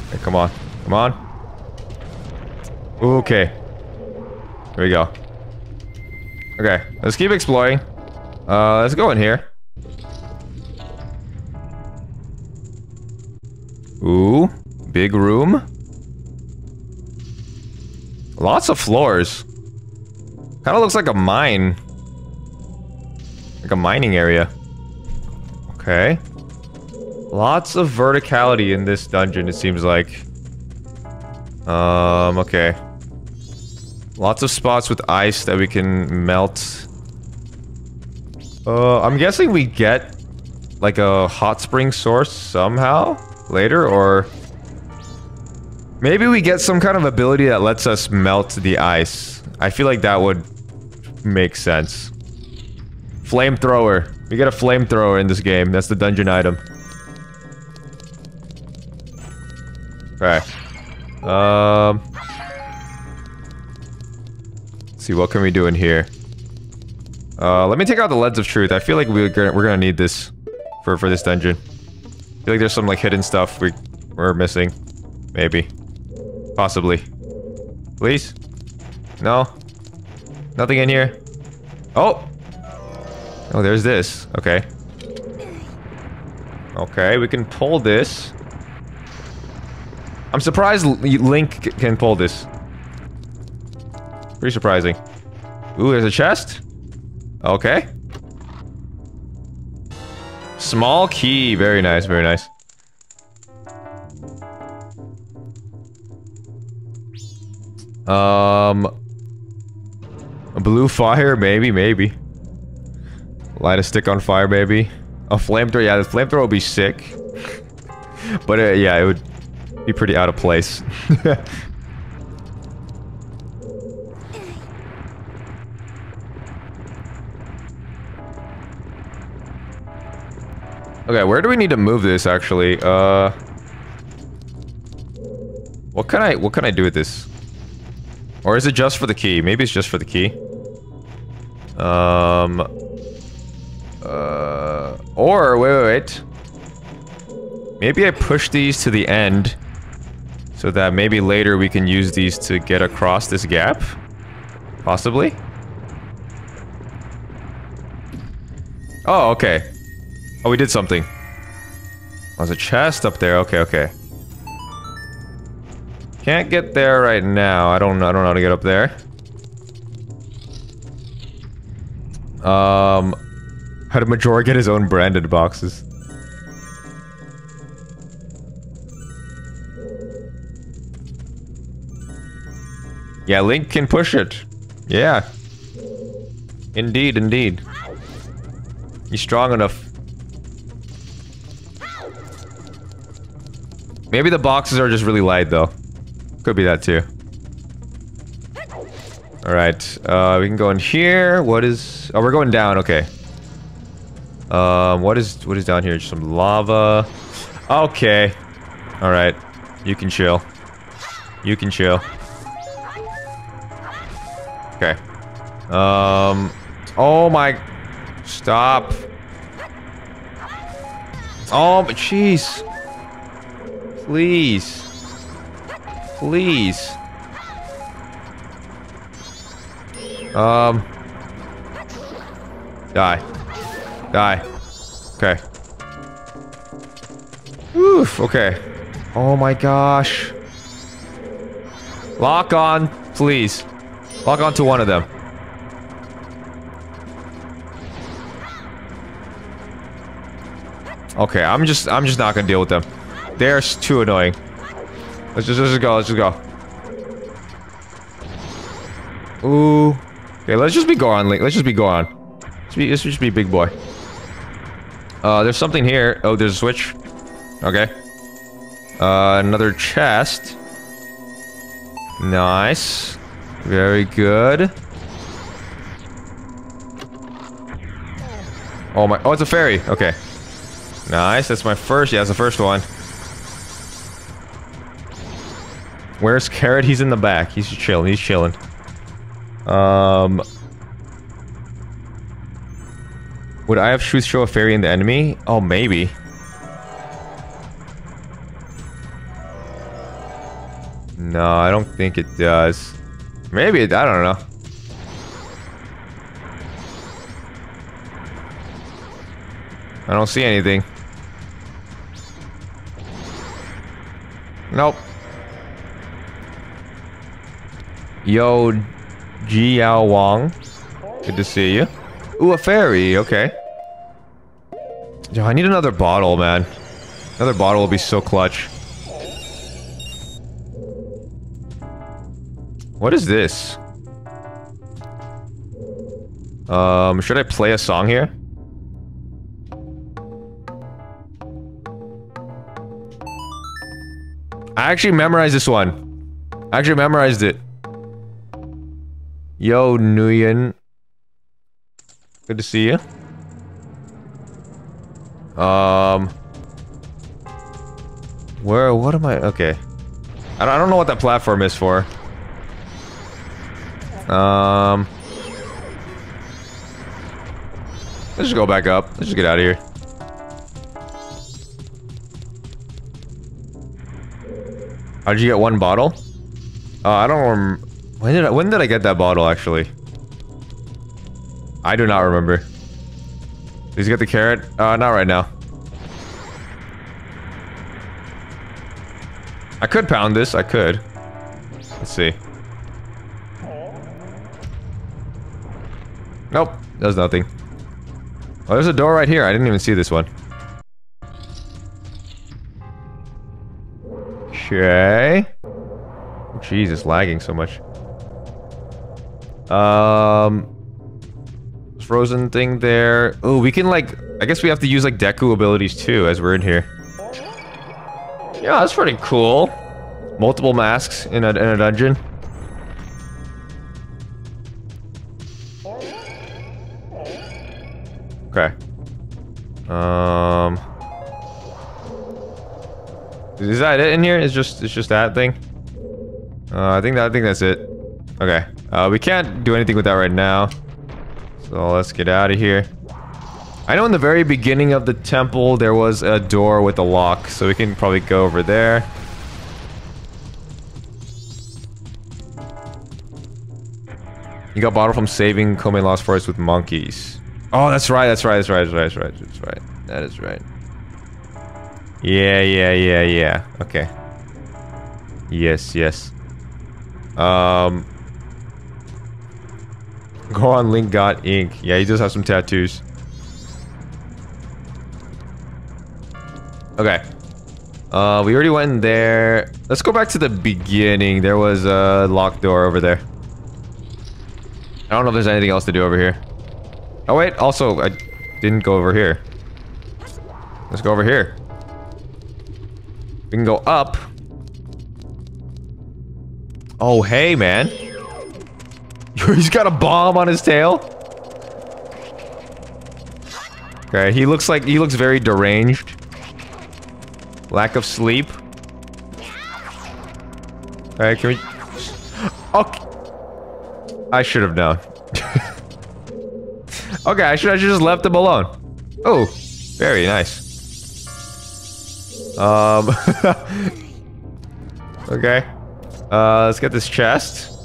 Okay, come on. Come on. Okay. Here we go. Okay, let's keep exploring. Uh, let's go in here. Ooh, big room. Lots of floors. Kind of looks like a mine. Like a mining area. Okay. Lots of verticality in this dungeon, it seems like. Um, okay. Lots of spots with ice that we can melt. Uh, I'm guessing we get like a hot spring source somehow later, or maybe we get some kind of ability that lets us melt the ice. I feel like that would make sense. Flamethrower. We get a flamethrower in this game. That's the dungeon item. Okay. Um. See, what can we do in here? Uh, let me take out the Lens of Truth. I feel like we're gonna, we're gonna need this for, for this dungeon. I feel like there's some, like, hidden stuff we, we're missing. Maybe. Possibly. Please? No? Nothing in here? Oh! Oh, there's this. Okay. Okay, we can pull this. I'm surprised Link can pull this. Pretty surprising. Ooh, there's a chest. Okay. Small key. Very nice, very nice. Um... A blue fire? Maybe, maybe. Light a stick on fire, maybe. A flamethrower? Yeah, the flamethrower would be sick. but uh, yeah, it would be pretty out of place. okay, where do we need to move this actually? Uh What can I what can I do with this? Or is it just for the key? Maybe it's just for the key. Um uh or wait wait wait. Maybe I push these to the end so that maybe later we can use these to get across this gap? Possibly? Oh, okay. Oh, we did something. Oh, there's a chest up there. Okay, okay. Can't get there right now. I don't I don't know how to get up there. Um how did Majora get his own branded boxes? Yeah, Link can push it. Yeah. Indeed, indeed. He's strong enough. Maybe the boxes are just really light, though. Could be that, too. Alright, uh, we can go in here. What is... Oh, we're going down, okay. Um, what is... What is down here? Just some lava. Okay. Alright. You can chill. You can chill. Okay. Um... Oh my... Stop. Oh, but jeez. Please. Please. Um. Die. Die. Okay. Oof, okay. Oh my gosh. Lock on, please. Lock on to one of them. Okay, I'm just I'm just not gonna deal with them. They're too annoying. Let's just let's just go, let's just go. Ooh. Okay, let's just be Goron, Link. Let's just be Goron. Let's, be, let's just be big boy. Uh, there's something here. Oh, there's a switch. Okay. Uh, another chest. Nice. Very good. Oh my- oh, it's a fairy. Okay. Nice, that's my first- yeah, that's the first one. Where's Carrot? He's in the back. He's chilling. He's chilling. Um... Would I have truth show a fairy in the enemy? Oh, maybe. No, I don't think it does. Maybe it, I don't know. I don't see anything. Nope. Yo, Jiao Wang. Good to see you. Ooh, a fairy. Okay. Yo, I need another bottle, man. Another bottle will be so clutch. What is this? Um, should I play a song here? I actually memorized this one. I actually memorized it. Yo, Nguyen. Good to see you. Um... Where, what am I, okay. I don't, I don't know what that platform is for. Um... Let's just go back up. Let's just get out of here. How did you get one bottle? Uh, I don't rem- When did I- when did I get that bottle, actually? I do not remember. Did you get the carrot? Uh, not right now. I could pound this. I could. Let's see. Nope. Does nothing. Oh, there's a door right here. I didn't even see this one. Okay. Jesus, lagging so much. Um, frozen thing there. Oh, we can like. I guess we have to use like Deku abilities too as we're in here. Yeah, that's pretty cool. Multiple masks in a in a dungeon. Okay. Um. Is that it in here? It's just it's just that thing. Uh, I think that I think that's it. Okay. Uh, we can't do anything with that right now. So let's get out of here. I know in the very beginning of the temple there was a door with a lock, so we can probably go over there. You got bottle from saving Koume Lost Forest with monkeys. Oh, that's right, that's right, that's right, that's right, that's right, that's right. That is right. Yeah, yeah, yeah, yeah. Okay. Yes, yes. Um. Goron Link got ink. Yeah, he does have some tattoos. Okay. Uh, we already went in there. Let's go back to the beginning. There was a locked door over there. I don't know if there's anything else to do over here. Oh wait, also, I didn't go over here. Let's go over here. We can go up. Oh, hey, man. He's got a bomb on his tail. Okay, he looks like he looks very deranged. Lack of sleep. Alright, can we... Okay. I should have known. okay, I should have just left him alone. Oh, very nice. Um... okay. Uh, let's get this chest.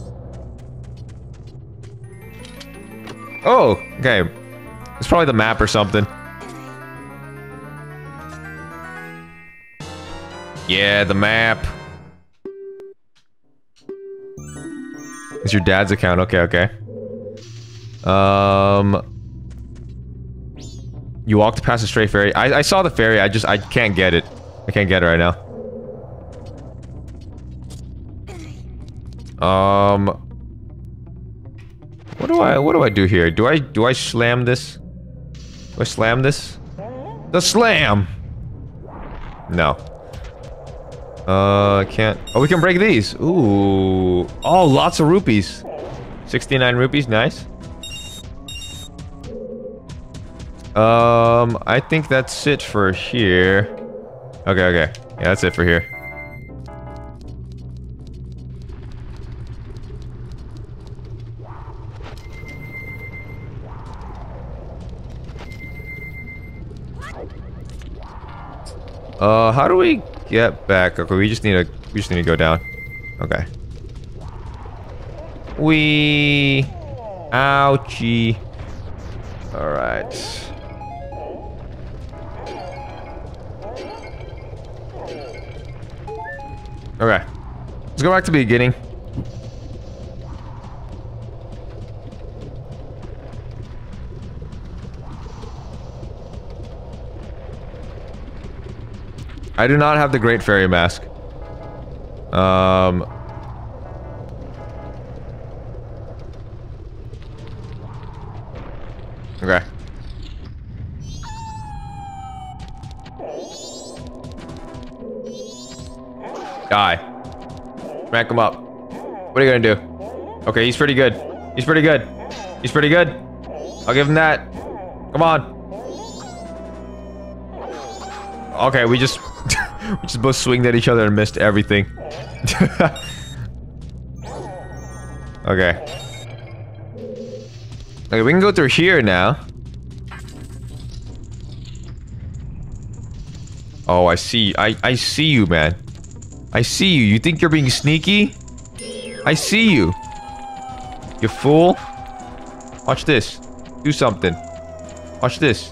Oh, okay. It's probably the map or something. Yeah, the map. It's your dad's account. Okay, okay. Um... You walked past a stray fairy. I, I saw the fairy. I just, I can't get it. I can't get it right now. Um... What do I, what do I do here? Do I, do I slam this? Do I slam this? The slam! No. Uh, can't. Oh, we can break these. Ooh. Oh, lots of rupees. 69 rupees, nice. Um, I think that's it for here. Okay, okay. Yeah, that's it for here. Uh, how do we get back? Okay, we just need to we just need to go down. Okay. We ouchie. All right. Okay. Let's go back to the beginning. I do not have the Great Fairy Mask. Um... Okay. Die. Smack him up. What are you gonna do? Okay, he's pretty good. He's pretty good. He's pretty good. I'll give him that. Come on. Okay, we just we just both swinged at each other and missed everything. okay. Okay, we can go through here now. Oh, I see. I, I see you, man. I see you. You think you're being sneaky? I see you. You fool. Watch this. Do something. Watch this.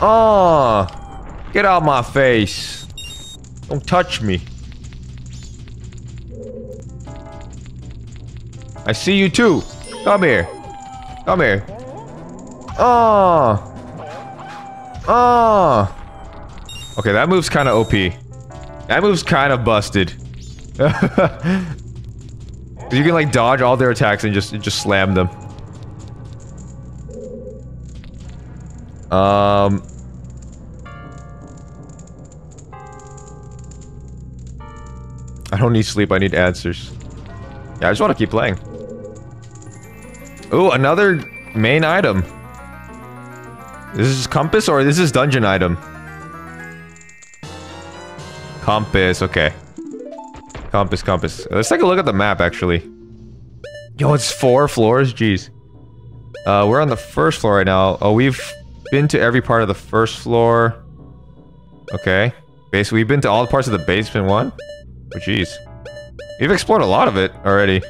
Oh. Get out my face. Don't touch me. I see you too. Come here. Come here. Oh. Oh. Okay, that move's kind of OP. That move's kind of busted. you can like dodge all their attacks and just just slam them. Um, don't need sleep. I need answers. Yeah, I just want to keep playing. Ooh, another main item. This is compass or this is dungeon item? Compass, okay. Compass, compass. Let's take a look at the map, actually. Yo, it's four floors? Jeez. Uh, we're on the first floor right now. Oh, we've been to every part of the first floor. Okay. Basically, we've been to all parts of the basement one. Oh, jeez. We've explored a lot of it already.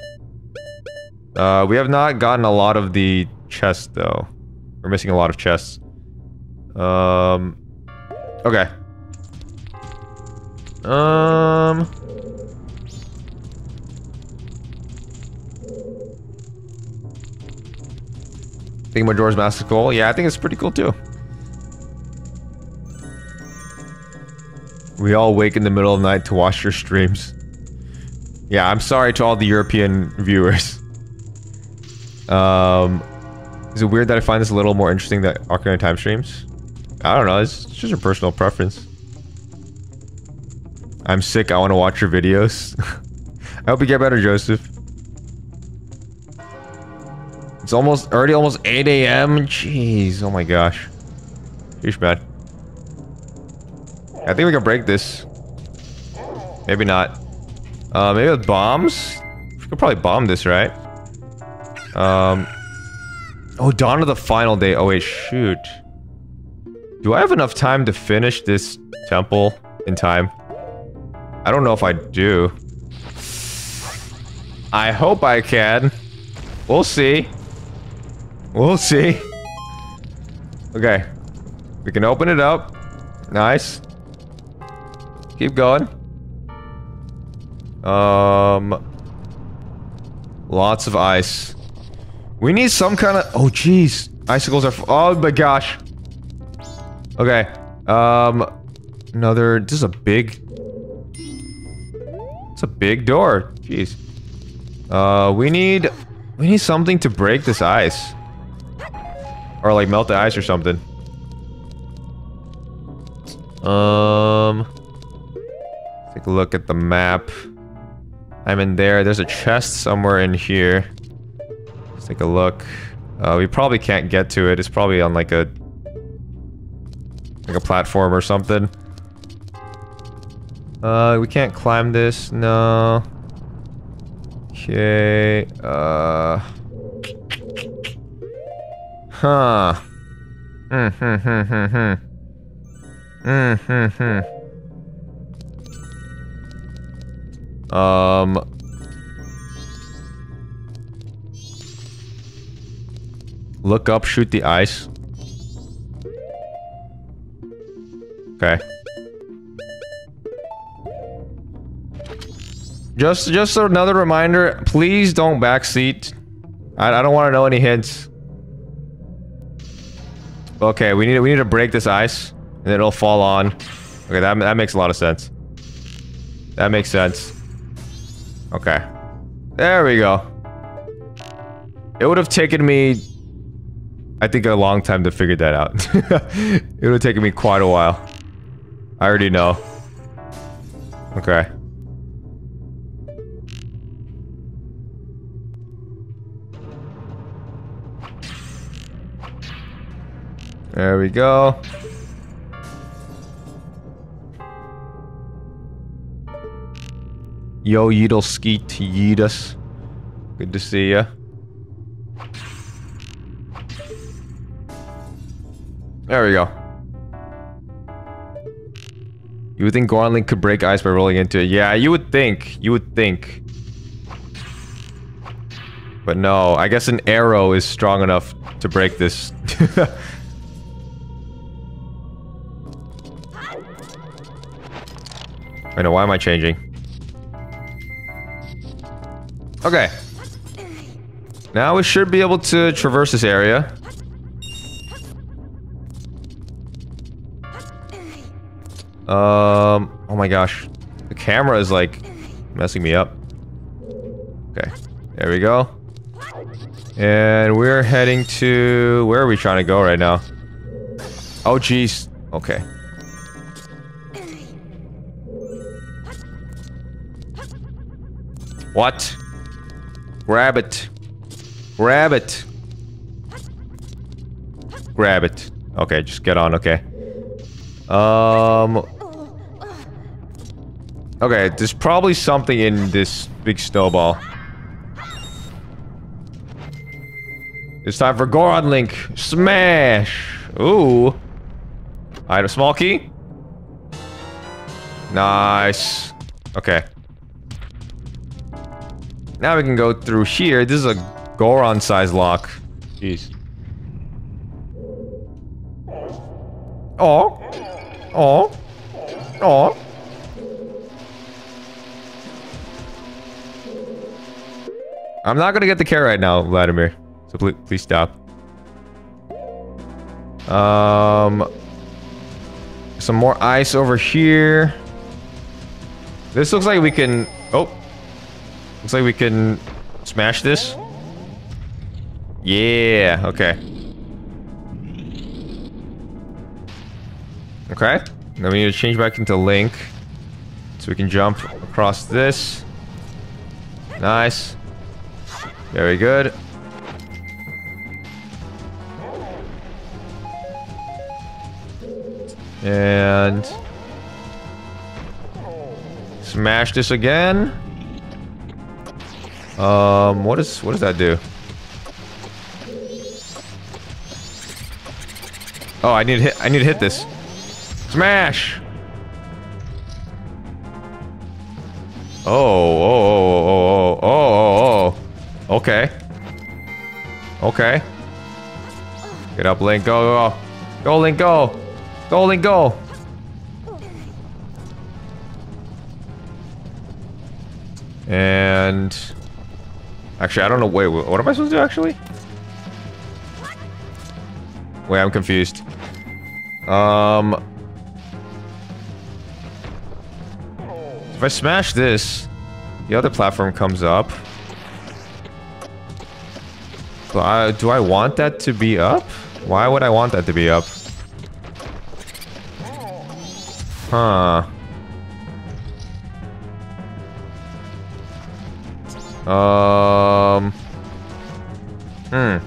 Uh, we have not gotten a lot of the chests, though. We're missing a lot of chests. Um... Okay. Um... Think Majora's Mask is cool? Yeah, I think it's pretty cool too. We all wake in the middle of the night to watch your streams. Yeah, I'm sorry to all the European viewers. Um, is it weird that I find this a little more interesting than Ocarina Time streams? I don't know, it's just a personal preference. I'm sick, I want to watch your videos. I hope you get better, Joseph. It's almost, already almost 8 a.m. Jeez, oh my gosh. Sheesh, man. I think we can break this. Maybe not. Uh, maybe with bombs? We could probably bomb this, right? Um... Oh, dawn of the final day. Oh, wait, shoot. Do I have enough time to finish this temple in time? I don't know if I do. I hope I can. We'll see. We'll see. Okay. We can open it up. Nice. Keep going. Um... Lots of ice. We need some kind of... Oh, jeez. Icicles are... Oh, my gosh. Okay. Um... Another... This is a big... It's a big door. Jeez. Uh, we need... We need something to break this ice. Or like melt the ice or something. Um... A look at the map. I'm in there. There's a chest somewhere in here. Let's take a look. Uh, we probably can't get to it. It's probably on like a... Like a platform or something. Uh, we can't climb this. No. Okay. Uh... Huh. Hmm, hmm, Um... Look up, shoot the ice. Okay. Just, just another reminder, please don't backseat. I, I don't want to know any hints. Okay, we need we need to break this ice, and it'll fall on. Okay, that that makes a lot of sense. That makes sense. Okay, there we go. It would have taken me, I think, a long time to figure that out. it would have taken me quite a while. I already know. Okay. There we go. Yo, Yeedle Skeet Yeetus. Good to see ya. There we go. You would think Goron Link could break ice by rolling into it. Yeah, you would think. You would think. But no, I guess an arrow is strong enough to break this. I know, why am I changing? Okay. Now we should be able to traverse this area. Um, oh my gosh. The camera is like messing me up. Okay, there we go. And we're heading to... Where are we trying to go right now? Oh, jeez. Okay. What? Grab it. Grab it. Grab it. Okay, just get on, okay. Um... Okay, there's probably something in this big snowball. It's time for Goron Link. Smash! Ooh. I have a small key. Nice. Okay. Now we can go through here. This is a Goron-sized lock. Jeez. Oh. Oh. Oh. I'm not gonna get the care right now, Vladimir. So please, please stop. Um, some more ice over here. This looks like we can. Looks like we can smash this. Yeah. Okay. Okay. Now we need to change back into Link, so we can jump across this. Nice. Very good. And... Smash this again. Um, what is, what does that do? Oh, I need to hit, I need to hit this. Smash! Oh, oh, oh, oh, oh, oh, oh, oh. Okay. Okay. Get up, Link. Go, go, go. Go, Link, go. Go, Link, go. And... Actually, I don't know. Wait, what am I supposed to do, actually? Wait, I'm confused. Um... If I smash this, the other platform comes up. Do I, do I want that to be up? Why would I want that to be up? Huh. Um. Hmm.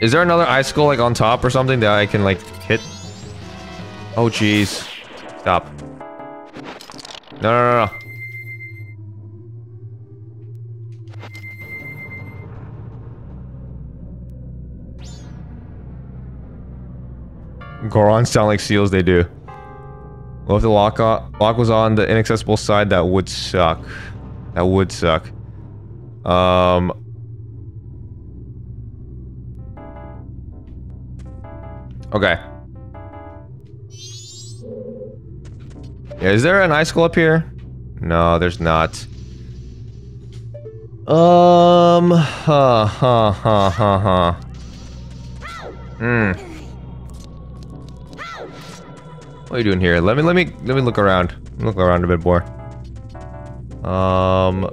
Is there another icicle like on top or something that I can like hit? Oh jeez. Stop. No, no, no, no. Gorons sound like seals, they do. Well, if the lock, lock was on the inaccessible side, that would suck. That would suck. Um... Okay. Yeah, is there an icicle up here? No, there's not. Um, huh, huh, huh, huh, huh. Hmm. What are you doing here? Let me, let me, let me look around. Look around a bit more. Um.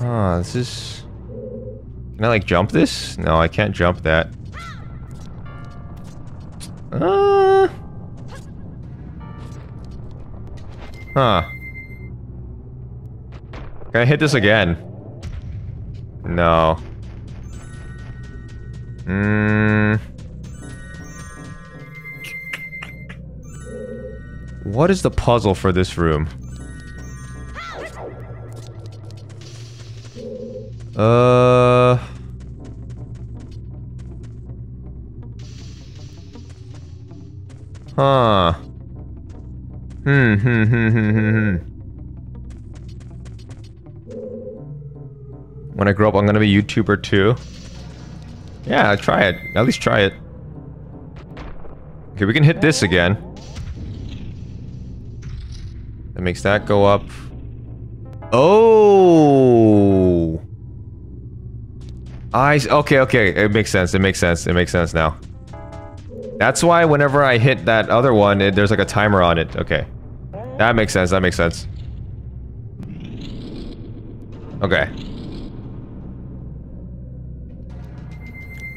Ah, this is. Can I like jump this? No, I can't jump that. Uh. Huh. Can I hit this again? No. Hmm. What is the puzzle for this room? Uh... Huh. Hmm, hmm, hmm, hmm, hmm, hmm. When I grow up, I'm gonna be a YouTuber too. Yeah, try it. At least try it. Okay, we can hit this again. That makes that go up. Oh. I okay, okay. It makes sense. It makes sense. It makes sense now. That's why whenever I hit that other one, it, there's like a timer on it. Okay. That makes sense. That makes sense. Okay.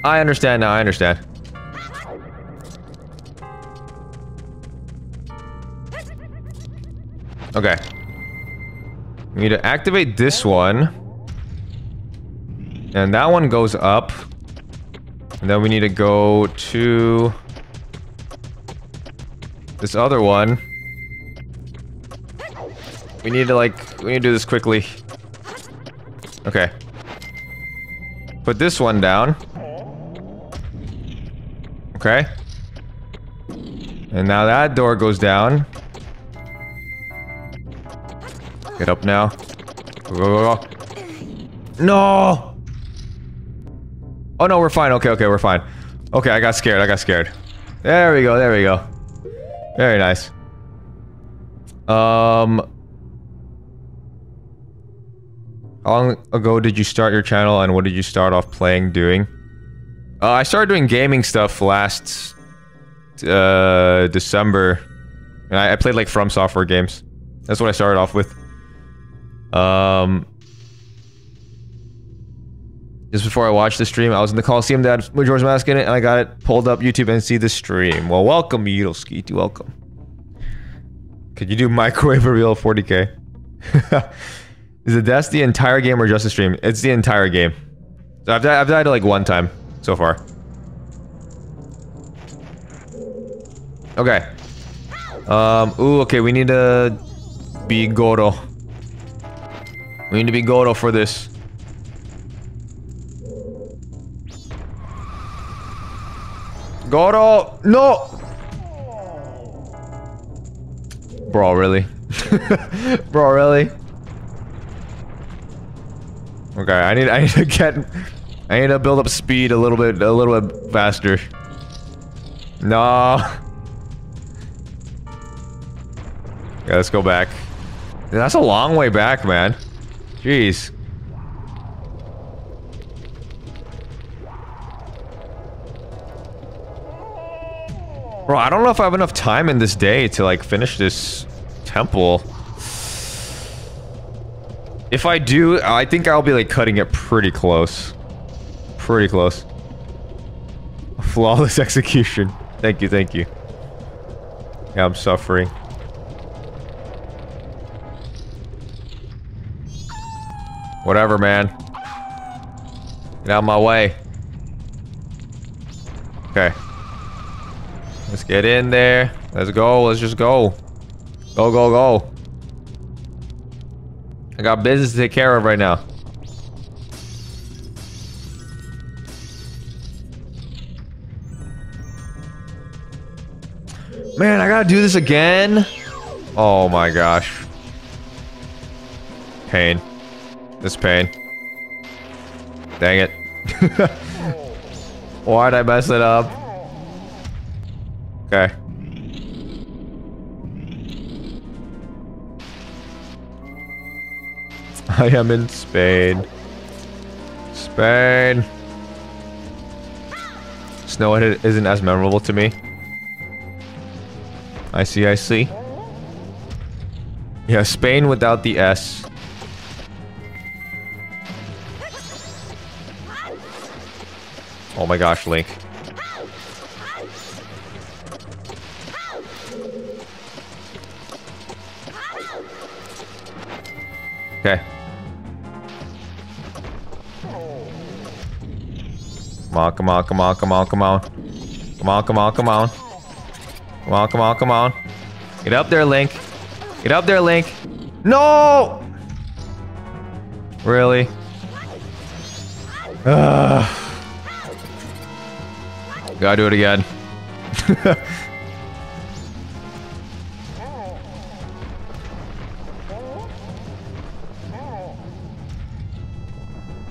I understand now. I understand. Okay. We need to activate this one. And that one goes up. And then we need to go to this other one. We need to like, we need to do this quickly. Okay. Put this one down. Okay. And now that door goes down. Get up now. Go, go, go. No! Oh no, we're fine. Okay, okay, we're fine. Okay, I got scared. I got scared. There we go. There we go. Very nice. Um... How long ago did you start your channel and what did you start off playing, doing? Uh, I started doing gaming stuff last... Uh, December. And I, I played like From Software games. That's what I started off with. Um, just before I watched the stream, I was in the Coliseum that had Majora's Mask in it, and I got it pulled up YouTube and see the stream. Well, welcome, Yidlskeet. Welcome. Could you do microwave a real 40k? Is it that's the entire game or just the stream? It's the entire game. So I've died, I've died like one time so far. Okay. Um, ooh, okay, we need to be Goro. We need to be Goro for this. Goro! No! Bro, really? Bro, really? Okay, I need I need to get I need to build up speed a little bit a little bit faster. No. Yeah, let's go back. That's a long way back, man. Jeez. Bro, I don't know if I have enough time in this day to like finish this temple. If I do, I think I'll be like cutting it pretty close. Pretty close. Flawless execution. Thank you, thank you. Yeah, I'm suffering. Whatever, man. Get out of my way. Okay. Let's get in there. Let's go. Let's just go. Go, go, go. I got business to take care of right now. Man, I gotta do this again? Oh my gosh. Pain. This pain. Dang it. Why'd I mess it up? I am in Spain. Spain. Snowhead isn't as memorable to me. I see, I see. Yeah, Spain without the S. Oh my gosh, Link. Okay. Come on, come on, come on, come on, come on. Come on, come on, come on. Come on, come on, come on. Get up there, Link. Get up there, Link. No! Really? Ugh. Gotta do it again.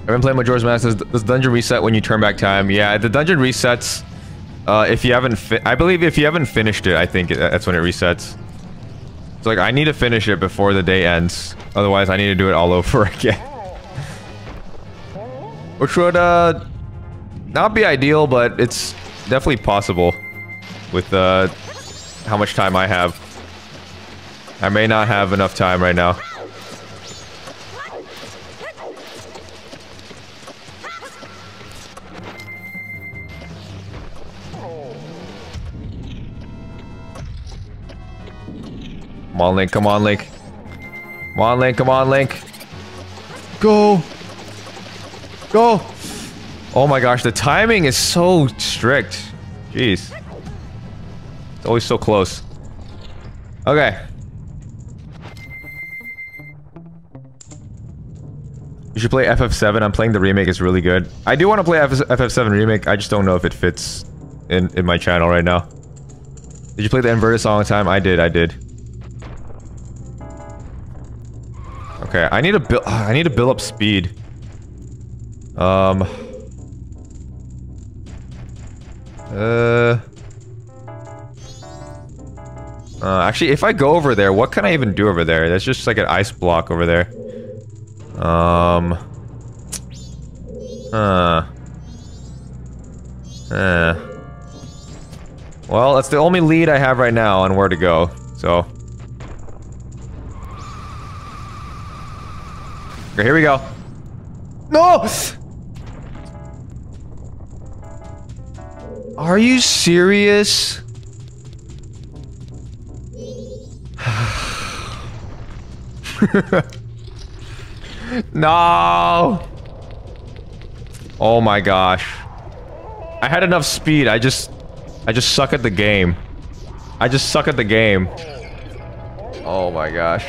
I've been playing Majora's Mask. Does, does dungeon reset when you turn back time? Yeah, the dungeon resets uh, if you haven't. I believe if you haven't finished it, I think it, that's when it resets. It's like, I need to finish it before the day ends. Otherwise, I need to do it all over again. Which would, uh, not be ideal, but it's definitely possible with, uh, how much time I have. I may not have enough time right now. Come on, Link. Come on, Link. Come on, Link. Come on, Link. Go. Go. Oh my gosh, the timing is so strict. Jeez. It's always so close. Okay. You should play FF7. I'm playing the remake. It's really good. I do want to play FF FF7 remake. I just don't know if it fits in, in my channel right now. Did you play the Inverted Song time? I did. I did. Okay, I need to build. I need to build up speed. Um. Uh. Uh, actually, if I go over there, what can I even do over there? That's just like an ice block over there. Um. Huh. Uh. Well, that's the only lead I have right now on where to go, so. Okay, here we go. No! Are you serious? No! Oh my gosh. I had enough speed, I just... I just suck at the game. I just suck at the game. Oh my gosh.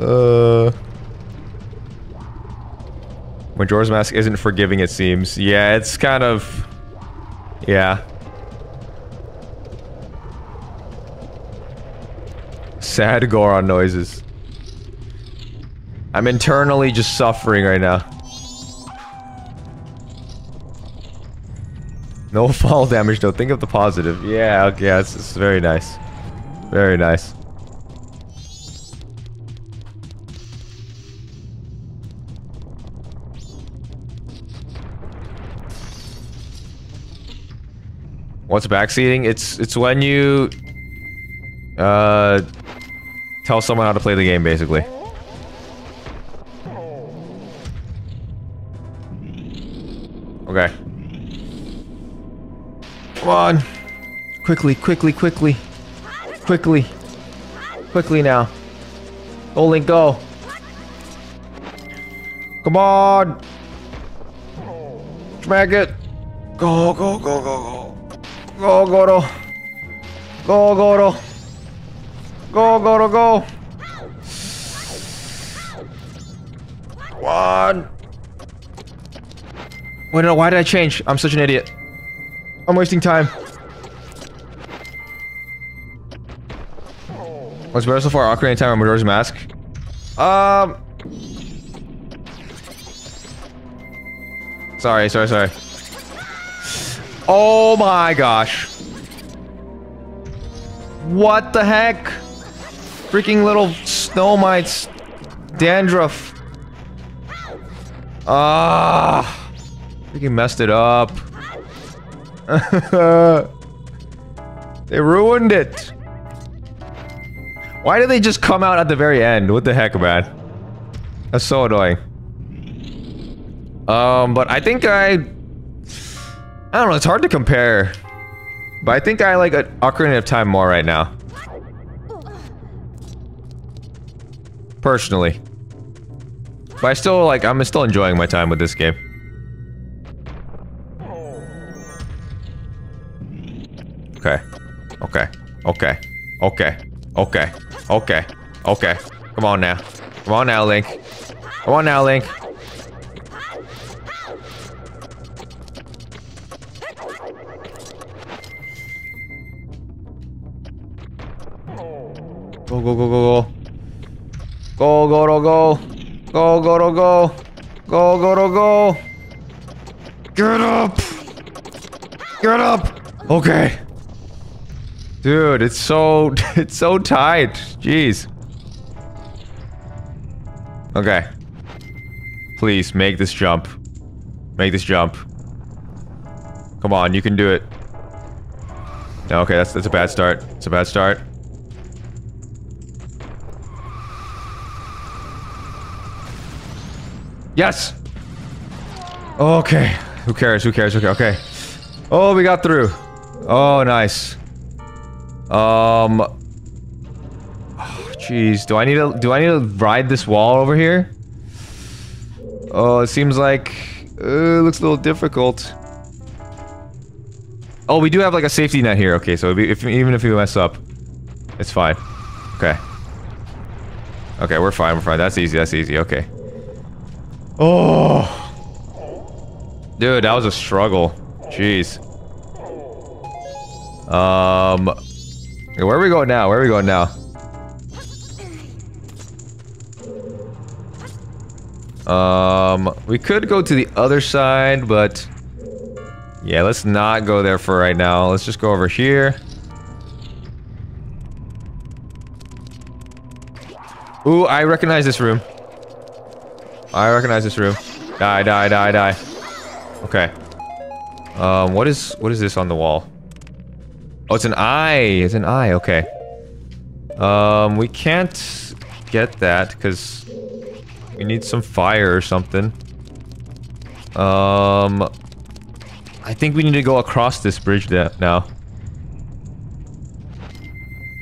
Uh... Majora's Mask isn't forgiving, it seems. Yeah, it's kind of... Yeah. Sad Goron noises. I'm internally just suffering right now. No fall damage though, think of the positive. Yeah, okay, it's very nice. Very nice. What's backseating? It's it's when you uh tell someone how to play the game basically. Okay. Come on. Quickly, quickly, quickly. Quickly. Quickly now. Go, Link, go. Come on. Smack it. Go, go, go, go, go. Go, Goro. Go, Goro. Go, Goro, go. One. Wait, no, why did I change? I'm such an idiot. I'm wasting time. What's better so far, Ocarina Time or Majora's Mask? Um. Sorry, sorry, sorry. Oh my gosh. What the heck? Freaking little snow mites. Dandruff. Ah. Freaking messed it up. they ruined it. Why did they just come out at the very end? What the heck, man? That's so annoying. Um, but I think I... I don't know, it's hard to compare. But I think I like Ocarina of Time more right now. Personally. But I still like, I'm still enjoying my time with this game. Okay. Okay. Okay. Okay. Okay. Okay. Okay. Come on now. Come on now, Link. Come on now, Link. Go, go, go, go, go. Go, go, go, go. Go, go, go, go. Go, go. Get up. Get up. Okay. Dude, it's so it's so tight. Jeez. Okay. Please make this jump. Make this jump. Come on, you can do it. Okay, that's that's a bad start. It's a bad start. Yes. Okay. Who cares? Who cares? Okay. Okay. Oh, we got through. Oh, nice. Um. oh, Jeez, do I need to do I need to ride this wall over here? Oh, it seems like uh, it looks a little difficult. Oh, we do have like a safety net here. Okay, so if, even if we mess up, it's fine. Okay. Okay, we're fine. We're fine. That's easy. That's easy. Okay. Oh. Dude, that was a struggle. Jeez. Um. Where are we going now? Where are we going now? Um, we could go to the other side, but... Yeah, let's not go there for right now. Let's just go over here. Ooh, I recognize this room. I recognize this room. Die, die, die, die. Okay. Um, what is what is this on the wall? Oh, it's an eye. It's an eye. Okay. Um, we can't get that because we need some fire or something. Um, I think we need to go across this bridge now.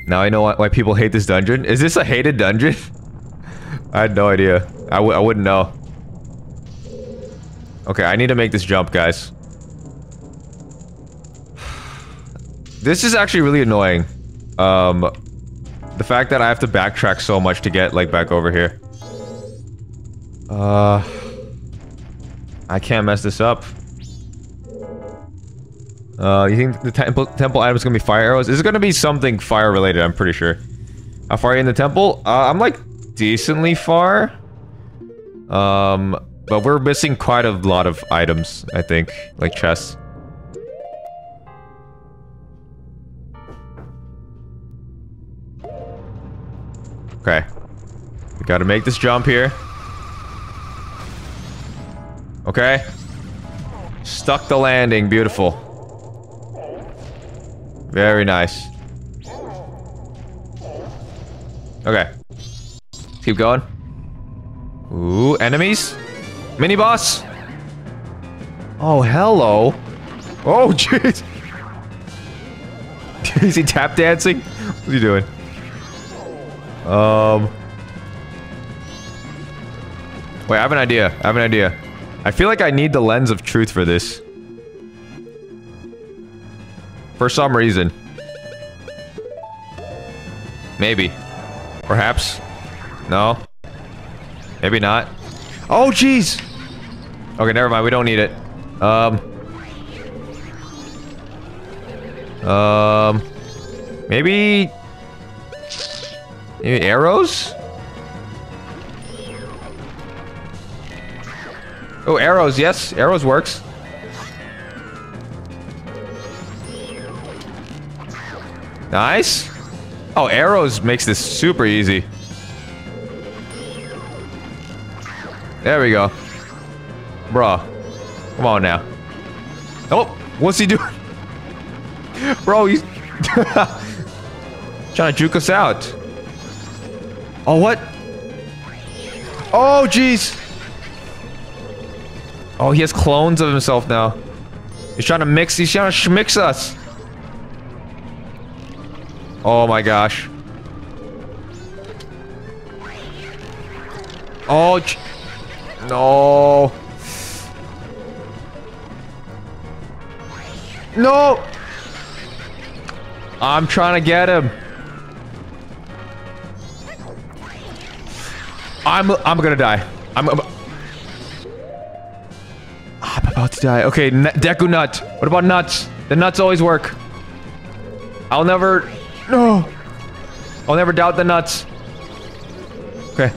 Now I know why, why people hate this dungeon. Is this a hated dungeon? I had no idea. I w I wouldn't know. Okay, I need to make this jump, guys. This is actually really annoying. Um, the fact that I have to backtrack so much to get, like, back over here. Uh... I can't mess this up. Uh, you think the temple, temple item is gonna be fire arrows? Is it gonna be something fire related, I'm pretty sure. How far are you in the temple? Uh, I'm like decently far. Um, but we're missing quite a lot of items, I think, like chests. Okay. We gotta make this jump here. Okay. Stuck the landing, beautiful. Very nice. Okay. Keep going. Ooh, enemies? Mini boss? Oh, hello. Oh, jeez. Is he tap dancing? What's he doing? Um. Wait, I have an idea. I have an idea. I feel like I need the lens of truth for this. For some reason. Maybe. Perhaps. No. Maybe not. Oh, jeez! Okay, never mind. We don't need it. Um. Um. Maybe... Maybe arrows? Oh, arrows, yes. Arrows works. Nice. Oh, arrows makes this super easy. There we go. Bruh. Come on now. Oh, what's he doing? Bro, he's... trying to juke us out. Oh, what? Oh, jeez. Oh, he has clones of himself now. He's trying to mix, he's trying to schmix us. Oh my gosh. Oh, no. No! I'm trying to get him. I'm I'm gonna die. I'm, I'm about to die. Okay, Deku nut. What about nuts? The nuts always work. I'll never no. I'll never doubt the nuts. Okay.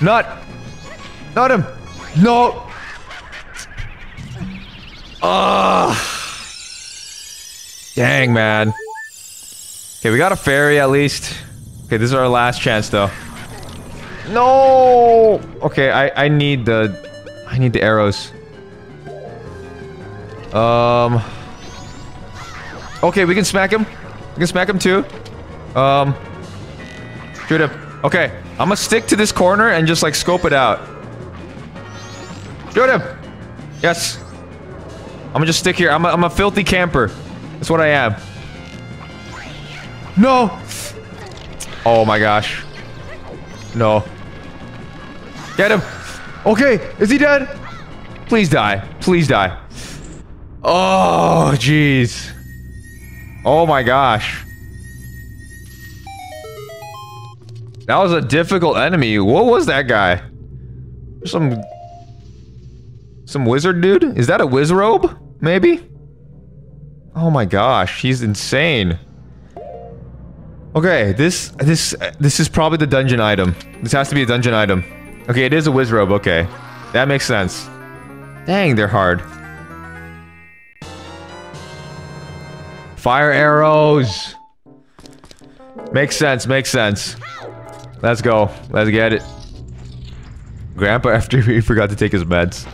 Nut. Not him. No. Ah. Dang, man. Okay, we got a fairy at least. Okay, this is our last chance though. No! Okay, I, I need the... I need the arrows. Um... Okay, we can smack him. We can smack him too. Um... Shoot him. Okay, I'm gonna stick to this corner and just like scope it out. Shoot him! Yes. I'm gonna just stick here. I'm a, I'm a filthy camper. That's what I am. No! Oh my gosh. No. Get him! Okay, is he dead? Please die. Please die. Oh, jeez. Oh my gosh. That was a difficult enemy. What was that guy? Some... Some wizard dude? Is that a wizrobe? Maybe? Oh my gosh, he's insane. Okay, this this this is probably the dungeon item. This has to be a dungeon item. Okay, it is a wizrobe. Okay, that makes sense. Dang, they're hard. Fire arrows. Makes sense. Makes sense. Let's go. Let's get it. Grandpa, after he forgot to take his meds.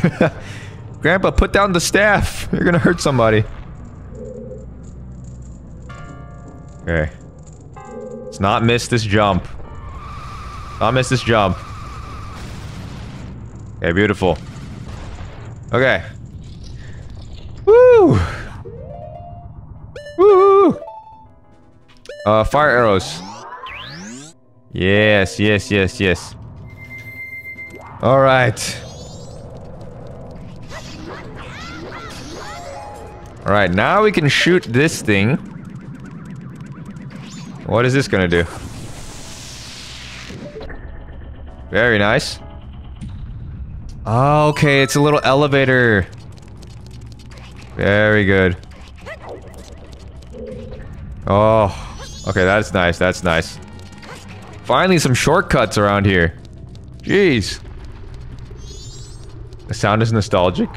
Grandpa, put down the staff. You're gonna hurt somebody. Okay. Let's not miss this jump. Not miss this jump. Okay, beautiful. Okay. Woo! Woo! Uh, fire arrows. Yes, yes, yes, yes. Alright. Alright, now we can shoot this thing. What is this gonna do? Very nice. Oh, okay, it's a little elevator. Very good. Oh, okay, that's nice, that's nice. Finally some shortcuts around here. Jeez. The sound is nostalgic.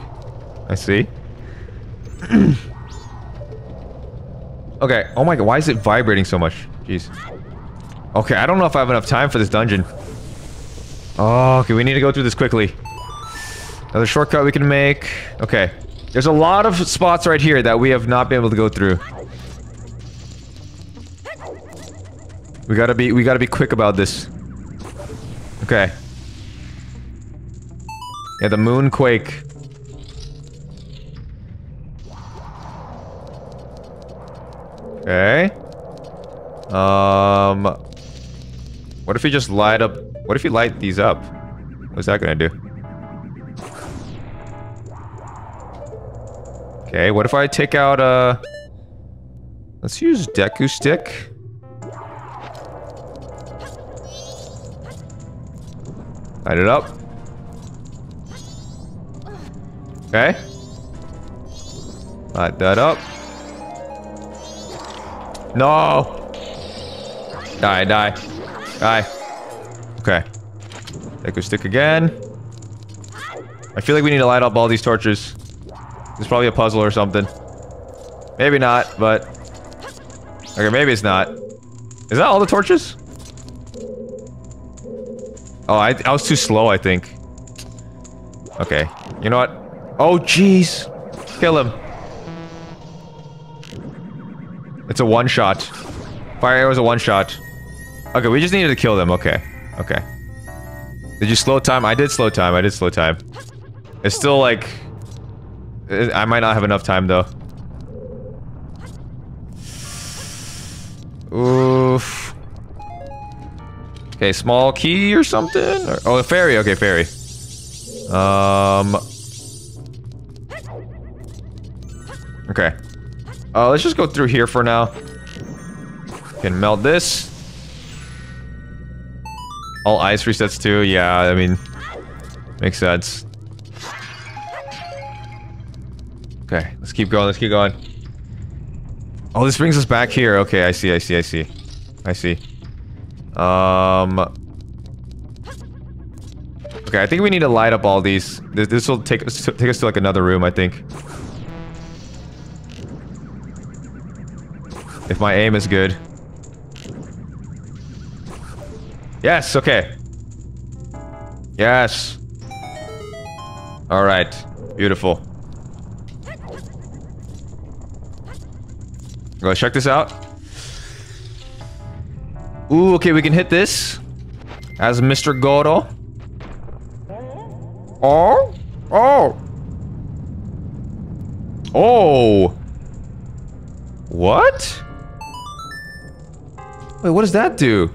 I see. okay, oh my god, why is it vibrating so much? Jeez. Okay, I don't know if I have enough time for this dungeon. Oh, okay, we need to go through this quickly. Another shortcut we can make. Okay. There's a lot of spots right here that we have not been able to go through. We gotta be- we gotta be quick about this. Okay. Yeah, the moonquake. Okay. Um... What if you just light up... What if you light these up? What's that gonna do? Okay, what if I take out, uh... Let's use Deku Stick. Light it up. Okay. Light that up. No! Die, die. Die. Okay. Deku Stick again. I feel like we need to light up all these torches. It's probably a puzzle or something. Maybe not, but... Okay, maybe it's not. Is that all the torches? Oh, I, I was too slow, I think. Okay. You know what? Oh, jeez. Kill him. It's a one-shot. Fire arrow is a one-shot. Okay, we just needed to kill them. Okay. Okay. Did you slow time? I did slow time. I did slow time. It's still like... I might not have enough time, though. Oof. Okay, small key or something? Or, oh, a fairy. Okay, fairy. Um... Okay. Uh, let's just go through here for now. Can melt this. All ice resets too. Yeah, I mean, makes sense. Okay, let's keep going. Let's keep going. Oh, this brings us back here. Okay, I see. I see. I see. I see. Um. Okay, I think we need to light up all these. This, this will take us to, take us to like another room. I think. If my aim is good. Yes, okay. Yes. Alright. Beautiful. Let's check this out. Ooh, okay, we can hit this. As Mr. Goro. Oh. Oh. Oh. What? Wait, what does that do?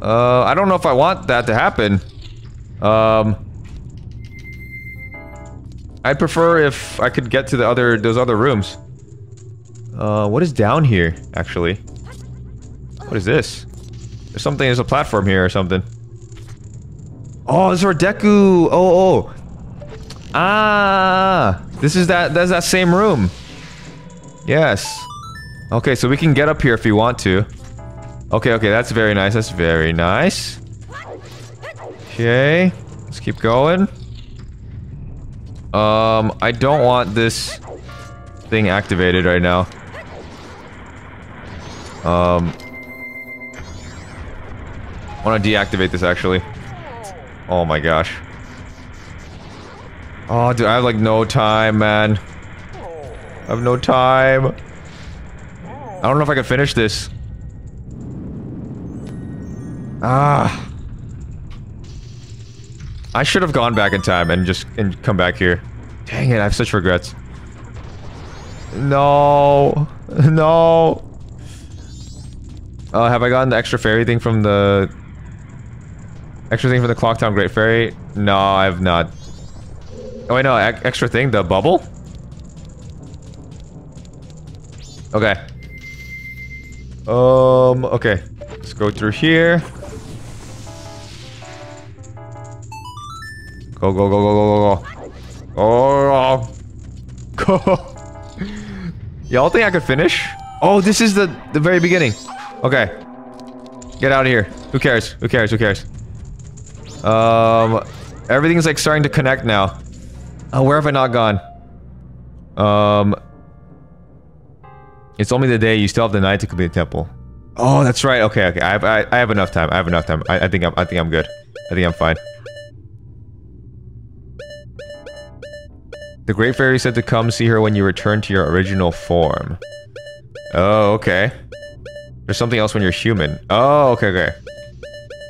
Uh, I don't know if I want that to happen. Um... I'd prefer if I could get to the other, those other rooms. Uh, what is down here, actually? What is this? There's something, there's a platform here or something. Oh, this is where Deku, oh, oh. Ah, this is that, that's that same room. Yes. Okay, so we can get up here if we want to. Okay, okay, that's very nice, that's very nice. Okay, let's keep going. Um, I don't want this thing activated right now. Um, I want to deactivate this actually. Oh my gosh. Oh, dude, I have like no time, man. I have no time. I don't know if I can finish this. Ah. I should have gone back in time and just and come back here. Dang it, I have such regrets. No. No. Uh, have I gotten the extra fairy thing from the... Extra thing from the Clocktown Great Fairy? No, I have not. Oh wait, no, e extra thing? The bubble? Okay. Um, okay. Let's go through here. Go, go, go, go, go, go, go. Oh, go. Y'all think I could finish? Oh, this is the, the very beginning. Okay. Get out of here. Who cares? Who cares? Who cares? Um, everything's like starting to connect now. Oh, where have I not gone? Um, it's only the day. You still have the night to complete the temple. Oh, that's right. Okay, okay. I have, I, I have enough time. I have enough time. I, I think I'm, I think I'm good. I think I'm fine. The Great Fairy said to come see her when you return to your original form. Oh, okay. There's something else when you're human. Oh, okay, okay.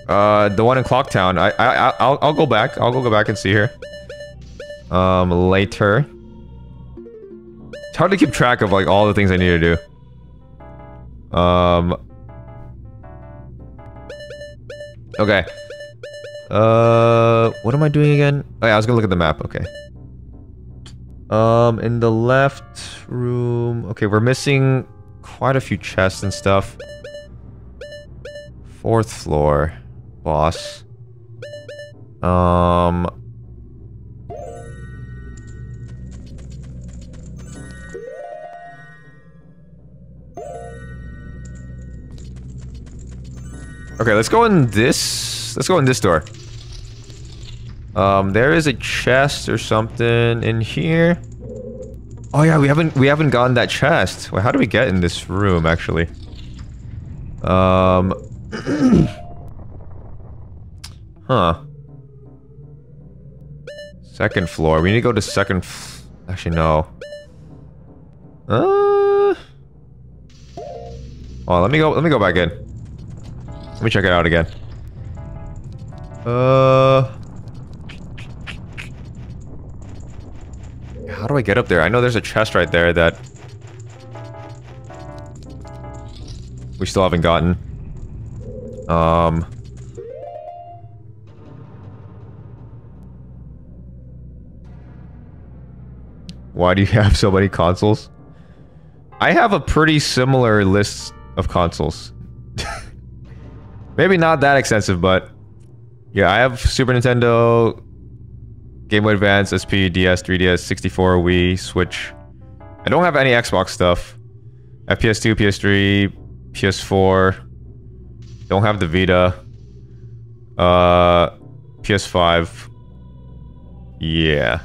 Uh, the one in Clocktown. I, I, I'll, I'll go back. I'll go back and see her. Um, later. It's hard to keep track of like all the things I need to do. Um. Okay. Uh, what am I doing again? Oh yeah, I was gonna look at the map. Okay. Um, in the left room... Okay, we're missing quite a few chests and stuff. Fourth floor. Boss. Um... Okay, let's go in this... Let's go in this door. Um, there is a chest or something in here. Oh yeah, we haven't we haven't gotten that chest. Wait, how do we get in this room actually? Um. huh. Second floor. We need to go to second. Actually, no. Uh. Oh, let me go. Let me go back in. Let me check it out again. Uh. How do I get up there? I know there's a chest right there that... We still haven't gotten. Um... Why do you have so many consoles? I have a pretty similar list of consoles. Maybe not that extensive, but... Yeah, I have Super Nintendo, Game Boy Advance, SP, DS, 3DS, 64, Wii, Switch. I don't have any Xbox stuff. I have PS2, PS3, PS4. Don't have the Vita. Uh, PS5. Yeah.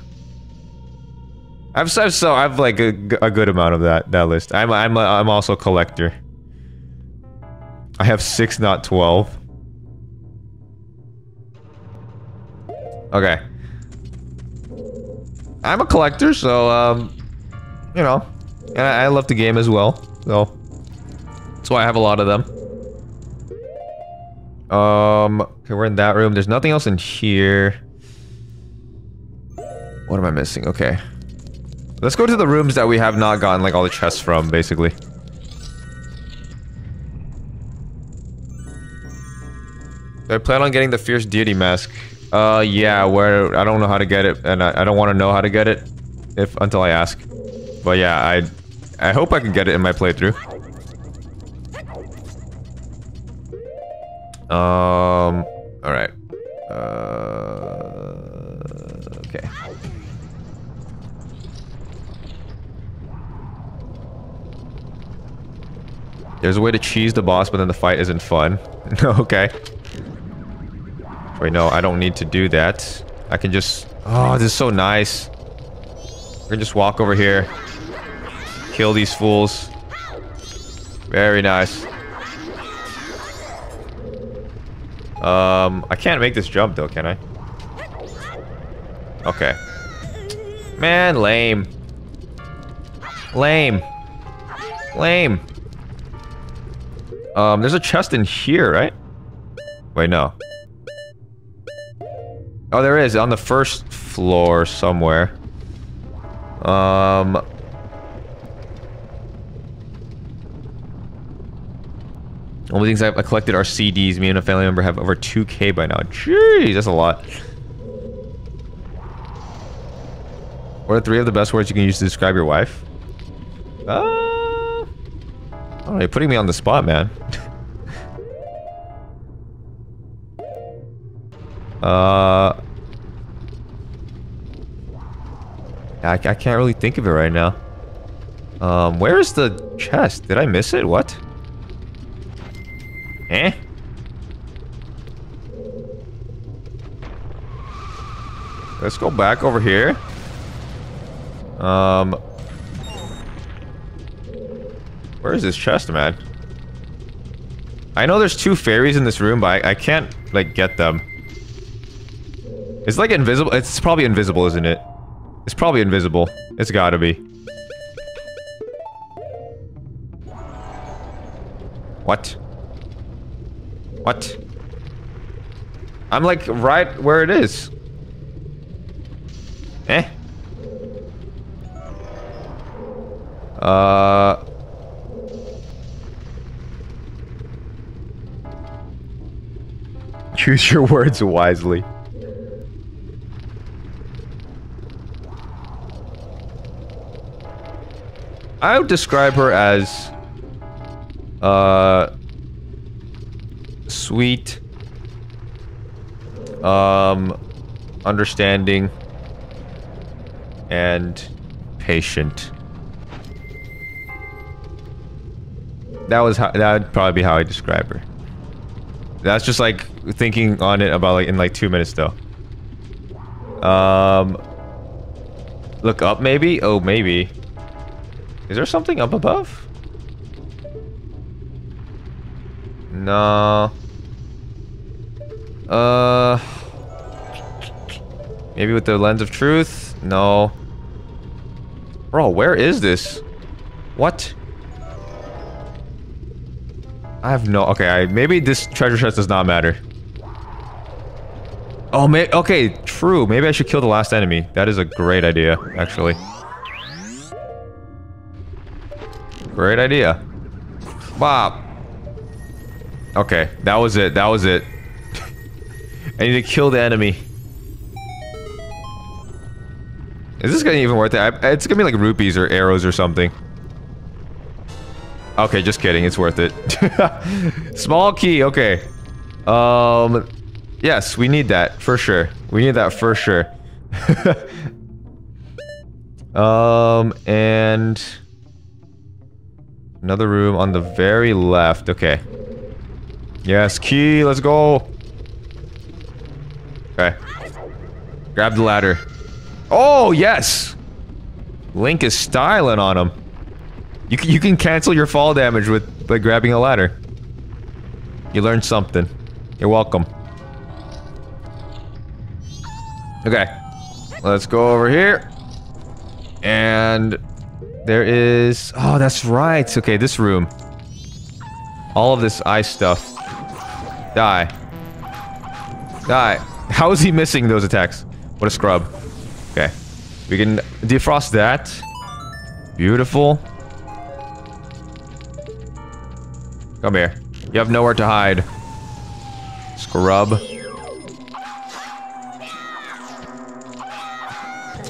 I've, I've so I've like a good amount of that that list. I'm I'm a, I'm also a collector. I have six, not twelve. Okay. I'm a collector, so um, you know, and I, I love the game as well. So that's why I have a lot of them. Um, okay, we're in that room. There's nothing else in here. What am I missing? Okay. Let's go to the rooms that we have not gotten like all the chests from, basically. Do I plan on getting the Fierce Deity Mask? Uh, yeah, where I don't know how to get it, and I, I don't want to know how to get it if until I ask. But yeah, I I hope I can get it in my playthrough. Um, alright. Uh, okay. There's a way to cheese the boss, but then the fight isn't fun. okay. Wait, no, I don't need to do that. I can just... Oh, this is so nice. I can just walk over here. Kill these fools. Very nice. Um, I can't make this jump though, can I? Okay. Man, lame. Lame. Lame. Um, there's a chest in here, right? Wait, no. Oh, there is, on the first floor somewhere. Um... Only things I've collected are CDs. Me and a family member have over 2k by now. Jeez, that's a lot. What are three of the best words you can use to describe your wife? Uh... I you're putting me on the spot, man. uh... I, I can't really think of it right now. Um, where is the chest? Did I miss it? What? Eh? Let's go back over here. Um... Where is this chest, man? I know there's two fairies in this room, but I, I can't, like, get them. It's like invisible. It's probably invisible, isn't it? It's probably invisible. It's gotta be. What? What? I'm like right where it is. Eh? Uh... Choose your words wisely. I would describe her as uh sweet um understanding and patient. That was how that would probably be how I describe her. That's just like thinking on it about like in like 2 minutes though. Um look up maybe? Oh, maybe. Is there something up above? No. Uh. Maybe with the lens of truth? No. Bro, where is this? What? I have no. Okay, I, maybe this treasure chest does not matter. Oh, may, okay, true. Maybe I should kill the last enemy. That is a great idea, actually. Great idea. Bob. Okay, that was it. That was it. I need to kill the enemy. Is this gonna even worth it? It's gonna be like rupees or arrows or something. Okay, just kidding. It's worth it. Small key. Okay. Um. Yes, we need that for sure. We need that for sure. um, and another room on the very left. Okay. Yes, key. Let's go. Okay. Grab the ladder. Oh, yes. Link is styling on him. You can, you can cancel your fall damage with by grabbing a ladder. You learned something. You're welcome. Okay. Let's go over here. And there is... Oh, that's right. Okay, this room. All of this ice stuff. Die. Die. How is he missing those attacks? What a scrub. Okay. We can defrost that. Beautiful. Come here. You have nowhere to hide. Scrub.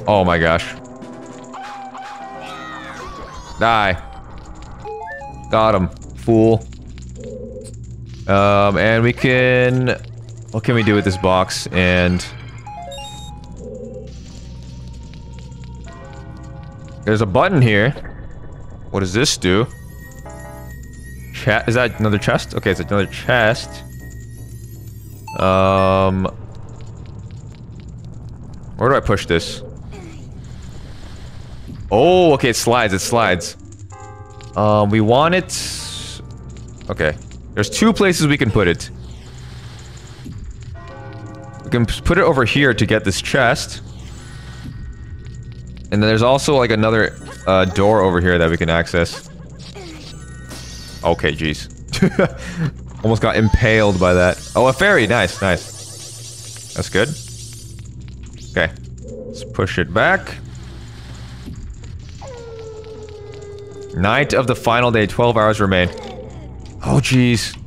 Oh my gosh. Die. Got him. Fool. Um, and we can... What can we do with this box? And... There's a button here. What does this do? Chat? Is that another chest? Okay, it's another chest. Um... Where do I push this? Oh, okay, it slides, it slides. Um, we want it... Okay. There's two places we can put it. We can put it over here to get this chest. And then there's also like another uh, door over here that we can access. Okay, jeez. Almost got impaled by that. Oh, a fairy. Nice, nice. That's good. Okay. Let's push it back. Night of the final day. 12 hours remain. Oh, jeez.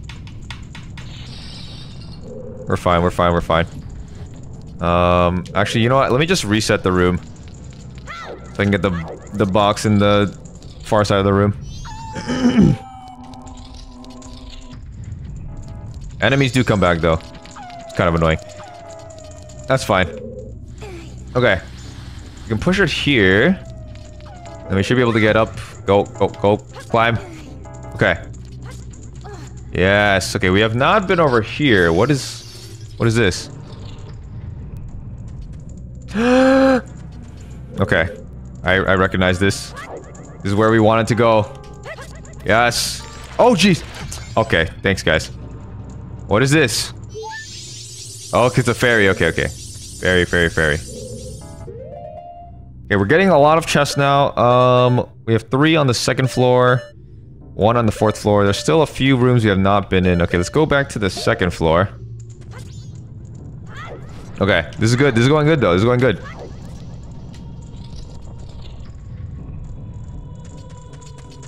We're fine, we're fine, we're fine. Um, actually, you know what? Let me just reset the room. So I can get the, the box in the far side of the room. Enemies do come back, though. It's kind of annoying. That's fine. Okay. You can push it here. Then we should be able to get up. Go, go, go. Climb. Okay. Yes. Okay, we have not been over here. What is... What is this? okay. I, I recognize this. This is where we wanted to go. Yes. Oh, jeez. Okay, thanks, guys. What is this? Oh, it's a fairy. Okay, okay. Fairy, fairy, fairy. Okay, we're getting a lot of chests now. Um, we have three on the second floor. One on the fourth floor. There's still a few rooms we have not been in. Okay, let's go back to the second floor. Okay, this is good. This is going good, though. This is going good.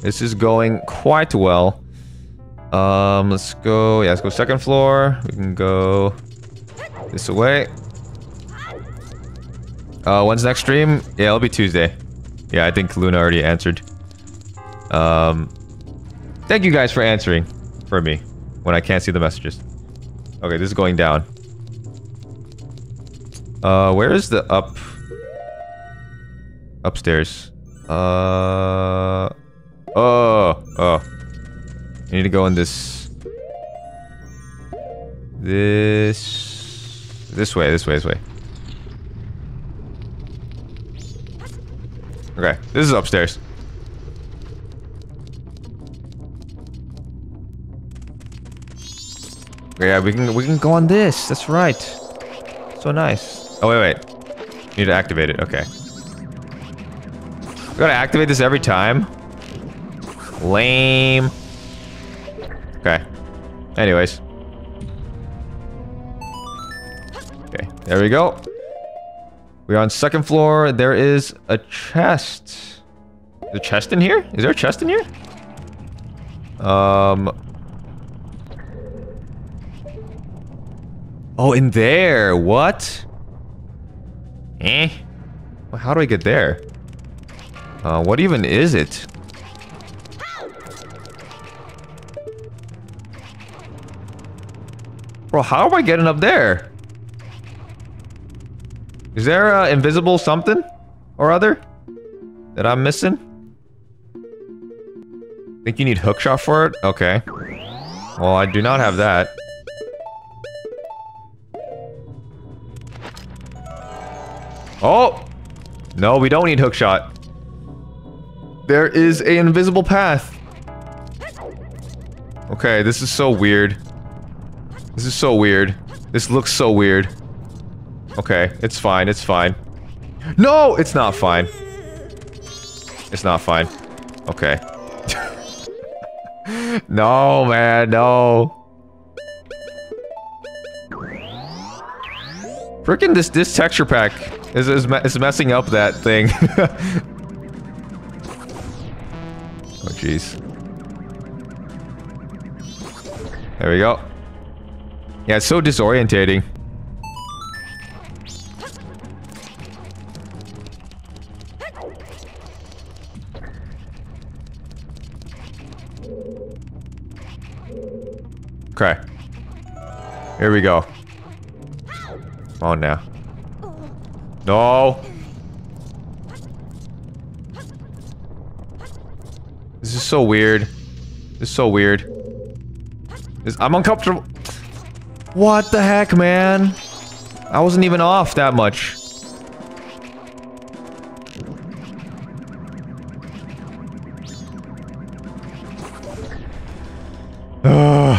This is going quite well. Um, let's go. Yeah, let's go second floor. We can go this way. Uh, when's next stream? Yeah, it'll be Tuesday. Yeah, I think Luna already answered. Um, thank you guys for answering for me when I can't see the messages. Okay, this is going down. Uh, where is the up? Upstairs. Uh, oh, oh. I need to go in this. This. This way, this way, this way. Okay, this is upstairs. Yeah, we can we can go on this. That's right. So nice. Oh wait, wait. Need to activate it. Okay. We gotta activate this every time. Lame. Okay. Anyways. Okay, there we go. We're on second floor. There is a chest. A chest in here? Is there a chest in here? Um. Oh, in there. What? Eh? Well, how do I get there? Uh, what even is it? Bro, how am I getting up there? Is there a invisible something or other that I'm missing? Think you need hookshot for it? Okay. Well, I do not have that. Oh! No, we don't need hookshot. There is an invisible path. Okay, this is so weird. This is so weird. This looks so weird. Okay, it's fine, it's fine. No, it's not fine. It's not fine. Okay. no, man, no. Freaking this this texture pack is is, me is messing up that thing. oh jeez. There we go. Yeah, it's so disorientating. Okay. Here we go. Come on now. No! This is so weird. This is so weird. This, I'm uncomfortable. What the heck, man? I wasn't even off that much. Ah.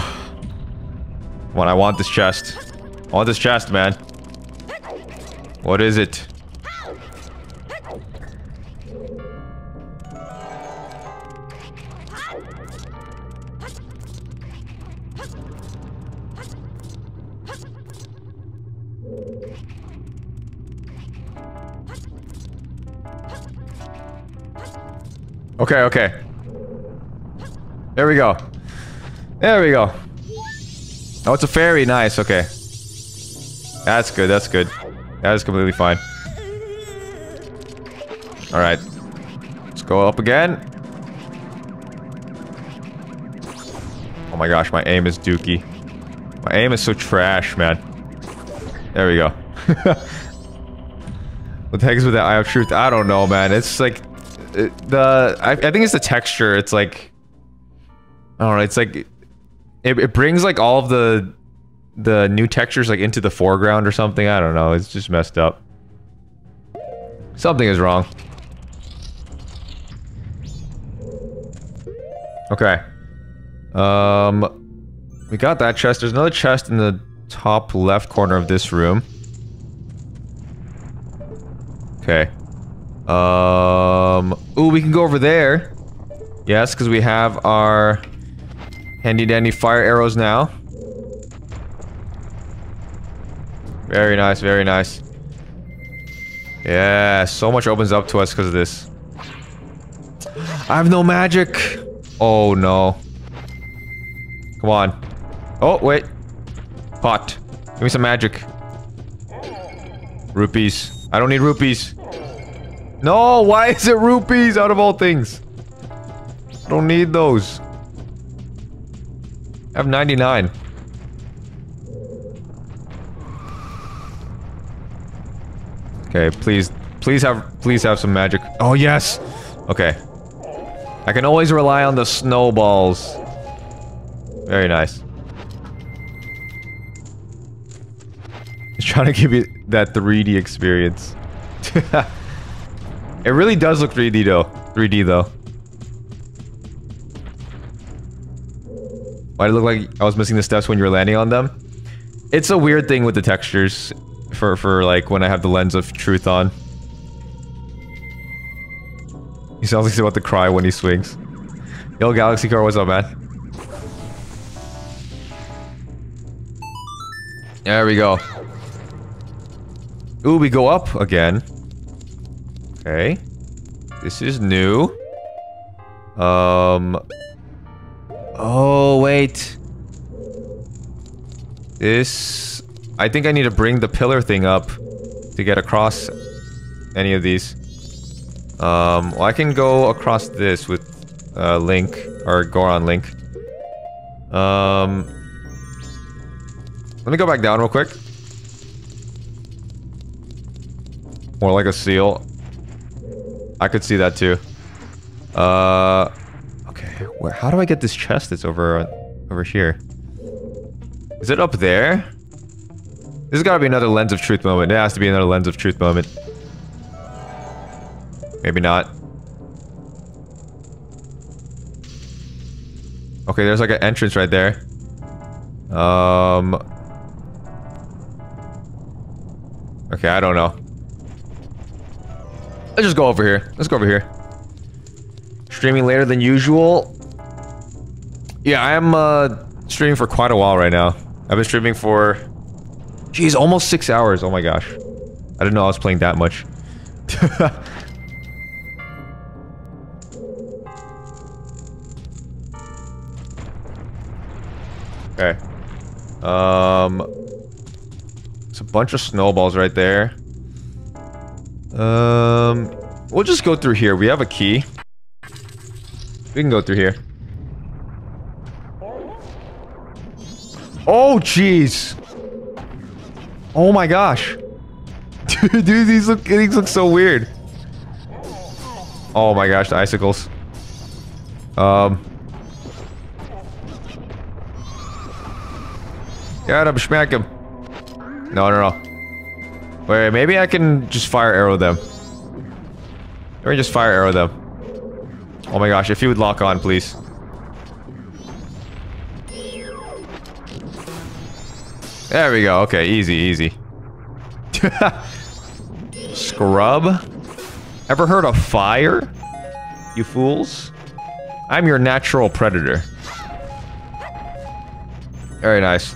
What? I want this chest. I want this chest, man. What is it? Okay, okay. There we go. There we go. Oh, it's a fairy. Nice, okay. That's good, that's good. That is completely fine. Alright. Let's go up again. Oh my gosh, my aim is dookie. My aim is so trash, man. There we go. what the heck is with that Eye of Truth? I don't know, man. It's like... It, the... I, I think it's the texture. It's like... I don't know, it's like... It, it brings like all of the the new textures like into the foreground or something. I don't know. It's just messed up. Something is wrong. Okay. Um, we got that chest. There's another chest in the top left corner of this room. Okay. Um, ooh, we can go over there. Yes, because we have our handy dandy fire arrows now. Very nice, very nice. Yeah, so much opens up to us because of this. I have no magic. Oh no. Come on. Oh, wait. Pot. Give me some magic. Rupees. I don't need rupees. No, why is it rupees out of all things? I don't need those. I have 99. Okay, please, please have, please have some magic. Oh, yes! Okay. I can always rely on the snowballs. Very nice. He's trying to give you that 3D experience. it really does look 3D though. 3D though. Why did it look like I was missing the steps when you were landing on them? It's a weird thing with the textures for for like when I have the lens of truth on. He sounds like he's about to cry when he swings. Yo, Galaxy Car, what's up, man? There we go. Ooh, we go up again. Okay. This is new. Um. Oh, wait. This I think I need to bring the pillar thing up to get across any of these. Um, well, I can go across this with uh, Link, or Goron Link. Um, let me go back down real quick. More like a seal. I could see that too. Uh. Where? How do I get this chest? It's over, over here. Is it up there? This has gotta be another lens of truth moment. It has to be another lens of truth moment. Maybe not. Okay, there's like an entrance right there. Um. Okay, I don't know. Let's just go over here. Let's go over here. Streaming later than usual. Yeah, I'm uh, streaming for quite a while right now. I've been streaming for... Geez, almost six hours. Oh my gosh. I didn't know I was playing that much. okay. Um... It's a bunch of snowballs right there. Um... We'll just go through here. We have a key. We can go through here. Oh, jeez. Oh my gosh. Dude, dude, these look these look so weird. Oh my gosh, the icicles. Um. Get him, smack him. No, no, no. Wait, maybe I can just fire arrow them. Let me just fire arrow them. Oh my gosh, if you would lock on, please. There we go. Okay, easy, easy. Scrub? Ever heard of fire? You fools? I'm your natural predator. Very nice.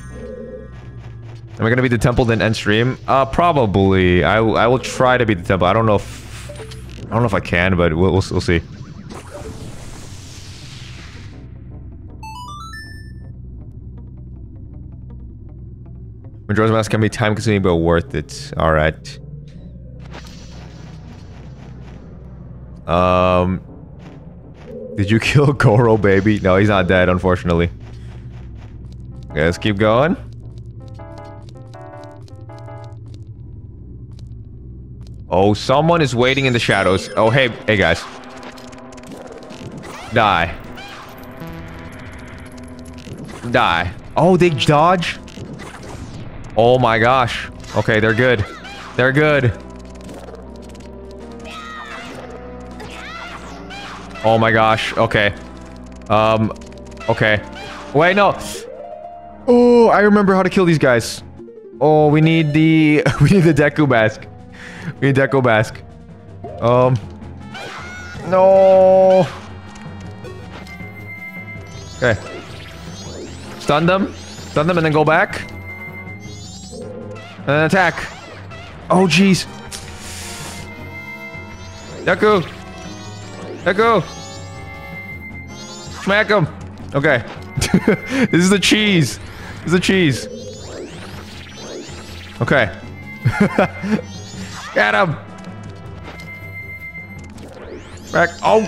Am I gonna beat the temple then end stream? Uh, probably. I, I will try to beat the temple. I don't know if... I don't know if I can, but we'll, we'll, we'll see. Majora's Mask can be time consuming but worth it. Alright. Um... Did you kill Goro, baby? No, he's not dead, unfortunately. Okay, let's keep going. Oh, someone is waiting in the shadows. Oh, hey, hey guys. Die. Die. Oh, they dodge? Oh my gosh. Okay, they're good. They're good. Oh my gosh. Okay. Um, okay. Wait, no. Oh, I remember how to kill these guys. Oh, we need the... We need the Deku Mask. We need Deku Mask. Um... No... Okay. Stun them. Stun them and then go back. Then attack. Oh, jeez. Deku. Deku. Smack him. Okay. this is the cheese. This is the cheese. Okay. Get him. Back. Oh.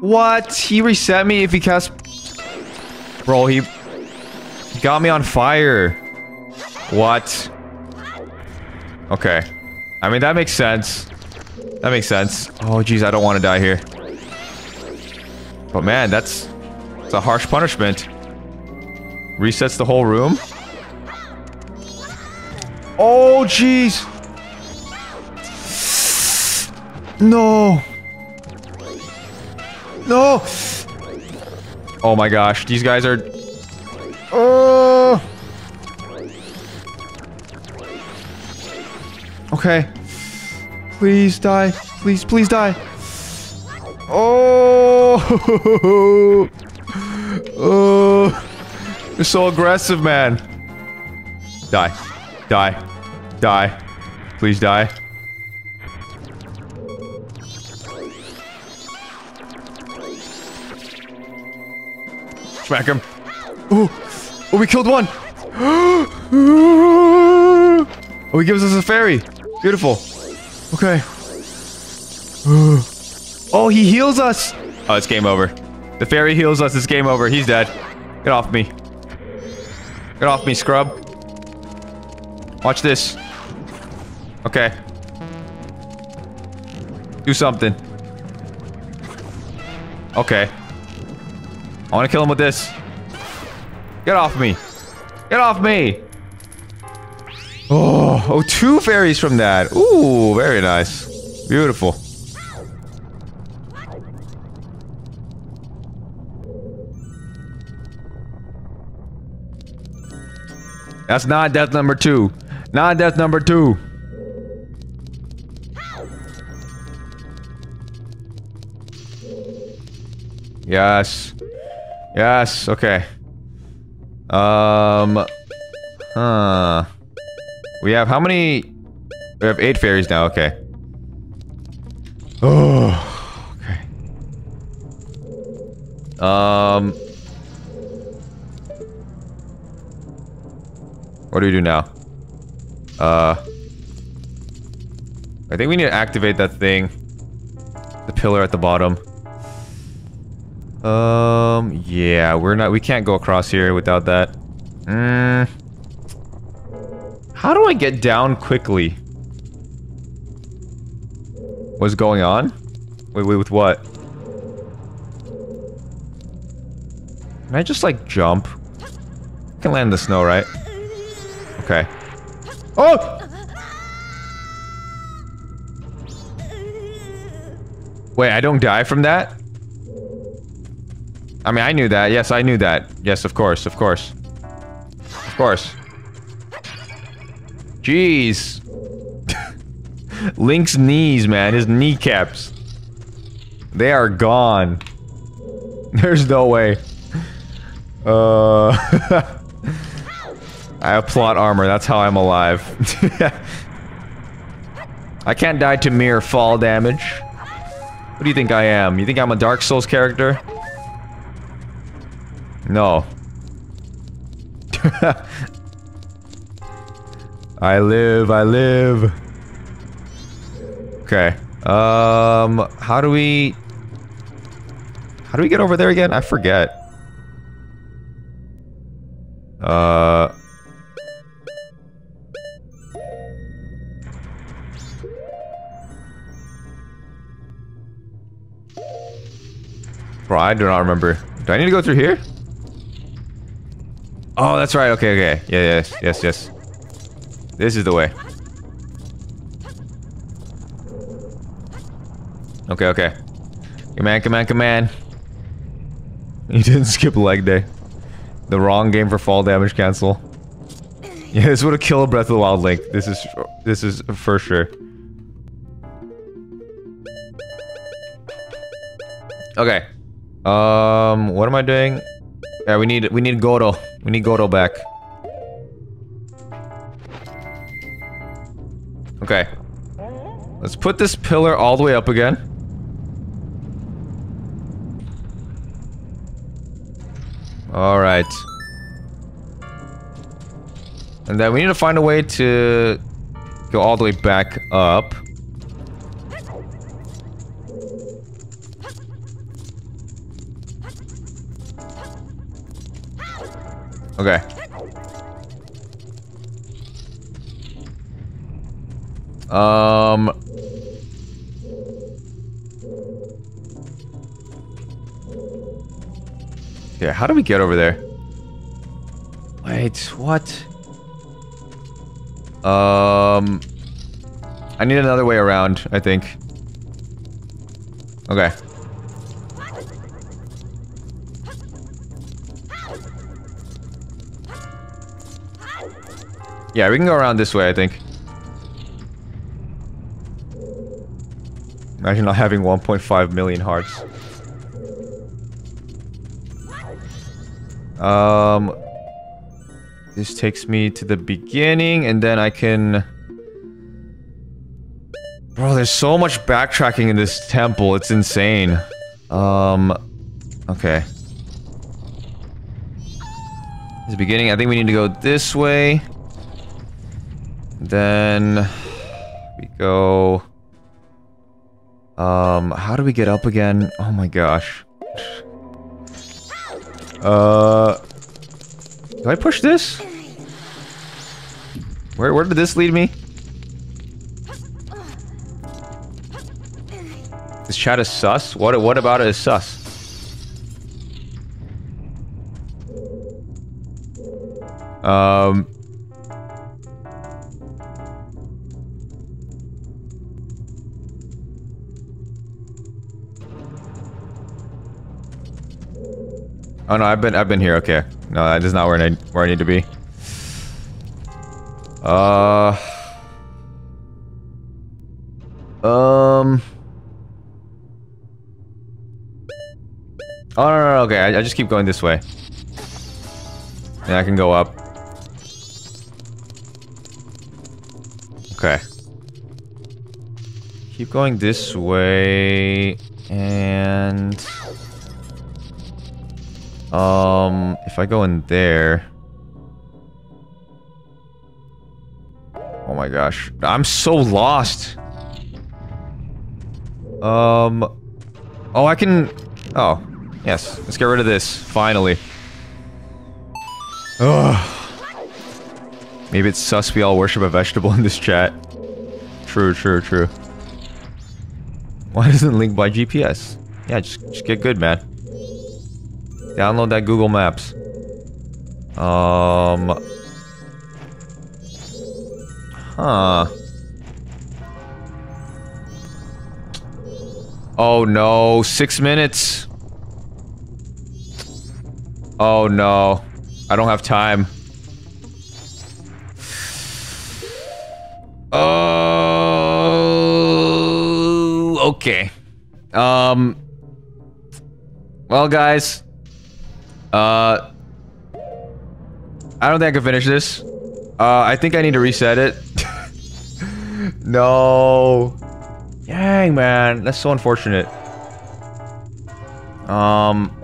What? He reset me if he cast... Bro, he... got me on fire. What? Okay. I mean, that makes sense. That makes sense. Oh, jeez, I don't want to die here. But man, that's... It's a harsh punishment. Resets the whole room? Oh, jeez! No! No! Oh my gosh, these guys are... Oh! Okay. Please die. Please, please die. Oh! oh! You're so aggressive, man. Die. Die. Die. Please die. Smack him. Oh, oh, we killed one. oh, he gives us a fairy. Beautiful. Okay. Oh, he heals us. Oh, it's game over. The fairy heals us. It's game over. He's dead. Get off me. Get off me, scrub. Watch this. Okay. Do something. Okay. I want to kill him with this. Get off me. Get off me. Oh, oh, two fairies from that. Ooh, very nice. Beautiful. That's not death number two. Not death number two. Yes. Yes, okay. Um... Huh. We have how many... We have eight fairies now, okay. Oh, okay. Um... What do we do now? Uh... I think we need to activate that thing. The pillar at the bottom. Um, yeah, we're not- we can't go across here without that. Mm. How do I get down quickly? What's going on? Wait, wait, with what? Can I just, like, jump? I can land in the snow, right? Okay. Oh! Wait, I don't die from that? I mean, I knew that. Yes, I knew that. Yes, of course, of course. Of course. Jeez. Link's knees, man. His kneecaps. They are gone. There's no way. Uh... I have plot armor. That's how I'm alive. I can't die to mere fall damage. What do you think I am? You think I'm a Dark Souls character? No. I live, I live. Okay. Um, how do we... How do we get over there again? I forget. Uh... Bro, I do not remember. Do I need to go through here? Oh, that's right. Okay, okay. Yeah, yes, yes, yes. This is the way. Okay, okay. Come on, come on, come on. You didn't skip leg day. The wrong game for fall damage cancel. Yeah, this would have killed Breath of the Wild Link. This is this is for sure. Okay. Um, what am I doing? Yeah, we need we need Goro. We need Goro back. Okay. Let's put this pillar all the way up again. All right. And then we need to find a way to go all the way back up. Okay. Um. Yeah, how do we get over there? Wait, what? Um. I need another way around, I think. Okay. Yeah, we can go around this way, I think. Imagine not having 1.5 million hearts. Um... This takes me to the beginning, and then I can... Bro, there's so much backtracking in this temple, it's insane. Um... Okay. This beginning, I think we need to go this way. Then... We go... Um, how do we get up again? Oh my gosh. Uh... Do I push this? Where, where did this lead me? This chat is sus? What, what about it is sus? Um... Oh no, I've been I've been here. Okay, no, that is not where I where I need to be. Uh. Um. Oh, no, no, no, okay. I, I just keep going this way. And I can go up. Okay. Keep going this way. And... Um, if I go in there... Oh my gosh. I'm so lost. Um... Oh, I can... Oh. Yes. Let's get rid of this. Finally. Ugh. Maybe it's sus we all worship a vegetable in this chat. True, true, true. Why doesn't link buy GPS? Yeah, just, just get good, man. Download that Google Maps. Um... Huh. Oh no, six minutes. Oh no. I don't have time. Oh, okay. Um. Well, guys. Uh. I don't think I can finish this. Uh, I think I need to reset it. no. Dang, man. That's so unfortunate. Um.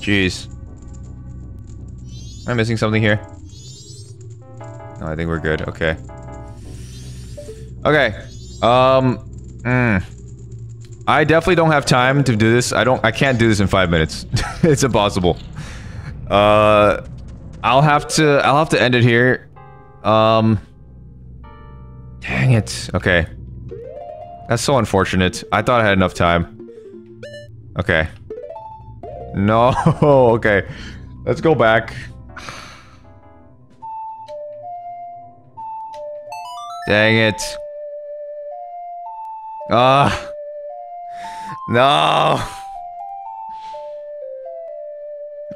Jeez. Am I missing something here? No, I think we're good. Okay. Okay. Um. Mm. I definitely don't have time to do this. I don't. I can't do this in five minutes. it's impossible. Uh, I'll have to. I'll have to end it here. Um. Dang it. Okay. That's so unfortunate. I thought I had enough time. Okay. No. okay. Let's go back. Dang it. Ah. no.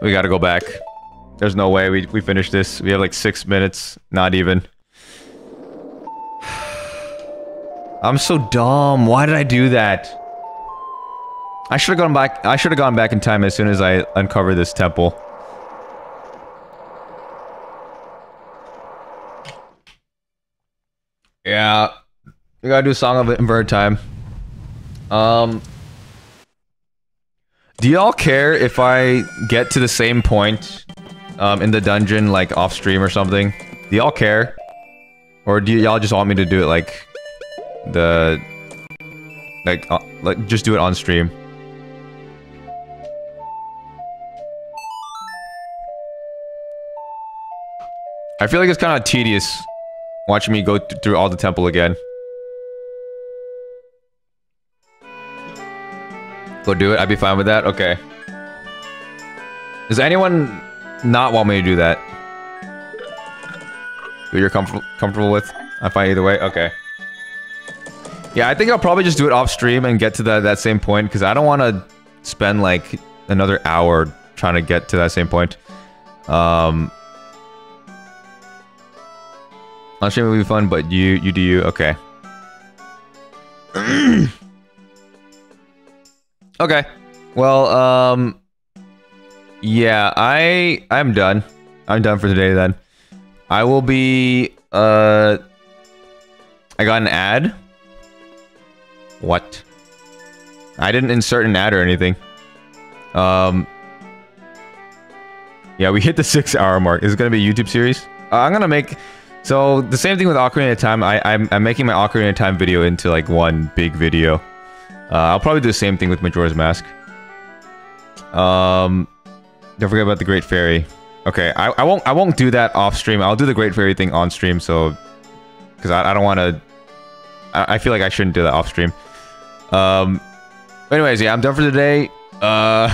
We gotta go back. There's no way we, we finish this. We have like six minutes. Not even. I'm so dumb. Why did I do that? I should have gone back. I should have gone back in time as soon as I uncovered this temple. Yeah. We gotta do Song of Inverted Time. Um... Do y'all care if I get to the same point um, in the dungeon, like, off-stream or something? Do y'all care? Or do y'all just want me to do it, like, the... Like, uh, like, just do it on stream? I feel like it's kind of tedious watching me go th through all the temple again. Go do it. I'd be fine with that. Okay. Does anyone not want me to do that? Who you're comfortable comfortable with? I'm fine either way. Okay. Yeah, I think I'll probably just do it off stream and get to that that same point because I don't want to spend like another hour trying to get to that same point. Um, on stream will be fun, but you you do you. Okay. okay. Well, um, yeah, I I'm done. I'm done for today then. I will be uh. I got an ad. What? I didn't insert an ad or anything. Um. Yeah, we hit the six hour mark. Is it gonna be a YouTube series? Uh, I'm gonna make. So the same thing with Ocarina of Time. I I'm, I'm making my Ocarina of Time video into like one big video. Uh, I'll probably do the same thing with Majora's Mask. Um, don't forget about the Great Fairy. Okay, I, I won't I won't do that off stream. I'll do the Great Fairy thing on stream. So, because I, I don't want to. I, I feel like I shouldn't do that off stream. Um. Anyways, yeah, I'm done for today. Uh.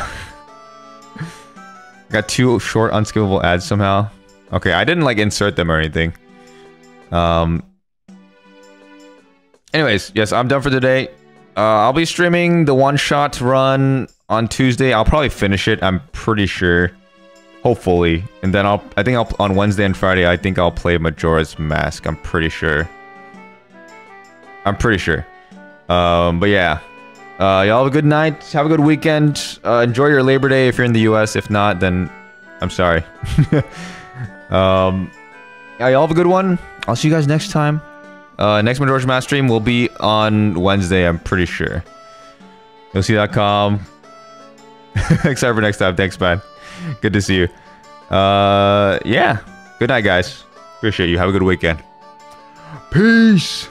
got two short unskippable ads somehow. Okay, I didn't like insert them or anything. Um. Anyways, yes, I'm done for today. Uh, I'll be streaming the one-shot run on Tuesday. I'll probably finish it. I'm pretty sure. Hopefully. And then I'll I think I'll on Wednesday and Friday I think I'll play Majora's Mask. I'm pretty sure. I'm pretty sure. Um, but yeah. Uh, y'all have a good night. Have a good weekend. Uh, enjoy your Labor Day if you're in the US. If not, then I'm sorry. um, yeah, y'all have a good one. I'll see you guys next time. Uh, next Majora's Mask stream will be on Wednesday, I'm pretty sure. You'll see.com. Except for next time. Thanks, man. Good to see you. Uh, yeah. Good night, guys. Appreciate you. Have a good weekend. Peace.